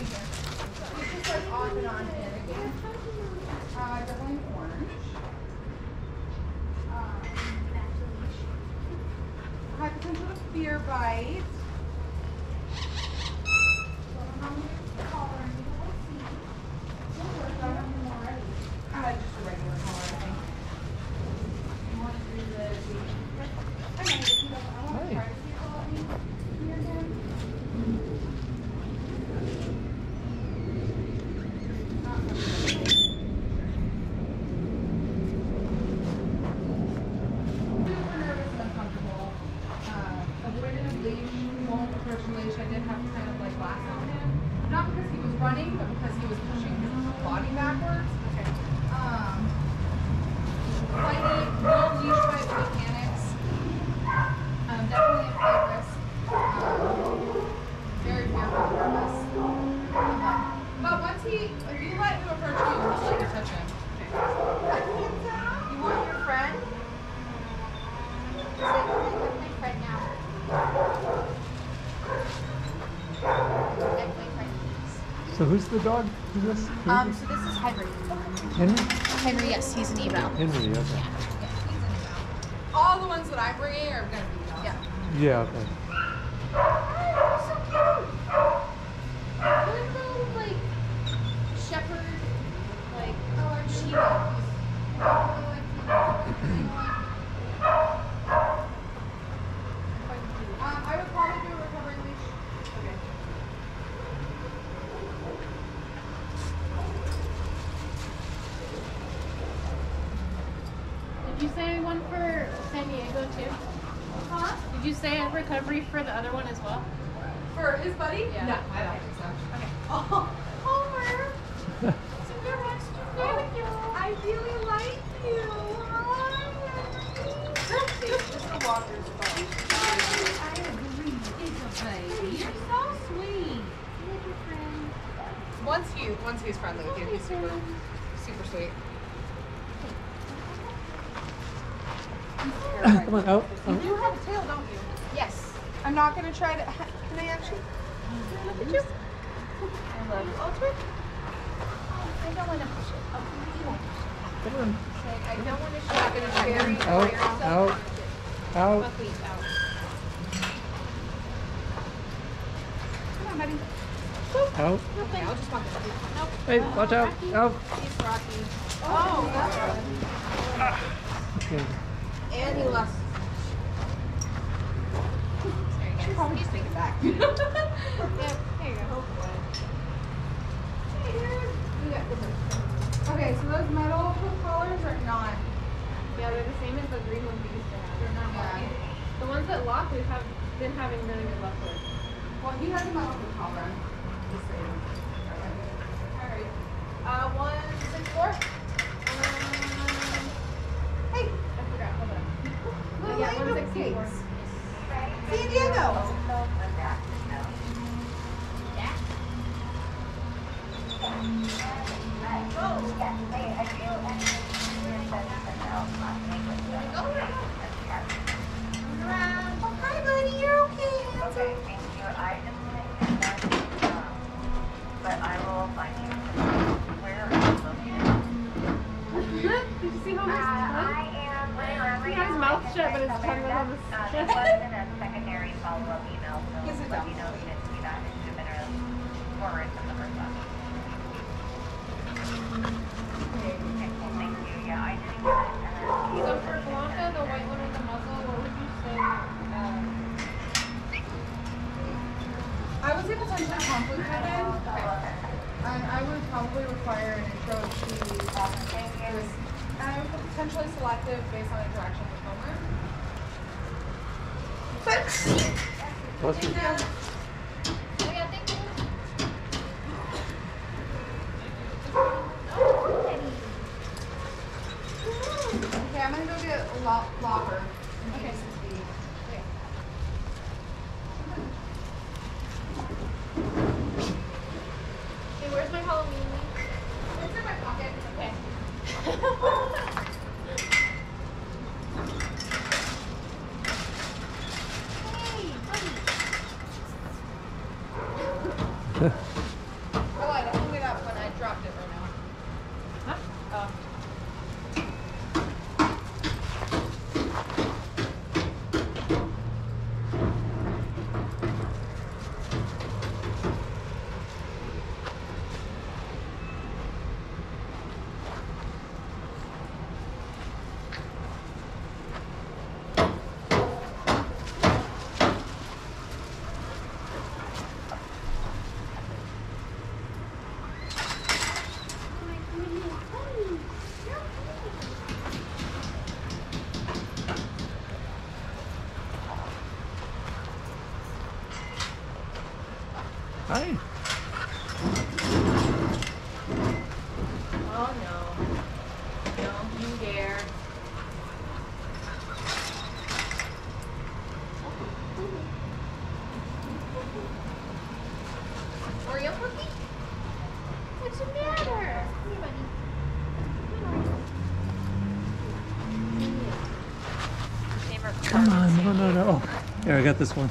So who's the dog? Who's this? Who um, so this is Henry. Henry? Henry, yes, he's an eval. Henry, okay. Yeah. Yeah, an eval. All the ones that I'm bringing are going to be evals. Yeah. Yeah, okay. tchau. Tchau. I was in potential conflict with and I would probably require an intro to this, and I would potentially selective based on interaction with Homer. Thanks. Um, okay, I'm gonna go get a lot. lot I got this one.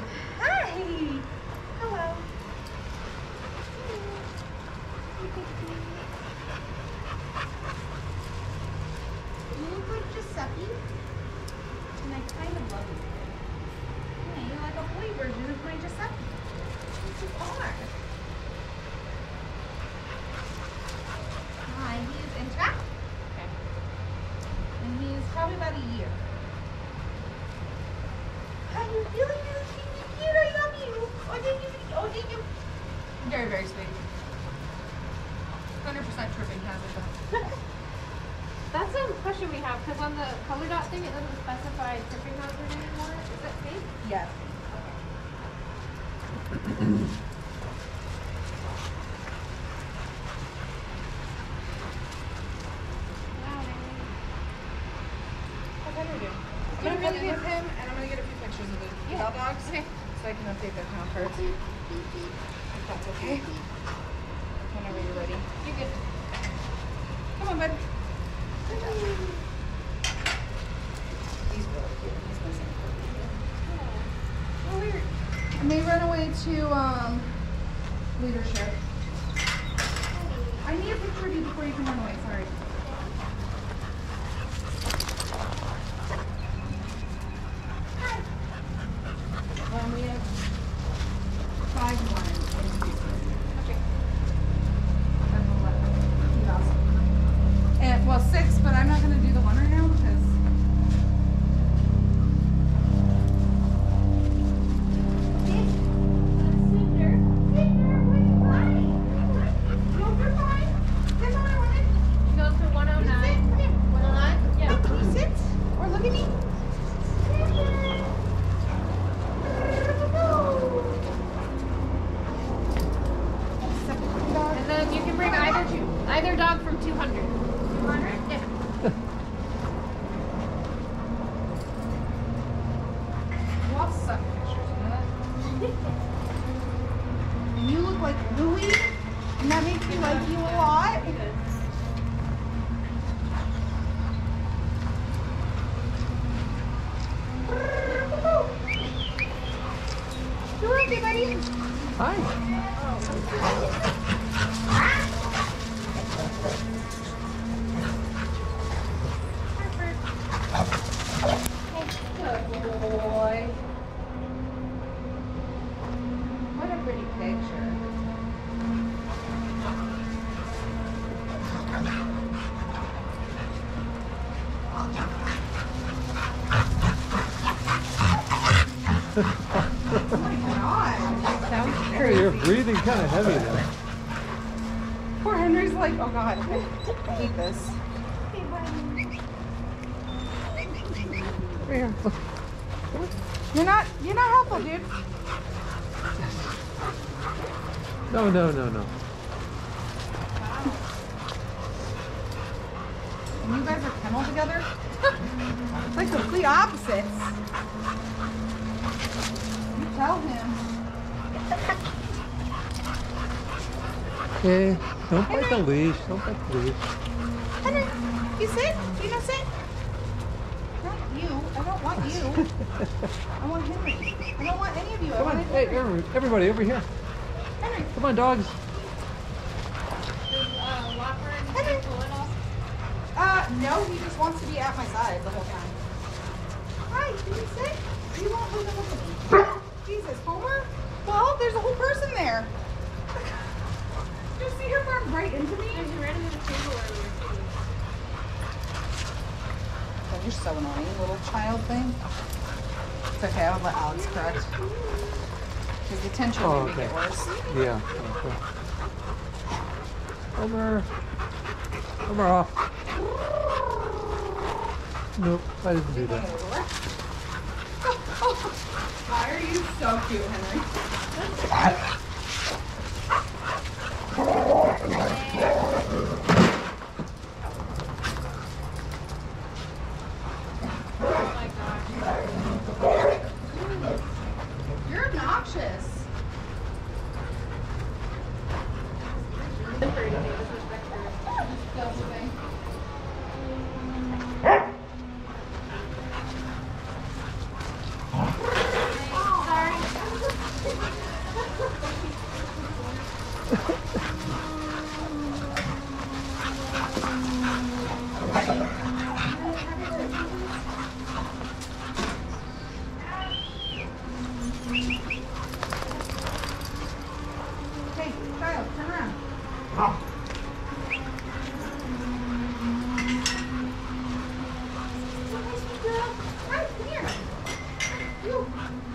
to um, leadership. I need a picture of you before you can run away. Sorry. Um, we have five more. Okay. And we'll let you guys- And well, six, but I'm not gonna do the one right now because. You go to 109. 109? Yeah. Sit or look at me. And then you can bring either two, either dog from 200. 200? Yeah. You all suck pictures, you know that? And you look like Louie, and that makes me like you a lot. You're okay, buddy. Hi. breathing kind of heavy there. Poor Henry's like, oh god, I, I hate this. Come here. Look. You're not, you're not helpful, dude. No, no, no, no. And you guys are kennel together? it's like complete opposites. You tell him. Okay. Don't break the leash. Don't break the leash. Henry, you sit? You not sit? Not you. I don't want you. I want Henry. I don't want any of you. I Come on. want Hey, Henry. everybody over here. Henry. Come on, dogs. Does uh, Whopper and Henry. pull it off? Uh, no, he just wants to be at my side the whole time. Hi, can you sit? You won't look at me. Jesus, Homer? Well, there's a whole person there. Did you see her run right into me? Because you ran into the table earlier too. Oh, you're so annoying, little child thing. It's okay, I would let Alex correct. Tension Oh, would make it worse. Yeah. okay. Homer. Homer off. Nope, I didn't do that. Why are you so cute, Henry? Oh my gosh. You're obnoxious. Hey, child, turn around. Hi, come here. You.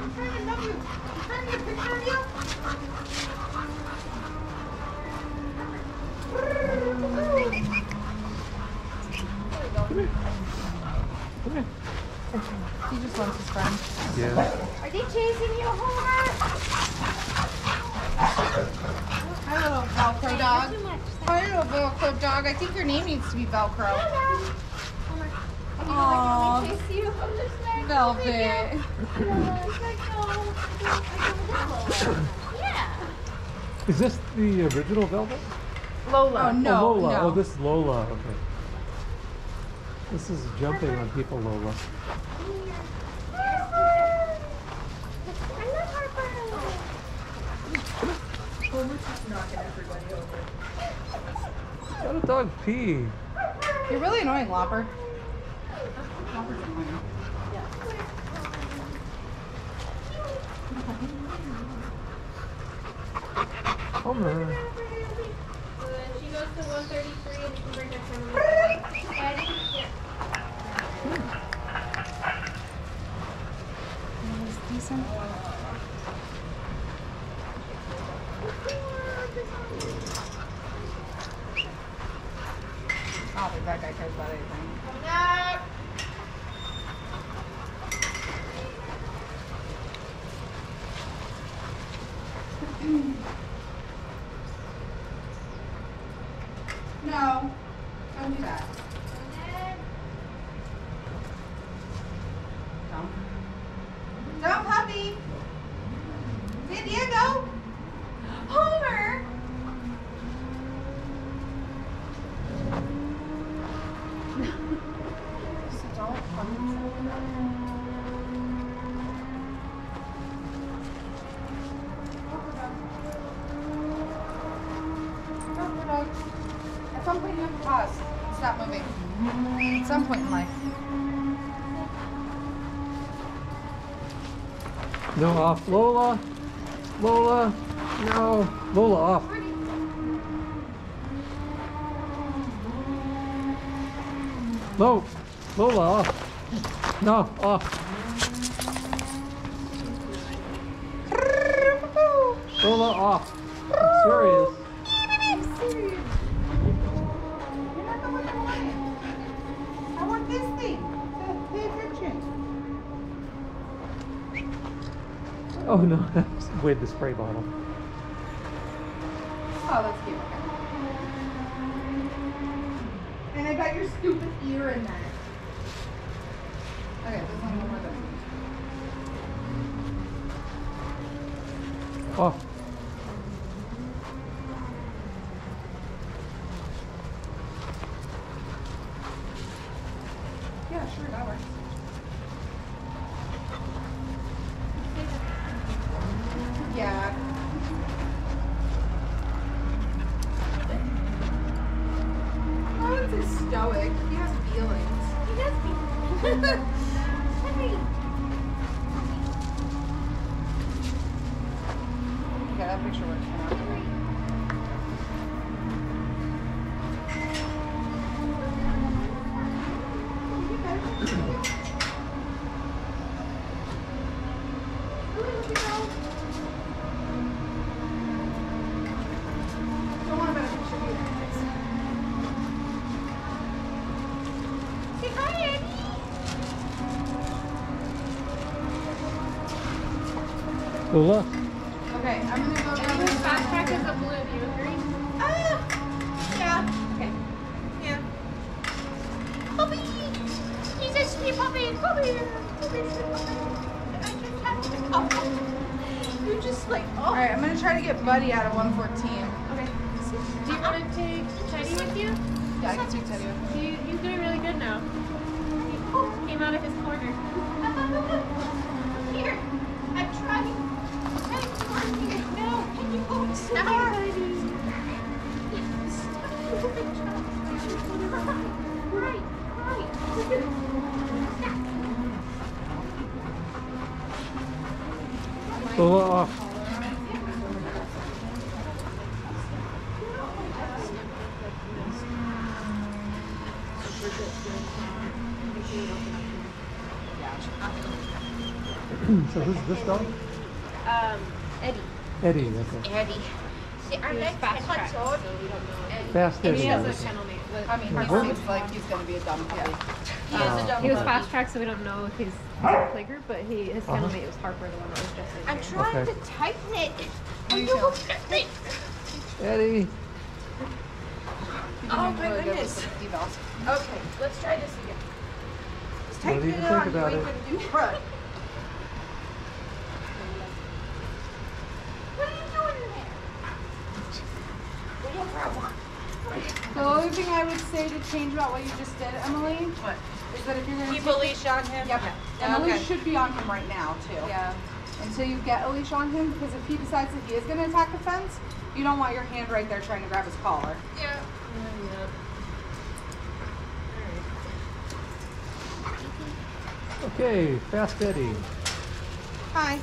I'm trying to love you. I'm trying to get a picture of you. Come here. Come here. He just wants his friend. Yeah. Are they chasing you, Homer? Hi, little Velcro dog. Hi, little Velcro dog. I think your name needs to be Velcro. Aw, Chase you? Velvet. Yeah. Is this the original Velvet? Lola. Oh, no. Oh, Lola. no. Oh, this is Lola. Okay. This is jumping on people, Lola. Let a dog pee. You're really annoying, Lopper. Lopper's annoying. Homer. She goes to 133 and you can bring her camera. Hmm. Ready? Yeah. Is decent. I don't think that guy cares about anything. Coming up. No. Don't do that. Don't. Don't, puppy. San Diego. Homer. So don't fucking At some point you have to pause. Stop moving. At some point in life. No, off. Lola. Lola. No. Lola, off. Lo. Lola, off. No, off. I'm serious. I'm serious. You're not the one I wanted. I want this thing. So pay attention. Oh no, that's with the spray bottle. Oh, that's cute. And I got your stupid ear in there. Okay, there's only one more thing. Oh, Yeah, sure, that works. Yeah. I wouldn't say stoic. He has feelings. He does be. Henry. Okay, that picture works. Don't want a better picture either. Say hi, Eddie. Lula. Okay, who's this dog? Um, Eddie. Eddie. Okay. Eddie. See, our He next fast tracked, so we don't know. Fast And Eddie. he has a okay. kennel name. I mean, he What? seems like he's gonna be a dumb puppy. He is a dumb He was fast tracked, so we don't know if he's a playgroup, but he his kennel mate was Harper, the one that was just in I'm trying Okay. to tighten it. How you You feel? look it. Eddie. Oh, my really goodness. Okay, let's try this again. Just Don't tighten it think on, about you it. ain't gonna do crud. What are you doing in there? Whatever I want. The only thing I would say to change about what you just did, Emily, What? is that if you're gonna Keep take a leash on him? Yep. Yeah. And the Okay. leash should be on him right now too. Yeah. Until you get a leash on him, because if he decides that he is gonna attack the fence, you don't want your hand right there trying to grab his collar. Yeah. Okay, Fast Eddie. Hi.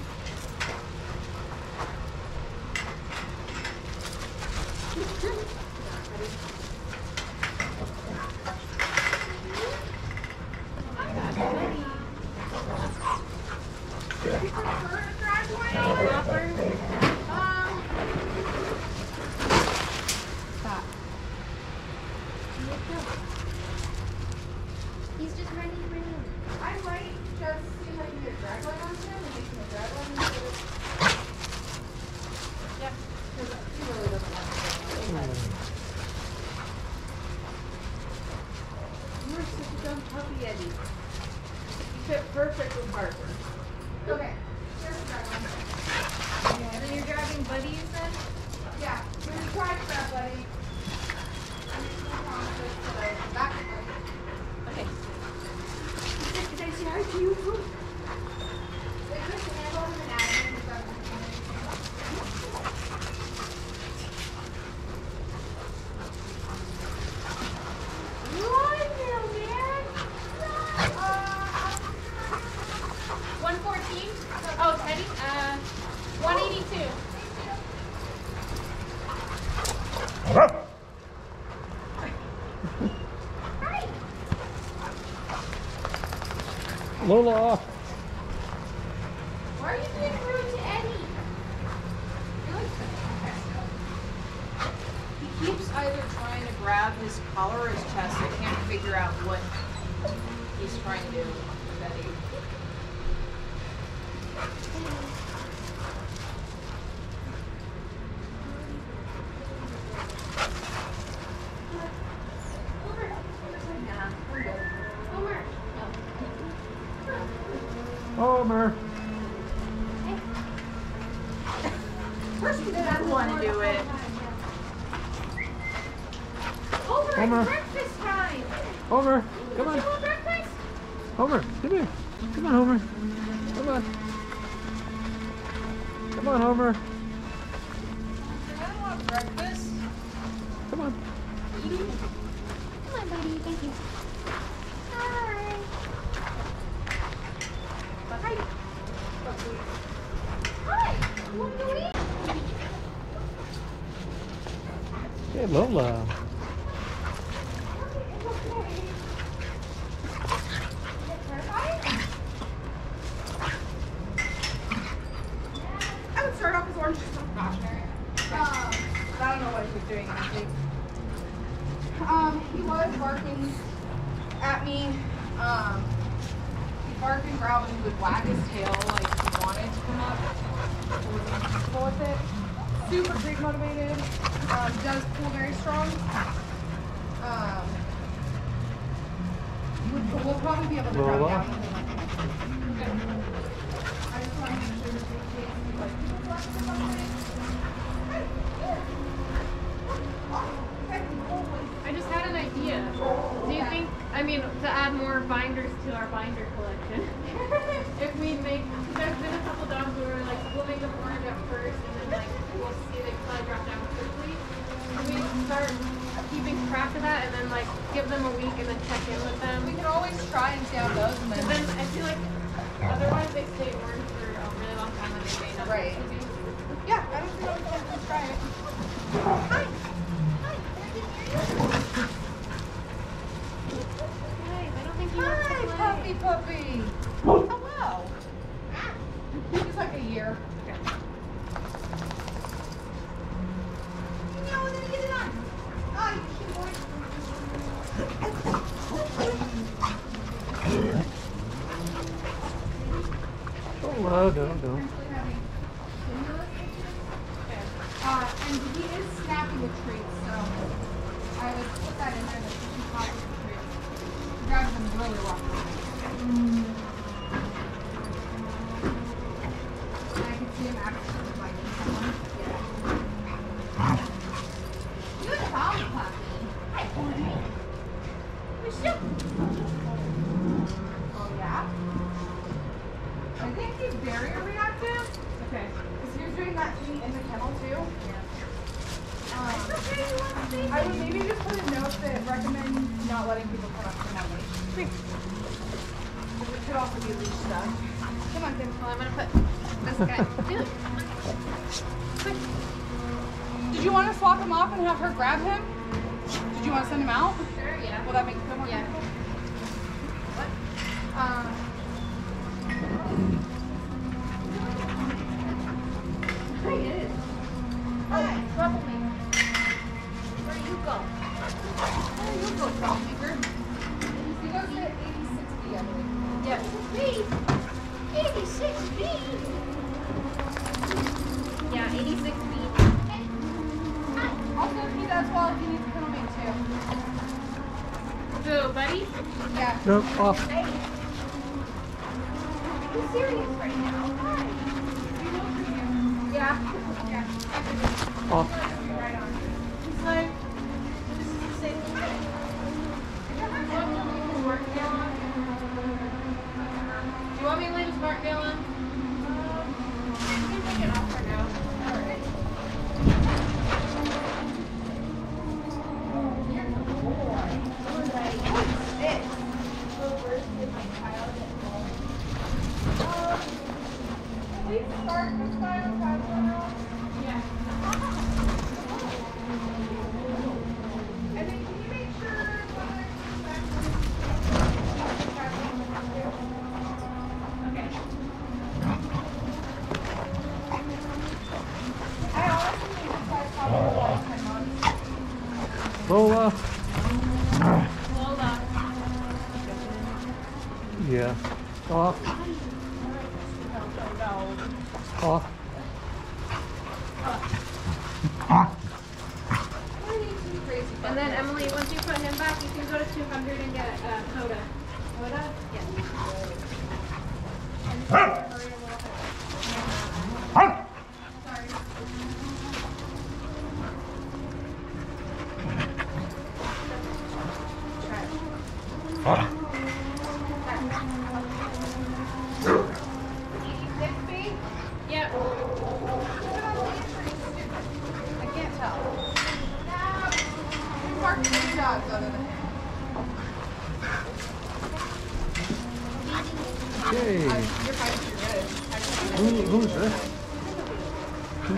Off.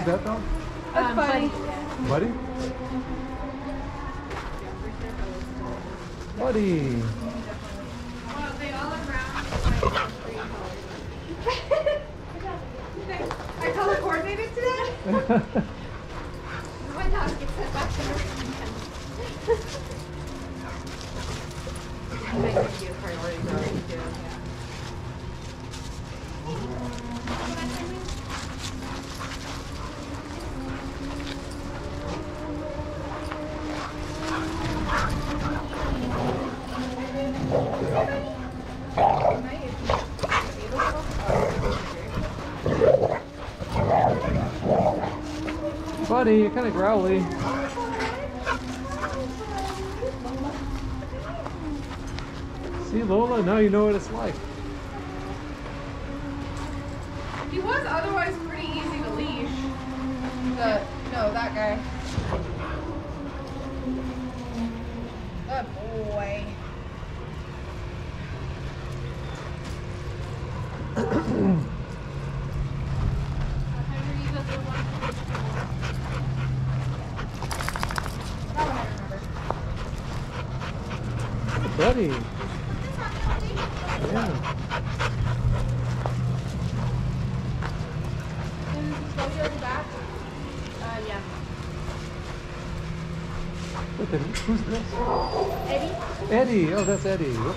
that though? That's um, Buddy. Buddy? you're kind of growly. See Lola? Now you know what it's série, é o da série.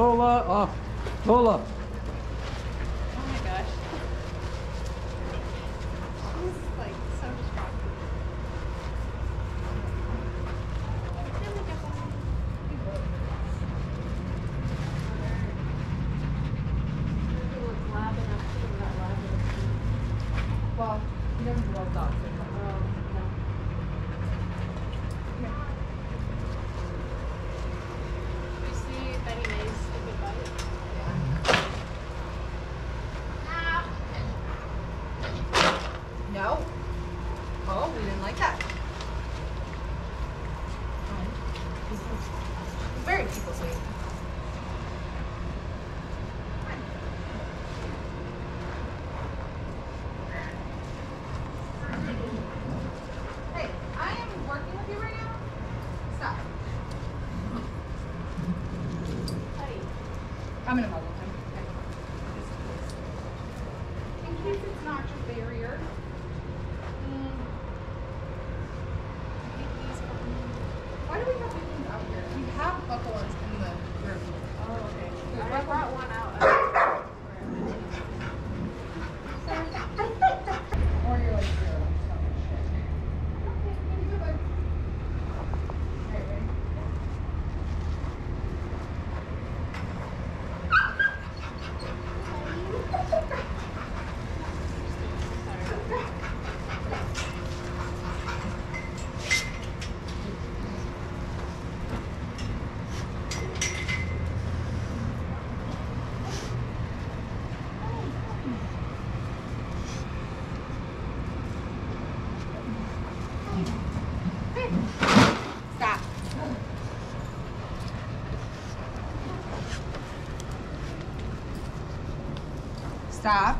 Dola, ah, dola. stop.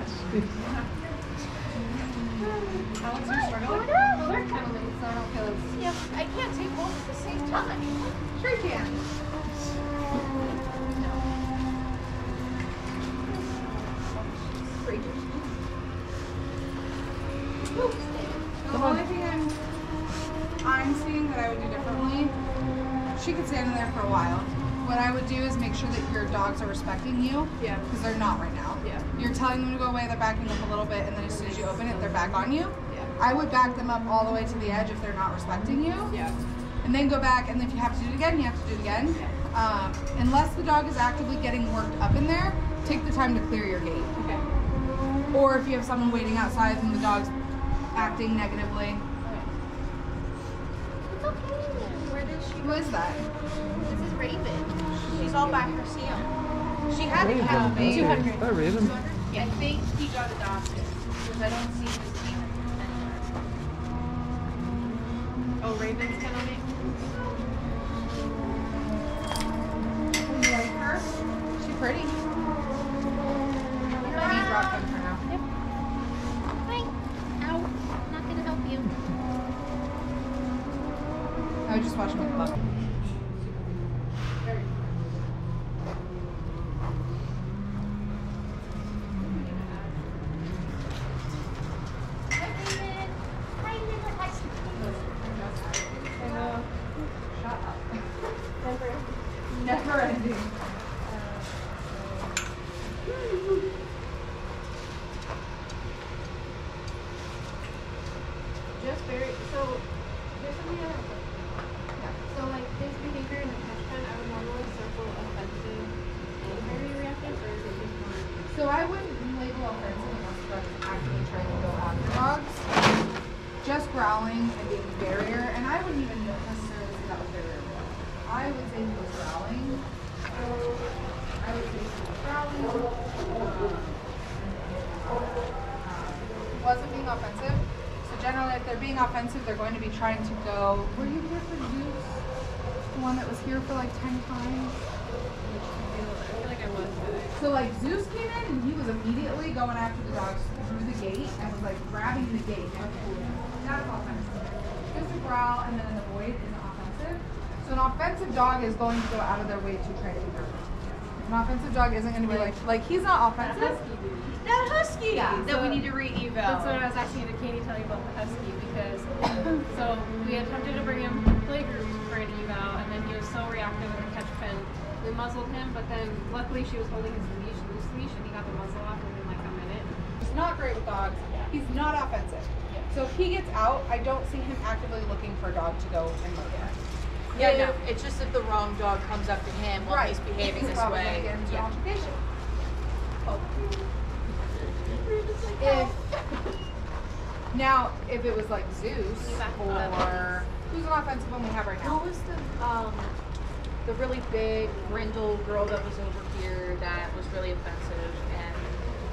back them up all the way to the edge if they're not respecting you. Yeah. And then go back, and if you have to do it again, you have to do it again. Yeah. Um, unless the dog is actively getting worked up in there, take the time to clear your gate. Okay. Or if you have someone waiting outside and the dog's acting negatively. It's okay. Where did she? Who is that? This is Raven. She's all by herself. She had a cat. Two hundred. Raven. I think he got adopted because I don't I know. Shut up. Never ending. Just very so. Here's something I. Yeah. So like his behavior in the catch pen, I would normally circle offensive and very reactive, or is it just more? So I wouldn't label offensive unless the dog is actually trying to go after dogs. Just growling and being a barrier, and I wouldn't even necessarily say that was barrier. I would say he was growling. So I would say he was growling. Um, um, wasn't being offensive. So generally, if they're being offensive, they're going to be trying to go. Were you here for Zeus? The one that was here for like ten times. I feel like I was. So like Zeus came in and he was immediately going after the dogs through the gate and was like grabbing the gate and pulling it. That's offensive. Just a growl and then in the void is offensive. So an offensive dog is going to go out of their way to try to her. An offensive dog isn't going to be like like he's not offensive. That husky Yeah, that we need to re-eval. That's what I was asking to Katie tell you about the husky because so we attempted to bring him to play group for an eval and then he was so reactive with the catch pen. We muzzled him, but then luckily she was holding his leash, loose leash, and he got the muzzle off within like a minute. He's not great with dogs. He's not offensive. So if he gets out, I don't see him actively looking for a dog to go and murder. Yeah, Yeah, no, it's just if the wrong dog comes up to him while Right. he's behaving He's this way. gonna get into yeah. altercation. Oh. If now, if it was like Zeus or who's an offensive one we have right now? Who was the um the really big brindle girl that was over here that was really offensive and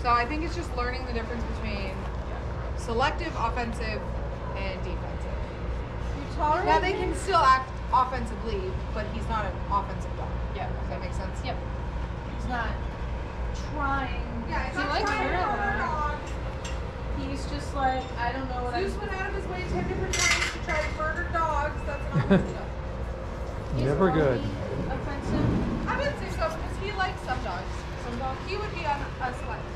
So I think it's just learning the difference between selective, offensive, and defensive. Now they can still act offensively, but he's not an offensive dog. Yeah. Does that make sense? Yep. He's not trying. Yeah, it's He not likes trying to her a murder dogs. He's just like I don't know what Zeus I'm. went out of his way ten different times to try to murder dogs. That's an offensive dog. Never good. Offensive. I would say so because he likes some dogs. Some dogs. He would be on a select.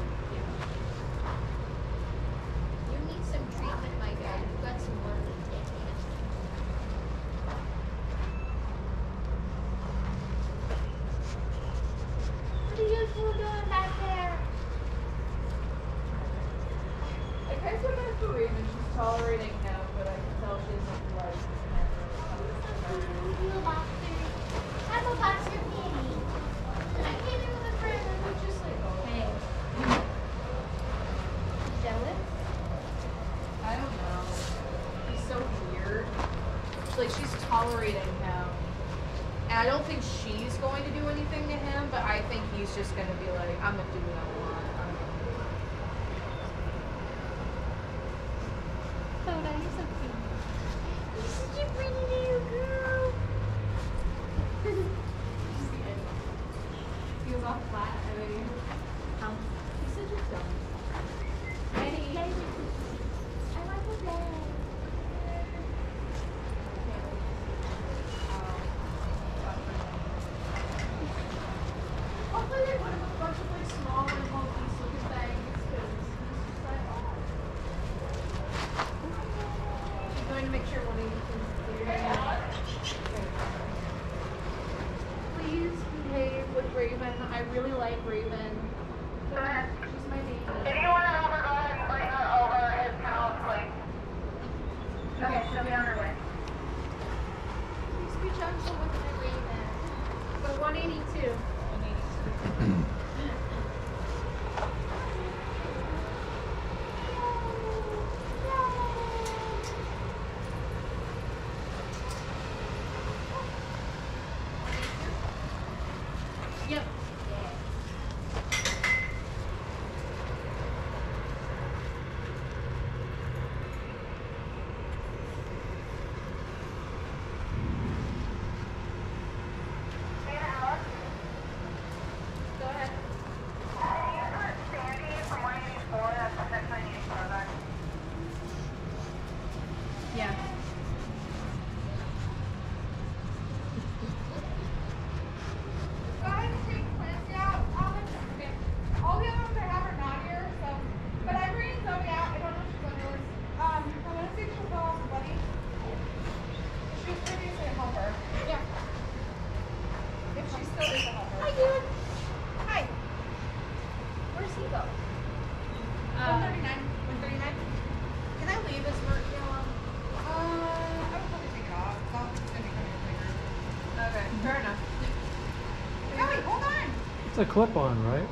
A clip-on, right?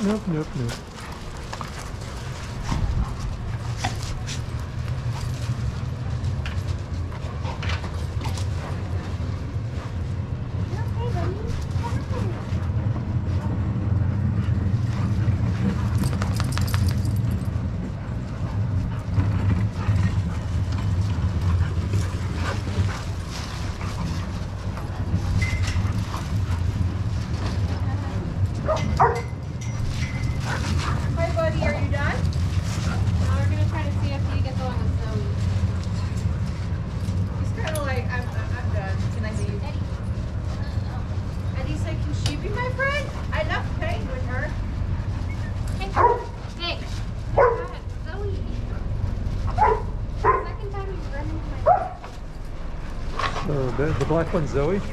Nope, nope, nope, black one's Zoe?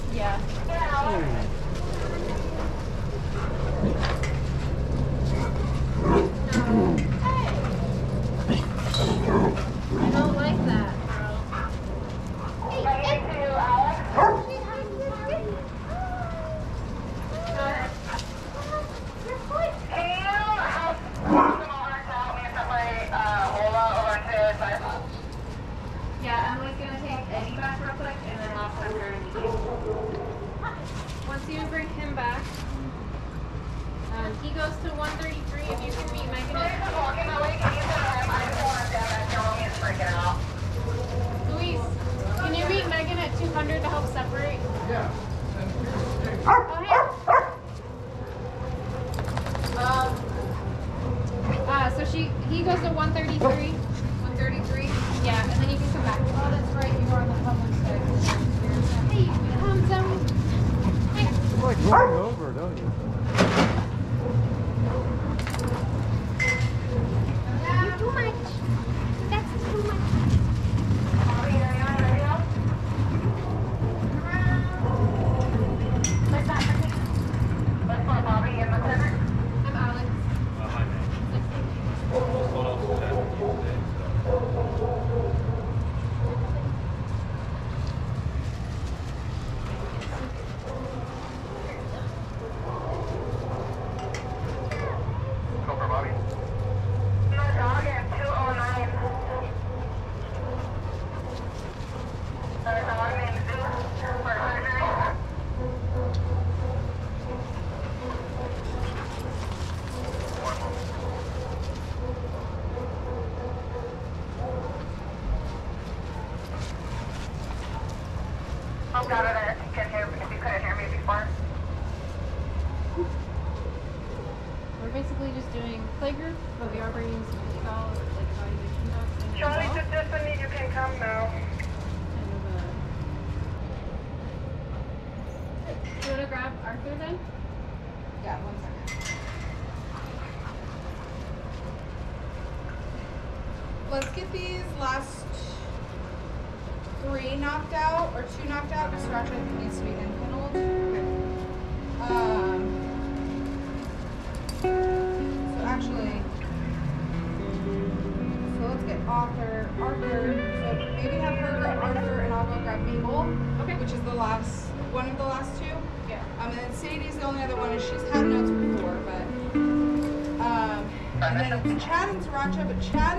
Chad and Sriracha, but Chad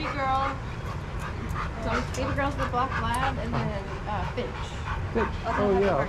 Baby Girl. So Baby Girls with Black Lab and then uh, Finch. Finch. Oh, yeah.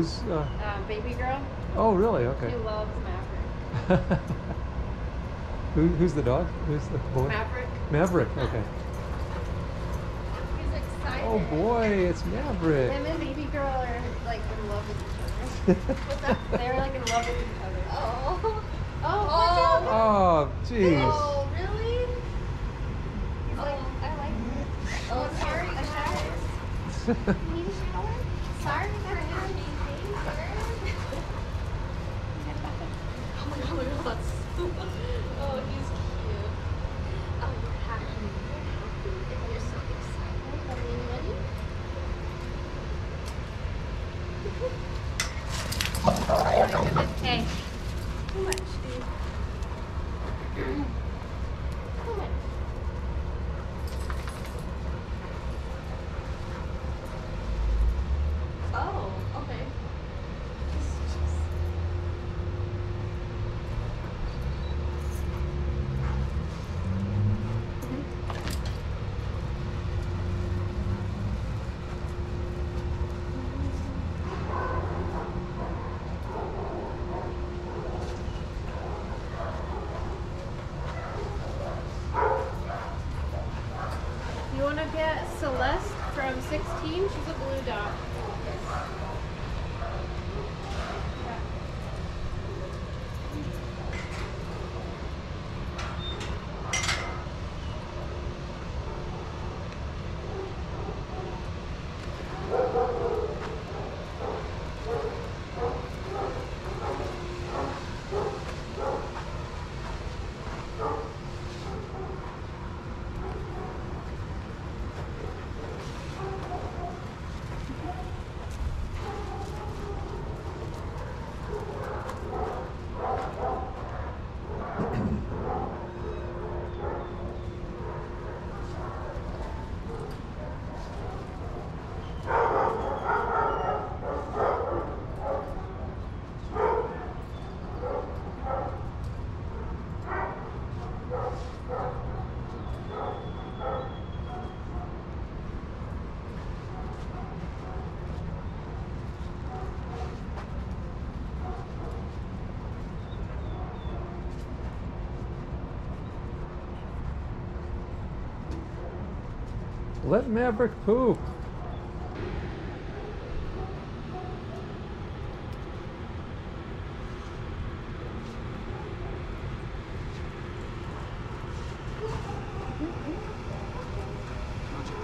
Who's? Uh, Um, baby girl. oh, really? She Okay. loves Maverick. Who, who's the dog? Who's the boy? Maverick. Maverick. Okay. He's excited. Oh boy, it's Maverick. Him and baby girl are like in love with each other. What's that? They're like in love with each other. Oh. Oh, watch. Oh, jeez. Oh, really? He's like, I like it. Oh, sorry, Let Maverick poop.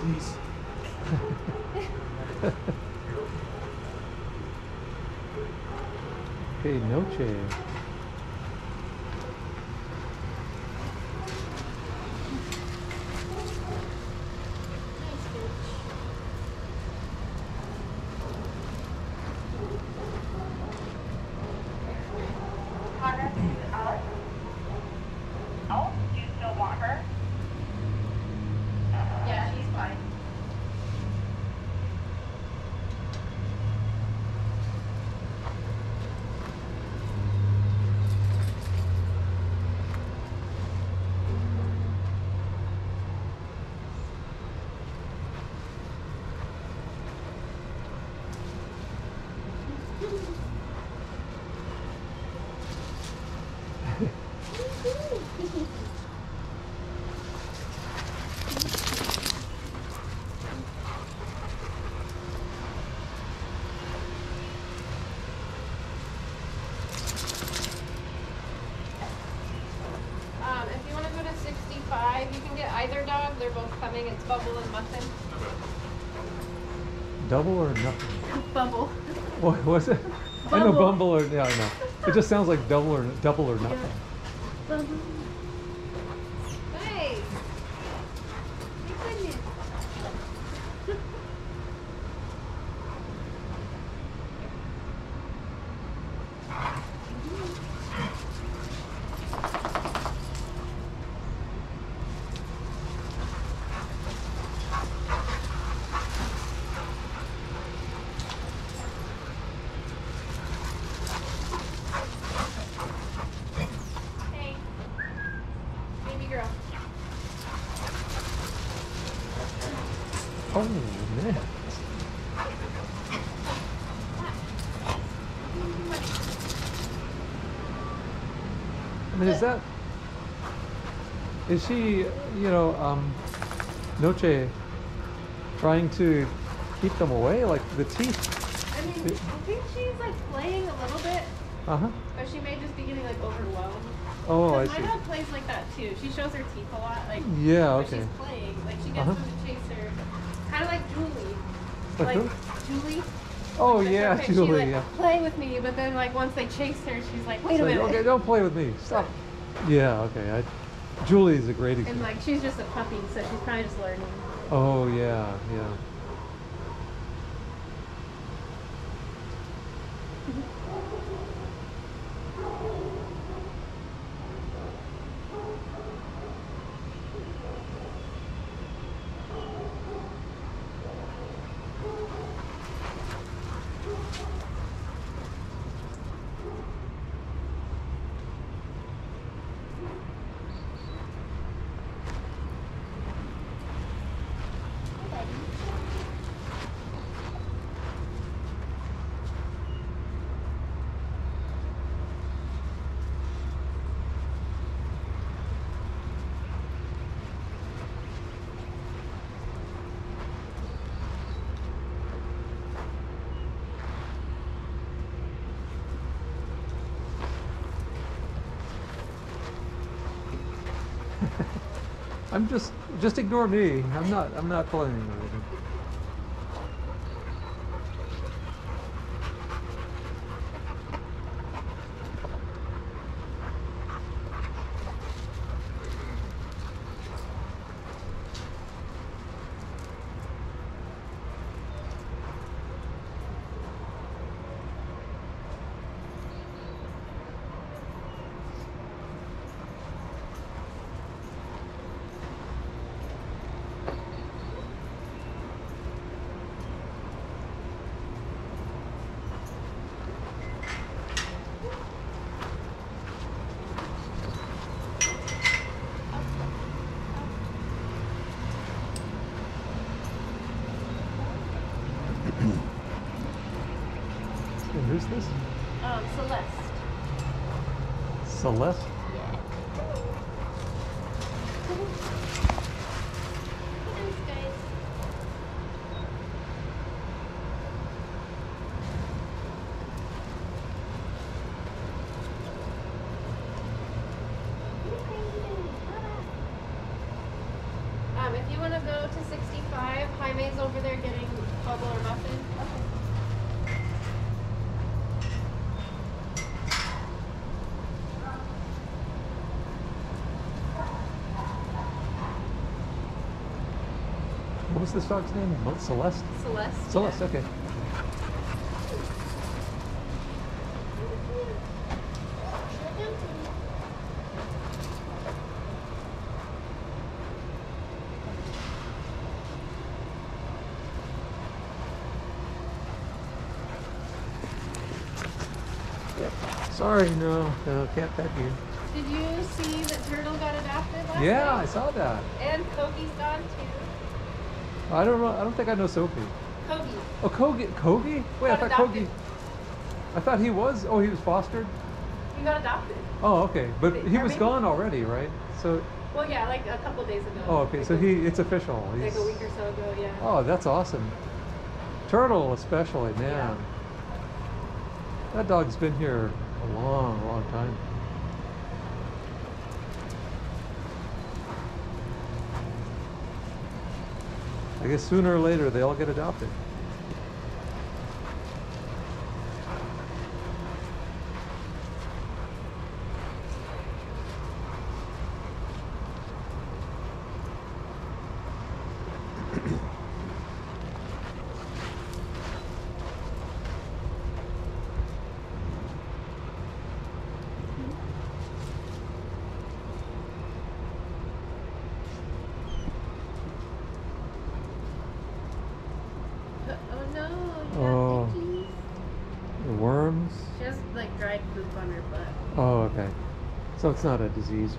Please. Okay, Noche. Both. It's Bubble and Muffin. Double or nothing? Bubble. What was it? I know Bumble. Or yeah, I know. It just sounds like double or double or nothing. Bubble. Hey. My goodness. Hey. Baby girl. Oh man. I mean, is that? Is she, you know, um, Noche, trying to keep them away, like the teeth? I mean, I think she's like playing a little bit, Uh huh. but she may just be getting like overwhelmed. Oh, I 'Cause see. My dog plays like that too. She shows her teeth a lot. Like Yeah, okay. She's playing. Like she gets Uh-huh. them to chase her. Kind of like Julie. Like like? Julie. Oh Like, yeah, Julie. She like yeah. playing with me, but then like once they chase her, she's like, wait It's a minute. okay, don't play with me. Stop. Yeah, okay. I, Julie is a great example. And like she's just a puppy, so she's probably just learning. Oh yeah, yeah. I'm just just ignore me. I'm not I'm not playing with it. And who's this? Um, Celeste. Celeste? Thanks, guys. Um, if you want to go to 65, Jaime's over there getting bubble or muffin. What was this dog's name? Celeste? Celeste. Celeste, yeah. okay. Sorry, no, no, can't pet you. Did you see that Turtle got adopted last Yeah, night? I saw that. And Kogi's gone too. I don't know. I don't think I know Sophie. Kogi. Oh, Kogi. Kogi? Wait, I thought adopted. Kogi. I thought he was. Oh, he was fostered. He got adopted. Oh, okay. But Wait, he was maybe- gone already, right? So, Well, yeah, like a couple days ago. oh, okay. Like So a- he, it's official. Like a week or so ago, yeah. oh, that's awesome. Turtle, especially, man. Yeah. That dog's been here a long, long time. I guess sooner or later they all get adopted. Oh no. you got Oh. itchy. The worms. She has like dried poop on her butt. Oh, okay. So it's not a disease. or.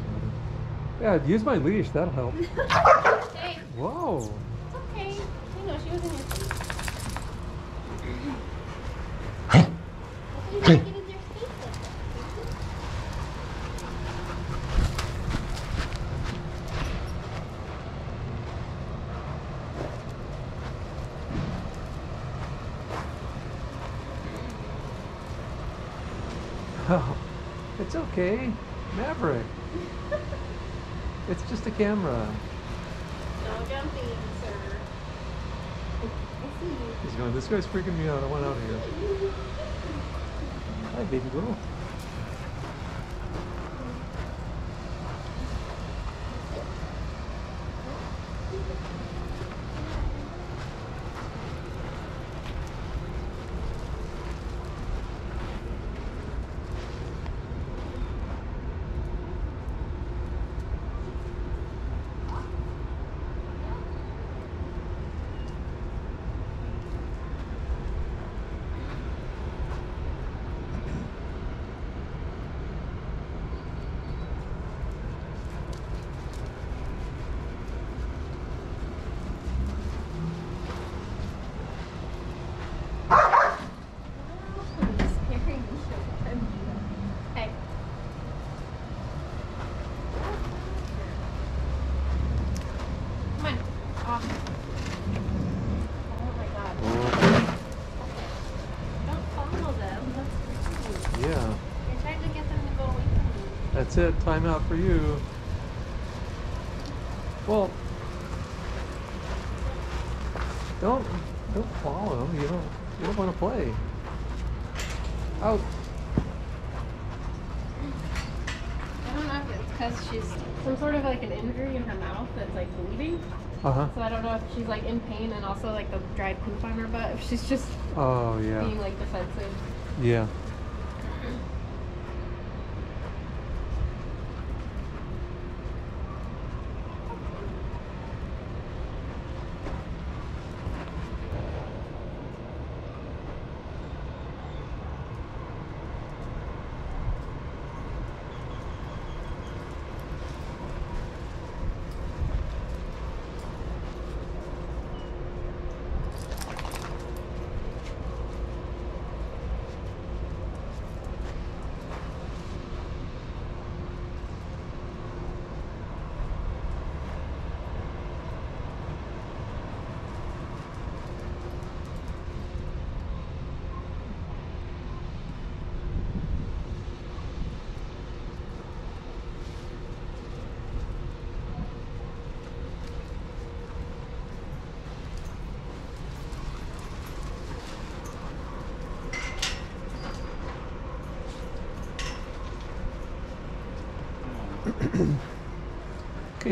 Yeah, use my leash. That'll help. Whoa. it's okay. You know, she was in your face. Hopefully you didn't get in their face like that. Oh, it's okay. Maverick. It's just a camera. No jumping, sir. I see you. He's going, this guy's freaking me out. I want out of here. Hi, baby girl. Scaring me. Hey. Come on. Off. Oh my god. Oh, Don't follow them. That's rude. yeah. You're trying to get them to go away from you. That's it. Time out for you. Well, don't don't follow him. You don't you don't want to play. Out. I don't know if it's because she's some sort of like an injury in her mouth that's like bleeding. Uh huh. So I don't know if she's like in pain and also like the dried poop on her butt. If she's just Oh yeah. being like defensive. Yeah.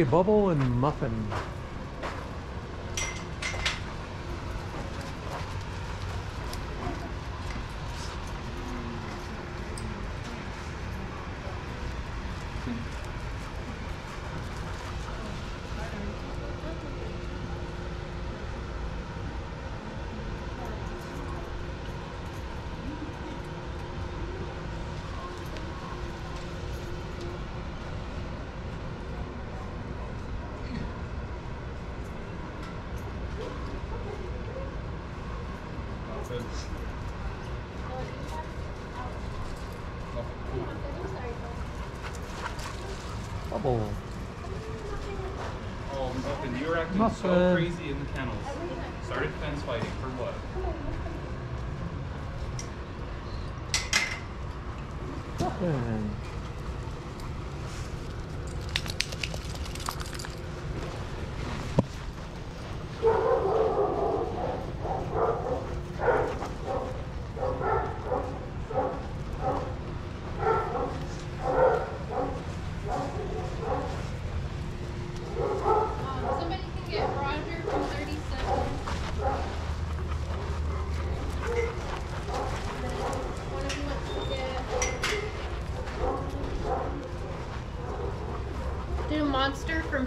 Bubble and muffin.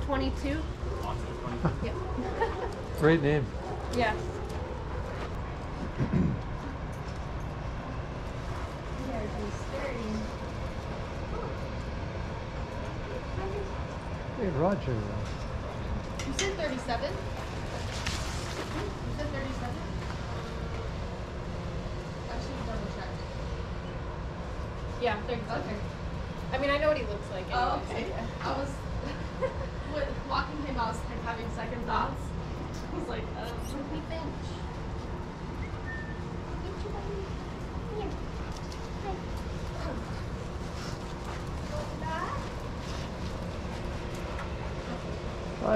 22. yeah. Great name. Yeah.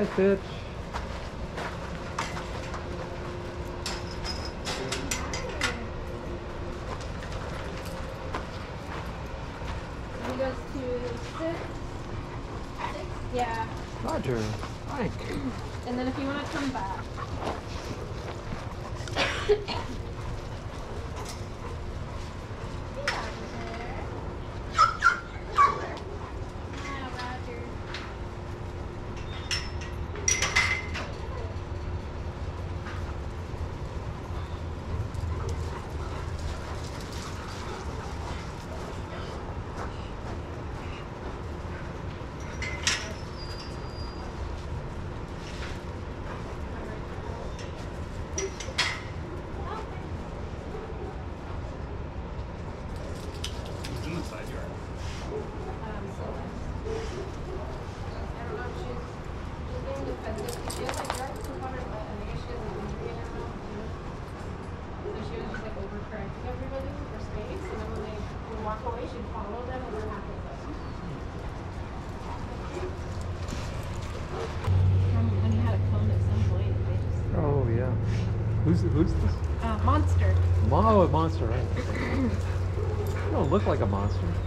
liked it. a monster, right? you don't look like a monster.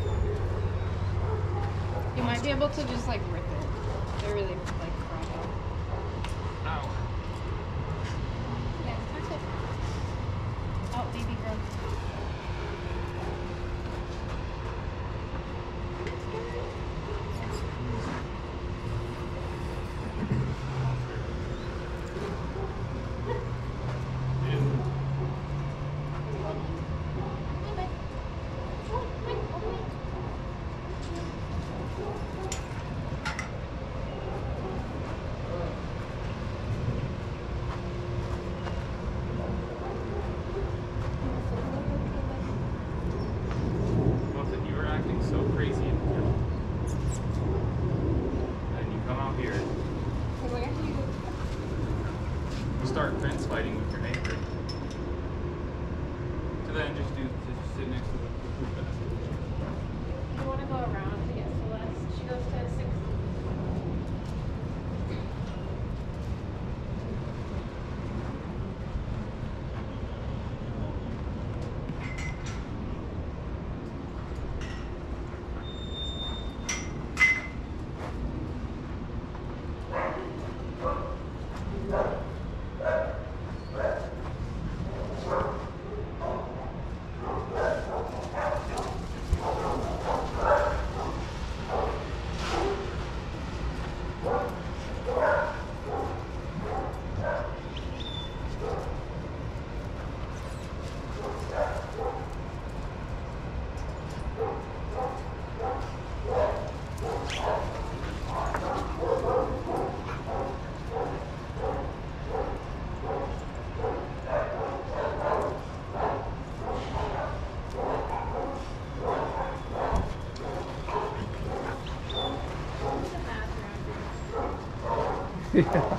yeah.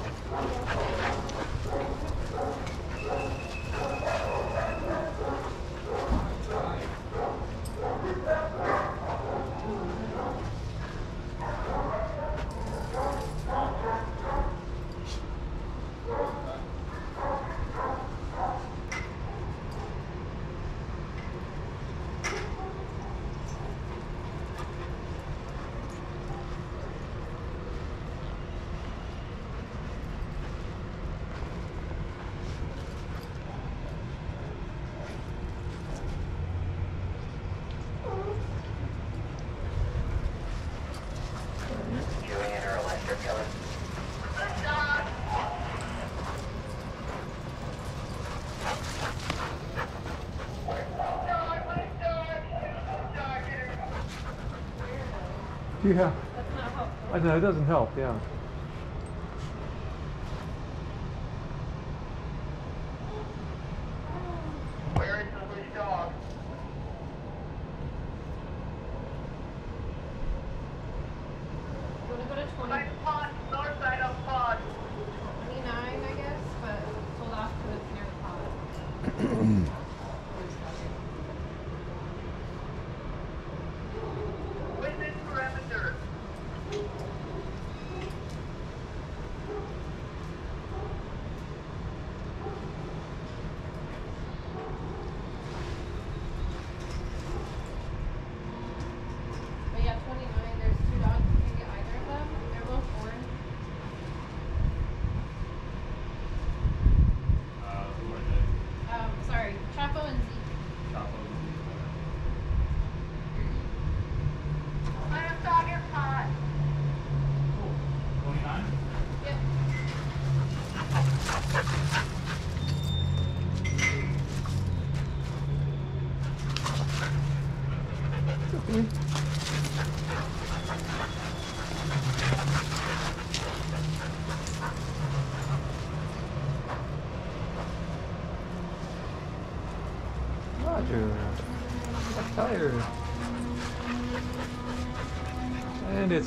Yeah. I know, it doesn't help, yeah.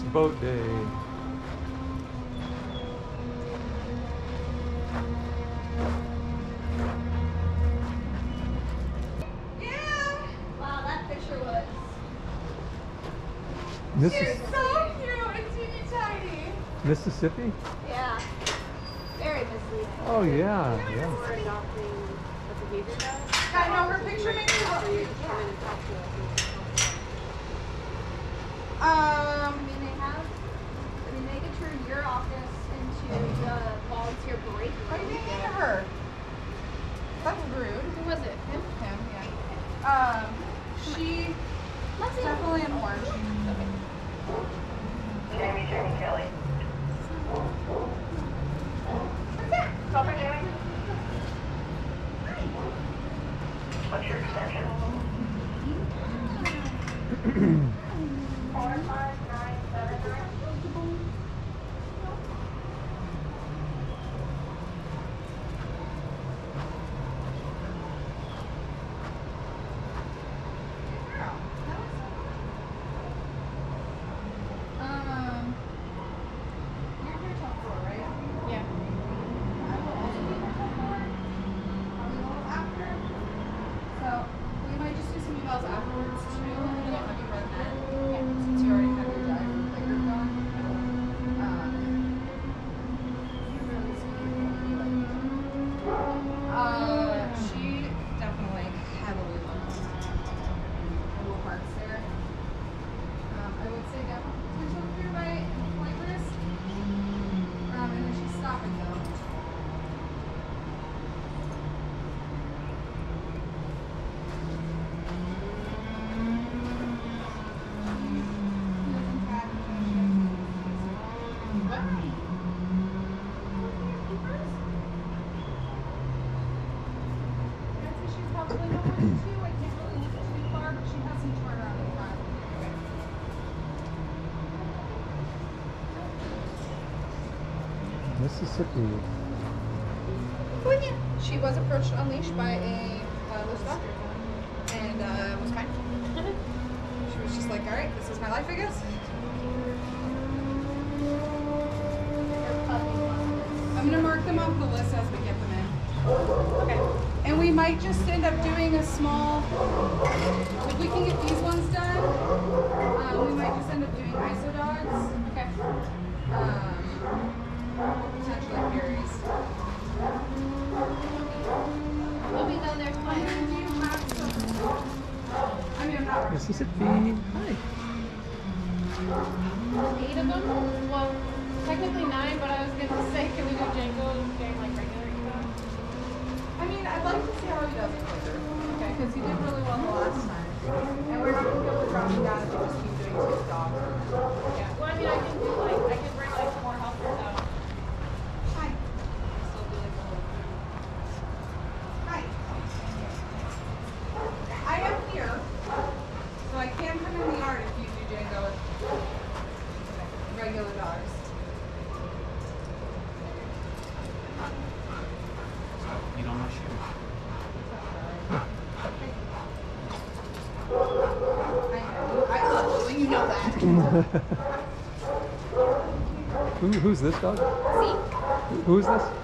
boat day. Yeah. Wow, that picture was. This is so cute and teeny tiny. Mississippi? Yeah. Very misleading. Oh yeah, yeah. unleashed by a uh, loose dog and uh, was fine. she was just like, all right, this is my life, I guess. I'm gonna mark them off the list as we get them in. Okay. And we might just end up doing a small who's this dog? See? Who is this?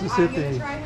Mississippi.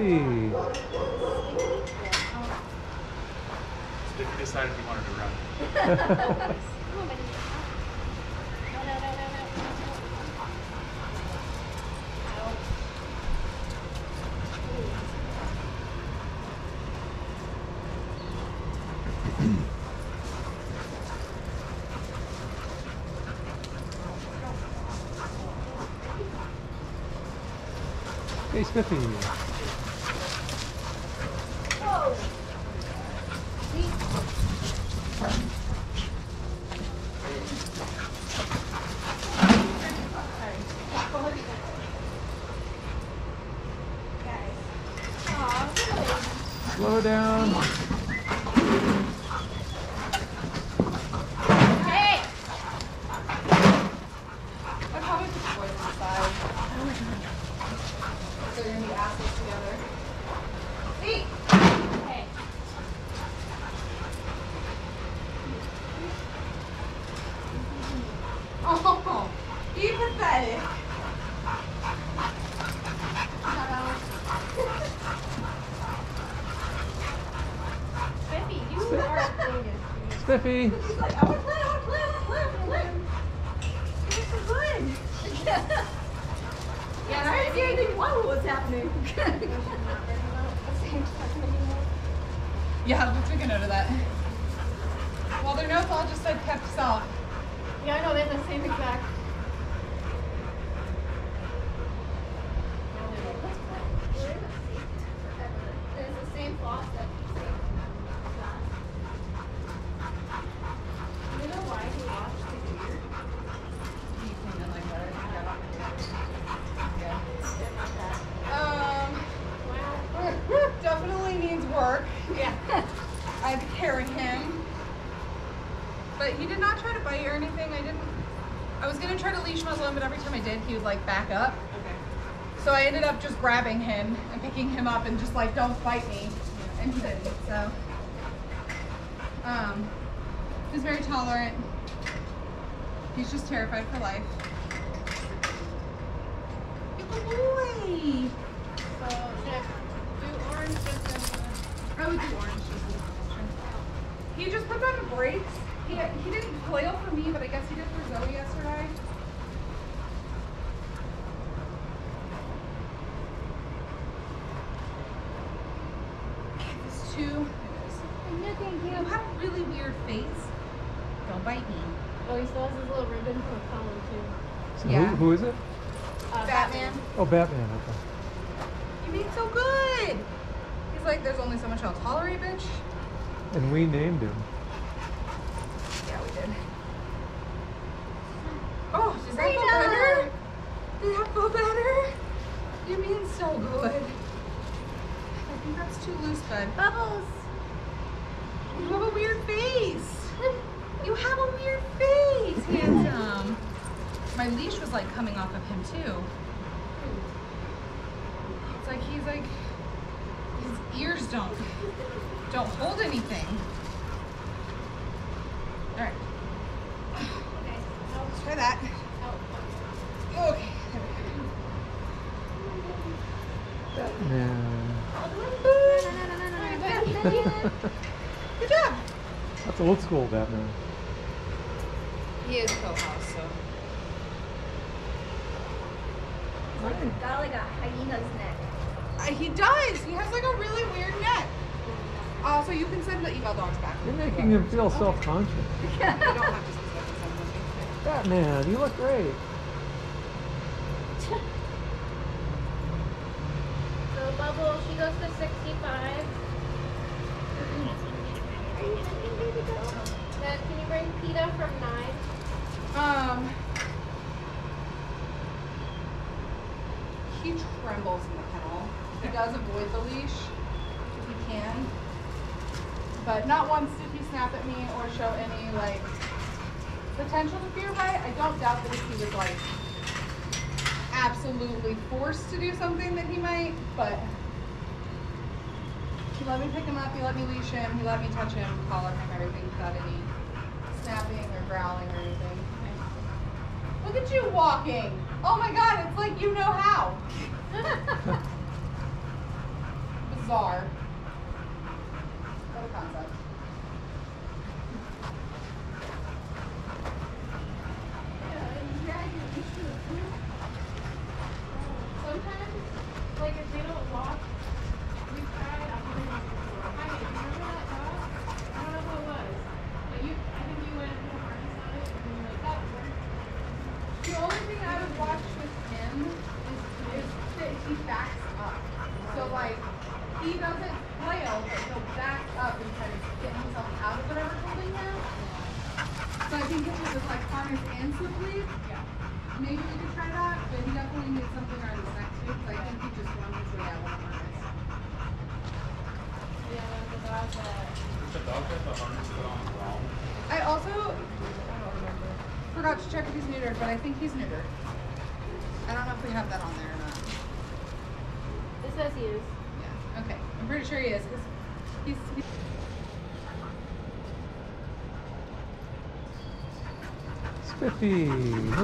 see. Stick decided he wanted to run. Hey, Smithy. Happy. grabbing him and picking him up and just like, don't fight. old school Batman. He is so. awesome. he's got like a hyena's neck. Uh, he does. He has like a really weird neck. Uh, so you can send the evil dogs back. You're making him feel oh. self-conscious. Batman, you look great. Bubble, she goes to 65. Then can you bring Peter from 9? Um, he trembles in the kennel. He does avoid the leash if he can, but not once did he snap at me or show any like potential to fear bite. I don't doubt that if he was like absolutely forced to do something that he might, but let me pick him up, he let me leash him, he let me touch him, collar him, everything without any snapping or growling or anything. Look at you walking. Oh my god, it's like you know how. Bizarre. What a concept. Sometimes, like if they don't walk, we tried. I'm gonna Hi, remember that dog? I don't know who it was, but you. I think you went and put a harness on it, and you were like, that worked. The only thing I would watch with him is, is that he backs up. So like he doesn't flail, but he'll back up and try to get himself out of whatever's holding him. So I think if it was like harness and slip lead, yeah. Maybe we could try that, but he definitely needs something around his neck too, because I think he just runs his way out with a harness. Yeah, the dog that. If the dog has the harness put on wrong, I also I don't remember. Forgot to check if he's neutered, but I think he's neutered. I don't know if we have that on there or not. It says he is. Yeah. Okay. I'm pretty sure he is. 'cause He's, he's Spiffy,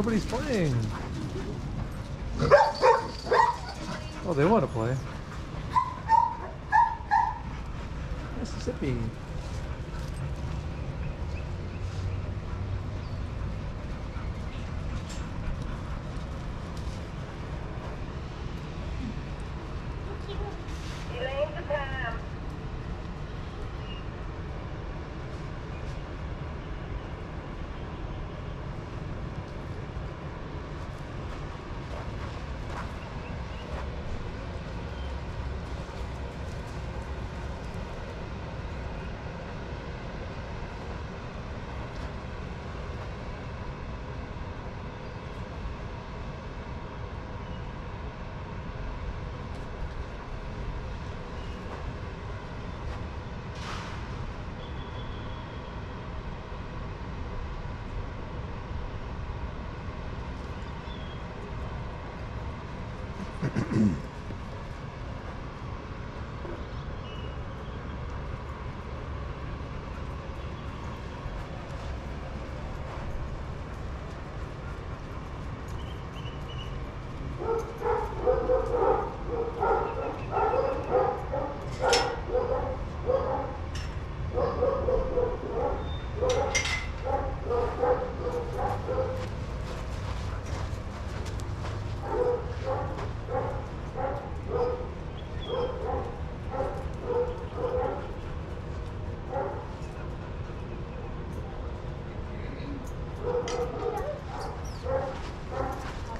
nobody's playing. Oh, they want to play. Mississippi. Elaine to Pam.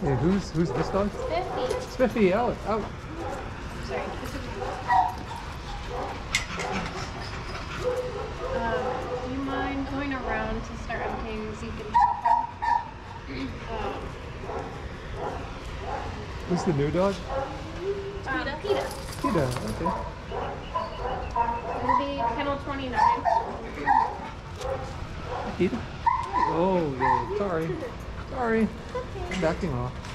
Hey, who's who's this dog? Fifty. Spiffy, out, out. Sorry. Um, do you mind going around to start emptying Zeke and Papa? Um, Who's the new dog? um, PETA. Peter. Okay. It'll be kennel 29. Peter. Oh, yeah. Sorry. Sorry. Okay. I'm backing off.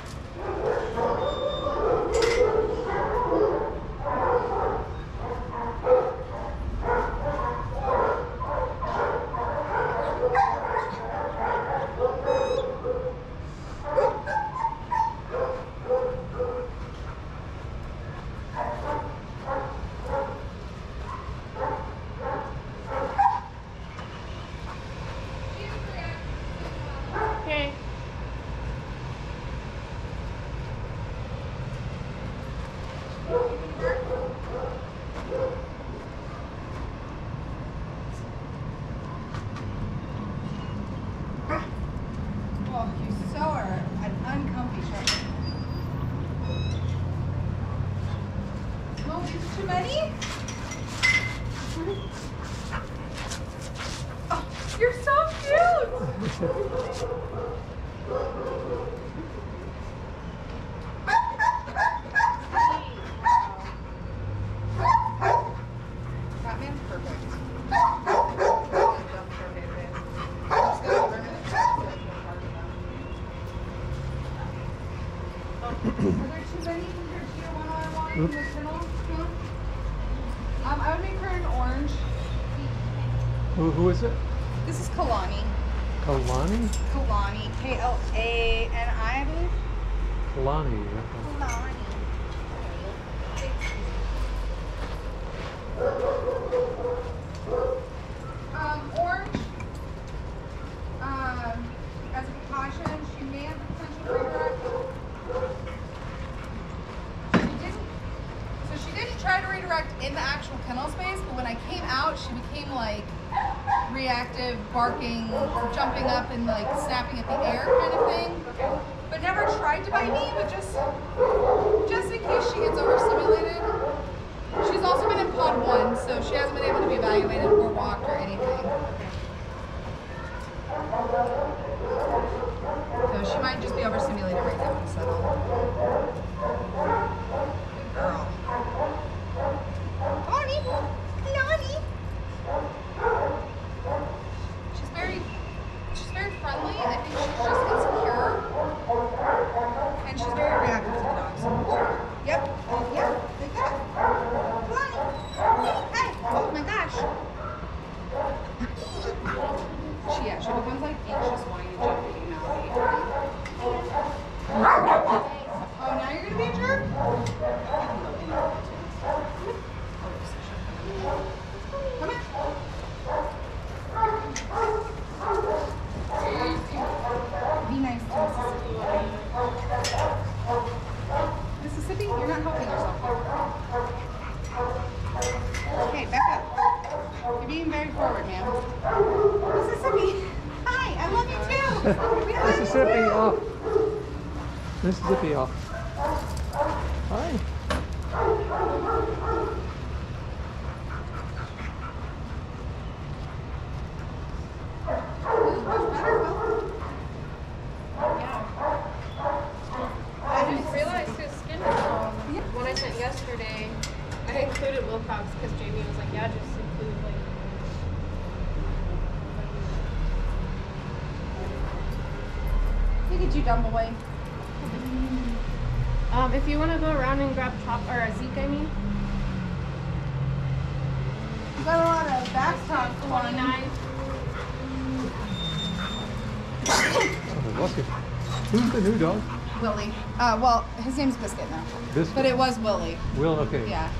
Uh, well, his name's Biscuit now. Biscuit. But it was Willie. Will, okay. Yeah.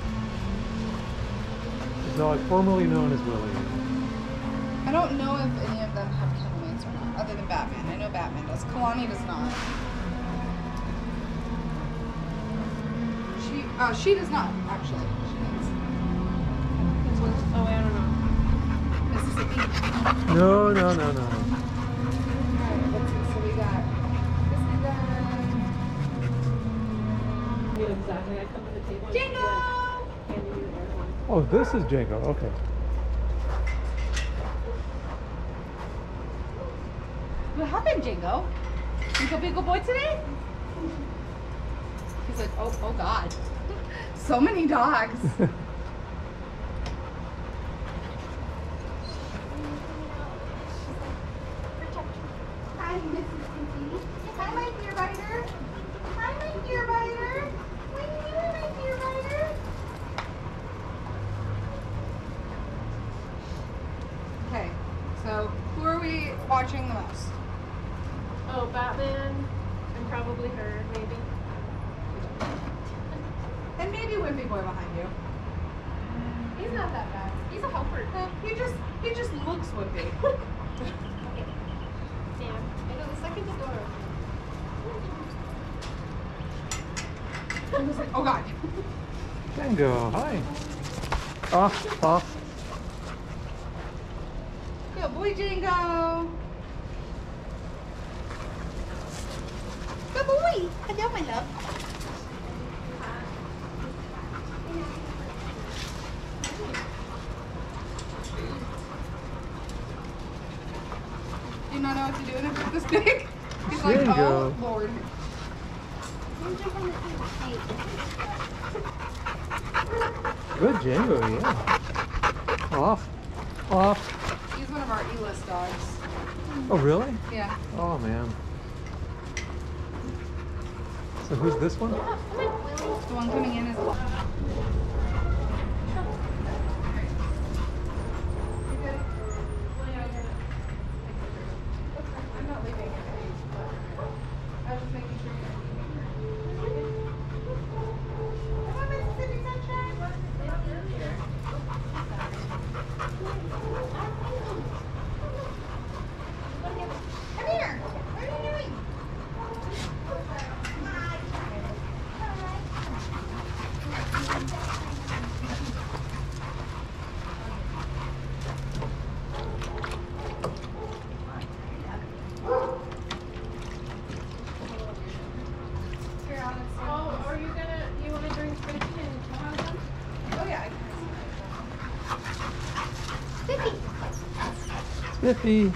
His dog, formerly known as Oh, this is Django. Okay. 50.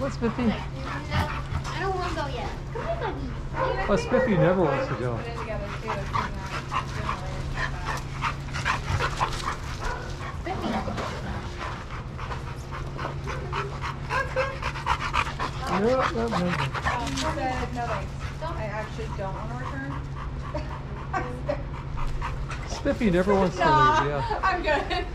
What's 50? No, I don't want to go yet. Come on, buddy. Plus, 50 never wants to go. Yep, yep, yep. Um, said, no, like, I actually don't want to return. Spiffy never wants to leave, yeah. I'm good.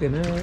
dinner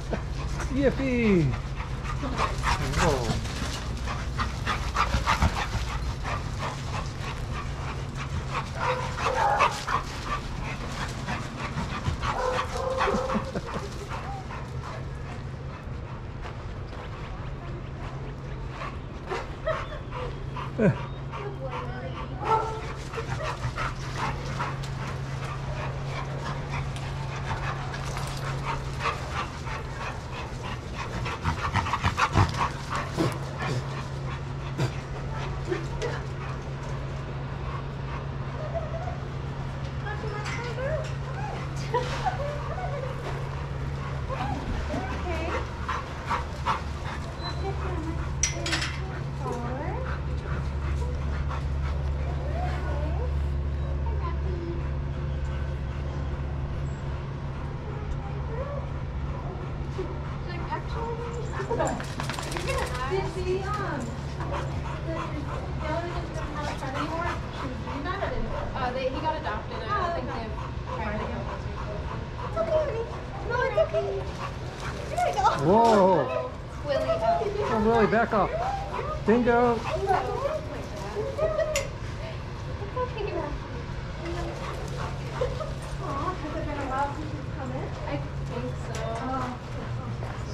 back off. Dingo.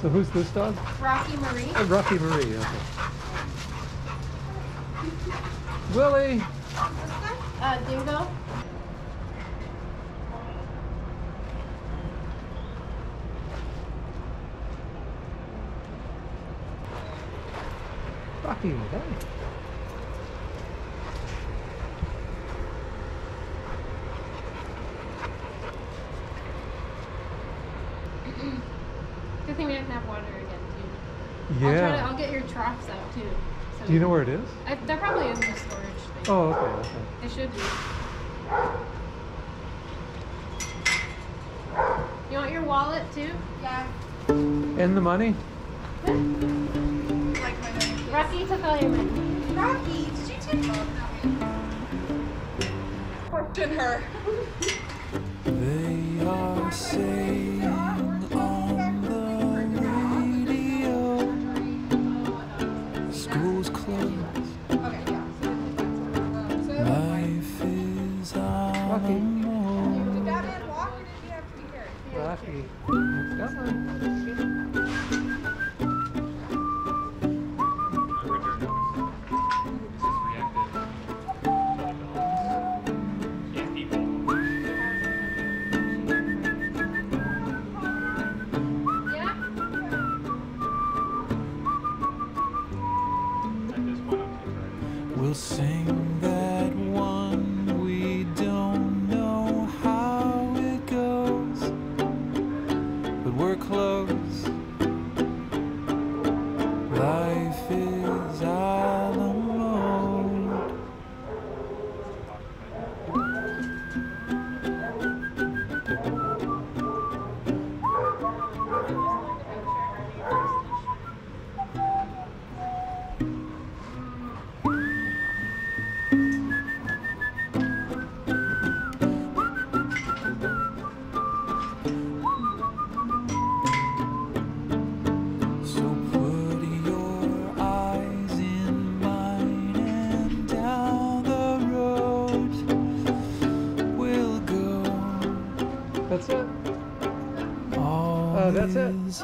So who's this dog? Rocky Marie. Oh, Rocky Marie, okay. the money? Is